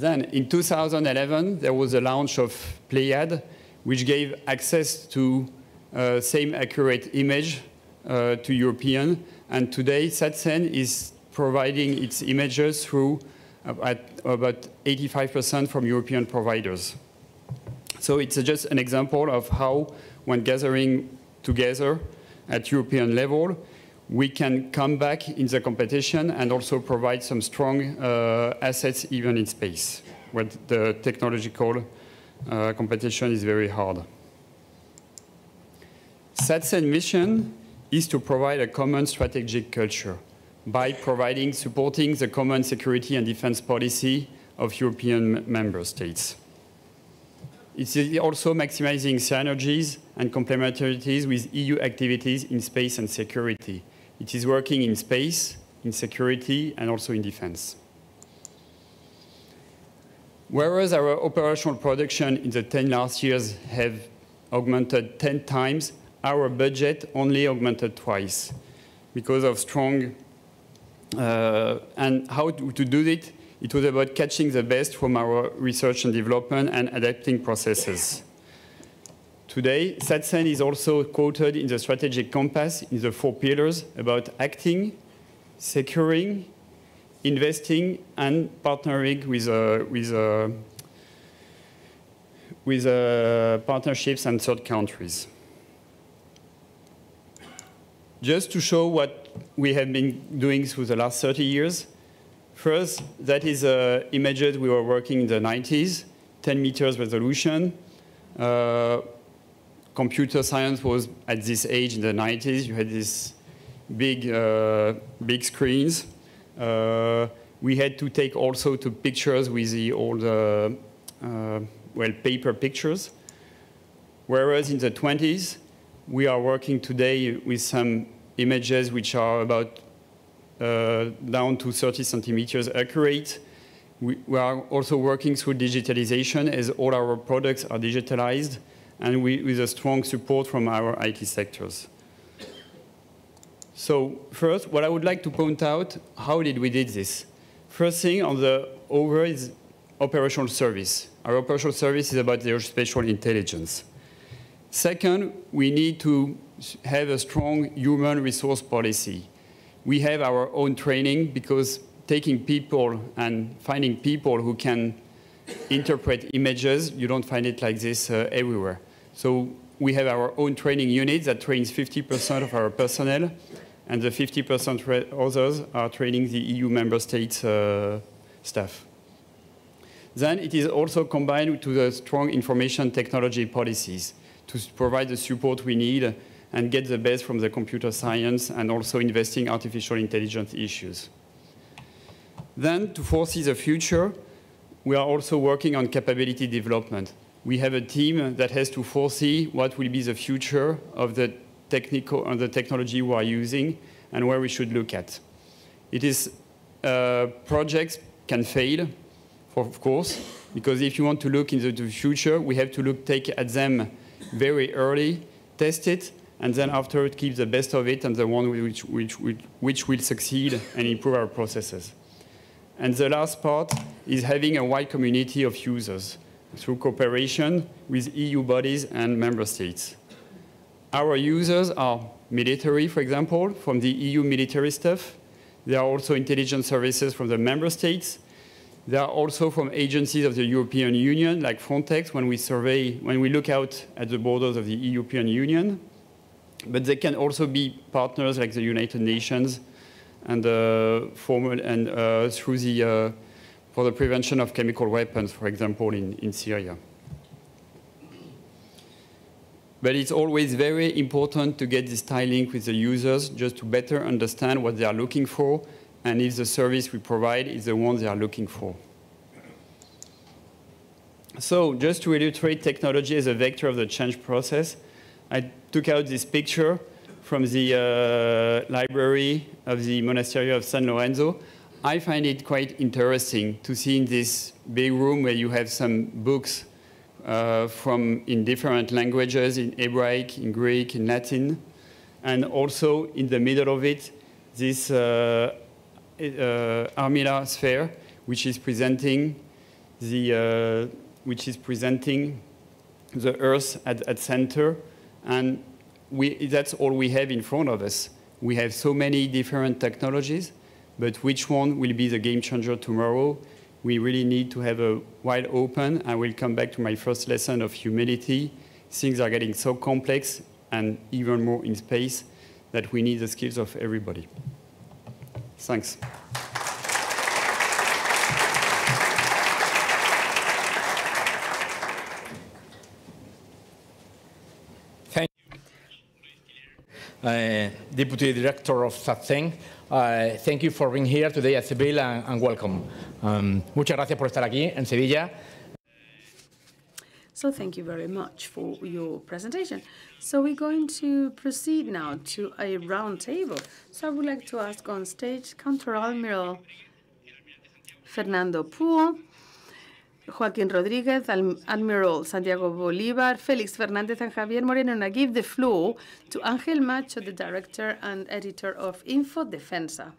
Then in 2011, there was a launch of Pleiades, which gave access to uh, same accurate image uh, to European. And today, SATCEN is providing its images through uh, at about 85% from European providers. So it's just an example of how, when gathering together at European level, we can come back in the competition and also provide some strong uh, assets even in space, where the technological uh, competition is very hard. SATCEN mission is to provide a common strategic culture by providing, supporting the common security and defense policy of European member states. It's also maximizing synergies and complementarities with EU activities in space and security. It is working in space, in security, and also in defense. Whereas our operational production in the 10 last years have augmented 10 times, our budget only augmented twice because of strong, uh, and how to, to do it, it was about catching the best from our research and development and adapting processes. Today, SATCEN is also quoted in the strategic compass in the four pillars about acting, securing, investing, and partnering with, uh, with, uh, with uh, partnerships and third countries. Just to show what we have been doing through the last 30 years, first, that is uh, images we were working in the 90s, 10 meters resolution. Computer science was at this age in the 90s. You had these big, uh, big screens. Uh, we had to take also to pictures with the old, uh, uh, well, paper pictures. Whereas in the 20s, we are working today with some images which are about uh, down to 30 centimeters accurate. We, we, are also working through digitalization as all our products are digitalized and we, with a strong support from our IT sectors. So first, what I would like to point out, how did we did this? First thing on the over is operational service. Our operational service is about the spatial intelligence. Second, we need to have a strong human resource policy. We have our own training because taking people and finding people who can interpret images, you don't find it like this uh, everywhere. So we have our own training unit that trains 50% of our personnel, and the 50% others are training the EU member states uh, staff. Then it is also combined to the strong information technology policies to provide the support we need and get the best from the computer science and also investing artificial intelligence issues. Then, to foresee the future, we are also working on capability development. We have a team that has to foresee what will be the future of the, technical, of the technology we are using and where we should look at. It is uh, projects can fail, of course, because if you want to look into the future, we have to look take at them very early, test it, and then after it keep the best of it and the one which, which, which, which will succeed and improve our processes. And the last part is having a wide community of users through cooperation with EU bodies and member states. Our users are military, for example, from the EU military staff. There are also intelligence services from the member states. There are also from agencies of the European Union, like Frontex, when we survey, when we look out at the borders of the European Union. But they can also be partners like the United Nations and, uh, formal, and uh, through the, uh, for the prevention of chemical weapons, for example, in, in Syria. But it's always very important to get this tie link with the users just to better understand what they are looking for and if the service we provide is the one they are looking for. So just to illustrate technology as a vector of the change process, I took out this picture from the uh, library of the Monastery of San Lorenzo. I find it quite interesting to see in this big room where you have some books uh, from in different languages, in Hebraic, in Greek, in Latin, and also in the middle of it, this uh, uh, sphere, which is presenting the, uh, which is presenting the Earth at, at center, and we, that's all we have in front of us. We have so many different technologies, but which one will be the game changer tomorrow? We really need to have a wide open. I will come back to my first lesson of humility. Things are getting so complex and even more in space that we need the skills of everybody. Thanks. Thank you. Uh, Deputy Director of SATCEN, uh, thank you for being here today at Seville and, and welcome. Um, muchas gracias por estar aquí en Sevilla. So thank you very much for your presentation. So we're going to proceed now to a round table. So I would like to ask on stage Counter Admiral Fernando Poole, Joaquín Rodríguez, Admiral Santiago Bolívar, Félix Fernández, and Javier Moreno. And I give the floor to Ángel Macho, the director and editor of Infodefensa.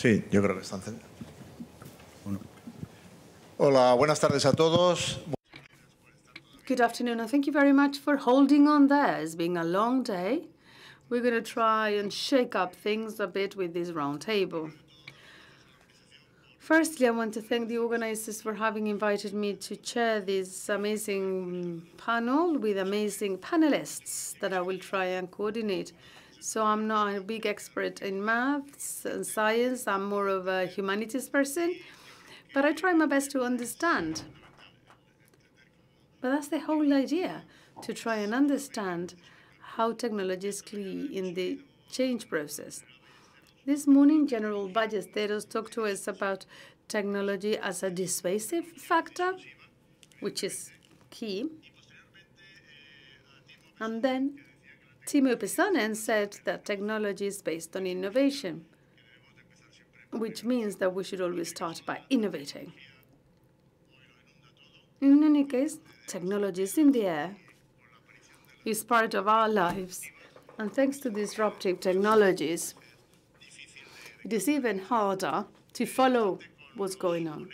Sí, yo creo que están bueno. Hola, buenas tardes a todos. Good afternoon, and thank you very much for holding on there. It's been a long day. We're going to try and shake up things a bit with this round table. Firstly, I want to thank the organizers for having invited me to chair this amazing panel with amazing panelists that I will try and coordinate. So I'm not a big expert in maths and science. I'm more of a humanities person, but I try my best to understand. But that's the whole idea, to try and understand how technology is key in the change process. This morning, General Ballesteros talked to us about technology as a dissuasive factor, which is key. And then Timo Pesonen said that technology is based on innovation, which means that we should always start by innovating. In any case, technology is in the air, is part of our lives, and thanks to disruptive technologies, it is even harder to follow what's going on.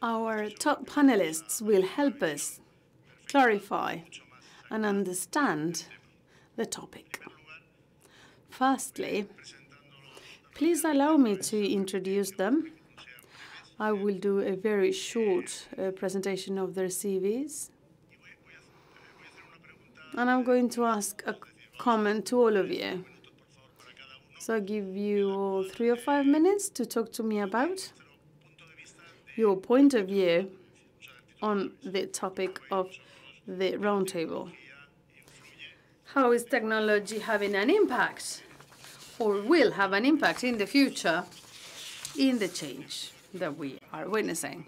Our top panelists will help us clarify and understand the topic. Firstly, please allow me to introduce them. I will do a very short uh, presentation of their CVs. And I'm going to ask a comment to all of you. So I'll give you all three or five minutes to talk to me about your point of view on the topic of the roundtable. How is technology having an impact or will have an impact in the future in the change that we are witnessing?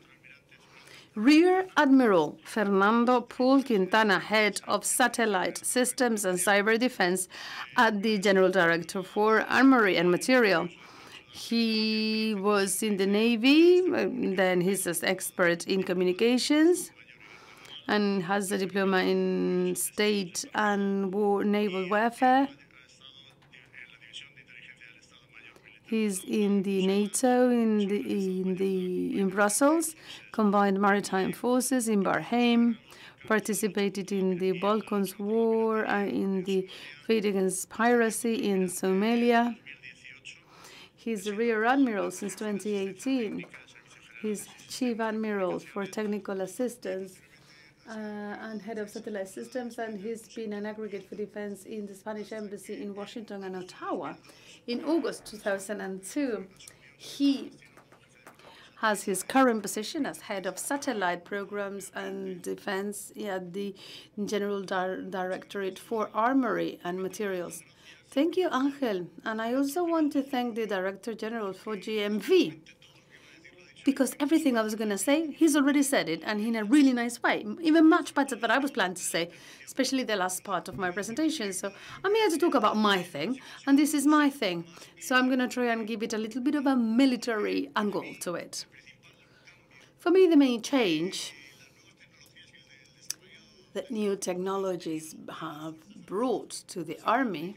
Rear Admiral Fernando Poole Quintana, head of satellite systems and cyber defense at the General Director for Armory and Material. He was in the Navy, uh, then he's an expert in communications and has a diploma in state and war naval warfare. He's in the NATO in the in the in Brussels, combined maritime forces in Bahrain, participated in the Balkans War, uh, in the fight against piracy in Somalia. He's the Rear Admiral since 2018. He's Chief Admiral for Technical Assistance Uh, and Head of Satellite Systems, and he's been an aggregate for defense in the Spanish Embassy in Washington and Ottawa. In August 2002, he has his current position as head of satellite programs and defense at the General Di Directorate for Armory and Materials. Thank you, Angel. And I also want to thank the Director General for GMV because everything I was going to say, he's already said it, and in a really nice way, even much better than I was planning to say, especially the last part of my presentation. So I'm here to talk about my thing, and this is my thing. So I'm going to try and give it a little bit of a military angle to it. For me, the main change that new technologies have brought to the army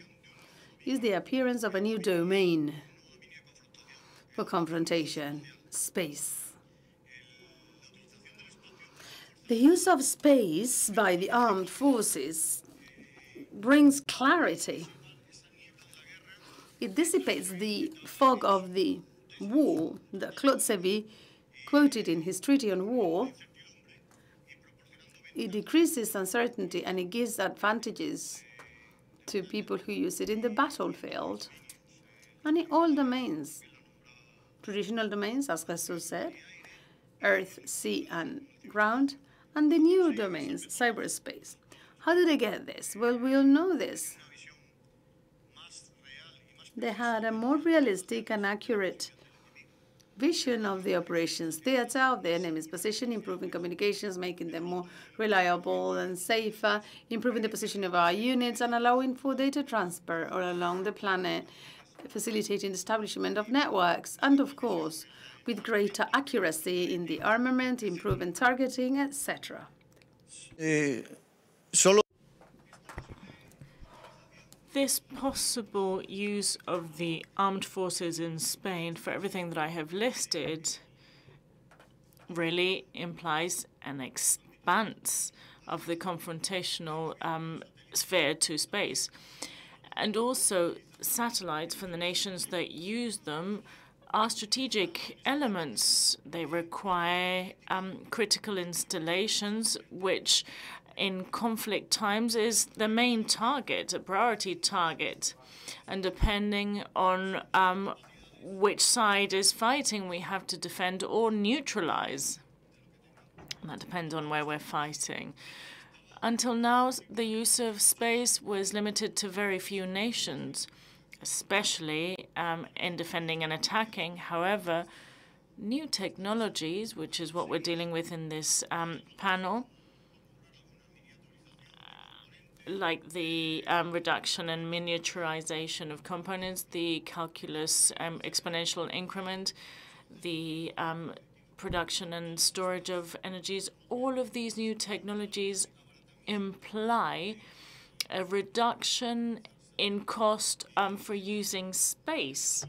is the appearance of a new domain for confrontation space. The use of space by the armed forces brings clarity. It dissipates the fog of the war that Clausewitz quoted in his Treaty on War. It decreases uncertainty and it gives advantages to people who use it in the battlefield and in all domains traditional domains, as Jesus said, earth, sea, and ground, and the new domains, cyberspace. How did they get this? Well, we all know this. They had a more realistic and accurate vision of the operations theater of the enemy's position, improving communications, making them more reliable and safer, improving the position of our units, and allowing for data transfer all along the planet facilitating the establishment of networks, and of course, with greater accuracy in the armament, improving targeting, etc. Eh, this possible use of the armed forces in Spain for everything that I have listed really implies an expanse of the confrontational um, sphere to space. And also, satellites from the nations that use them are strategic elements. They require um, critical installations, which in conflict times is the main target, a priority target. And depending on um, which side is fighting, we have to defend or neutralize. That depends on where we're fighting. Until now, the use of space was limited to very few nations especially um, in defending and attacking. However, new technologies, which is what we're dealing with in this um, panel, like the um, reduction and miniaturization of components, the calculus um, exponential increment, the um, production and storage of energies, all of these new technologies imply a reduction in cost um, for using space,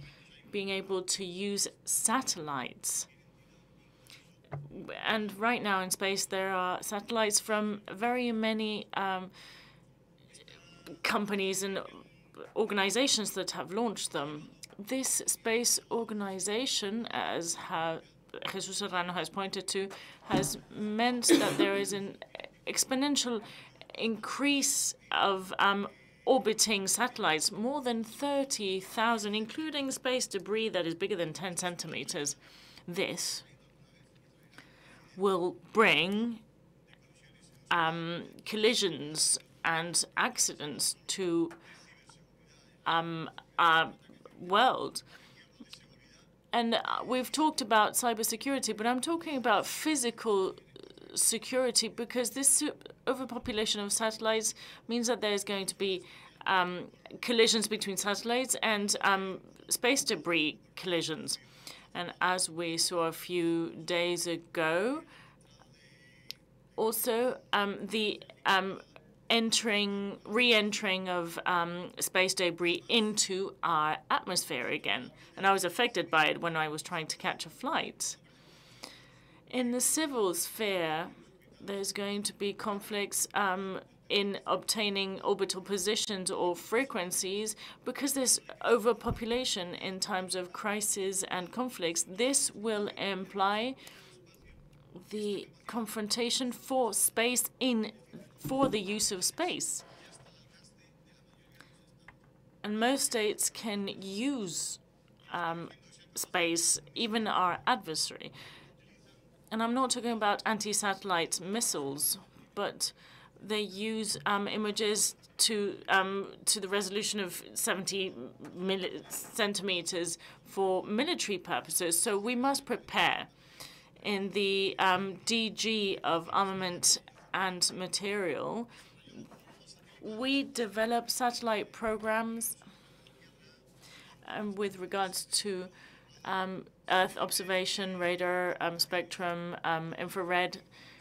being able to use satellites. And right now in space, there are satellites from very many um, companies and organizations that have launched them. This space organization, as Jesus Serrano has pointed to, has meant that there is an exponential increase of um, orbiting satellites, more than 30,000, including space debris that is bigger than 10 centimeters. This will bring um, collisions and accidents to um, our world. And uh, we've talked about cybersecurity, but I'm talking about physical security because this overpopulation of satellites means that there's going to be um, collisions between satellites and um, space debris collisions. And as we saw a few days ago, also um, the um, entering, re-entering of um, space debris into our atmosphere again. And I was affected by it when I was trying to catch a flight. In the civil sphere, there's going to be conflicts um, in obtaining orbital positions or frequencies because there's overpopulation in times of crisis and conflicts. This will imply the confrontation for space in for the use of space. And most states can use um, space, even our adversary. And I'm not talking about anti-satellite missiles, but they use um, images to um, to the resolution of 70 centimeters for military purposes. So we must prepare. In the um, DG of armament and material, we develop satellite programs um, with regards to Earth observation, radar, um, spectrum, um, infrared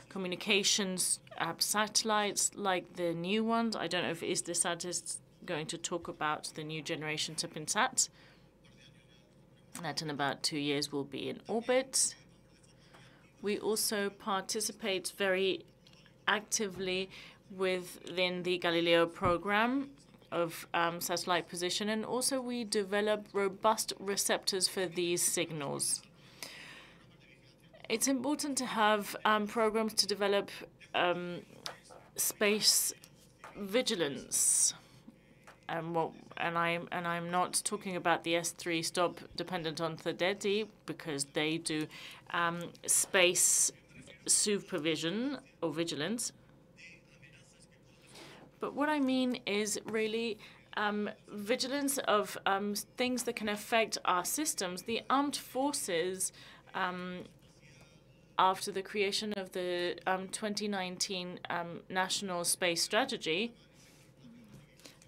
communications uh, satellites like the new ones. I don't know if Hisdesat is going to talk about the new generation SpainSat. That in about two years will be in orbit. We also participate very actively within the Galileo program of um, satellite position, and also we develop robust receptors for these signals. It's important to have um, programs to develop um, space vigilance. Um, and I'm and I'm not talking about the S3 stop dependent on CDTI because they do um, space supervision or vigilance. But what I mean is really um, vigilance of um, things that can affect our systems. The armed forces, um, after the creation of the um, 2019 um, National Space Strategy,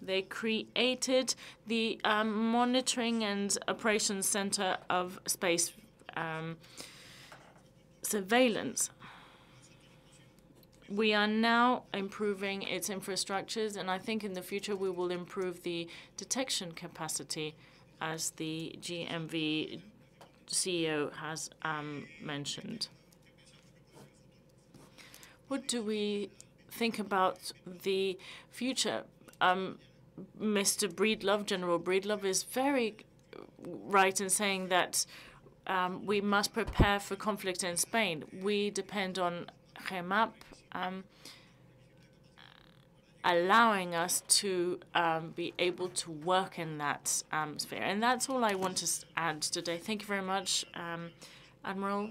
they created the um, Monitoring and Operations Center of Space Surveillance we are now improving its infrastructures, and I think in the future we will improve the detection capacity, as the GMV CEO has um, mentioned. What do we think about the future? Um, Mr. Breedlove, General Breedlove, is very right in saying that um, we must prepare for conflict in Spain. We depend on REMAP um, allowing us to um, be able to work in that um, sphere. And that's all I want to add today. Thank you very much, um, Admiral.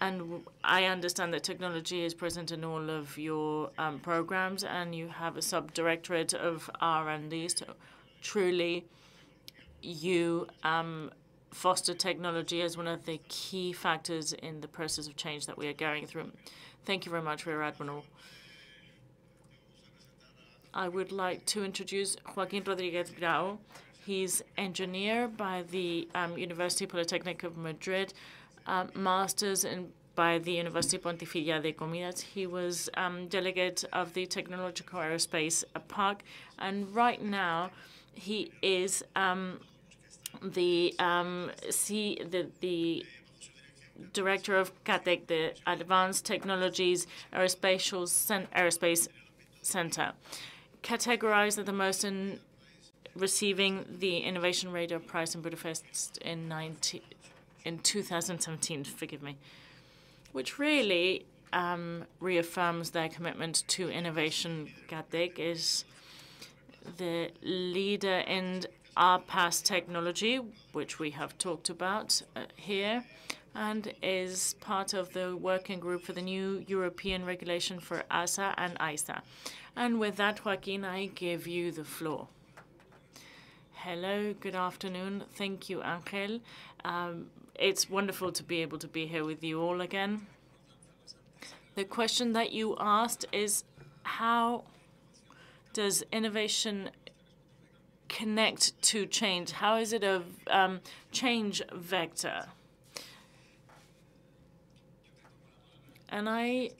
And I understand that technology is present in all of your um, programs, and you have a subdirectorate of R&D. So truly, you um, foster technology as one of the key factors in the process of change that we are going through. Thank you very much, Rear Admiral. I would like to introduce Joaquin Rodriguez Grau. He's engineer by the um, University Polytechnic of Madrid, uh, master's in by the University Pontificia de Comillas. He was um, delegate of the Technological Aerospace Park, and right now he is um, the um, C, the, the director of CATEC, the Advanced Technologies Aerospace Center, categorized as the most in receiving the Innovation Radar Prize in Budapest in 19, in 2017. Forgive me, which really um, reaffirms their commitment to innovation. CATEC is the leader in RPAS technology, which we have talked about uh, here, and is part of the working group for the new European regulation for ASA and ISA. And with that, Joaquin, I give you the floor. Hello, good afternoon. Thank you, Angel. Um, it's wonderful to be able to be here with you all again. The question that you asked is how does innovation connect to change? How is it a um, change vector? And I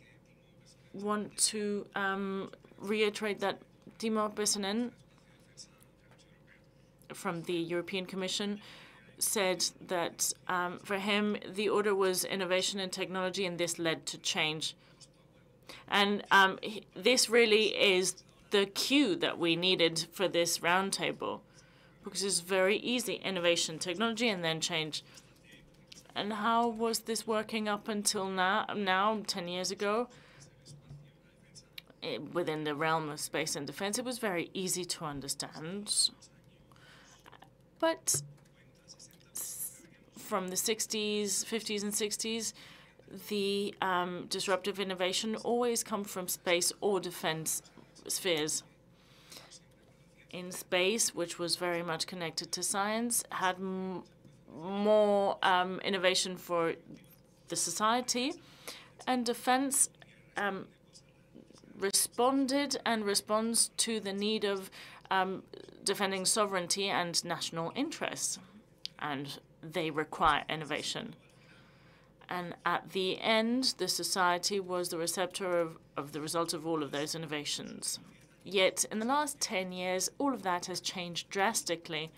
want to um, reiterate that Timo Pesonen from the European Commission said that um, for him, the order was innovation and technology, and this led to change. And um, this really is the cue that we needed for this roundtable, because it's very easy, innovation, technology, and then change. And how was this working up until now, now 10 years ago? It, within the realm of space and defense, it was very easy to understand. But from the 60s, 50s, and 60s, the um, disruptive innovation always come from space or defense spheres. In space, which was very much connected to science, had more um, innovation for the society, and defense um, responded and responds to the need of um, defending sovereignty and national interests, and they require innovation. And at the end, the society was the receptor of, of the result of all of those innovations. Yet, in the last 10 years, all of that has changed drastically.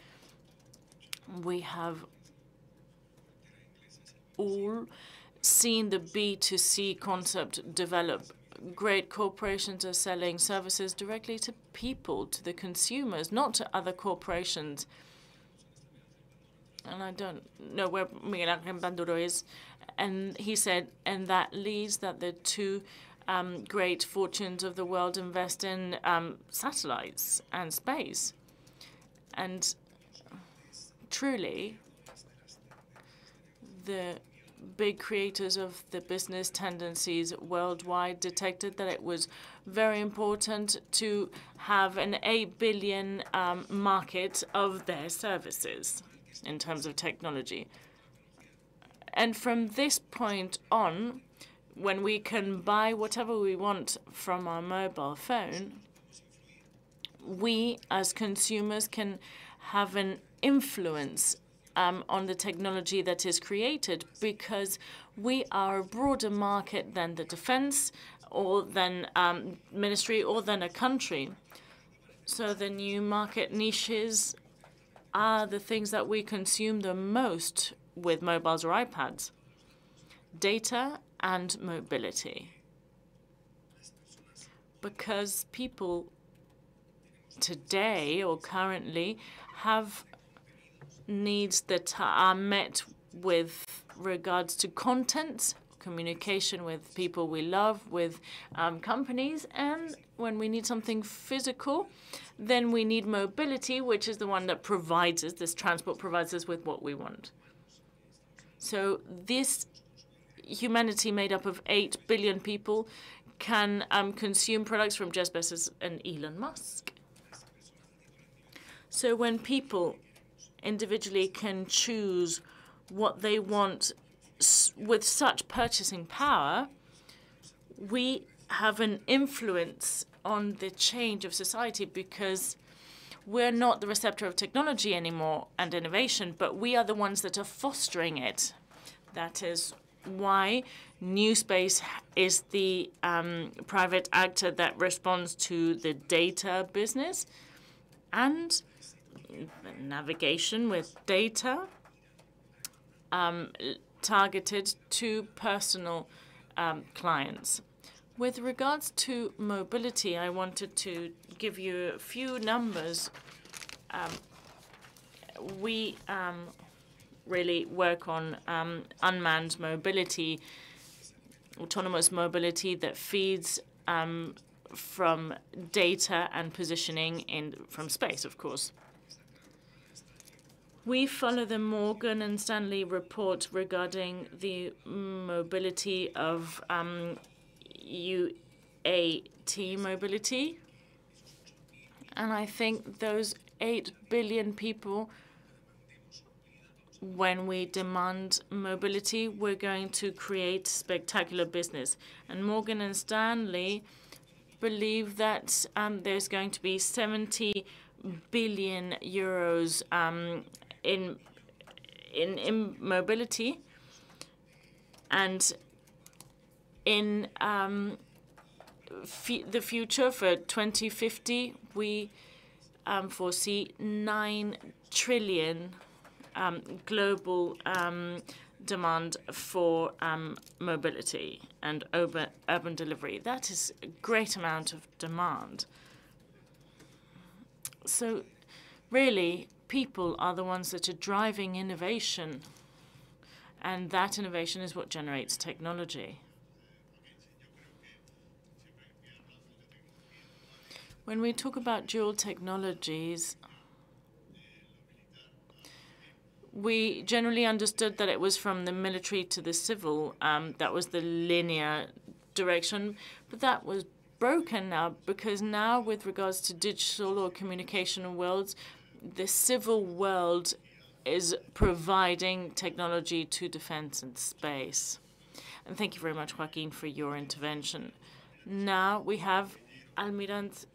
We have all seen the B2C concept develop. Great corporations are selling services directly to people, to the consumers, not to other corporations. And I don't know where Miguel Ángel Panduro is. And he said, and that leads that the two um, great fortunes of the world invest in um, satellites and space. And truly, the big creators of the business tendencies worldwide detected that it was very important to have an 8 billion um, market of their services in terms of technology. And from this point on, when we can buy whatever we want from our mobile phone, we as consumers can have an influence um, on the technology that is created because we are a broader market than the defense or than um, ministry or than a country. So the new market niches are the things that we consume the most with mobiles or iPads. Data and mobility. Because people today or currently have needs that are met with regards to content, communication with people we love, with um, companies, and when we need something physical, then we need mobility, which is the one that provides us, this transport provides us with what we want. So this humanity made up of 8 billion people can um, consume products from Jeff Bezos and Elon Musk. So when people individually can choose what they want with such purchasing power, we have an influence on the change of society because we're not the receptor of technology anymore and innovation, but we are the ones that are fostering it. That is why New Space is the um, private actor that responds to the data business and navigation with data um, targeted to personal um, clients. With regards to mobility, I wanted to give you a few numbers. Um, we um, really work on um, unmanned mobility, autonomous mobility that feeds um, from data and positioning in from space, of course. We follow the Morgan and Stanley report regarding the mobility of um, UAT mobility. And I think those 8 billion people, when we demand mobility, we're going to create spectacular business. And Morgan and Stanley believe that um, there's going to be 70 billion euros um, in, in, in mobility and in um, the future for 2050, we um, foresee 9 trillion um, global um, demand for um, mobility and urban, urban delivery. That is a great amount of demand. So really, people are the ones that are driving innovation, and that innovation is what generates technology. When we talk about dual technologies, we generally understood that it was from the military to the civil. Um, that was the linear direction, but that was broken now because now, with regards to digital or communication worlds, the civil world is providing technology to defense and space. And thank you very much, Joaquin, for your intervention. Now we have Almirante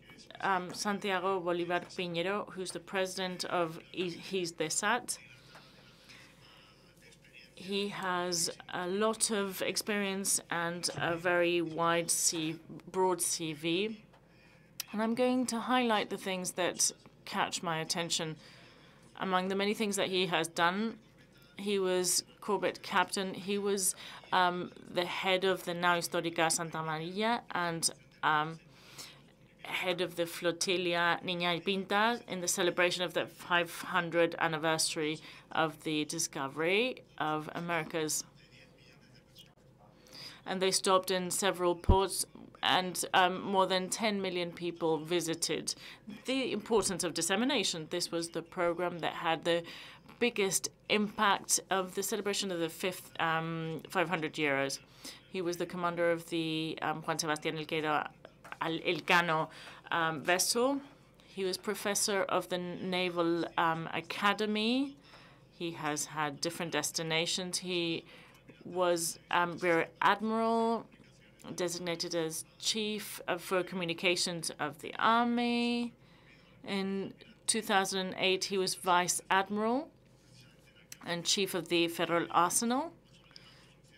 um, Santiago Bolíbar Piñero, who's the president of Hisdesat. He has a lot of experience and a very wide, C broad CV. And I'm going to highlight the things that catch my attention. Among the many things that he has done, he was corvette captain. He was um, the head of the now Histórica Santa Maria and um, head of the Flotilla Niña y Pinta in the celebration of the 500th anniversary of the discovery of Americas. And they stopped in several ports, and um, more than 10 million people visited. The importance of dissemination. This was the program that had the biggest impact of the celebration of the fifth um, 500 years. He was the commander of the um, Juan Sebastián Elcano Elcano um, vessel. He was professor of the Naval um, Academy. He has had different destinations. He was um, Rear Admiral, designated as Chief for Communications of the Army. In 2008, he was Vice Admiral and Chief of the Ferrol Arsenal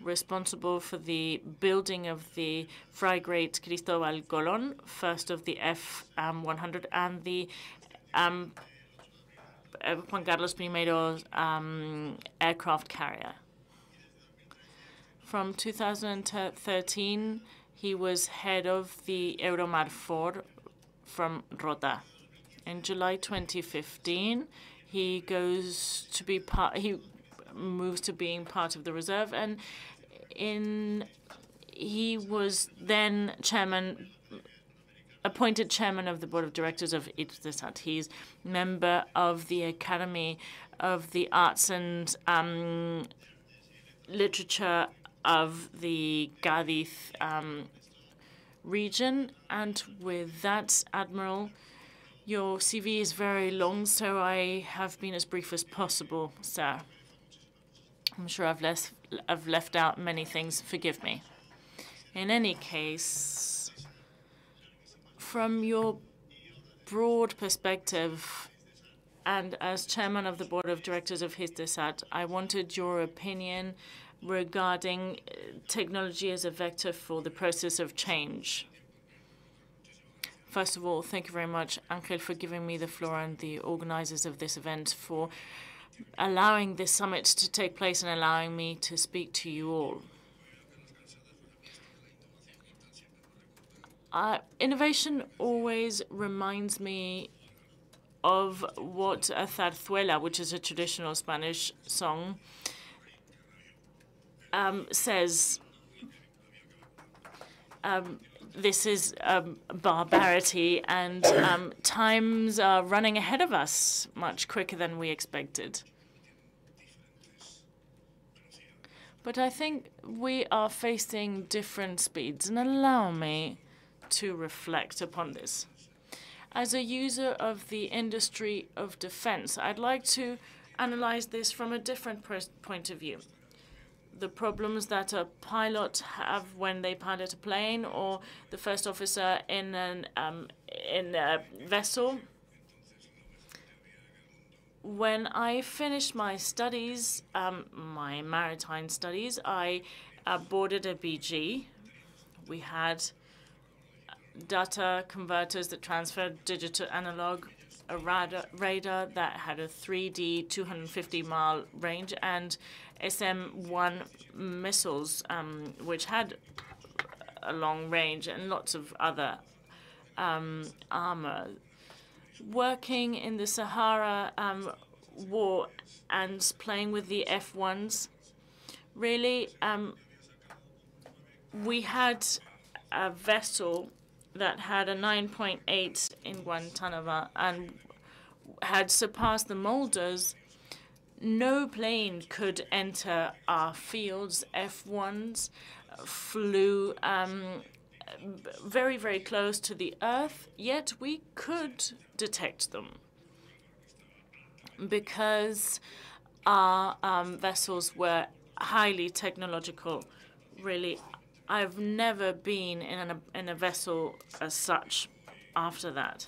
responsible for the building of the frigate Cristobal Colón, first of the F-100, and the um, uh, Juan Carlos um, aircraft carrier. From 2013, he was head of the EUROMARFOR from Rota. In July 2015, he goes to be part. He moves to being part of the reserve, and in he was then chairman appointed chairman of the board of directors of Hisdesat. He's member of the Academy of the Arts and um, Literature of the Cádiz um, region. And with that, Admiral, your CV is very long, so I have been as brief as possible, sir. I'm sure I've left, I've left out many things. Forgive me. In any case, from your broad perspective, and as chairman of the board of directors of Hisdesat, I wanted your opinion regarding uh, technology as a vector for the process of change. First of all, thank you very much, Angel, for giving me the floor and the organizers of this event for allowing this summit to take place and allowing me to speak to you all. Uh, innovation always reminds me of what a zarzuela, which is a traditional Spanish song, um, says. Um, this is um, barbarity, and um, times are running ahead of us much quicker than we expected. But I think we are facing different speeds, and allow me to reflect upon this. As a user of the industry of defense, I'd like to analyze this from a different point of view the problems that a pilot have when they pilot a plane or the first officer in an um, in a vessel. When I finished my studies, um, my maritime studies, I uh, boarded a BG. We had data converters that transfer digital analog, a radar, radar that had a 3D 250-mile range, and SM-1 missiles, um, which had a long range, and lots of other um, armor. Working in the Sahara um, War and playing with the F-1s, really, um, we had a vessel that had a 9.8 in Guantanamo and had surpassed the Molders. No plane could enter our fields. F-1s flew um, very, very close to the Earth, yet we could detect them because our um, vessels were highly technological, really I've never been in a, in a vessel as such after that.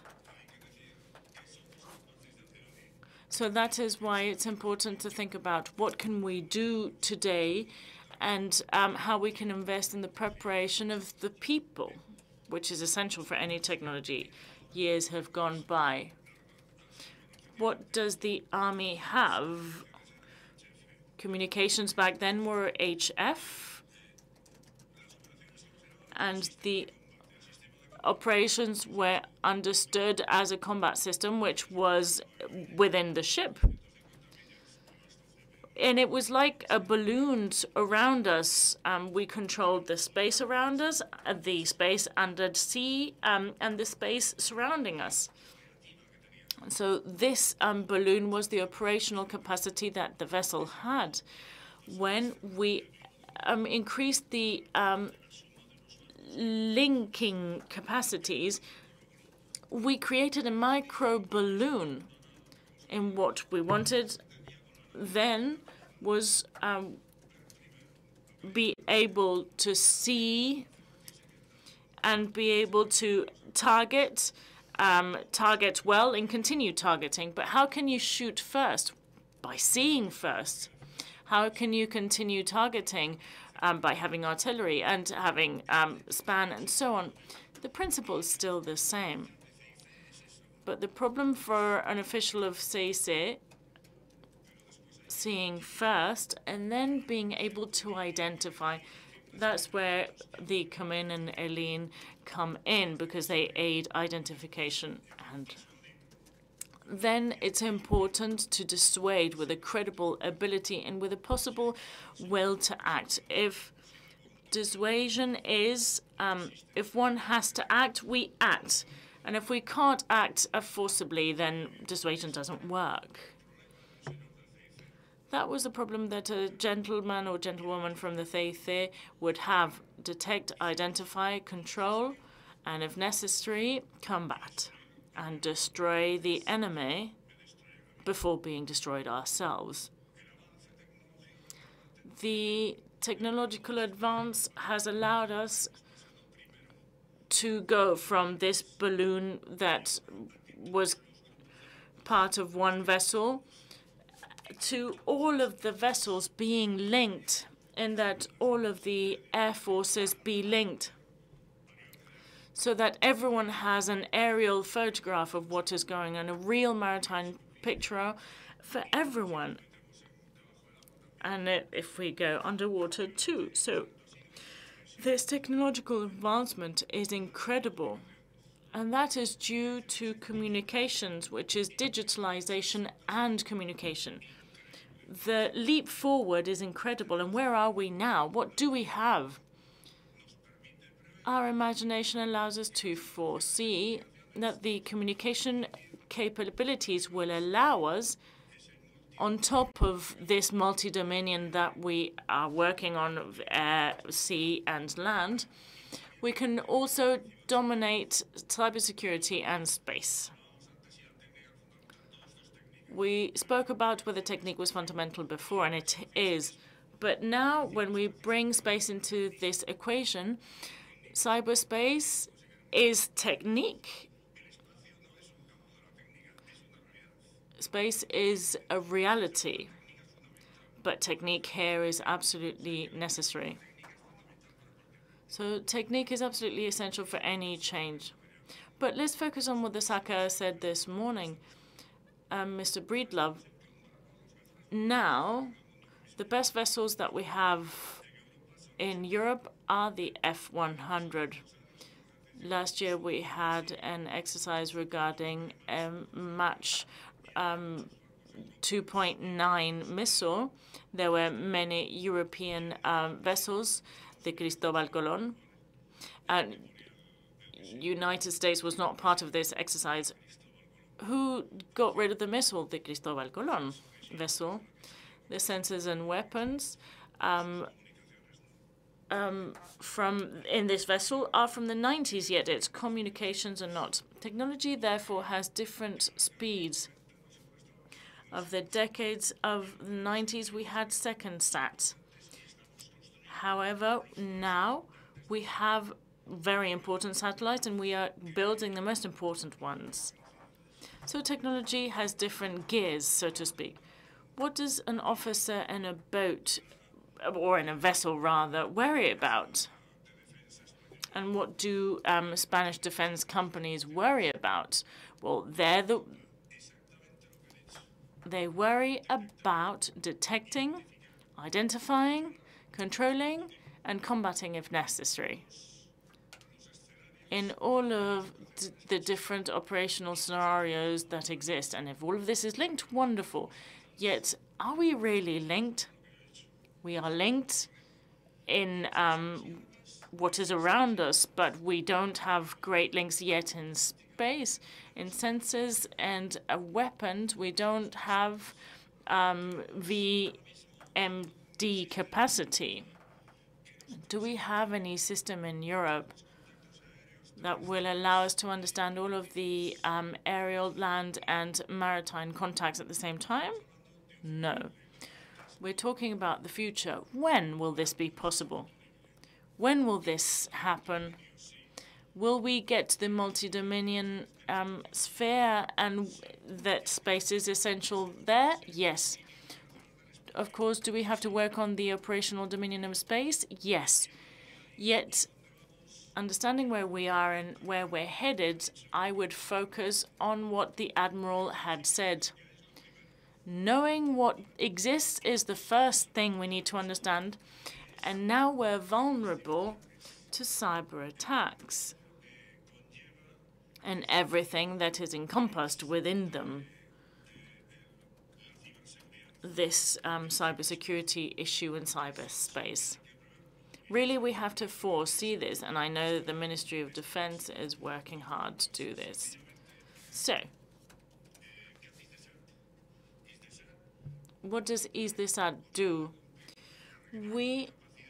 So that is why it's important to think about what can we do today and um, how we can invest in the preparation of the people, which is essential for any technology. Years have gone by. What does the army have? Communications back then were HF and the operations were understood as a combat system, which was within the ship. And it was like a balloon around us. Um, we controlled the space around us, uh, the space under sea, um, and the space surrounding us. So this um, balloon was the operational capacity that the vessel had. When we um, increased the um, linking capacities, we created a micro balloon. And what we wanted then was um, be able to see and be able to target, um, target well and continue targeting. But how can you shoot first? By seeing first. How can you continue targeting? Um, by having artillery and having um, span and so on. The principle is still the same. But the problem for an official of CICE seeing first and then being able to identify that's where the COMINT and ELINT come in because they aid identification and then it's important to dissuade with a credible ability and with a possible will to act. If dissuasion is, um, if one has to act, we act. And if we can't act forcibly, then dissuasion doesn't work. That was a problem that a gentleman or gentlewoman from the CICE would have. Detect, identify, control, and if necessary, combat and destroy the enemy before being destroyed ourselves. The technological advance has allowed us to go from this balloon that was part of one vessel to all of the vessels being linked and that all of the air forces be linked so that everyone has an aerial photograph of what is going on, a real maritime picture for everyone. And if we go underwater too. So this technological advancement is incredible. And that is due to communications, which is digitalization and communication. The leap forward is incredible. And where are we now? What do we have? Our imagination allows us to foresee that the communication capabilities will allow us, on top of this multi-dominion that we are working on air, sea, and land, we can also dominate cybersecurity and space. We spoke about whether technique was fundamental before, and it is. But now, when we bring space into this equation, cyberspace is technique. Space is a reality, but technique here is absolutely necessary. So technique is absolutely essential for any change. But let's focus on what the SACEUR said this morning. Um, Mr. Breedlove, now the best vessels that we have in Europe are the F-100. Last year we had an exercise regarding a Mach um, 2.9 missile. There were many European um, vessels, the Cristobal Colón. And United States was not part of this exercise. Who got rid of the missile, the Cristobal Colón vessel? The sensors and weapons um, um, from in this vessel are from the 90s, yet its communications are not. Technology, therefore, has different speeds. Of the decades of the 90s, we had second sats. However, now we have very important satellites, and we are building the most important ones. So technology has different gears, so to speak. What does an officer in a boat or in a vessel rather, worry about? And what do um, Spanish defense companies worry about? Well, they're the they worry about detecting, identifying, controlling, and combating if necessary. In all of the different operational scenarios that exist, and if all of this is linked, wonderful. Yet, are we really linked? We are linked in um, what is around us, but we don't have great links yet in space. In sensors and weapons, we don't have um, BMD capacity. Do we have any system in Europe that will allow us to understand all of the um, aerial, land, and maritime contacts at the same time? No. We're talking about the future. When will this be possible? When will this happen? Will we get to the multi-dominion um, sphere and that space is essential there? Yes. Of course, do we have to work on the operational dominion of space? Yes. Yet, understanding where we are and where we're headed, I would focus on what the Admiral had said. Knowing what exists is the first thing we need to understand, and now we're vulnerable to cyber attacks and everything that is encompassed within them. This um, cybersecurity issue in cyberspace. Really, we have to foresee this, and I know that the Ministry of Defense is working hard to do this. So, what does Hisdesat do? We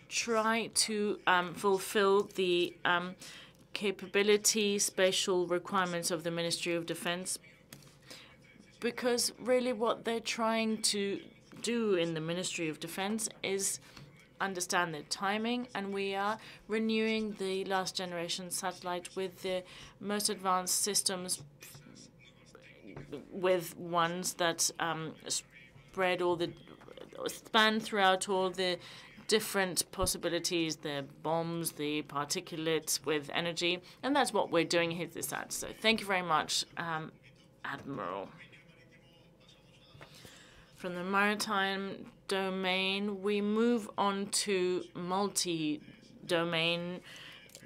try to um, fulfill the um, capability spatial requirements of the Ministry of Defense because really what they're trying to do in the Ministry of Defense is understand the timing, and we are renewing the last generation satellite with the most advanced systems with ones that um, spread all the span throughout all the different possibilities, the bombs, the particulates with energy, and that's what we're doing here this ad. So thank you very much, um, Admiral. From the maritime domain, we move on to multi-domain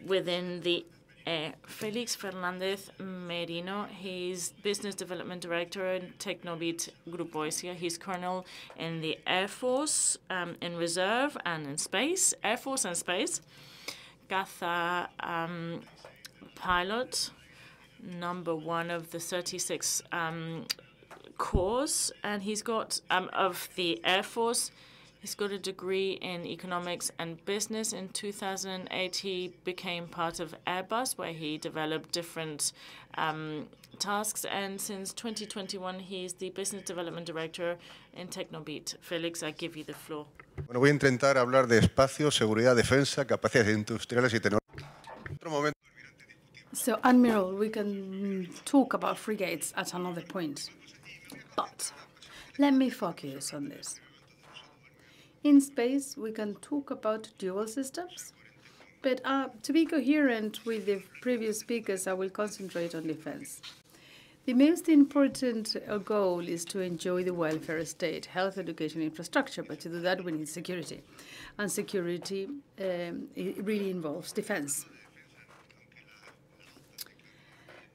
within the uh, Felix Fernandez Merino. He's Business Development Director in Tecnobit Grupo Oesía. He's Colonel in the Air Force, um, in Reserve, and in Space, Air Force and Space. Gatha um, pilot, number one of the 36 um, corps, and he's got, um, of the Air Force, He's got a degree in economics and business. In 2008, he became part of Airbus, where he developed different um, tasks. And since 2021, he's the business development director in Tecnobit. Felix, I give you the floor. Bueno, voy a intentar hablar de espacio, seguridad, defensa, capacidades industriales y tecnológicas. So, Admiral, we can talk about frigates at another point. But let me focus on this. In space, we can talk about dual systems, But uh, to be coherent with the previous speakers, I will concentrate on defense. The most important uh, goal is to enjoy the welfare state, health, education, infrastructure. But to do that, we need security. And security um, really involves defense.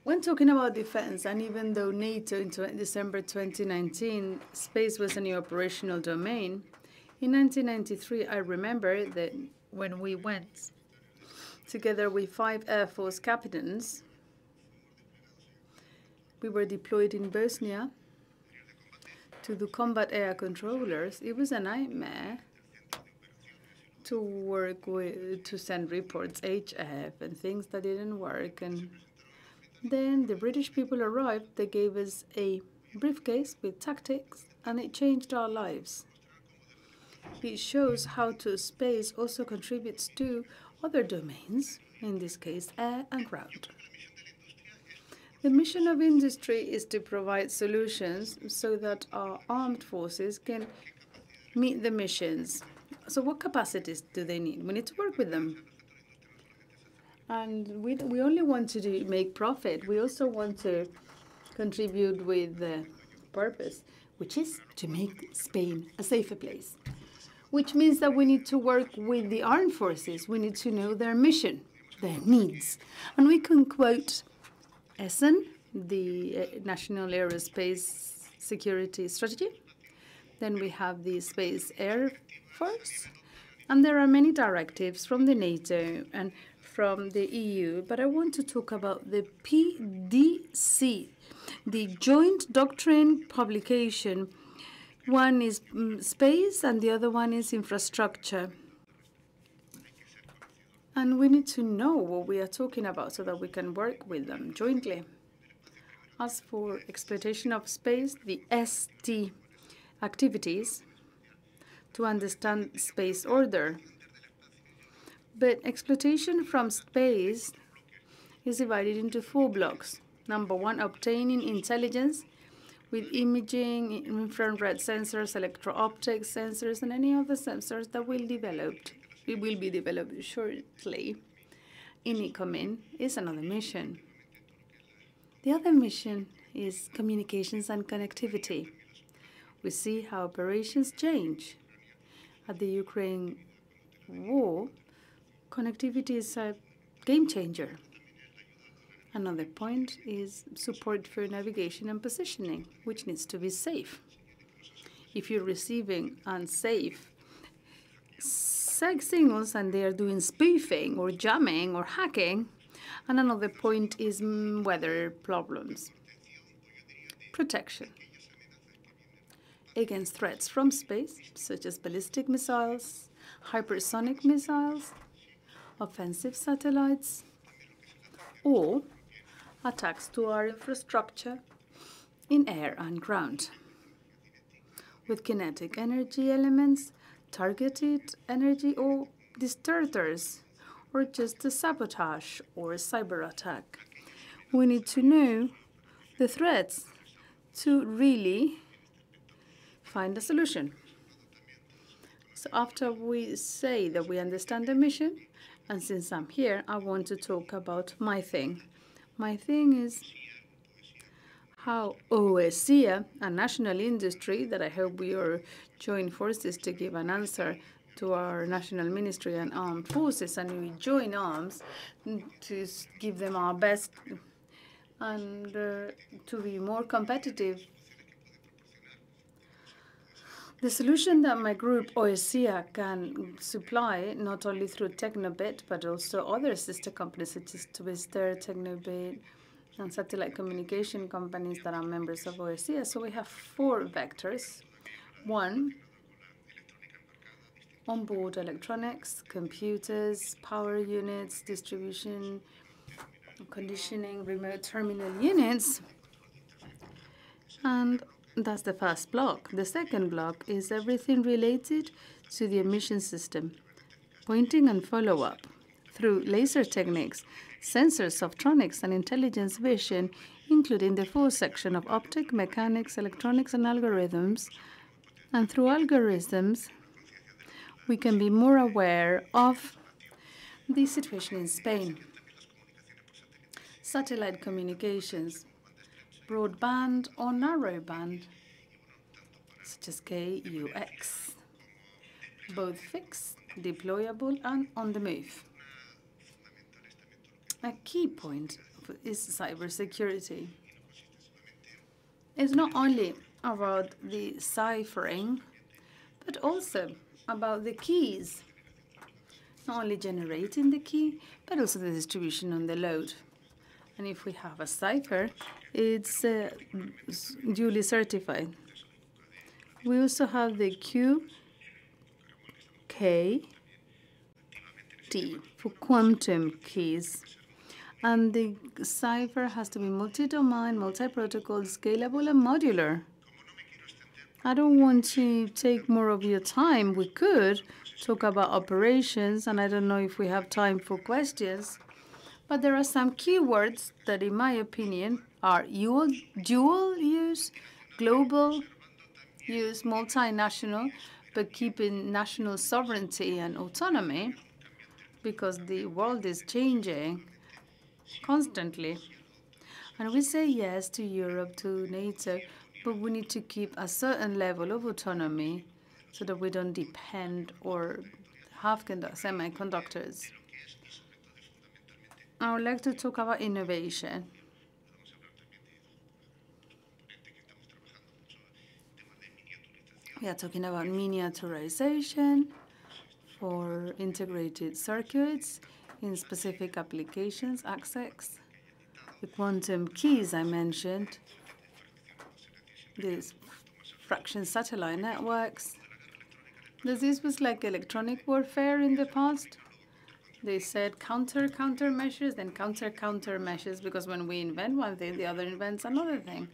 When talking about defense, and even though NATO in December 2019, space was a new operational domain, in 1993, I remember that when we went together with five Air Force captains, we were deployed in Bosnia to do combat air controllers. It was a nightmare to work with, to send reports, HF, and things that didn't work. And then the British people arrived. They gave us a briefcase with tactics, and it changed our lives. It shows how to space also contributes to other domains, in this case, air and ground. The mission of industry is to provide solutions so that our armed forces can meet the missions. So what capacities do they need? We need to work with them. And we, we only want to do, make profit. We also want to contribute with the purpose, which is to make Spain a safer place. Which means that we need to work with the armed forces. We need to know their mission, their needs. And we can quote ESAN, the uh, National Aerospace Security Strategy. Then we have the Space Air Force. And there are many directives from the NATO and from the EU, but I want to talk about the PDC, the Joint Doctrine Publication. One is um, space and the other one is infrastructure. And we need to know what we are talking about so that we can work with them jointly. As for exploitation of space, the ST activities to understand space order but exploitation from space is divided into four blocks. Number one, obtaining intelligence with imaging, infrared sensors, electro-optic sensors, and any other sensors that will developed. It will be developed shortly. INICOMIN is another mission. The other mission is communications and connectivity. We see how operations change. At the Ukraine war, connectivity is a game changer. Another point is support for navigation and positioning, which needs to be safe. If you're receiving unsafe signals and they are doing spoofing or jamming or hacking, and another point is weather problems. Protection against threats from space, such as ballistic missiles, hypersonic missiles, offensive satellites, or attacks to our infrastructure in air and ground. With kinetic energy elements, targeted energy or distorters, or just a sabotage or a cyber attack. We need to know the threats to really find a solution. So after we say that we understand the mission, and since I'm here, I want to talk about my thing. My thing is how Oesía, a national industry that I hope we are join forces to give an answer to our national ministry and armed forces, and we join arms to give them our best and uh, to be more competitive the solution that my group Oesía can supply, not only through Tecnobit, but also other sister companies such as Twister, Tecnobit, and satellite communication companies that are members of Oesía. So we have four vectors. One, onboard electronics, computers, power units, distribution, conditioning, remote terminal units, and that's the first block. The second block is everything related to the emission system, pointing and follow-up through laser techniques, sensors, optronics, and intelligence vision, including the full section of optic, mechanics, electronics, and algorithms. And through algorithms, we can be more aware of the situation in Spain. Satellite communications, broadband or narrowband, such as KUX, both fixed, deployable, and on the move. A key point is cybersecurity. It's not only about the ciphering, but also about the keys. Not only generating the key, but also the distribution on the load. And if we have a cipher, it's uh, duly certified. We also have the Q, K, T for quantum keys. And the cipher has to be multi-domain, multi-protocol, scalable, and modular. I don't want to take more of your time. We could talk about operations, and I don't know if we have time for questions. But there are some keywords that, in my opinion, are dual, use, global use, multinational, but keeping national sovereignty and autonomy because the world is changing constantly. And we say yes to Europe, to NATO, but we need to keep a certain level of autonomy so that we don't depend or have semiconductors. I would like to talk about innovation. We are talking about miniaturization for integrated circuits in specific applications, access, the quantum keys I mentioned, these fraction satellite networks. This was like electronic warfare in the past. They said counter countermeasures, then counter countermeasures, because when we invent one thing, the other invents another thing.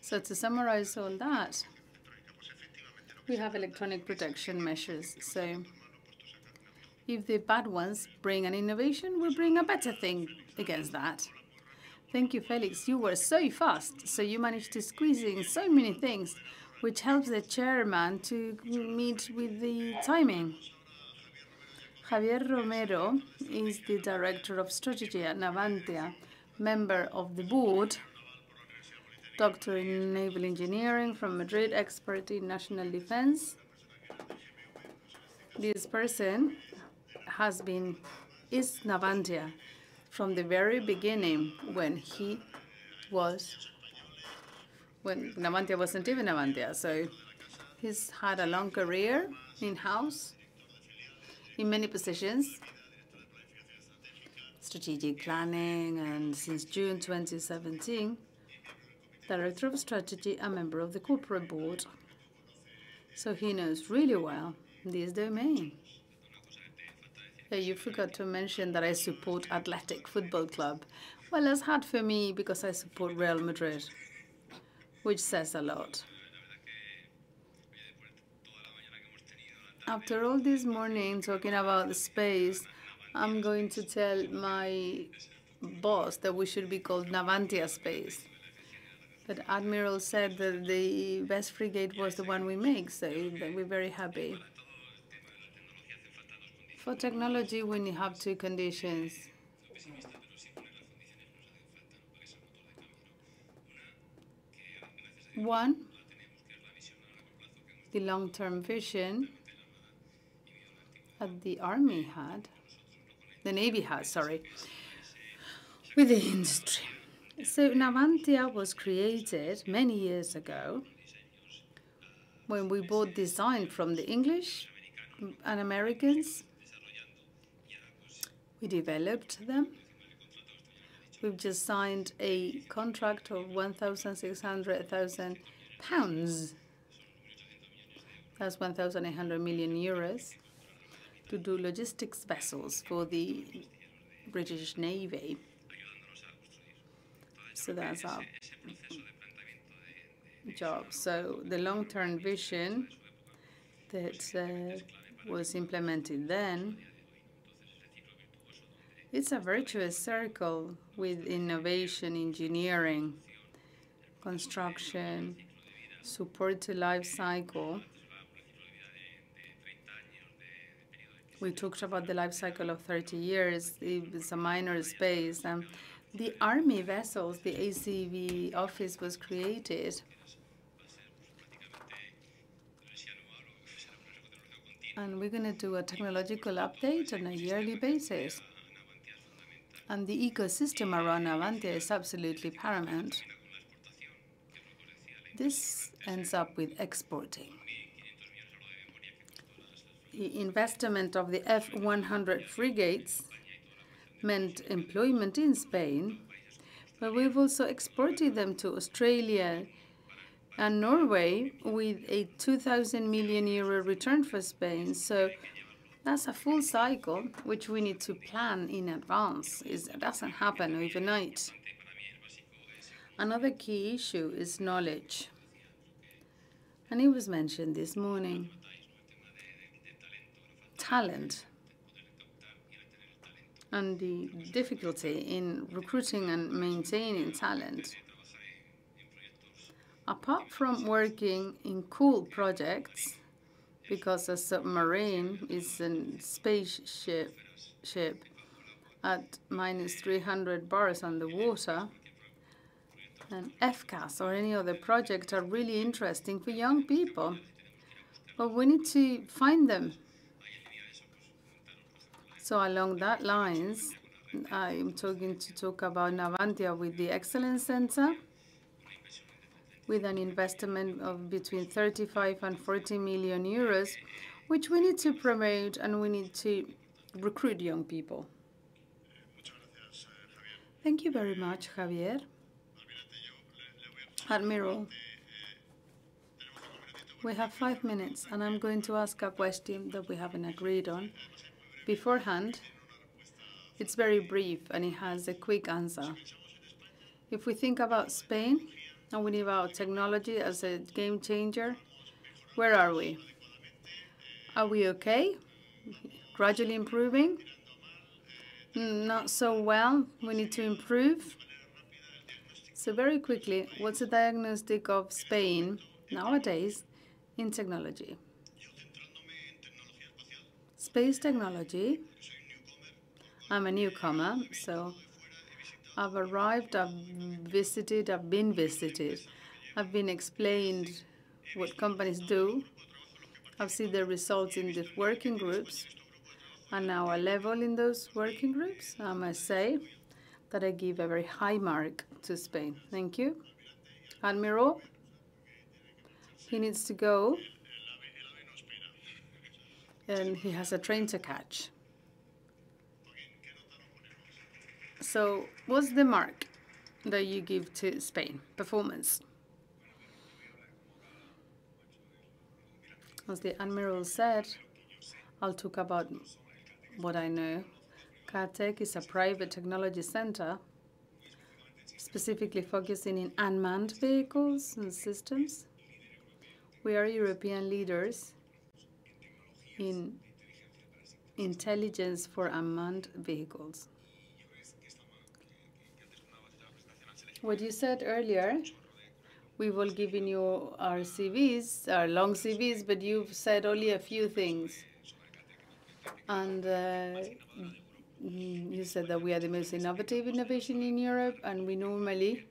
So to summarize all that, we have electronic protection measures. So if the bad ones bring an innovation, we bring a better thing against that. Thank you, Felix. You were so fast, so you managed to squeeze in so many things, which helps the chairman to meet with the timing. Javier Romero is the Director of Strategy at Navantia, member of the board, doctor in naval engineering from Madrid, expert in national defense. This person has been, is Navantia from the very beginning when he was, when Navantia wasn't even Navantia. So he's had a long career in-house in many positions, strategic planning, and since June 2017, Director of Strategy a member of the corporate board. So he knows really well this domain. You forgot to mention that I support Athletic Football Club. Well, that's hard for me because I support Real Madrid, which says a lot. After all this morning talking about space, I'm going to tell my boss that we should be called Navantia Space. But Admiral said that the best frigate was the one we make, so we're very happy. For technology, we have two conditions. One, the long-term vision that the Army had, the Navy had, sorry, with the industry. So Navantia was created many years ago when we bought design from the English and Americans. We developed them. We've just signed a contract of 1,600,000 pounds. That's 1,800 million euros to do logistics vessels for the British Navy. So that's our job. So the long-term vision that uh, was implemented then, it's a virtuous circle with innovation, engineering, construction, support to life cycle, We talked about the life cycle of 30 years. It's a minor space. Um, the army vessels, the ACV office was created. And we're going to do a technological update on a yearly basis. And the ecosystem around Navantia is absolutely paramount. This ends up with exporting. Investment of the F-100 frigates meant employment in Spain, but we've also exported them to Australia and Norway with a 2,000 million euro return for Spain. So that's a full cycle which we need to plan in advance. It doesn't happen overnight. Another key issue is knowledge. And it was mentioned this morning. Talent and the difficulty in recruiting and maintaining talent. Apart from working in cool projects, because a submarine is a spaceship ship at minus 300 bars the and FCAS or any other project are really interesting for young people. But we need to find them so along that lines, I'm talking to talk about Navantia with the Excellence Center, with an investment of between 35 and 40 million euros, which we need to promote and we need to recruit young people. Thank you very much, Javier. Admiral, we have five minutes, and I'm going to ask a question that we haven't agreed on beforehand. It's very brief and it has a quick answer. If we think about Spain and we think about technology as a game changer, where are we? Are we okay? Gradually improving? Not so well. We need to improve. So very quickly, what's the diagnostic of Spain nowadays in technology? Space technology. I'm a newcomer, so I've arrived, I've visited, I've been visited. I've been explained what companies do. I've seen the results in the working groups and our level in those working groups. I must say that I give a very high mark to Spain. Thank you. Admiral, he needs to go and he has a train to catch. So what's the mark that you give to Spain? Performance. As the Admiral said, I'll talk about what I know. CATEC is a private technology center specifically focusing in unmanned vehicles and systems. We are European leaders in intelligence for unmanned vehicles. What you said earlier, we will give you our CVs, our long CVs, but you've said only a few things. And uh, you said that we are the most innovative innovation in Europe, and we normally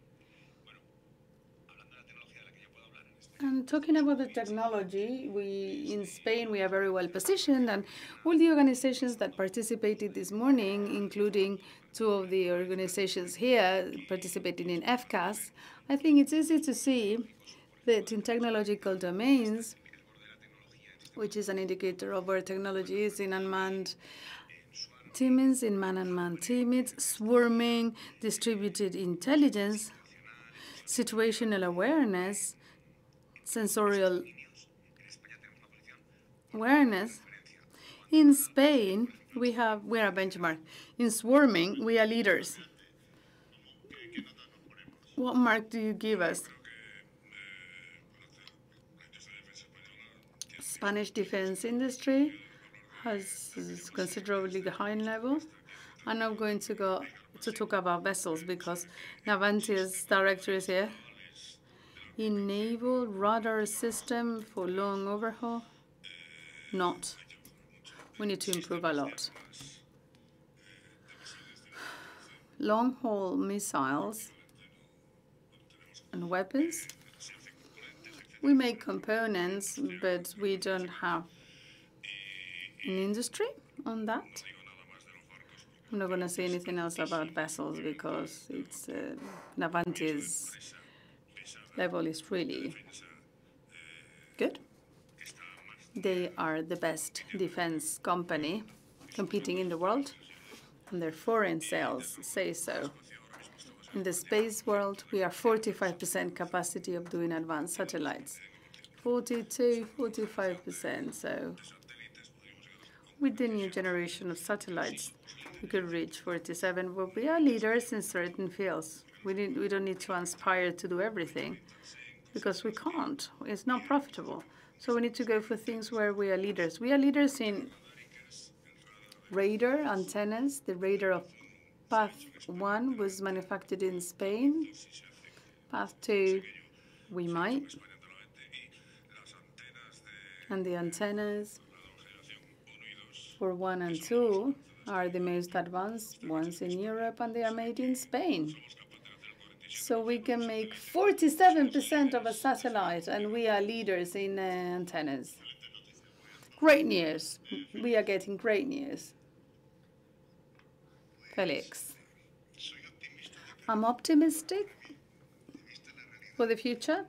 And talking about the technology, we in Spain we are very well positioned, and all the organizations that participated this morning, including two of the organizations here participating in FCAS, I think it's easy to see that in technological domains, which is an indicator of where technology is in unmanned teamings, in man-unmanned teamings, swarming, distributed intelligence, situational awareness, sensorial awareness. In Spain, we have we are a benchmark. In swarming, we are leaders. What mark do you give us? Spanish defense industry has considerably the high level. I'm not going to go to talk about vessels because Navantia's director is here naval radar system for long overhaul? Not. We need to improve a lot. Long-haul missiles and weapons. We make components, but we don't have an industry on that. I'm not going to say anything else about vessels because it's uh, level is really good. They are the best defense company competing in the world, and their foreign sales say so. In the space world, we are 45% capacity of doing advanced satellites. 42, 45%. So with the new generation of satellites, we could reach 47, but we are leaders in certain fields. We, need, we don't need to aspire to do everything because we can't. It's not profitable. So we need to go for things where we are leaders. We are leaders in radar antennas. The radar of PAZ 1 was manufactured in Spain. PAZ 2, we might. And the antennas for 1 and 2 are the most advanced ones in Europe, and they are made in Spain. So we can make 47% of a satellite, and we are leaders in uh, antennas. Great news. We are getting great news. Felix. I'm optimistic for the future.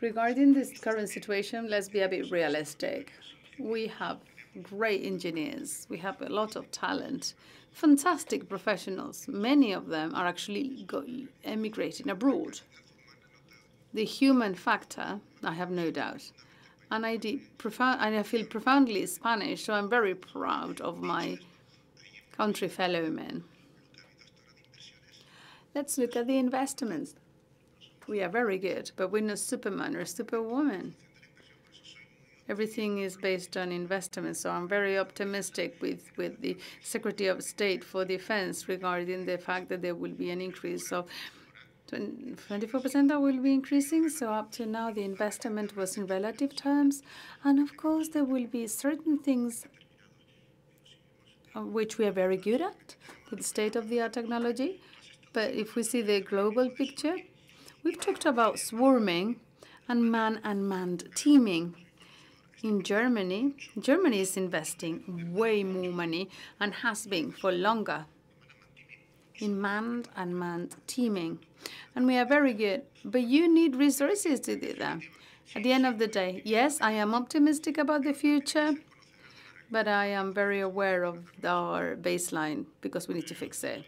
Regarding this current situation, let's be a bit realistic. We have great engineers. We have a lot of talent, fantastic professionals. Many of them are actually emigrating abroad. The human factor, I have no doubt. And I, and I feel profoundly Spanish, so I'm very proud of my country fellow men. Let's look at the investments. We are very good, but we're not Superman or Superwoman everything is based on investment. So I'm very optimistic with, with the Secretary of State for Defense regarding the fact that there will be an increase of 24% that will be increasing. So up to now, the investment was in relative terms. And of course, there will be certain things uh, which we are very good at with state-of-the-art technology. But if we see the global picture, we've talked about swarming and man-and-manned teaming in Germany, Germany is investing way more money and has been for longer in manned and manned teaming. And we are very good, but you need resources to do that. At the end of the day, yes, I am optimistic about the future, but I am very aware of our baseline because we need to fix it.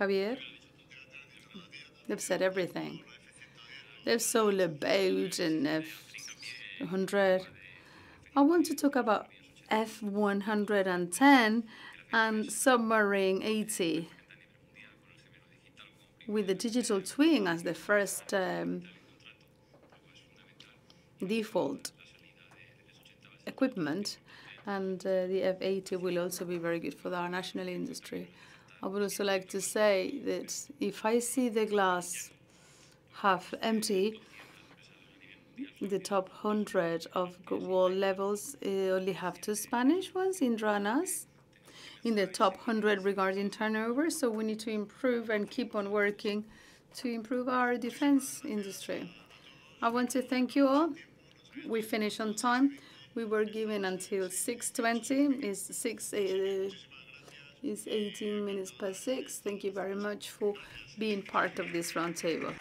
Javier, they've said everything. They've sold a boat and 100. I want to talk about F-110 and Submarine 80 with the digital twin as the first um, default equipment and uh, the F-80 will also be very good for our national industry. I would also like to say that if I see the glass half empty, the top 100 of world levels eh, only have two Spanish ones, in Indranas, in the top 100 regarding turnover. So we need to improve and keep on working to improve our defense industry. I want to thank you all. We finished on time. We were given until 6.20. It's 6, uh, it's 18 minutes past 6. Thank you very much for being part of this roundtable.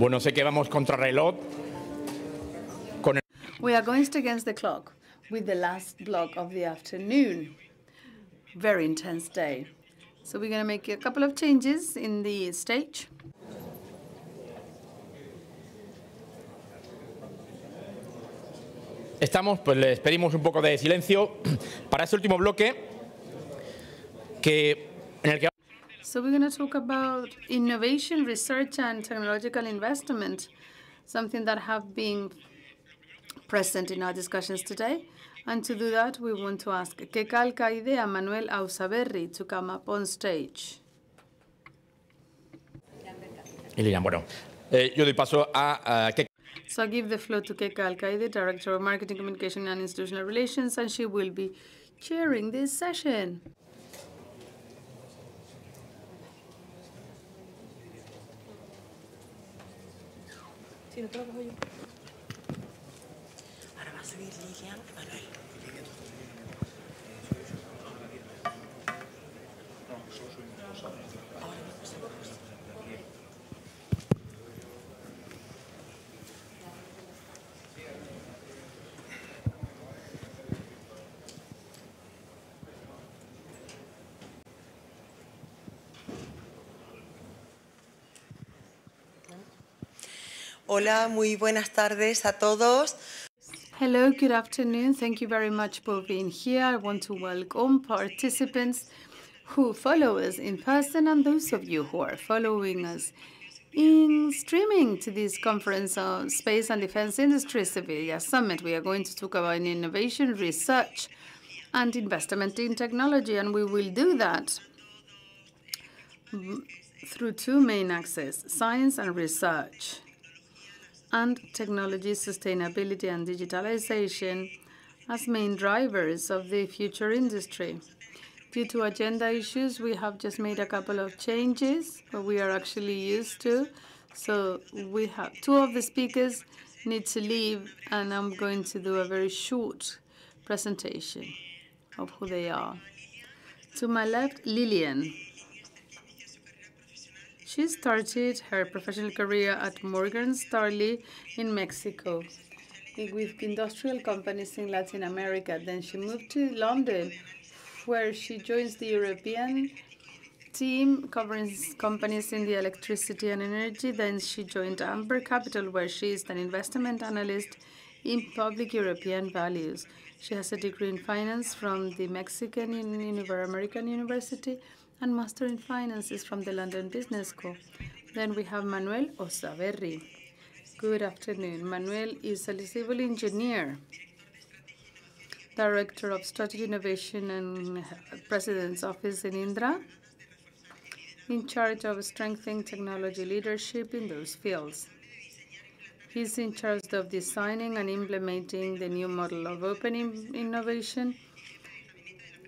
Bueno, sé que vamos contra reloj. Con el... We are going against the clock with the last block of the afternoon. Very intense day. So we're going to make a couple of changes in the stage. estamos, pues les pedimos un poco de silencio para este último bloque que en el que So we're going to talk about innovation, research, and technological investment, something that have been present in our discussions today. And to do that, we want to ask Keke Alcaide and Manuel Ausaberri to come up on stage. Y Lilian, bueno, eh, yo doy paso a, a Keke. So I give the floor to Keke Alcaide, Director of Marketing, Communication, and Institutional Relations, and she will be chairing this session. Sí, no te lo cojo yo. Hola, muy buenas tardes a todos. Hello, good afternoon. Thank you very much for being here. I want to welcome participants who follow us in person and those of you who are following us in streaming to this conference on Space and Defense Industry Sevilla Summit. We are going to talk about innovation, research, and investment in technology, and we will do that through two main axes, science and research and technology, sustainability, and digitalization as main drivers of the future industry. Due to agenda issues, we have just made a couple of changes, but we are actually used to. So we have two of the speakers need to leave, and I'm going to do a very short presentation of who they are. To my left, Lilian. She started her professional career at Morgan Stanley in Mexico with industrial companies in Latin America. Then she moved to London, where she joins the European team covering companies in the electricity and energy. Then she joined Amber Capital, where she is an investment analyst in public European values. She has a degree in finance from the Mexican American University and Master in Finances from the London Business School. Then we have Manuel Osaberri. Good afternoon. Manuel is a civil engineer, Director of Strategy Innovation and President's Office in Indra, in charge of strengthening technology leadership in those fields. He's in charge of designing and implementing the new model of open innovation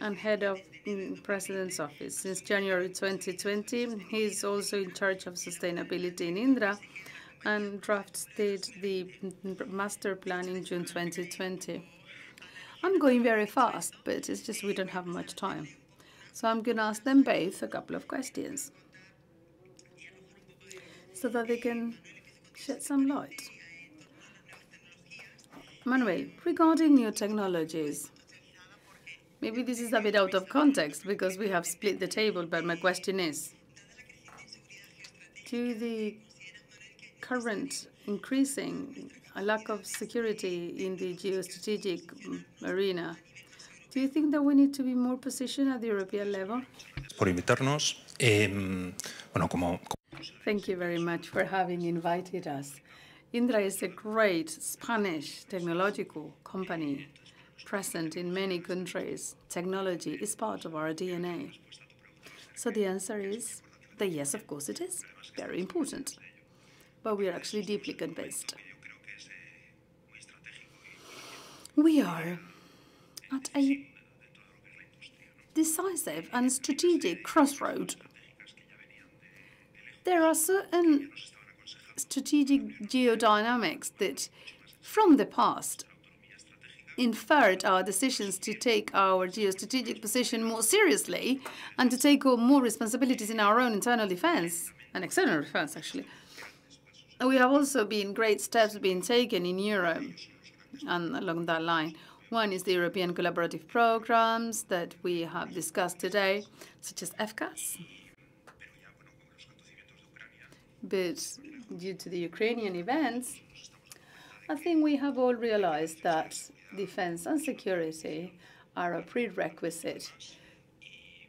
and head of mm, President's Office. Since January 2020, he is also in charge of sustainability in Indra and drafted the master plan in June 2020. I'm going very fast, but it's just we don't have much time. So I'm going to ask them both a couple of questions so that they can shed some light. Manuel, regarding new technologies, Maybe this is a bit out of context because we have split the table, but my question is, to the current increasing lack of security in the geostrategic arena, do you think that we need to be more positioned at the European level? Por invitarnos. Eh, bueno, como... Thank you very much for having invited us. Indra is a great Spanish technological company present in many countries. Technology is part of our DNA. So the answer is that yes, of course it is. Very important. But we are actually deeply convinced. We are at a decisive and strategic crossroad. There are certain strategic geodynamics that, from the past, inferred our decisions to take our geostrategic position more seriously and to take on more responsibilities in our own internal defense and external defense, actually. We have also been great steps being taken in Europe and along that line. One is the European collaborative programs that we have discussed today, such as FCAS. But due to the Ukrainian events, I think we have all realized that defense and security are a prerequisite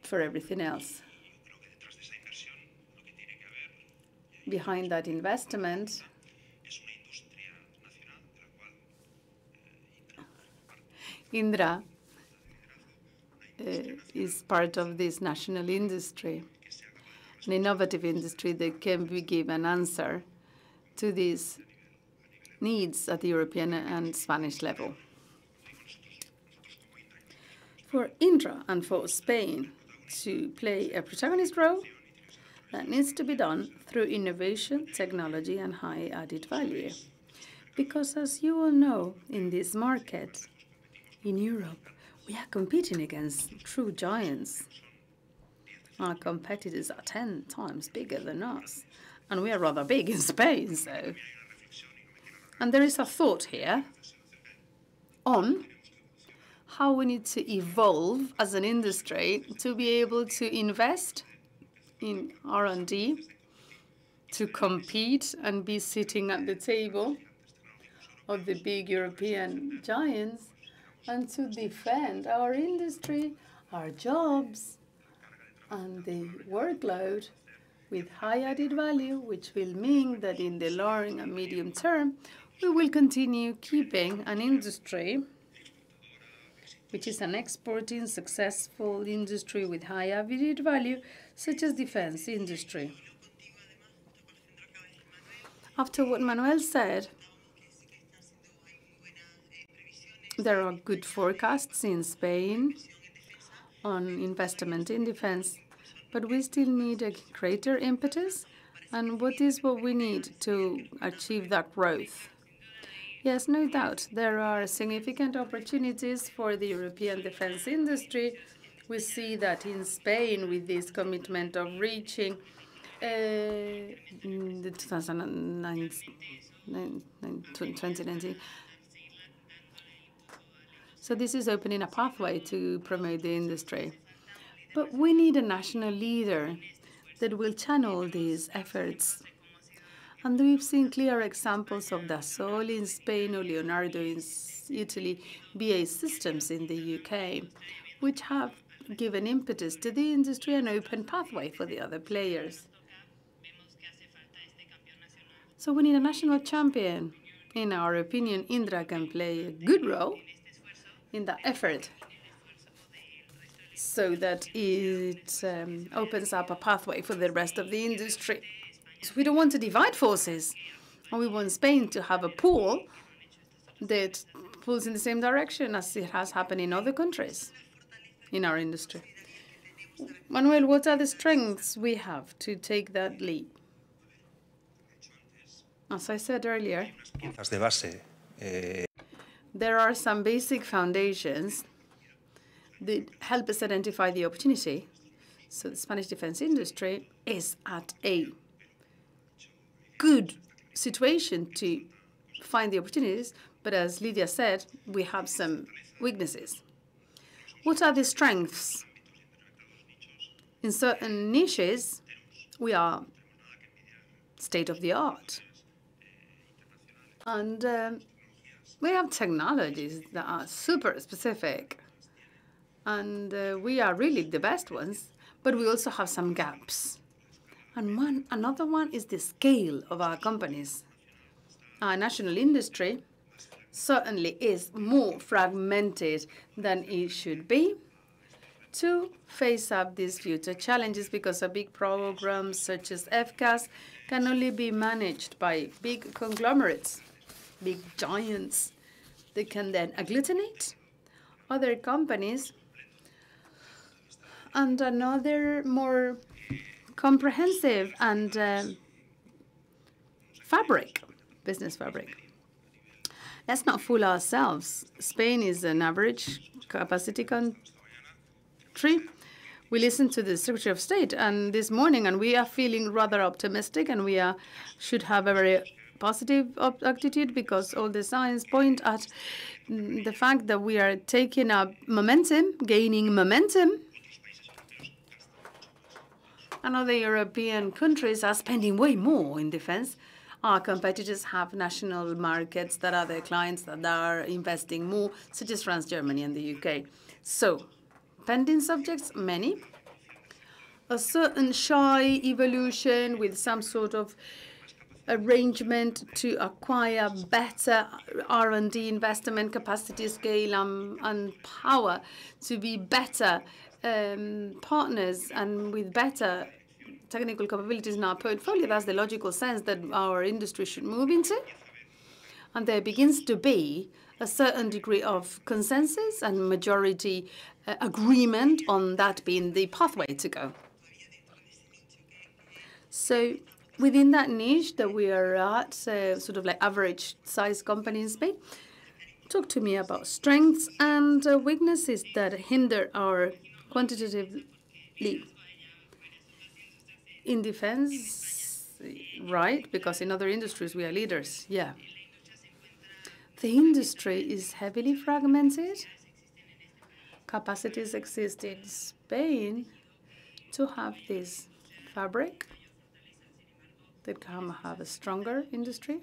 for everything else. Behind that investment, Indra uh, is part of this national industry, an innovative industry that can be give an answer to these needs at the European and Spanish level. For Indra and for Spain to play a protagonist role, that needs to be done through innovation, technology, and high added value. Because as you all know, in this market, in Europe, we are competing against true giants. Our competitors are 10 times bigger than us, and we are rather big in Spain, so. And there is a thought here on how we need to evolve as an industry to be able to invest in R&D, to compete and be sitting at the table of the big European giants, and to defend our industry, our jobs, and the workload with high added value, which will mean that in the long and medium term, we will continue keeping an industry which is an exporting successful industry with high added value, such as defense industry. After what Manuel said, there are good forecasts in Spain on investment in defense, but we still need a greater impetus. And what is what we need to achieve that growth? Yes, no doubt. There are significant opportunities for the European defense industry. We see that in Spain with this commitment of reaching uh, the 2019. So this is opening a pathway to promote the industry. But we need a national leader that will channel these efforts. And we've seen clear examples of Dassault in Spain or Leonardo in Italy, BAE Systems in the UK, which have given impetus to the industry and open pathway for the other players. So we need a national champion. In our opinion, Indra can play a good role in that effort so that it um, opens up a pathway for the rest of the industry. So we don't want to divide forces. And we want Spain to have a pool that pulls in the same direction as it has happened in other countries in our industry. Manuel, what are the strengths we have to take that leap? As I said earlier, eh, there are some basic foundations that help us identify the opportunity. So the Spanish defense industry is at a good situation to find the opportunities, but as Lydia said, we have some weaknesses. What are the strengths? In certain niches, we are state of the art. And um, we have technologies that are super specific. And uh, we are really the best ones, but we also have some gaps. And one, another one is the scale of our companies. Our national industry certainly is more fragmented than it should be to face up these future challenges because a big programs such as FCAS can only be managed by big conglomerates, big giants. They can then agglutinate other companies and another more comprehensive and uh, fabric, business fabric. Let's not fool ourselves. Spain is an average capacity country. We listened to the Secretary of State and this morning, and we are feeling rather optimistic, and we are, should have a very positive attitude because all the signs point at the fact that we are taking up momentum, gaining momentum and other European countries are spending way more in defense. Our competitors have national markets that are their clients that are investing more, such as France, Germany, and the UK. So, pending subjects, many. A certain shy evolution with some sort of arrangement to acquire better R&D investment capacity, scale, um, and power to be better um, partners and with better technical capabilities in our portfolio. That's the logical sense that our industry should move into. And there begins to be a certain degree of consensus and majority uh, agreement on that being the pathway to go. So within that niche that we are at, uh, sort of like average size company in Spain, talk to me about strengths and uh, weaknesses that hinder our quantitative lead. In defense, right, because in other industries we are leaders, yeah. The industry is heavily fragmented. Capacities exist in Spain to have this fabric that can have a stronger industry.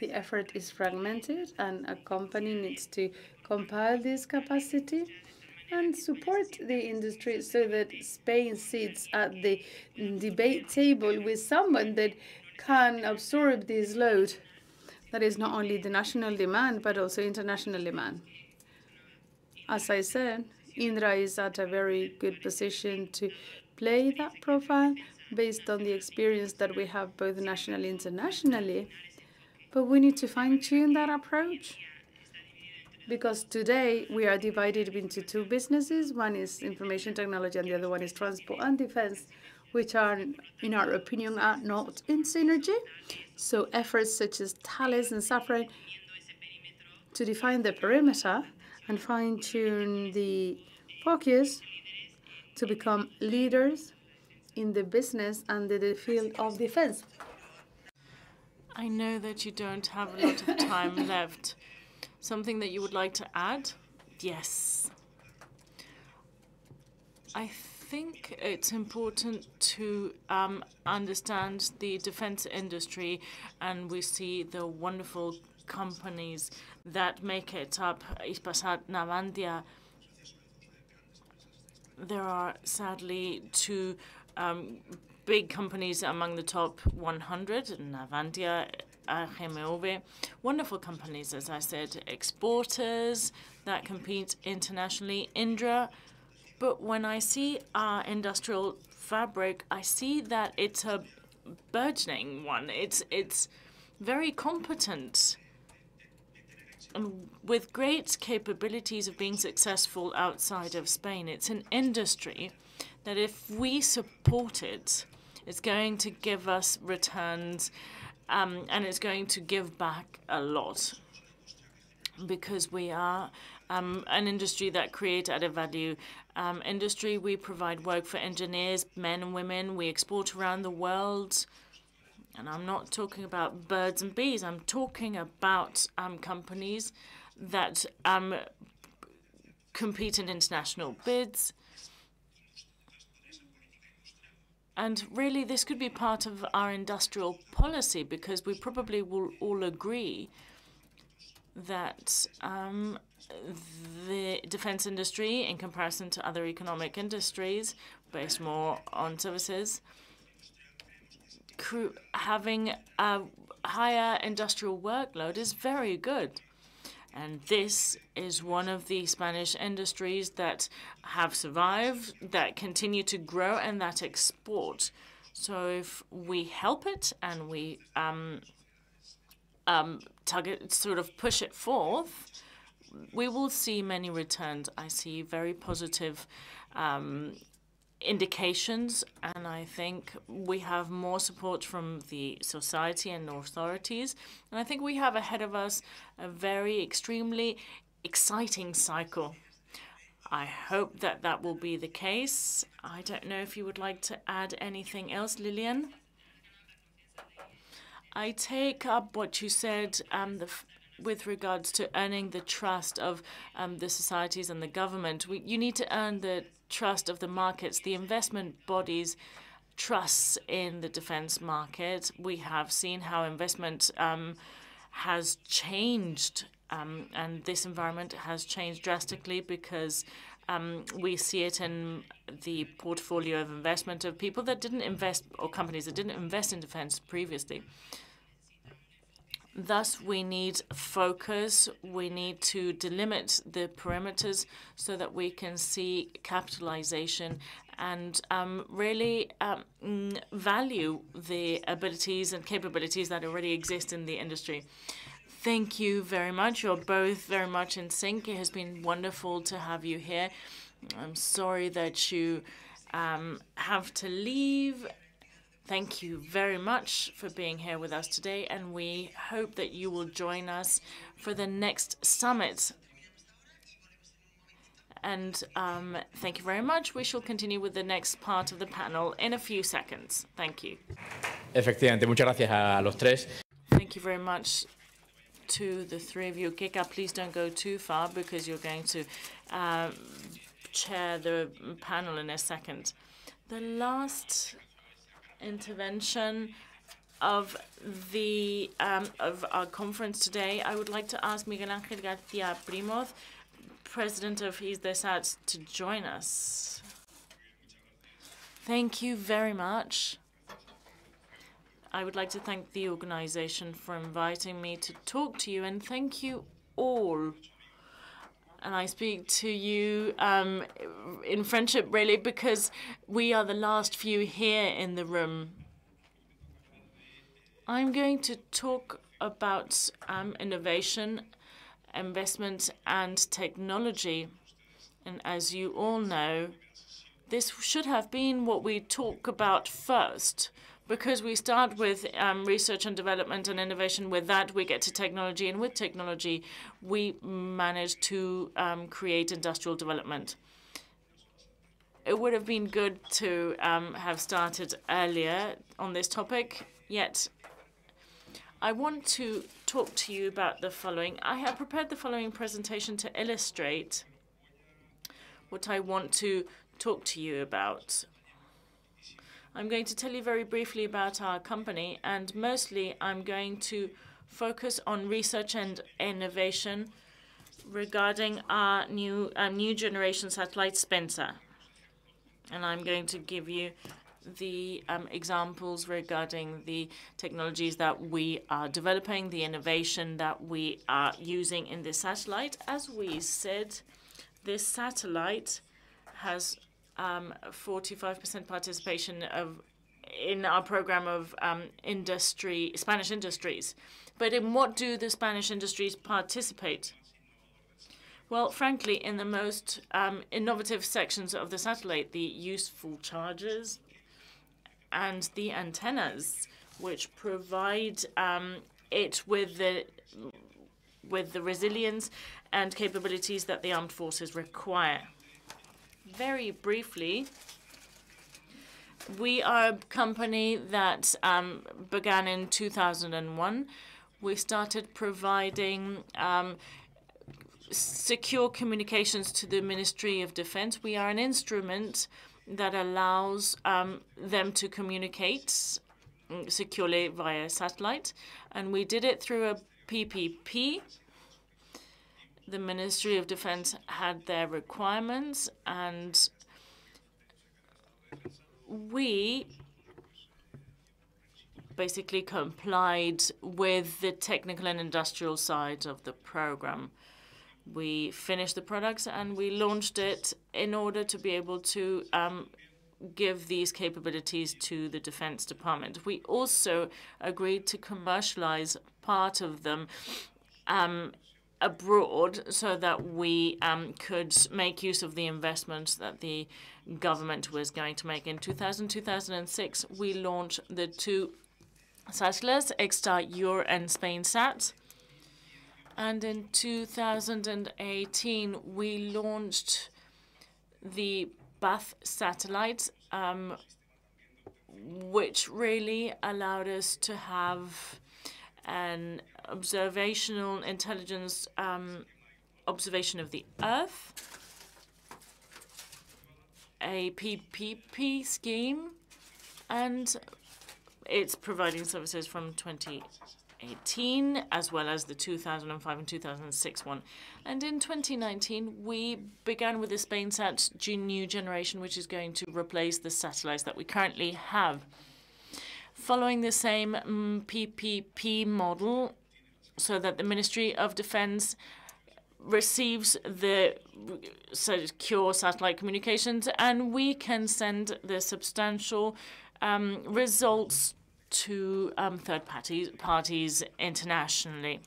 The effort is fragmented, and a company needs to compile this capacity and support the industry so that Spain sits at the debate table with someone that can absorb this load. That is not only the national demand, but also international demand. As I said, Indra is at a very good position to play that profile based on the experience that we have both nationally and internationally. But we need to fine-tune that approach because today we are divided into two businesses. One is information technology and the other one is transport and defense, which are, in our opinion, are not in synergy. So efforts such as Thales and Safran to define the perimeter and fine-tune the focus to become leaders in the business and the field of defense. I know that you don't have a lot of time left. Something that you would like to add? Yes. I think it's important to um, understand the defense industry, and we see the wonderful companies that make it up. Hispasat, Navantia. There are sadly two um, big companies among the top 100, Navantia, AGMV, wonderful companies, as I said, exporters that compete internationally, Indra. But when I see our industrial fabric, I see that it's a burgeoning one. It's it's very competent and with great capabilities of being successful outside of Spain. It's an industry that if we support it, it's going to give us returns um, and it's going to give back a lot because we are um, an industry that creates added value. Um, industry, we provide work for engineers, men and women. We export around the world. And I'm not talking about birds and bees. I'm talking about um, companies that um, compete in international bids And really, this could be part of our industrial policy because we probably will all agree that um, the defense industry, in comparison to other economic industries based more on services, having a higher industrial workload is very good. And this is one of the Spanish industries that have survived, that continue to grow, and that export. So if we help it and we um, um, target, sort of push it forth, we will see many returns. I see very positive um, indications, and I think we have more support from the society and authorities. And I think we have ahead of us a very extremely exciting cycle. I hope that that will be the case. I don't know if you would like to add anything else, Lillian. I take up what you said um, the, with regards to earning the trust of um, the societies and the government. We, you need to earn the trust of the markets, the investment bodies trusts in the defense market. We have seen how investment um, has changed, um, and this environment has changed drastically because um, we see it in the portfolio of investment of people that didn't invest, or companies that didn't invest in defense previously. Thus, we need focus. We need to delimit the parameters so that we can see capitalization and um, really um, value the abilities and capabilities that already exist in the industry. Thank you very much. You're both very much in sync. It has been wonderful to have you here. I'm sorry that you um, have to leave Thank you very much for being here with us today, and we hope that you will join us for the next summit. And um, thank you very much. We shall continue with the next part of the panel in a few seconds. Thank you. Efectivamente, muchas gracias a los tres. Thank you very much to the three of you. Kika, please don't go too far because you're going to uh, chair the panel in a second. The last intervention of the um, of our conference today, I would like to ask Miguel Ángel García Primo, president of Hisdesat, to join us. Thank you very much. I would like to thank the organization for inviting me to talk to you, and thank you all. And I speak to you um, in friendship, really, because we are the last few here in the room. I'm going to talk about um, innovation, investment, and technology. And as you all know, this should have been what we talk about first because we start with um, research and development and innovation. With that, we get to technology, and with technology, we manage to um, create industrial development. It would have been good to um, have started earlier on this topic, yet I want to talk to you about the following. I have prepared the following presentation to illustrate what I want to talk to you about. I'm going to tell you very briefly about our company, and mostly I'm going to focus on research and innovation regarding our new um, new generation satellite SpainSat. And I'm going to give you the um, examples regarding the technologies that we are developing, the innovation that we are using in this satellite. As we said, this satellite has 45% um, participation of in our program of um, industry, Spanish industries. But in what do the Spanish industries participate? Well, frankly, in the most um, innovative sections of the satellite, the useful charges and the antennas, which provide um, it with the with the resilience and capabilities that the armed forces require very briefly, we are a company that um, began in 2001. We started providing um, secure communications to the Ministry of Defense. We are an instrument that allows um, them to communicate securely via satellite. And we did it through a PPP, the Ministry of Defense had their requirements, and we basically complied with the technical and industrial side of the program. We finished the products and we launched it in order to be able to um, give these capabilities to the Defense Department. We also agreed to commercialize part of them um, abroad so that we um, could make use of the investments that the government was going to make. In 2000, 2006, we launched the two satellites, XTAR-EUR and SpainSat. And in 2018, we launched the PAZ satellite, um, which really allowed us to have an observational intelligence um, observation of the Earth, a PPP scheme, and it's providing services from 2018 as well as the 2005 and 2006 one. And in 2019, we began with the SpainSat new generation, which is going to replace the satellites that we currently have. Following the same PPP model, so that the Ministry of Defense receives the secure satellite communications, and we can send the substantial um, results to um, third parties, parties internationally.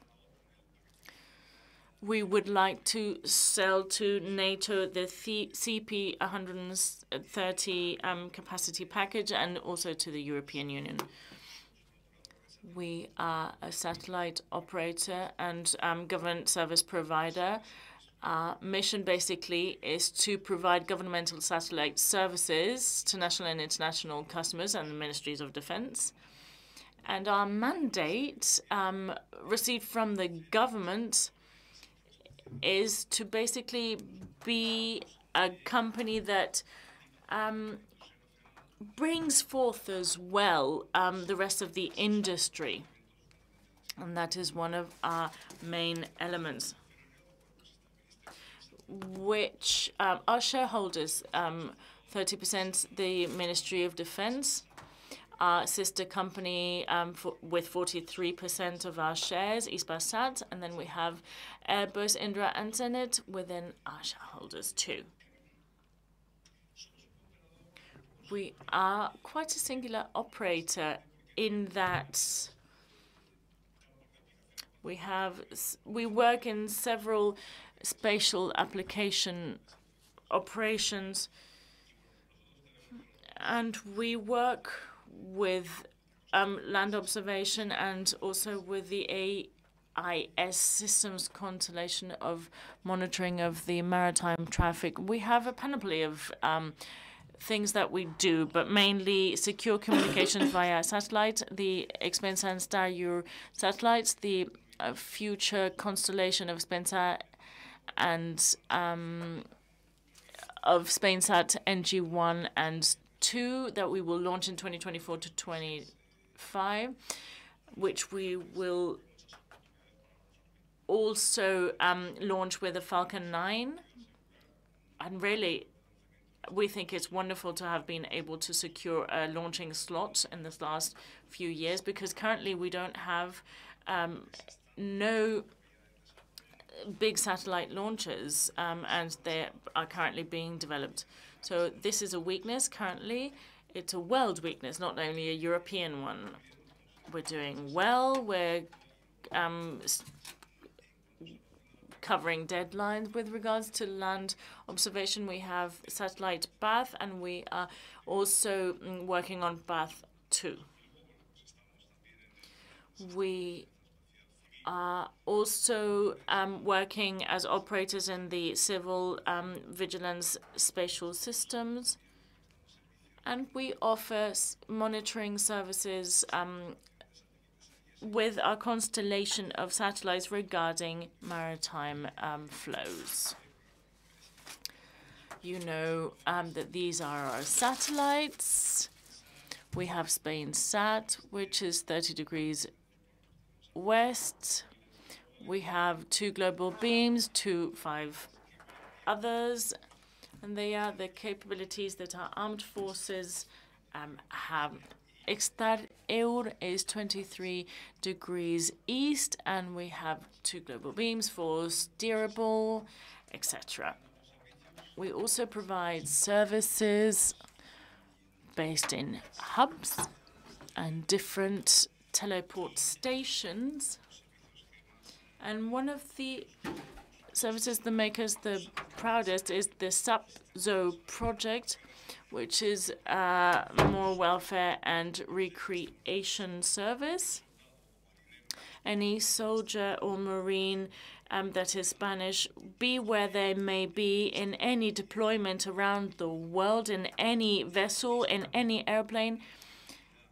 We would like to sell to NATO the CP 130 um, capacity package and also to the European Union. We are a satellite operator and um, government service provider. Our mission basically is to provide governmental satellite services to national and international customers and the ministries of defense. And our mandate um, received from the government is to basically be a company that um, brings forth as well um, the rest of the industry. And that is one of our main elements, which um, our shareholders, 30% um, the Ministry of Defense, our sister company um, for, with 43% of our shares, Hispasat, and then we have Airbus, Indra, and Sener within our shareholders too. We are quite a singular operator in that we have we work in several spatial application operations and we work with um, land observation and also with the AIS systems constellation of monitoring of the maritime traffic. We have a panoply of um, things that we do, but mainly secure communications via satellite, the Expensa Starry satellites, the uh, future constellation of Spensa and um, of SpainSat NG1 and 2 that we will launch in 2024 to 25, which we will also um, launch with the Falcon 9. And really, we think it's wonderful to have been able to secure a launching slot in this last few years because currently we don't have um, no big satellite launches um, and they are currently being developed. So this is a weakness currently. It's a world weakness, not only a European one. We're doing well. We're um, covering deadlines with regards to land observation. We have satellite PAZ, and we are also mm, working on PAZ 2. We are also um, working as operators in the civil um, vigilance spatial systems. And we offer monitoring services um, with our constellation of satellites regarding maritime um, flows. You know um, that these are our satellites. We have Spain Sat, which is 30 degrees west. We have two global beams, two five others, and they are the capabilities that our armed forces um, have Exterior is 23 degrees east, and we have two global beams for steerable, etc. We also provide services based in hubs and different teleport stations. And one of the services that make us the proudest is the SAPZO project, which is a more welfare and recreation service. Any soldier or marine um, that is Spanish, be where they may be in any deployment around the world, in any vessel, in any airplane,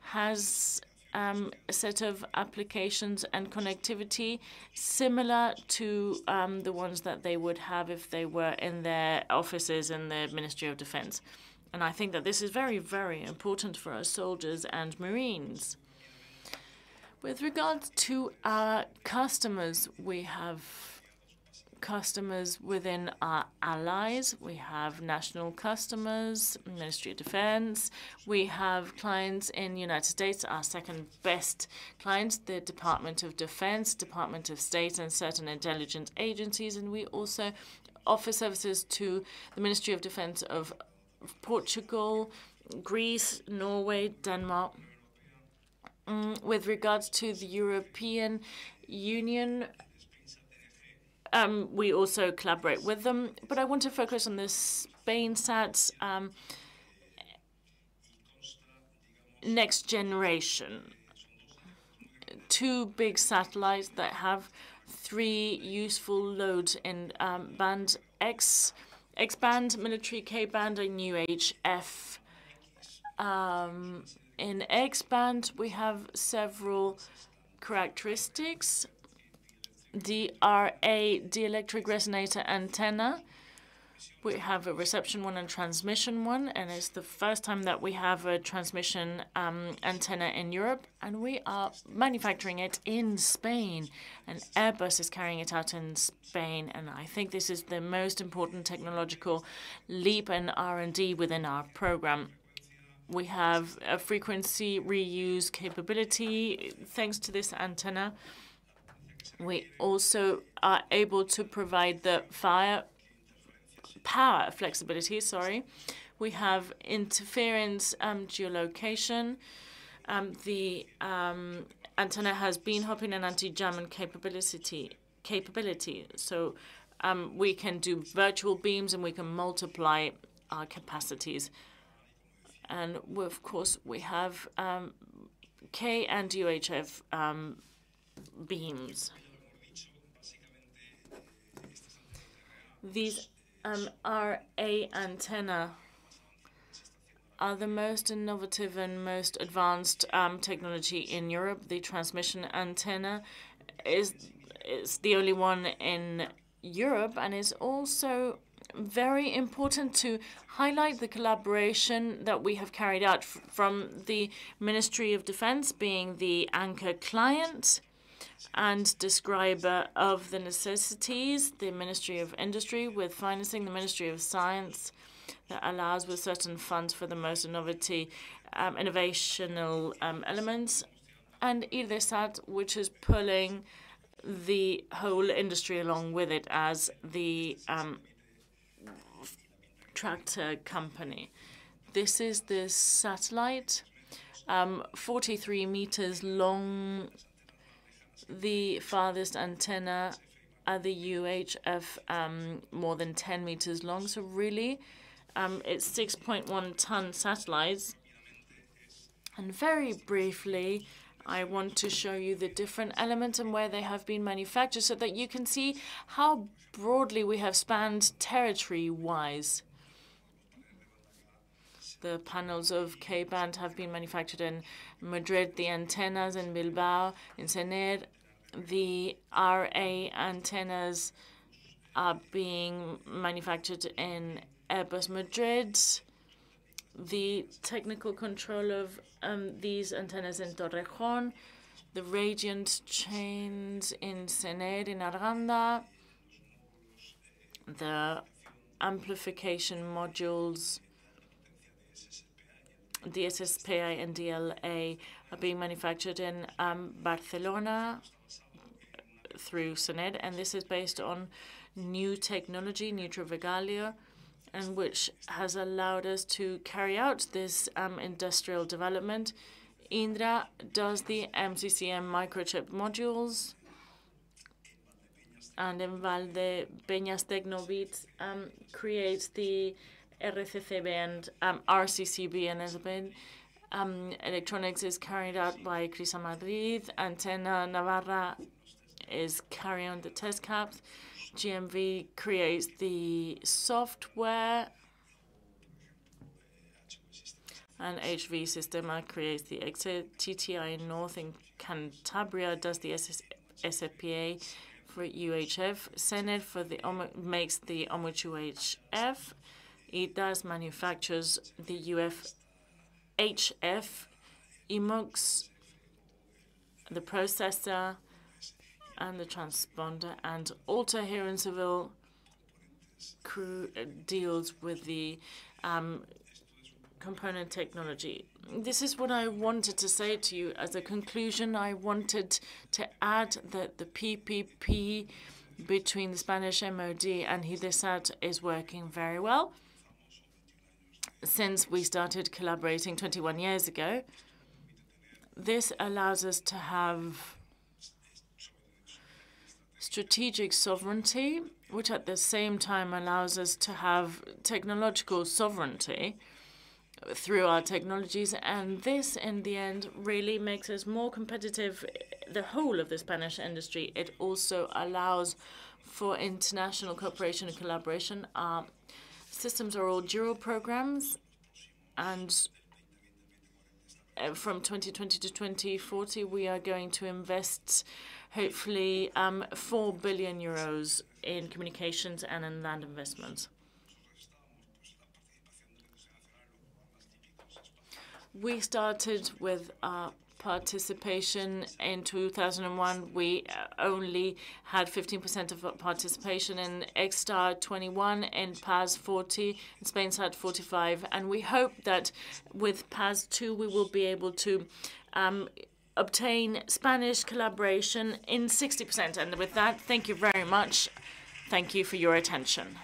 has um, a set of applications and connectivity similar to um, the ones that they would have if they were in their offices in the Ministry of Defense. And I think that this is very, very important for our soldiers and Marines. With regards to our customers, we have customers within our allies. We have national customers, Ministry of Defense. We have clients in the United States, our second best clients, the Department of Defense, Department of State, and certain intelligence agencies. And we also offer services to the Ministry of Defense of Portugal, Greece, Norway, Denmark. Mm, with regards to the European Union, um, we also collaborate with them, but I want to focus on the SpainSat um, next generation. Two big satellites that have three useful loads in um, band X, X band, military K band, and UHF. Um, in X band, we have several characteristics the RA dielectric resonator antenna. We have a reception one and transmission one, and it's the first time that we have a transmission um, antenna in Europe, and we are manufacturing it in Spain. And Airbus is carrying it out in Spain, and I think this is the most important technological leap in R&D within our program. We have a frequency reuse capability thanks to this antenna. We also are able to provide the fire power flexibility, sorry. We have interference um, geolocation. Um, the um, antenna has beam hopping and anti-jamming capability. Capability. So um, we can do virtual beams and we can multiply our capacities. And of course, we have um, K and UHF um, beams. These um, RA antenna are the most innovative and most advanced um, technology in Europe. The transmission antenna is is the only one in Europe and is also very important to highlight the collaboration that we have carried out from the Ministry of Defense being the anchor client and describer of the necessities, the Ministry of Industry with financing, the Ministry of Science that allows with certain funds for the most innovative, um, innovational um, elements, and Hisdesat, which is pulling the whole industry along with it as the um, tractor company. This is the satellite, um, 43 meters long the farthest antenna at the UHF um, more than 10 meters long. So really, um, it's 6.1 ton satellites. And very briefly, I want to show you the different elements and where they have been manufactured so that you can see how broadly we have spanned territory-wise. The panels of K-band have been manufactured in Madrid, the antennas in Bilbao, in Sener. The RA antennas are being manufactured in Airbus Madrid. The technical control of um, these antennas in Torrejón, the radiant chains in Sener, in Arganda, the amplification modules SSPI and DLA are being manufactured in um, Barcelona through SONED, and this is based on new technology, Nitro and which has allowed us to carry out this um, industrial development. Indra does the MCCM microchip modules, and in Valde Peñas Tecnobit um, creates the RCCB and um, RCCB and Esben. Um, electronics is carried out by Crisa Madrid. Antena Navarra is carrying on the test caps. GMV creates the software. And HV Sistema creates the exit. TTI North in Cantabria does the SS SFPA for UHF. Senate for the makes the OMUX ITAS manufactures the UHF eMMUX, the processor, and the transponder, and Altair here in Seville uh, deals with the um, component technology. This is what I wanted to say to you. As a conclusion, I wanted to add that the PPP between the Spanish MOD and Hisdesat is working very well since we started collaborating 21 years ago. This allows us to have strategic sovereignty, which at the same time allows us to have technological sovereignty through our technologies. And this, in the end, really makes us more competitive, the whole of the Spanish industry. It also allows for international cooperation and collaboration. Our systems are all dual programs, and uh, from 2020 to 2040, we are going to invest, hopefully, um, 4 billion euros in communications and in land investments. We started with our participation in 2001. We only had 15% of participation in XTAR 21, in PAZ 40, in Spain had 45. And we hope that with PAZ 2, we will be able to um, obtain Spanish collaboration in 60%. And with that, thank you very much. Thank you for your attention.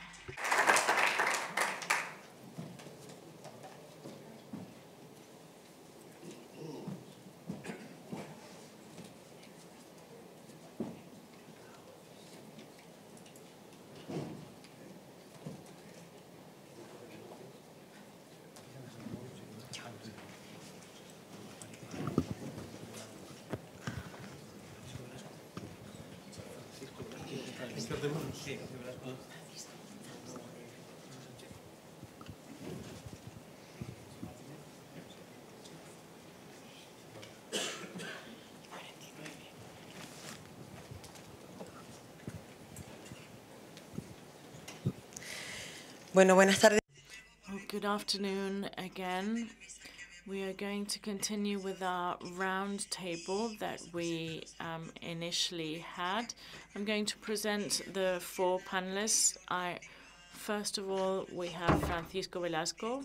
Bueno, buenas tardes. Good afternoon again. We are going to continue with our roundtable that we um, initially had. I'm going to present the four panelists. I, First of all, we have Francisco Velasco,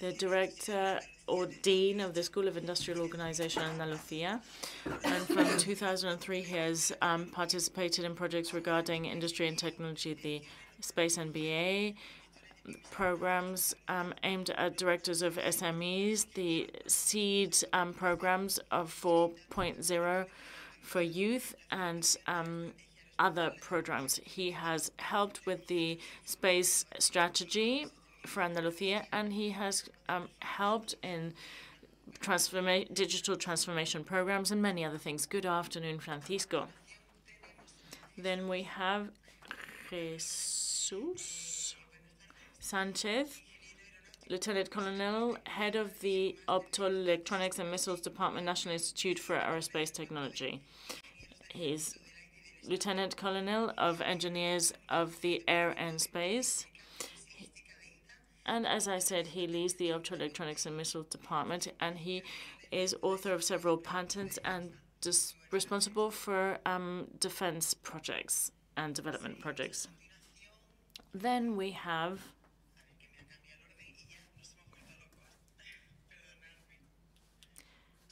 the director or dean of the School of Industrial Organization in Andalucía. From 2003, he has um, participated in projects regarding industry and technology, the Space MBA programs um, aimed at directors of SMEs, the SEED um, programs of 4.0 for youth, and um, other programs. He has helped with the space strategy for Andalucía, and he has helped in digital transformation programs and many other things. Good afternoon, Francisco. Then we have Jesús Sánchez, Lieutenant Colonel, Head of the Optoelectronics and Missiles Department, National Institute for Aerospace Technology. He's Lieutenant Colonel of Engineers of the Air and Space. And as I said, he leads the Optoelectronics and Missiles Department, and he is author of several patents and responsible for um, defense projects and development projects. Then we have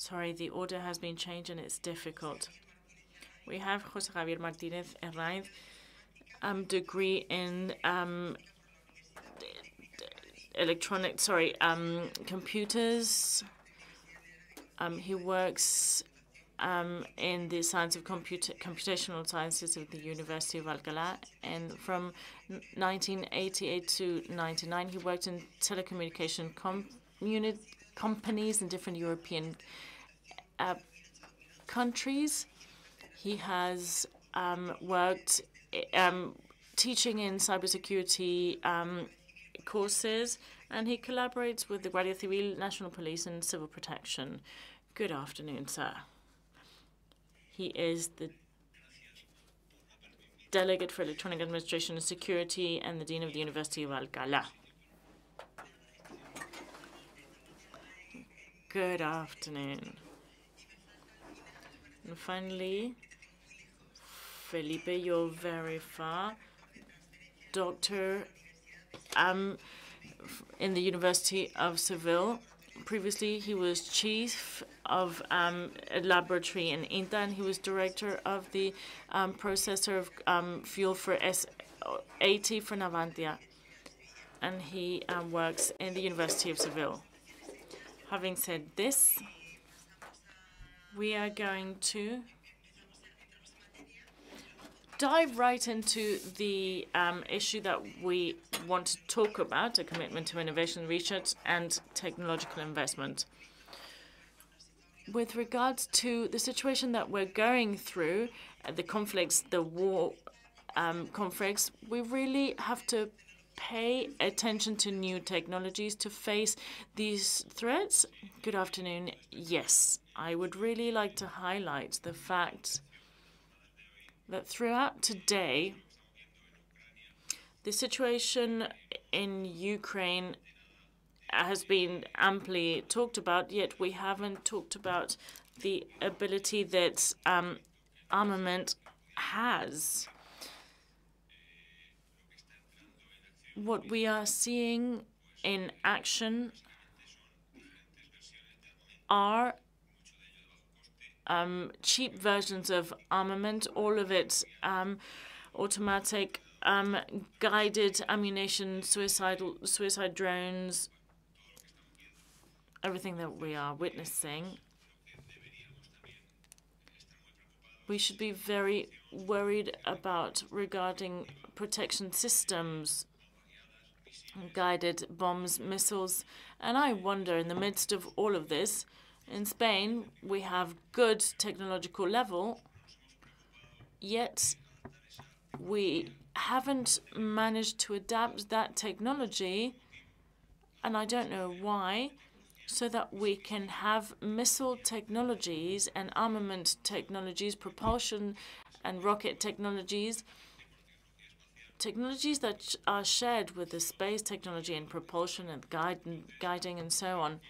sorry, the order has been changed, and it's difficult. We have José Javier Martínez Herraiz, um, degree in um, electronic. sorry, um, computers. He works in the science of computational sciences at the University of Alcalá. And from 1988 to 1999, he worked in telecommunication companies in different European Uh, countries. He has um, worked um, teaching in cybersecurity um, courses, and he collaborates with the Guardia Civil, National Police, and Civil Protection. Good afternoon, sir. He is the delegate for electronic administration and security, and the dean of the University of Alcalá. Good afternoon. And finally, Felipe Lloverifá, doctor um, in the University of Seville. Previously, he was chief of um, a laboratory in INTA, and he was director of the um, processor of um, fuel for S80 for Navantia. And he um, works in the University of Seville. Having said this, we are going to dive right into the um, issue that we want to talk about, a commitment to innovation research and technological investment. With regards to the situation that we're going through, uh, the conflicts, the war um, conflicts, we really have to pay attention to new technologies to face these threats. Good afternoon. Yes, I would really like to highlight the fact that throughout today, the situation in Ukraine has been amply talked about, yet we haven't talked about the ability that um, armament has. What we are seeing in action are um, cheap versions of armament, all of it um, automatic, um, guided ammunition, suicidal, suicide drones, everything that we are witnessing. We should be very worried about regarding protection systems, guided bombs, missiles, and I wonder in the midst of all of this, in Spain, we have good technological level, yet we haven't managed to adapt that technology, and I don't know why, so that we can have missile technologies and armament technologies, propulsion and rocket technologies, technologies that are shared with the space technology and propulsion and guide, guiding and so on.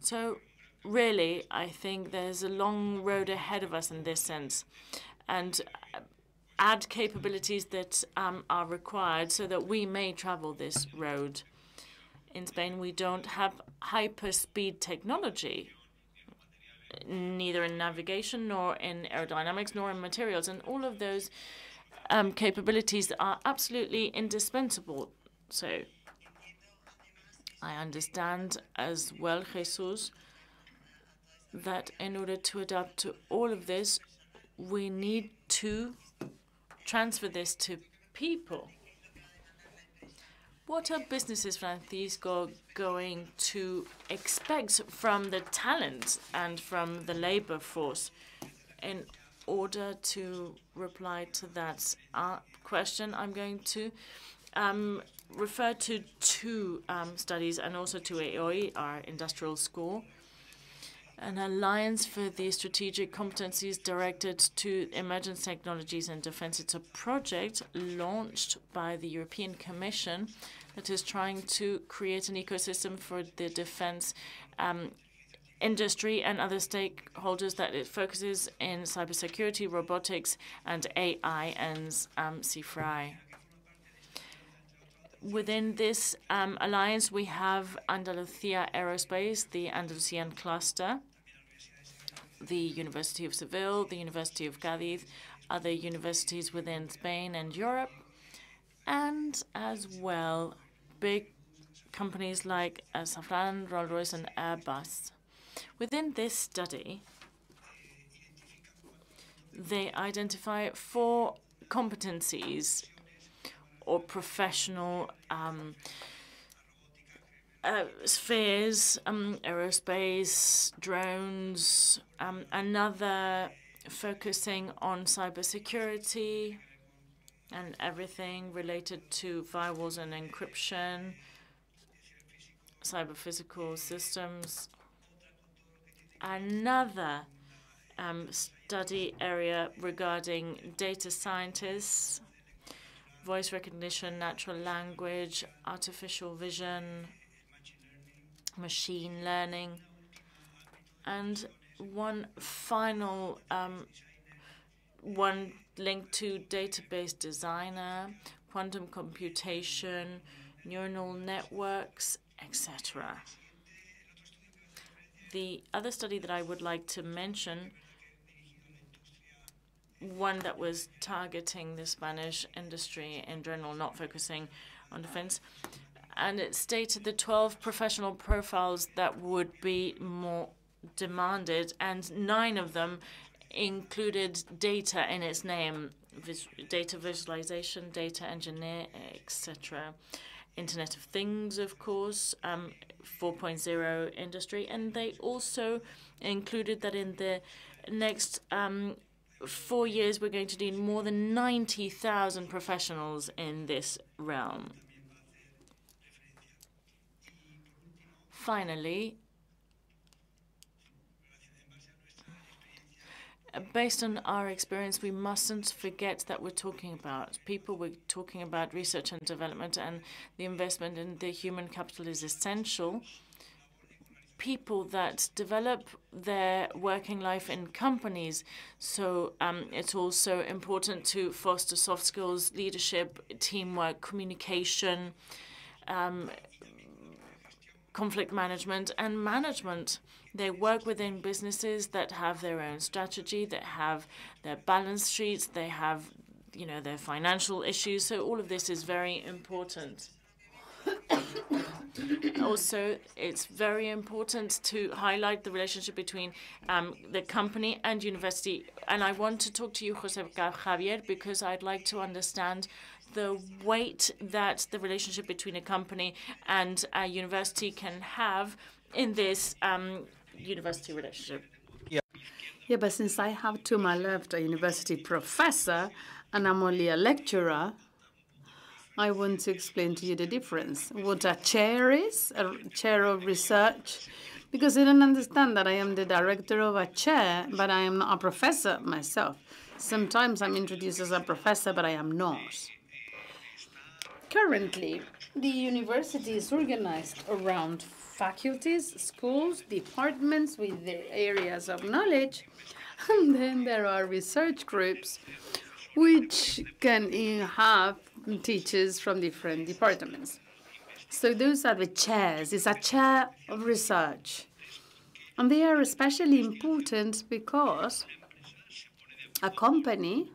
So really, I think there's a long road ahead of us in this sense, and add capabilities that um, are required so that we may travel this road. In Spain, we don't have hyperspeed technology, neither in navigation nor in aerodynamics nor in materials, and all of those um, capabilities are absolutely indispensable. So I understand as well, Jesus, that in order to adapt to all of this, we need to transfer this to people. What are businesses, Francisco, going to expect from the talent and from the labor force in order to reply to that uh, question? I'm going to um, refer to two um, studies and also to EOI, our industrial school an alliance for the strategic competencies directed to emerging technologies and defense. It's a project launched by the European Commission that is trying to create an ecosystem for the defense um, industry and other stakeholders that it focuses in cybersecurity, robotics, and AI and um, CFRI. Within this um, alliance, we have Andalusia Aerospace, the Andalusian cluster, the University of Seville, the University of Cadiz, other universities within Spain and Europe, and as well big companies like uh, Safran, Rolls-Royce, and Airbus. Within this study, they identify four competencies or professional um, uh, spheres, um, aerospace, drones, um, another focusing on cybersecurity and everything related to firewalls and encryption, cyber physical systems. Another um, study area regarding data scientists, voice recognition, natural language, artificial vision, machine learning, and one final um, one linked to database designer, quantum computation, neural networks, etc. The other study that I would like to mention, one that was targeting the Spanish industry in general, not focusing on defense, and it stated the 12 professional profiles that would be more demanded, and nine of them included data in its name, vis data visualization, data engineer, etc. Internet of Things, of course, um, 4.0 industry, and they also included that in the next um, four years we're going to need more than 90,000 professionals in this realm. Finally, based on our experience, we mustn't forget that we're talking about people, we're talking about research and development, and the investment in the human capital is essential. People that develop their working life in companies. So um, it's also important to foster soft skills, leadership, teamwork, communication, um, conflict management, and management. They work within businesses that have their own strategy, that have their balance sheets, they have, you know, their financial issues. So all of this is very important. also, it's very important to highlight the relationship between um, the company and university. And I want to talk to you, Jose Javier, because I'd like to understand the weight that the relationship between a company and a university can have in this um, university relationship. Yeah. Yeah, but since I have to my left a university professor and I'm only a lecturer, I want to explain to you the difference. What a chair is, a chair of research, because you don't understand that I am the director of a chair, but I am not a professor myself. Sometimes I'm introduced as a professor, but I am not. Currently, the university is organized around faculties, schools, departments with their areas of knowledge, and then there are research groups which can have teachers from different departments. So those are the chairs. It's a chair of research. And they are especially important because a company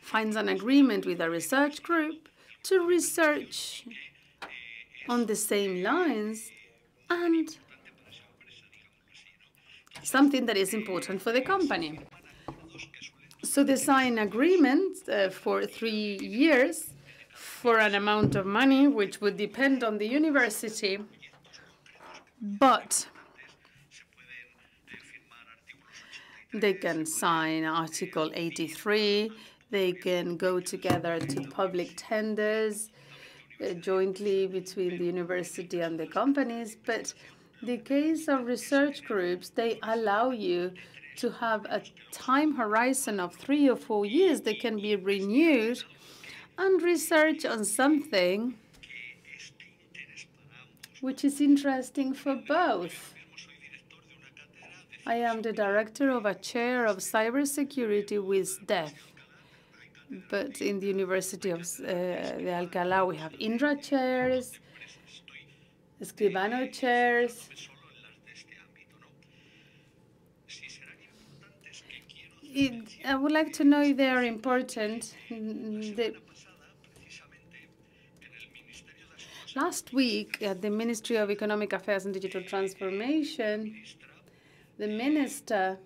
finds an agreement with a research group to research on the same lines and something that is important for the company. So they sign agreement uh, for three years for an amount of money which would depend on the university, but they can sign Article 83, they can go together to public tenders uh, jointly between the university and the companies. But the case of research groups, they allow you to have a time horizon of three or four years. They can be renewed and research on something which is interesting for both. I am the director of a chair of cybersecurity with DEF. But in the University of uh, de Alcalá, we have Indra chairs, Escribano chairs. It, I would like to know if they are important. Mm, the, last week at the Ministry of Economic Affairs and Digital Transformation, the minister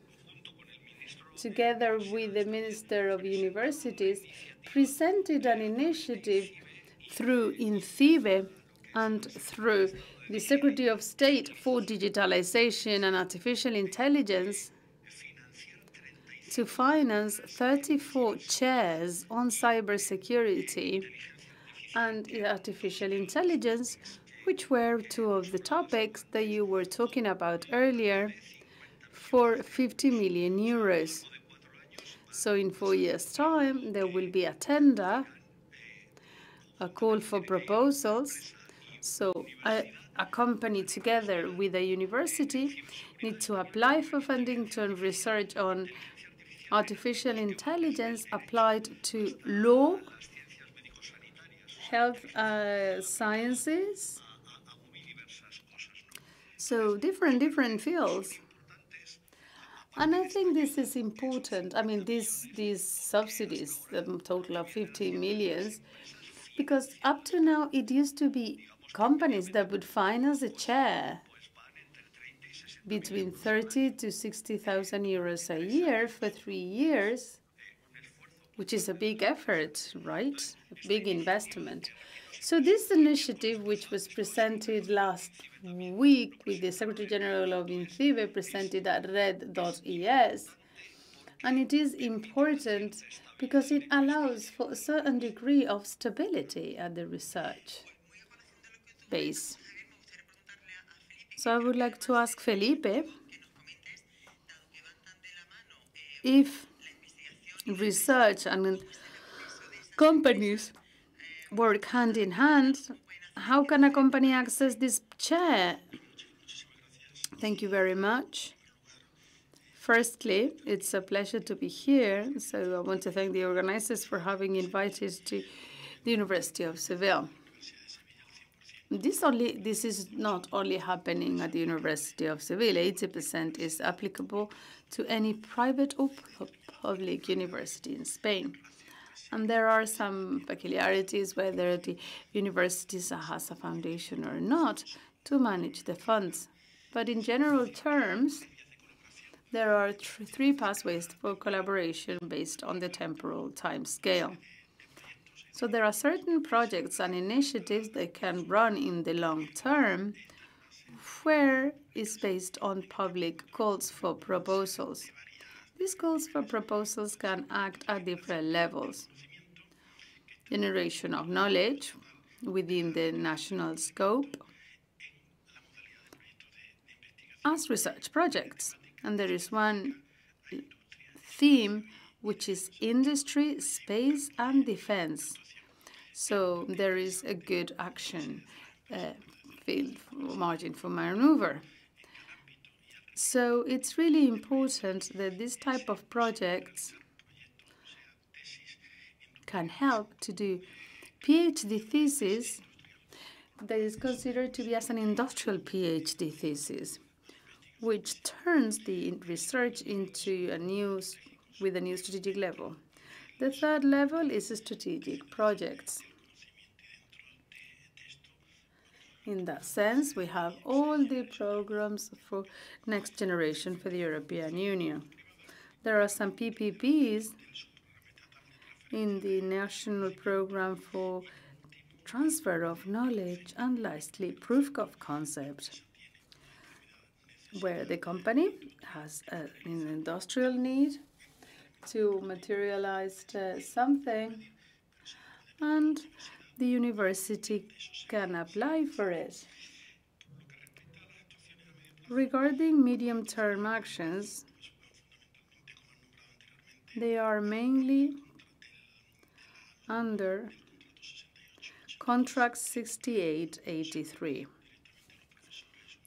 together with the Minister of Universities, presented an initiative through INCIBE and through the Secretary of State for Digitalization and Artificial Intelligence to finance 34 chairs on cybersecurity and artificial intelligence, which were two of the topics that you were talking about earlier for 50 million euros. So in four years' time, there will be a tender, a call for proposals. So a, a company together with a university need to apply for funding to research on artificial intelligence applied to law, health uh, sciences, so different, different fields. And I think this is important. I mean, these these subsidies, the total of 50 millions, because up to now it used to be companies that would finance a chair between 30 to 60,000 euros a year for three years, which is a big effort, right? A big investment. So this initiative, which was presented last week with the Secretary General of INCIBE presented at red.es, and it is important because it allows for a certain degree of stability at the research base. So I would like to ask Felipe if research and companies work hand in hand, how can a company access this chair? Thank you very much. Firstly, it's a pleasure to be here. So I want to thank the organizers for having invited to the University of Seville. This only this is not only happening at the University of Seville. 80% is applicable to any private or public university in Spain. And there are some peculiarities whether the university has a foundation or not to manage the funds. But in general terms, there are three pathways for collaboration based on the temporal time scale. So there are certain projects and initiatives that can run in the long term where is based on public calls for proposals. These calls for proposals can act at different levels. Generation of knowledge within the national scope as research projects. And there is one theme which is industry, space, and defense. So there is a good action uh, field margin for maneuver. So it's really important that this type of projects can help to do PhD thesis that is considered to be as an industrial PhD thesis, which turns the research into a new, with a new strategic level. The third level is strategic projects. In that sense, we have all the programs for next generation for the European Union. There are some PPPs in the National Program for Transfer of Knowledge and lastly, Proof of Concept, where the company has an industrial need to materialize uh, something, and the university can apply for it. Regarding medium-term actions, they are mainly under Contract 6883.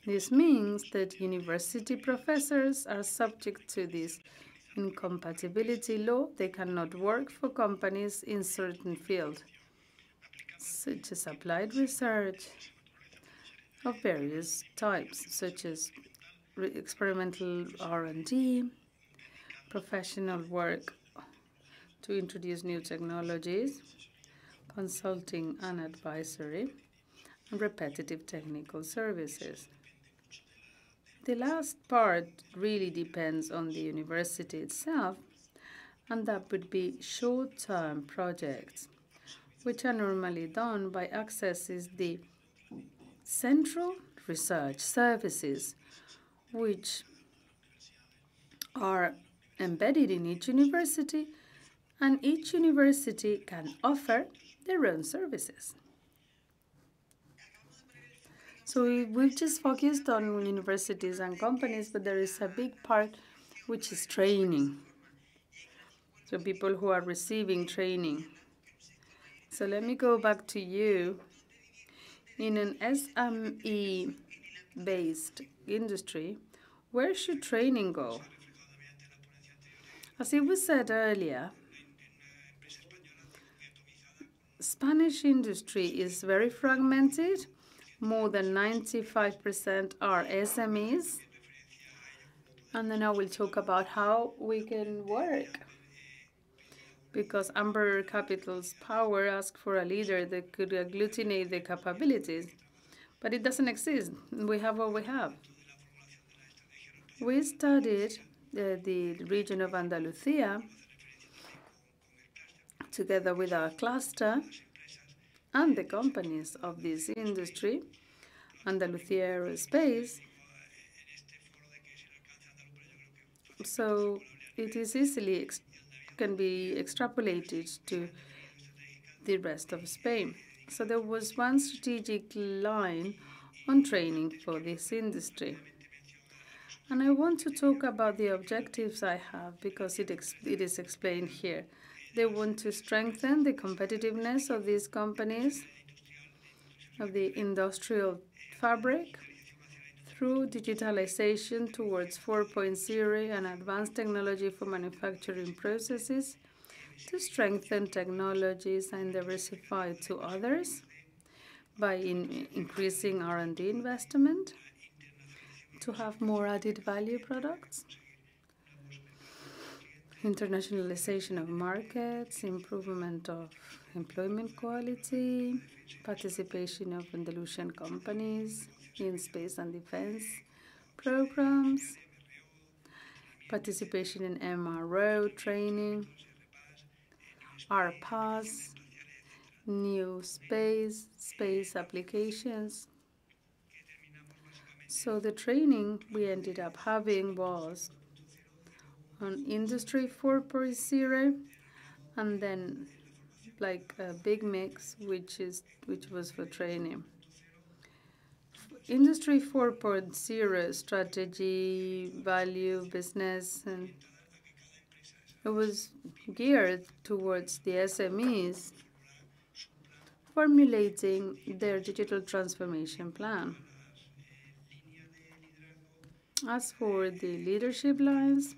This means that university professors are subject to this incompatibility law, they cannot work for companies in certain fields, such as applied research of various types, such as experimental R&D, professional work to introduce new technologies, consulting and advisory, and repetitive technical services. The last part really depends on the university itself, and that would be short-term projects, which are normally done by accessing the central research services, which are embedded in each university, and each university can offer their own services. So we, we've just focused on universities and companies, but there is a big part which is training. So people who are receiving training. So let me go back to you. In an SME-based industry, where should training go? As it was said earlier, Spanish industry is very fragmented. More than 95% are SMEs. And then I will talk about how we can work. Because Amber Capital's power asks for a leader that could agglutinate the capabilities. But it doesn't exist. We have what we have. We studied uh, the region of Andalusia together with our cluster and the companies of this industry, Andalusia Aerospace. So it is easily can be extrapolated to the rest of Spain. So there was one strategic line on training for this industry. And I want to talk about the objectives I have because it, it is explained here. They want to strengthen the competitiveness of these companies, of the industrial fabric, through digitalization towards 4.0 and advanced technology for manufacturing processes, to strengthen technologies and diversify to others by in increasing R&D investment, to have more added value products, internationalization of markets, improvement of employment quality, participation of Andalusian companies in space and defense programs, participation in MRO training, RPAS, new space, space applications. So the training we ended up having was on Industry 4.0 and then like a big mix which is which was for training. Industry 4.0 strategy, value, business, and it was geared towards the SMEs formulating their digital transformation plan. As for the leadership lines,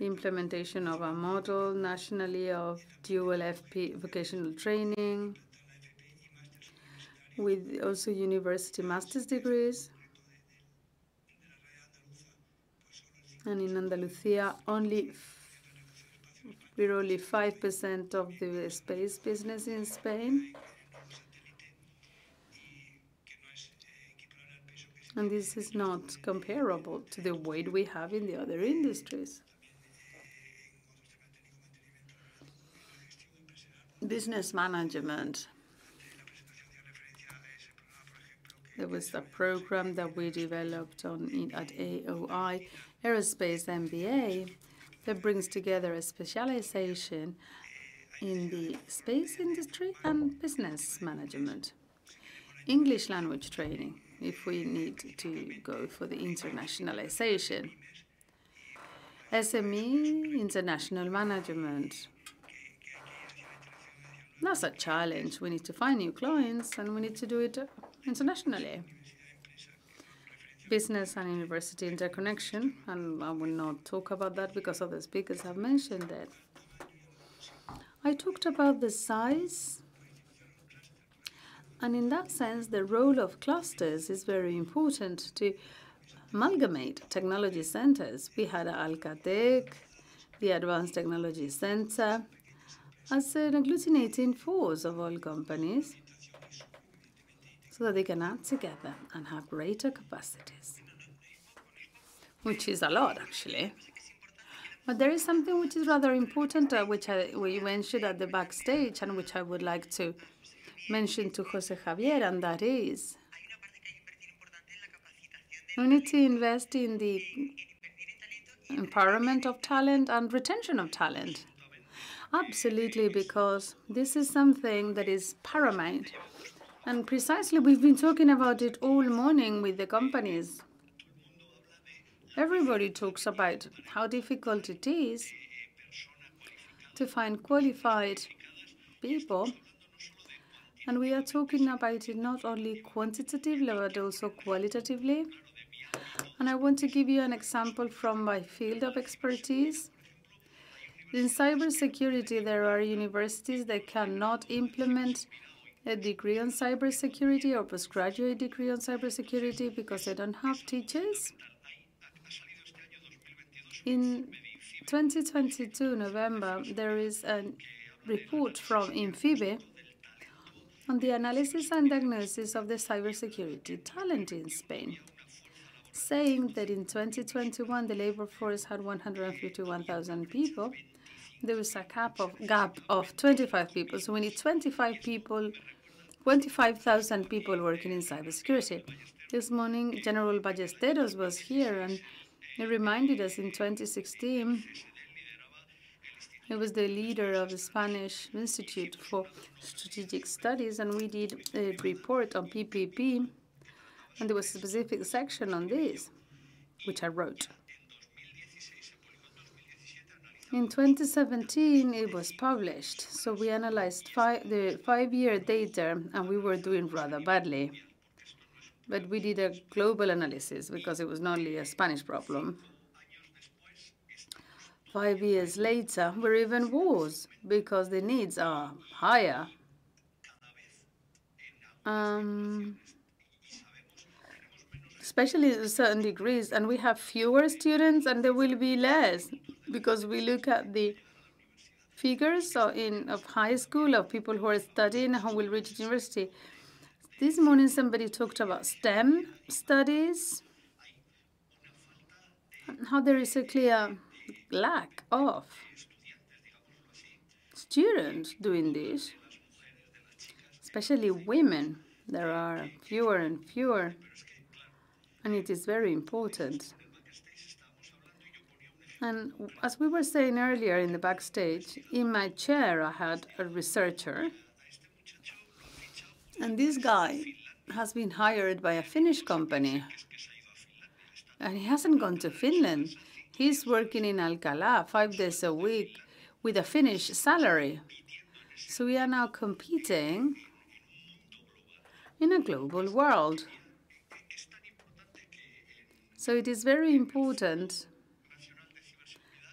implementation of a model nationally of dual FP vocational training, with also university master's degrees. And in Andalusia, only we're only 5% of the space business in Spain. And this is not comparable to the weight we have in the other industries. Business management. There was a program that we developed on at AOI, Aerospace MBA, that brings together a specialization in the space industry and business management. English language training, if we need to go for the internationalization. SME international management. That's a challenge. We need to find new clients and we need to do it internationally. Business and university interconnection, and I will not talk about that because other speakers have mentioned it. I talked about the size, and in that sense, the role of clusters is very important to amalgamate technology centers. We had Alcatec, the Advanced Technology Center, as an agglutinating force of all companies so that they can act together and have greater capacities, which is a lot, actually. But there is something which is rather important, uh, which I, we mentioned at the backstage, and which I would like to mention to Jose Javier, and that is we need to invest in the empowerment of talent and retention of talent. Absolutely, because this is something that is paramount And precisely, we've been talking about it all morning with the companies. Everybody talks about how difficult it is to find qualified people. And we are talking about it not only quantitatively, but also qualitatively. And I want to give you an example from my field of expertise. In cybersecurity, there are universities that cannot implement a degree on cybersecurity or postgraduate degree on cybersecurity because they don't have teachers. In 2022, November, there is a report from INCIBE on the analysis and diagnosis of the cybersecurity talent in Spain, saying that in 2021 the labor force had 151,000 people. There was a gap of, gap of 25 people, so we need 25 people, 25,000 people working in cybersecurity. This morning, General Ballesteros was here, and he reminded us in 2016 he was the leader of the Spanish Institute for Strategic Studies, and we did a report on PPP, and there was a specific section on this, which I wrote. In 2017, it was published, so we analyzed five, the five-year data, and we were doing rather badly. But we did a global analysis because it was not only a Spanish problem. Five years later, we're even worse because the needs are higher. Um, especially certain degrees, and we have fewer students, and there will be less because we look at the figures in of high school of people who are studying who will reach university. This morning, somebody talked about STEM studies, how there is a clear lack of students doing this, especially women. There are fewer and fewer, and it is very important. And as we were saying earlier in the backstage, in my chair I had a researcher, and this guy has been hired by a Finnish company, and he hasn't gone to Finland. He's working in Alcalá five days a week with a Finnish salary. So we are now competing in a global world. So it is very important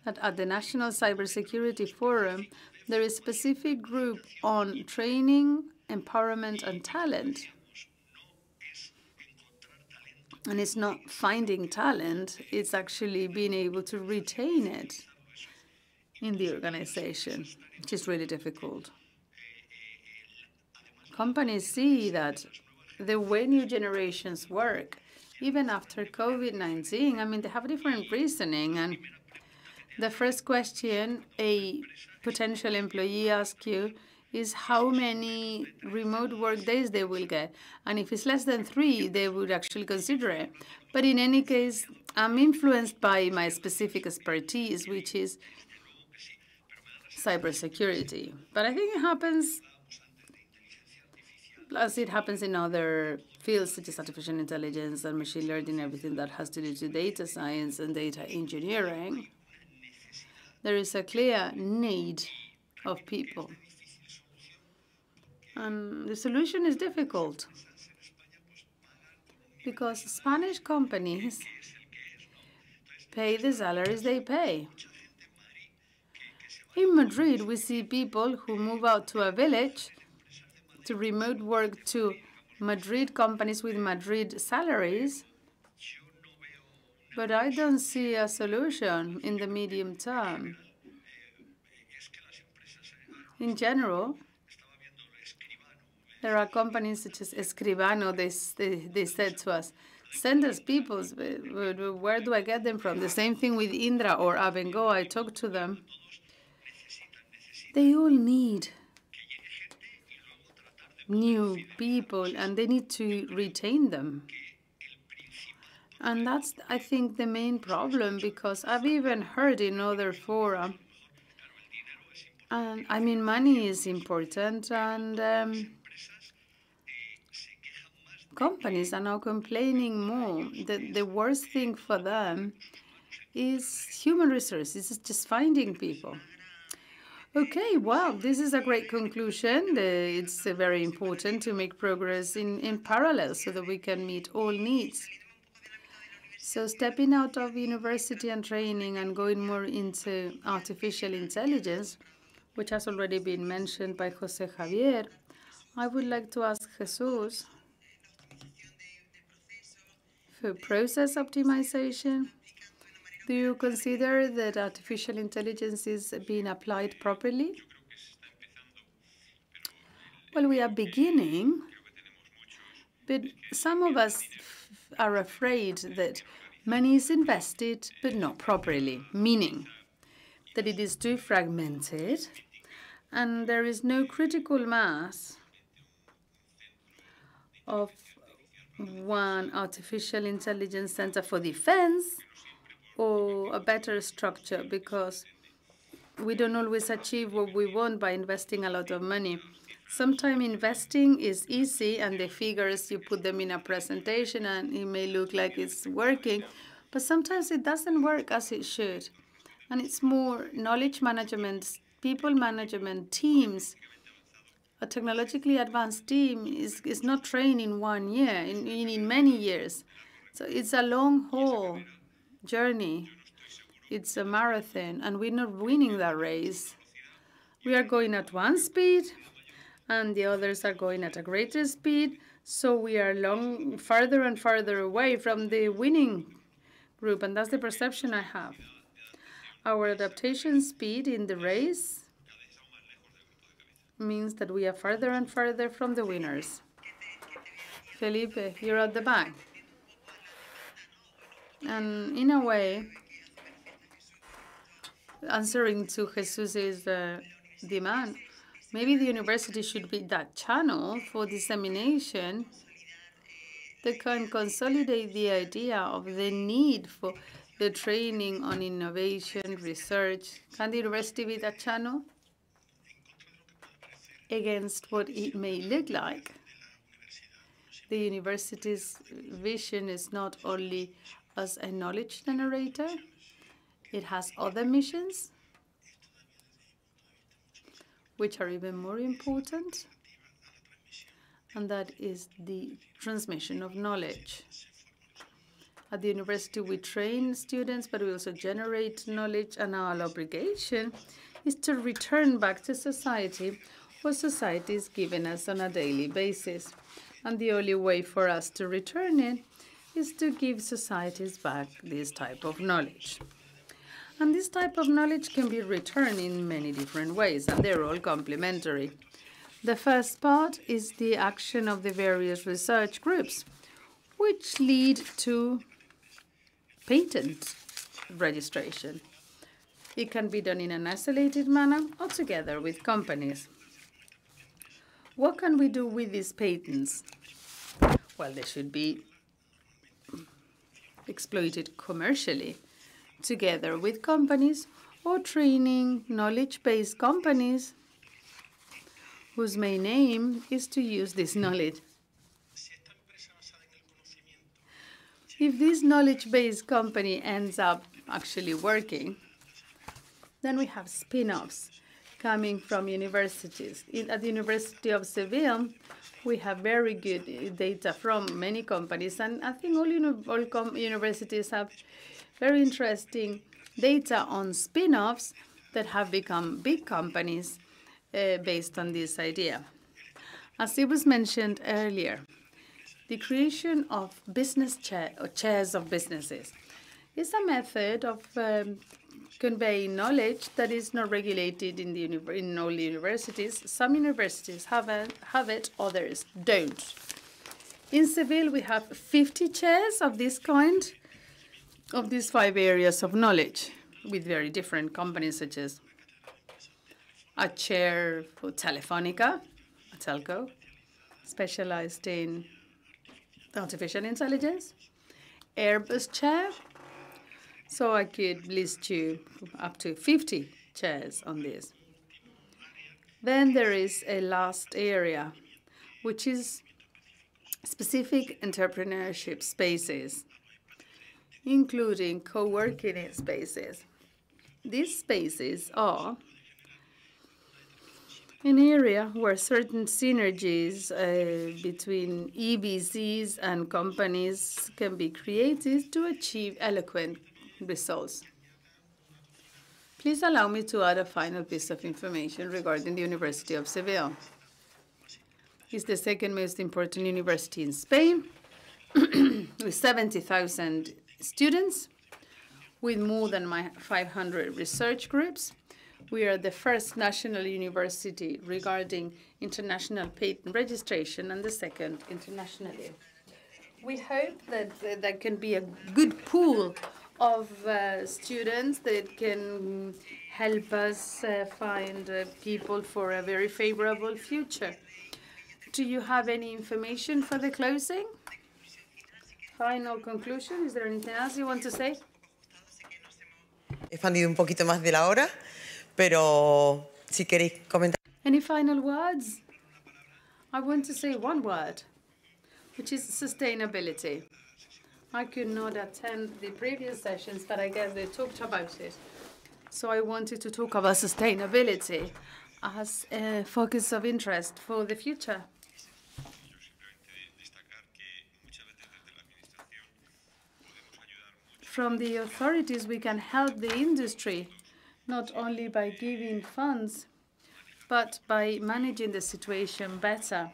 that at the National Cybersecurity Forum, there is a specific group on training, empowerment, and talent. And it's not finding talent, it's actually being able to retain it in the organization, which is really difficult. Companies see that the way new generations work, even after COVID-19, I mean, they have different reasoning. And the first question a potential employee asks you is how many remote work days they will get. And if it's less than three, they would actually consider it. But in any case, I'm influenced by my specific expertise, which is cybersecurity. But I think it happens as it happens in other fields such as artificial intelligence and machine learning, everything that has to do with data science and data engineering. There is a clear need of people. And the solution is difficult because Spanish companies pay the salaries they pay. In Madrid, we see people who move out to a village to remote work to Madrid companies with Madrid salaries, but I don't see a solution in the medium term. In general, there are companies such as Escribano, they, they, they said to us, send us people, where do I get them from? The same thing with Indra or Abengoa, I talked to them. They all need new people and they need to retain them. And that's, I think, the main problem because I've even heard in other fora, and I mean, money is important and um, companies are now complaining more that the worst thing for them is human resources, it's just finding people. Okay, well, this is a great conclusion. It's very important to make progress in, in parallel so that we can meet all needs. So stepping out of university and training and going more into artificial intelligence, which has already been mentioned by Jose Javier, I would like to ask Jesus for process optimization. Do you consider that artificial intelligence is being applied properly? Well, we are beginning, but some of us are afraid that money is invested but not properly, meaning that it is too fragmented and there is no critical mass of one artificial intelligence center for defense or a better structure because we don't always achieve what we want by investing a lot of money. Sometimes investing is easy and the figures, you put them in a presentation and it may look like it's working, but sometimes it doesn't work as it should. And it's more knowledge management, people management, teams. A technologically advanced team is, is not trained in one year, in, in, in many years. So it's a long haul journey. It's a marathon, and we're not winning that race. We are going at one speed, and the others are going at a greater speed. So we are long farther and farther away from the winning group, and that's the perception I have. Our adaptation speed in the race means that we are farther and farther from the winners. Felipe, you're at the back. And in a way, answering to Jesus's uh, demand, maybe the university should be that channel for dissemination that can consolidate the idea of the need for the training on innovation, research. Can the university be that channel against what it may look like? The university's vision is not only as a knowledge generator, it has other missions which are even more important, and that is the transmission of knowledge. At the university, we train students, but we also generate knowledge, and our obligation is to return back to society what society is giving us on a daily basis. And the only way for us to return it is to give societies back this type of knowledge. And this type of knowledge can be returned in many different ways, and they're all complementary. The first part is the action of the various research groups, which lead to patent registration. It can be done in an isolated manner or together with companies. What can we do with these patents? Well, they should be exploited commercially together with companies or training knowledge-based companies whose main aim is to use this knowledge. If this knowledge-based company ends up actually working, then we have spin-offs coming from universities. In, at the University of Seville, we have very good data from many companies, and I think all, uni all universities have very interesting data on spin-offs that have become big companies uh, based on this idea. As it was mentioned earlier, the creation of business chair or chairs of businesses is a method of um, conveying knowledge that is not regulated in, the in all universities. Some universities have it, have it, others don't. In Seville, we have 50 chairs of this kind, of these five areas of knowledge, with very different companies, such as a chair for Telefonica, a telco, specialized in artificial intelligence, Airbus chair, so I could list you up to 50 chairs on this. Then there is a last area, which is specific entrepreneurship spaces, including co-working spaces. These spaces are an area where certain synergies uh, between EBCs and companies can be created to achieve eloquent results. Please allow me to add a final piece of information regarding the University of Seville. It's the second most important university in Spain, with 70,000 students, with more than 500 research groups. We are the first national university regarding international patent registration and the second internationally. We hope that there can be a good pool of uh, students that can help us uh, find uh, people for a very favorable future. Do you have any information for the closing? Final conclusion. Is there anything else you want to say? Expandido un poquito más de la hora, pero si queréis comentar. Any final words? I want to say one word, which is sustainability. I could not attend the previous sessions, but I guess they talked about it. So I wanted to talk about sustainability as a focus of interest for the future. From the authorities, we can help the industry, not only by giving funds, but by managing the situation better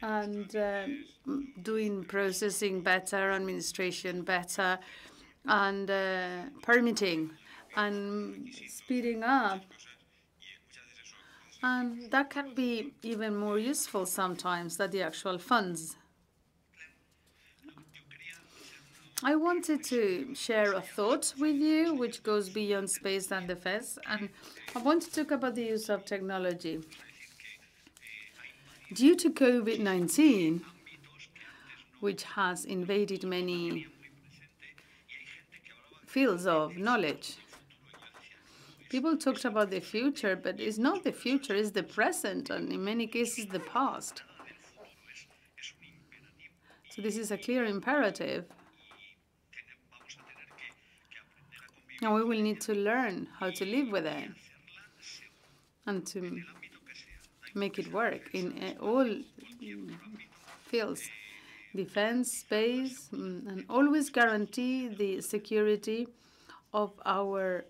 and uh, doing processing better, administration better, and uh, permitting and speeding up. And that can be even more useful sometimes than the actual funds. I wanted to share a thought with you which goes beyond space and defense, and I want to talk about the use of technology. Due to COVID-19, which has invaded many fields of knowledge, people talked about the future, but it's not the future, it's the present, and in many cases, the past. So this is a clear imperative And we will need to learn how to live with it and to make it work in all fields, defense, space, mm, and always guarantee the security of our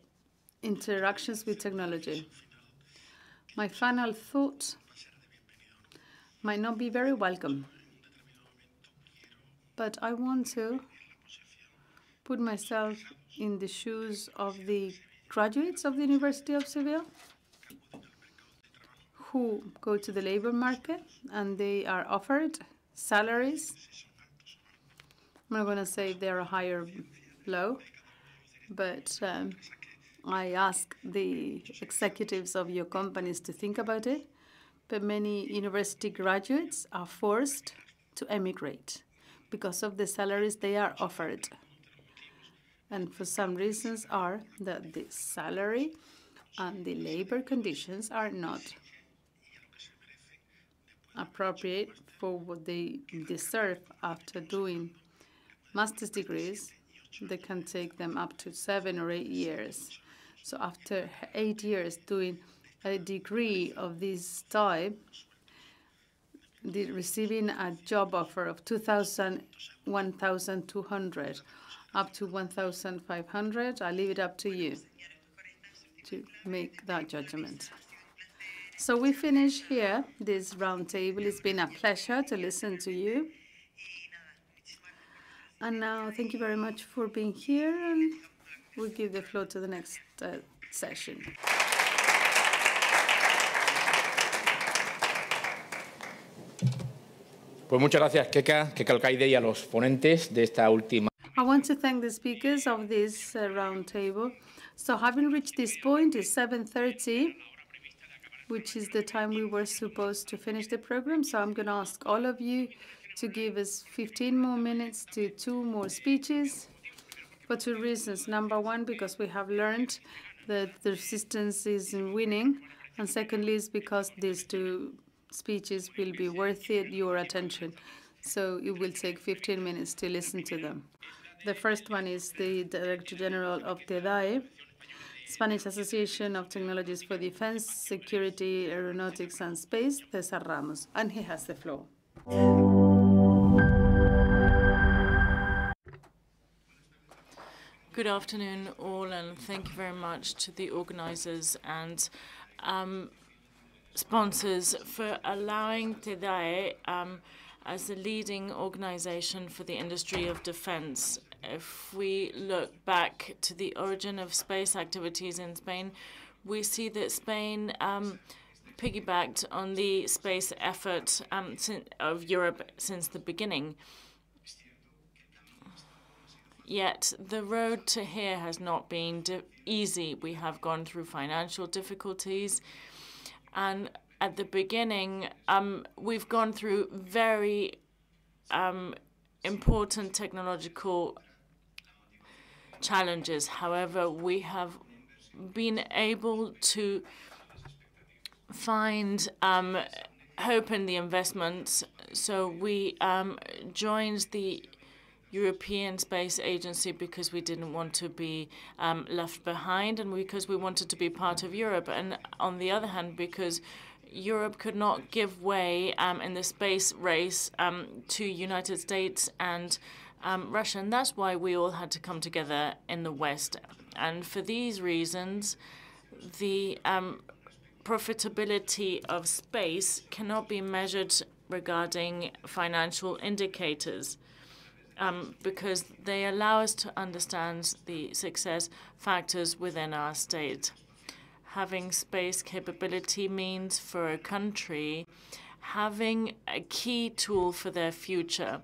interactions with technology. My final thought might not be very welcome, but I want to put myself in the shoes of the graduates of the University of Seville who go to the labor market and they are offered salaries. I'm not going to say they're high or low, but um, I ask the executives of your companies to think about it. But many university graduates are forced to emigrate because of the salaries they are offered and for some reasons are that the salary and the labor conditions are not appropriate for what they deserve after doing master's degrees. They can take them up to seven or eight years. So after eight years doing a degree of this type, the receiving a job offer of 2,000, 1,200 up to 1,500. I leave it up to you to make that judgment. So we finish here this roundtable. It's been a pleasure to listen to you. And now, thank you very much for being here, and we'll give the floor to the next uh, session. Pues muchas gracias, Keka, Keka Alcaide y a los ponentes de esta última. I want to thank the speakers of this uh, roundtable. So having reached this point, it's 7.30, which is the time we were supposed to finish the program. So I'm going to ask all of you to give us 15 more minutes to two more speeches for two reasons. Number one, because we have learned that the resistance is winning. And secondly, is because these two speeches will be worth it, your attention. so it will take 15 minutes to listen to them. The first one is the Director General of TEDAE, Spanish Association of Technologies for Defense, Security, Aeronautics and Space, Cesar Ramos, and he has the floor. Good afternoon, all, and thank you very much to the organizers and um, sponsors for allowing TEDAE um, as the leading organization for the industry of defense. If we look back to the origin of space activities in Spain, we see that Spain um, piggybacked on the space effort um, of Europe since the beginning. Yet the road to here has not been easy. We have gone through financial difficulties. And at the beginning, um, we've gone through very um, important technological challenges. However, we have been able to find um, hope in the investments. So we um, joined the European Space Agency because we didn't want to be um, left behind and because we wanted to be part of Europe. And on the other hand, because Europe could not give way um, in the space race um, to United States and um, Russia. And that's why we all had to come together in the West. And for these reasons, the um, profitability of space cannot be measured regarding financial indicators um, because they allow us to understand the success factors within our state. Having space capability means for a country having a key tool for their future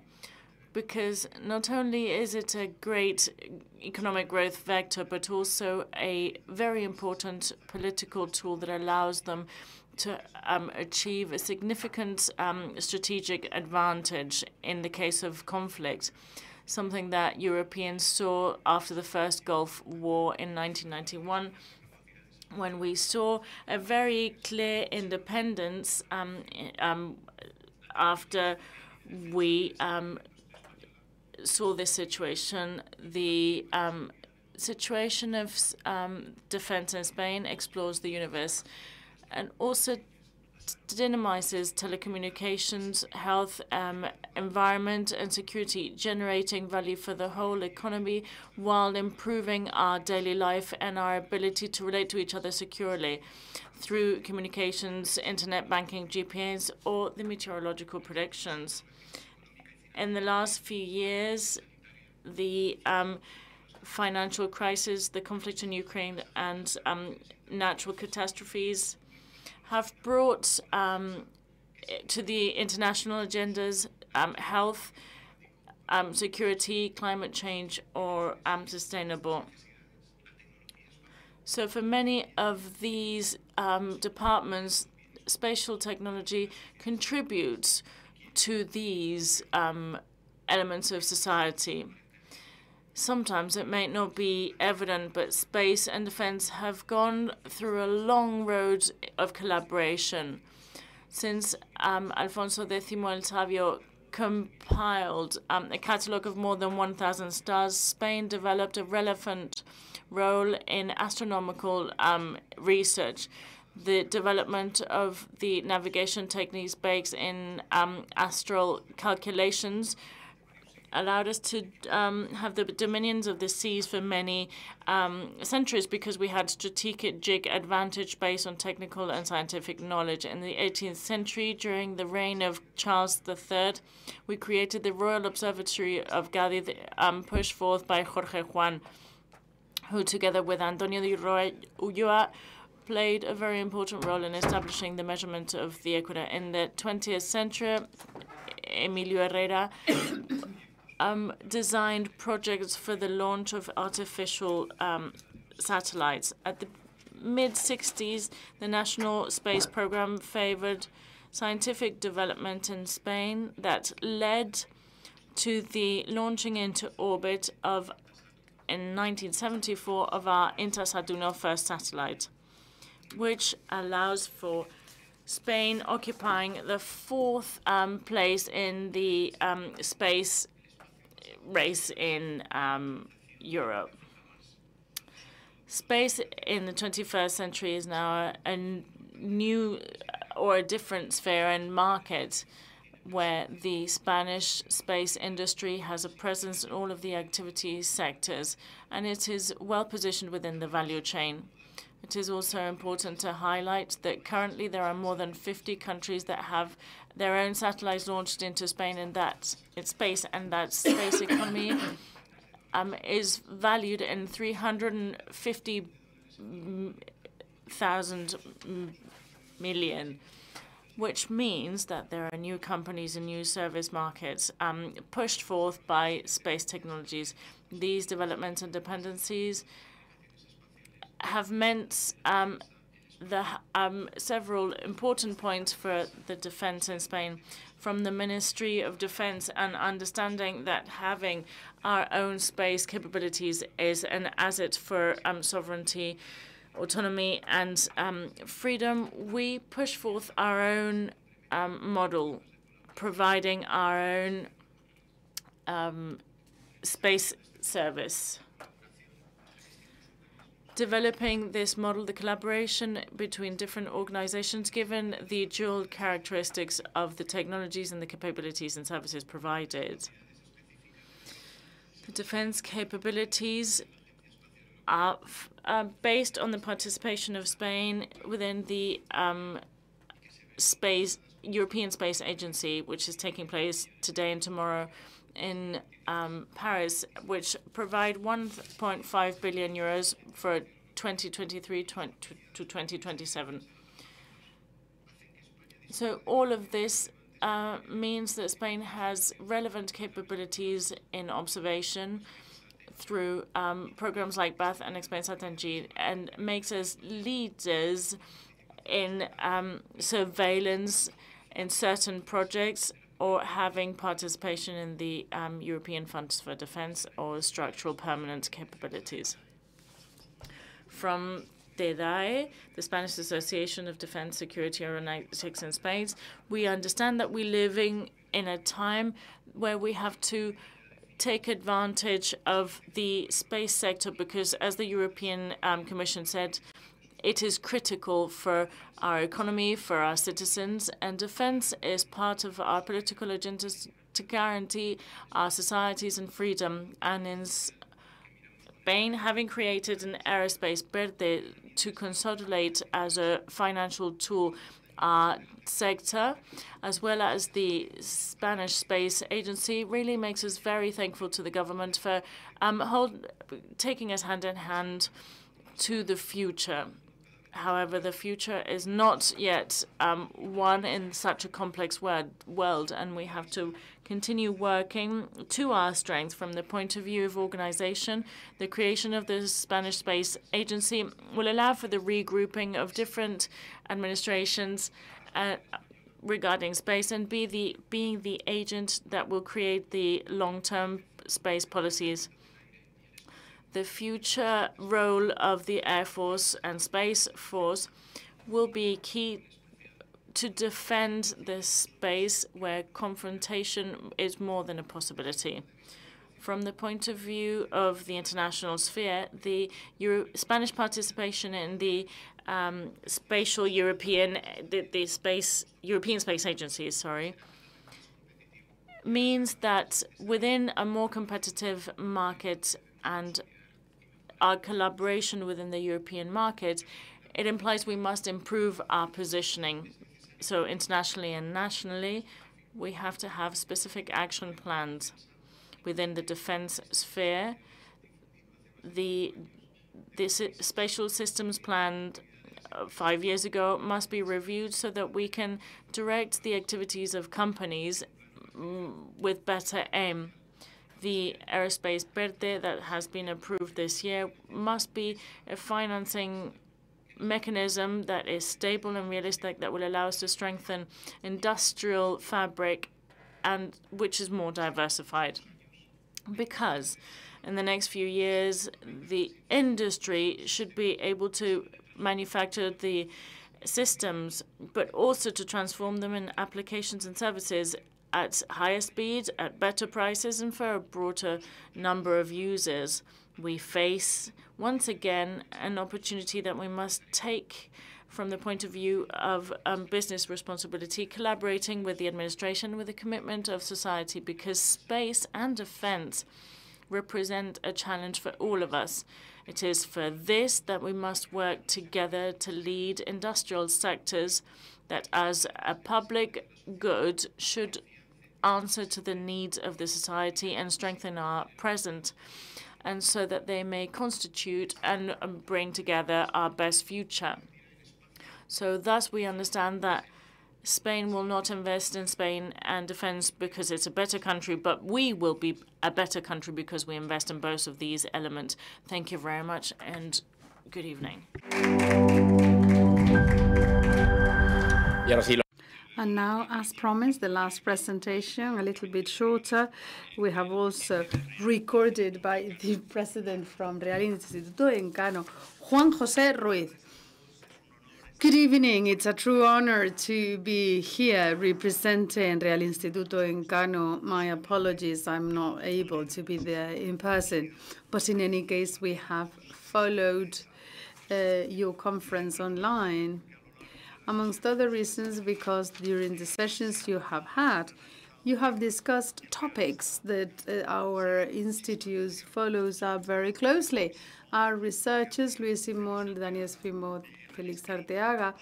because not only is it a great economic growth vector, but also a very important political tool that allows them to um, achieve a significant um, strategic advantage in the case of conflict, something that Europeans saw after the first Gulf War in 1991 when we saw a very clear independence um, um after we um, saw this situation. The um, situation of defense in Spain explores the universe and also dynamizes telecommunications, health, um, environment, and security, generating value for the whole economy while improving our daily life and our ability to relate to each other securely through communications, internet banking, GPS, or the meteorological predictions. In the last few years, the um, financial crisis, the conflict in Ukraine, and um, natural catastrophes have brought um, to the international agendas um, health, um, security, climate change, or um, sustainable. So for many of these departments, spatial technology contributes to these um, elements of society. Sometimes it may not be evident, but space and defense have gone through a long road of collaboration. Since um, Alfonso X Sabio compiled um, a catalogue of more than 1,000 stars, Spain developed a relevant role in astronomical um, research. The development of the navigation techniques based in um, astral calculations allowed us to um, have the dominions of the seas for many um, centuries because we had strategic advantage based on technical and scientific knowledge. In the 18th century, during the reign of Charles III, we created the Royal Observatory of Cádiz, um, pushed forth by Jorge Juan, who, together with Antonio de Ulloa, played a very important role in establishing the measurement of the equator. In the 20th century, Emilio Herrera um, designed projects for the launch of artificial um, satellites. At the mid 60s, the National Space Program favored scientific development in Spain that led to the launching into orbit of, in 1974, of our Inter first satellite, which allows for Spain occupying the fourth um, place in the um, space race in um, Europe. Space in the 21st century is now a, a new or a different sphere and market where the Spanish space industry has a presence in all of the activity sectors, and it is well positioned within the value chain. It is also important to highlight that currently there are more than 50 countries that have their own satellites launched into Spain and that it's space and that space economy um, is valued in 350,000 million, which means that there are new companies and new service markets um, pushed forth by space technologies. These developments and dependencies have meant um, the um, several important points for the defense in Spain from the Ministry of Defense and understanding that having our own space capabilities is an asset for um, sovereignty, autonomy, and um, freedom. We push forth our own um, model, providing our own um, space service developing this model, the collaboration between different organizations, given the dual characteristics of the technologies and the capabilities and services provided. The defense capabilities are based on the participation of Spain within the um, space European Space Agency, which is taking place today and tomorrow in um, Paris, which provide 1.5 billion euros for 2023 to 2027. So all of this uh, means that Spain has relevant capabilities in observation through um, programs like PAZ and Expansat and makes us leaders in um, surveillance in certain projects or having participation in the um, European Funds for Defense or structural permanent capabilities. From TEDAE, the Spanish Association of Defense, Security, Aeronautics and Space, we understand that we're living in a time where we have to take advantage of the space sector because, as the European um, Commission said, it is critical for our economy, for our citizens, and defense is part of our political agendas to guarantee our societies and freedom. And in Spain, having created an aerospace PERTE to consolidate as a financial tool uh, sector, as well as the Spanish Space Agency, really makes us very thankful to the government for um, hold, taking us hand in hand to the future. However, the future is not yet um, one in such a complex word, world, and we have to continue working to our strengths from the point of view of organization. The creation of the Spanish Space Agency will allow for the regrouping of different administrations uh, regarding space and be the being the agent that will create the long-term space policies the future role of the Air Force and Space Force will be key to defend this space where confrontation is more than a possibility. From the point of view of the international sphere, the Euro Spanish participation in the um, spatial European, the, the space European Space Agency, sorry, means that within a more competitive market and our collaboration within the European market, it implies we must improve our positioning. So internationally and nationally, we have to have specific action plans within the defense sphere. The, the spatial systems plan uh, five years ago must be reviewed so that we can direct the activities of companies mm, with better aim the aerospace PERTE that has been approved this year must be a financing mechanism that is stable and realistic that will allow us to strengthen industrial fabric and which is more diversified. Because in the next few years, the industry should be able to manufacture the systems, but also to transform them in applications and services at higher speed, at better prices, and for a broader number of users. We face, once again, an opportunity that we must take from the point of view of um, business responsibility, collaborating with the administration with the commitment of society, because space and defense represent a challenge for all of us. It is for this that we must work together to lead industrial sectors that, as a public good, should answer to the needs of the society and strengthen our present, and so that they may constitute and um, bring together our best future. So thus we understand that Spain will not invest in Spain and defense because it's a better country, but we will be a better country because we invest in both of these elements. Thank you very much and good evening. And now, as promised, the last presentation, a little bit shorter. We have also recorded by the president from Real Instituto Elcano, Juan José Ruiz. Good evening. It's a true honor to be here representing Real Instituto Elcano. My apologies, I'm not able to be there in person. But in any case, we have followed uh, your conference online amongst other reasons because during the sessions you have had, you have discussed topics that uh, our institute follows up very closely. Our researchers, Luis Simon, Daniel Fimo, Felix Arteaga,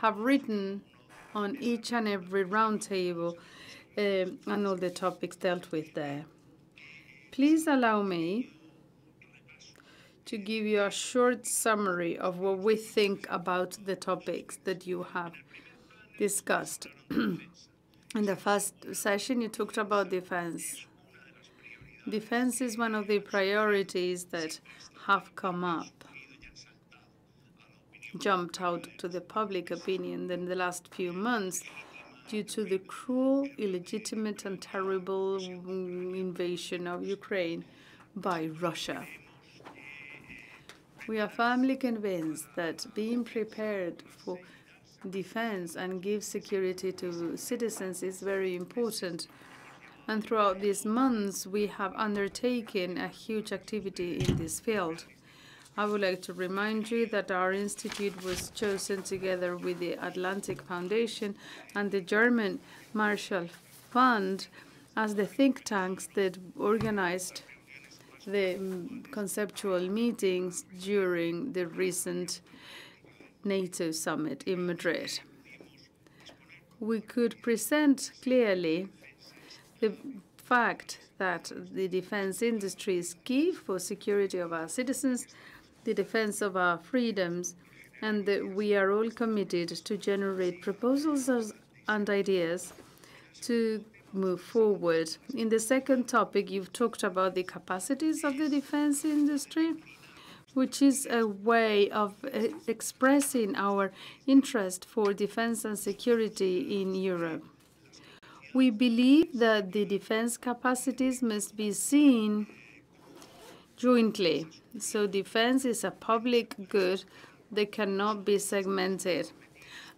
have written on each and every roundtable um, and all the topics dealt with there. Please allow me to give you a short summary of what we think about the topics that you have discussed. In the first session, you talked about defense. Defense is one of the priorities that have come up, jumped out to the public opinion in the last few months due to the cruel, illegitimate, and terrible invasion of Ukraine by Russia. We are firmly convinced that being prepared for defense and give security to citizens is very important. And throughout these months, we have undertaken a huge activity in this field. I would like to remind you that our institute was chosen together with the Atlantic Foundation and the German Marshall Fund as the think tanks that organized the mm, conceptual meetings during the recent NATO summit in Madrid. We could present clearly the fact that the defense industry is key for security of our citizens, the defense of our freedoms, and that we are all committed to generate proposals and ideas to move forward. In the second topic, you've talked about the capacities of the defense industry, which is a way of uh, expressing our interest for defense and security in Europe. We believe that the defense capacities must be seen jointly. So defense is a public good that cannot be segmented.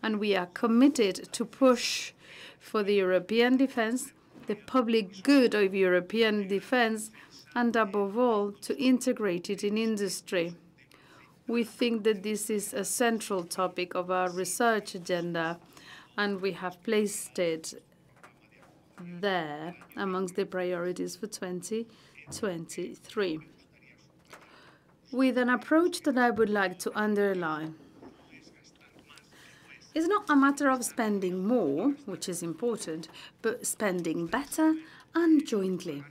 And we are committed to push for the European defense, the public good of European defense, and above all, to integrate it in industry. We think that this is a central topic of our research agenda, and we have placed it there amongst the priorities for 2023. With an approach that I would like to underline. It's not a matter of spending more, which is important, but spending better and jointly.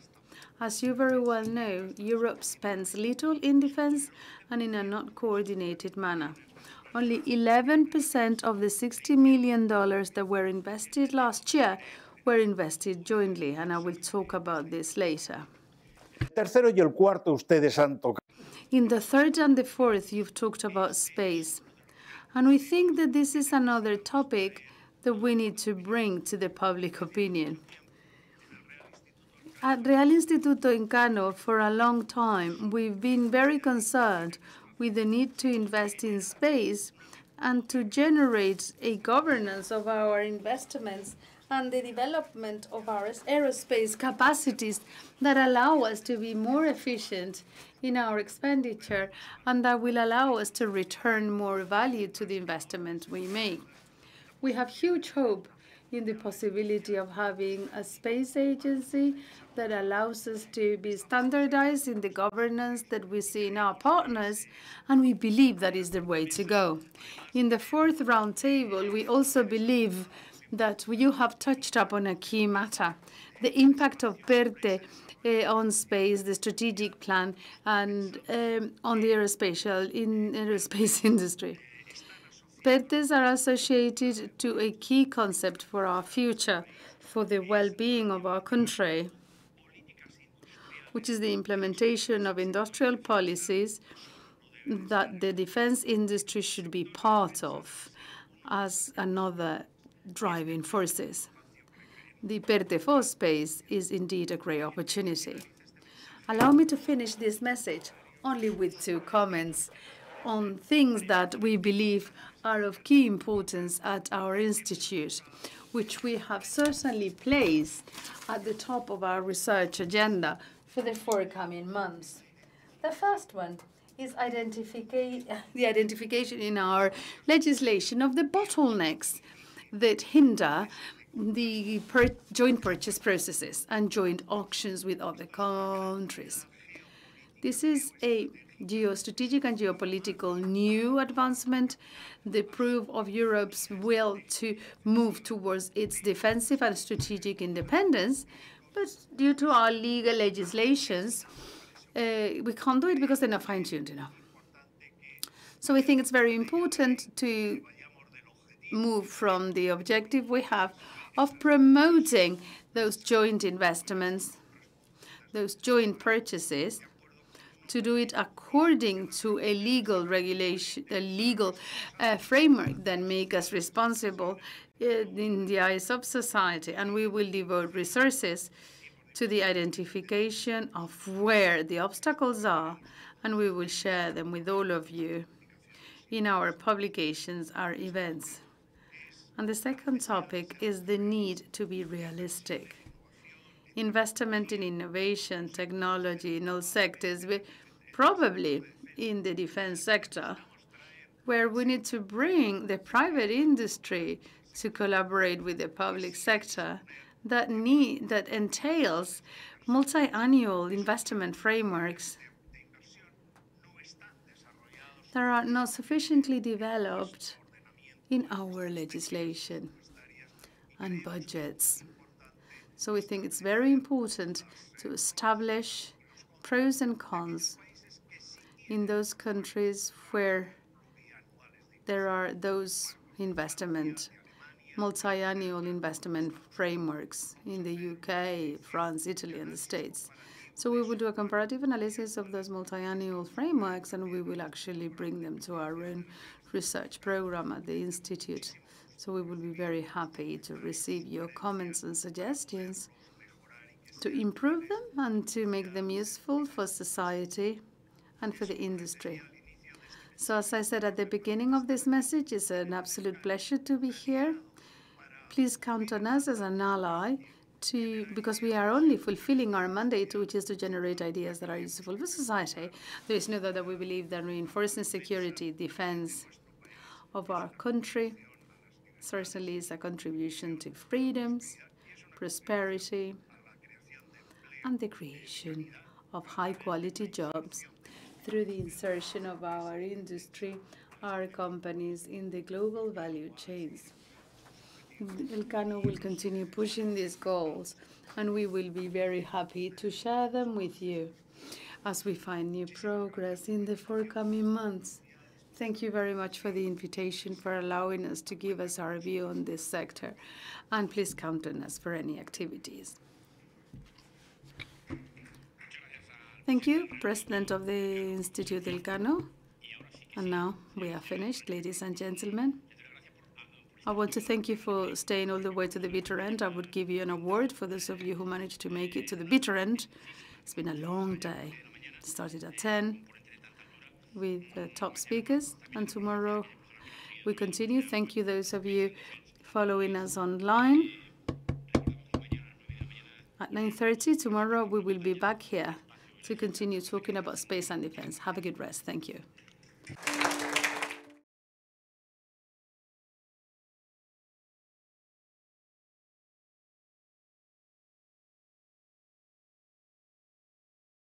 As you very well know, Europe spends little in defense and in a not coordinated manner. Only 11% of the $60 million that were invested last year were invested jointly, and I will talk about this later. In the third and the fourth, you've talked about space. And we think that this is another topic that we need to bring to the public opinion. At Real Instituto Elcano, for a long time, we've been very concerned with the need to invest in space and to generate a governance of our investments and the development of our aerospace capacities that allow us to be more efficient in our expenditure and that will allow us to return more value to the investment we make. We have huge hope in the possibility of having a space agency that allows us to be standardized in the governance that we see in our partners, and we believe that is the way to go. In the fourth roundtable, we also believe that you have touched upon a key matter, the impact of PERTE on space, the strategic plan, and um, on the in aerospace industry. PERTEs are associated to a key concept for our future, for the well-being of our country, which is the implementation of industrial policies that the defense industry should be part of as another driving forces. The PERTE for space is indeed a great opportunity. Allow me to finish this message only with two comments on things that we believe are of key importance at our institute, which we have certainly placed at the top of our research agenda for the forthcoming months. The first one is the identification in our legislation of the bottlenecks that hinder the joint purchase processes and joint auctions with other countries. This is a geostrategic and geopolitical new advancement, the proof of Europe's will to move towards its defensive and strategic independence. But due to our legal legislations, uh, we can't do it because they're not fine-tuned enough. So we think it's very important to move from the objective we have of promoting those joint investments, those joint purchases, to do it according to a legal regulation, a legal uh, framework that make us responsible uh, in the eyes of society. And we will devote resources to the identification of where the obstacles are, and we will share them with all of you in our publications, our events. And the second topic is the need to be realistic. Investment in innovation, technology in all sectors, probably in the defense sector, where we need to bring the private industry to collaborate with the public sector that need that entails multi-annual investment frameworks. That are not sufficiently developed in our legislation and budgets. So we think it's very important to establish pros and cons in those countries where there are those investment, multi-annual investment frameworks in the UK, France, Italy, and the States. So we will do a comparative analysis of those multi-annual frameworks, and we will actually bring them to our own research program at the Institute. So we will be very happy to receive your comments and suggestions to improve them and to make them useful for society and for the industry. So as I said at the beginning of this message, it's an absolute pleasure to be here. Please count on us as an ally to, because we are only fulfilling our mandate, which is to generate ideas that are useful for society. There is no doubt that we believe that reinforcing security, defense of our country, certainly is a contribution to freedoms, prosperity, and the creation of high-quality jobs through the insertion of our industry, our companies in the global value chains. Elcano will continue pushing these goals, and we will be very happy to share them with you as we find new progress in the forthcoming months. Thank you very much for the invitation, for allowing us to give us our view on this sector, and please count on us for any activities. Thank you, President of the Institute Elcano. And now we are finished, ladies and gentlemen. I want to thank you for staying all the way to the bitter end. I would give you an award for those of you who managed to make it to the bitter end. It's been a long day. It started at 10, with the top speakers. And tomorrow we continue. Thank you, those of you following us online. At 9.30 tomorrow, we will be back here to continue talking about space and defense. Have a good rest. Thank you.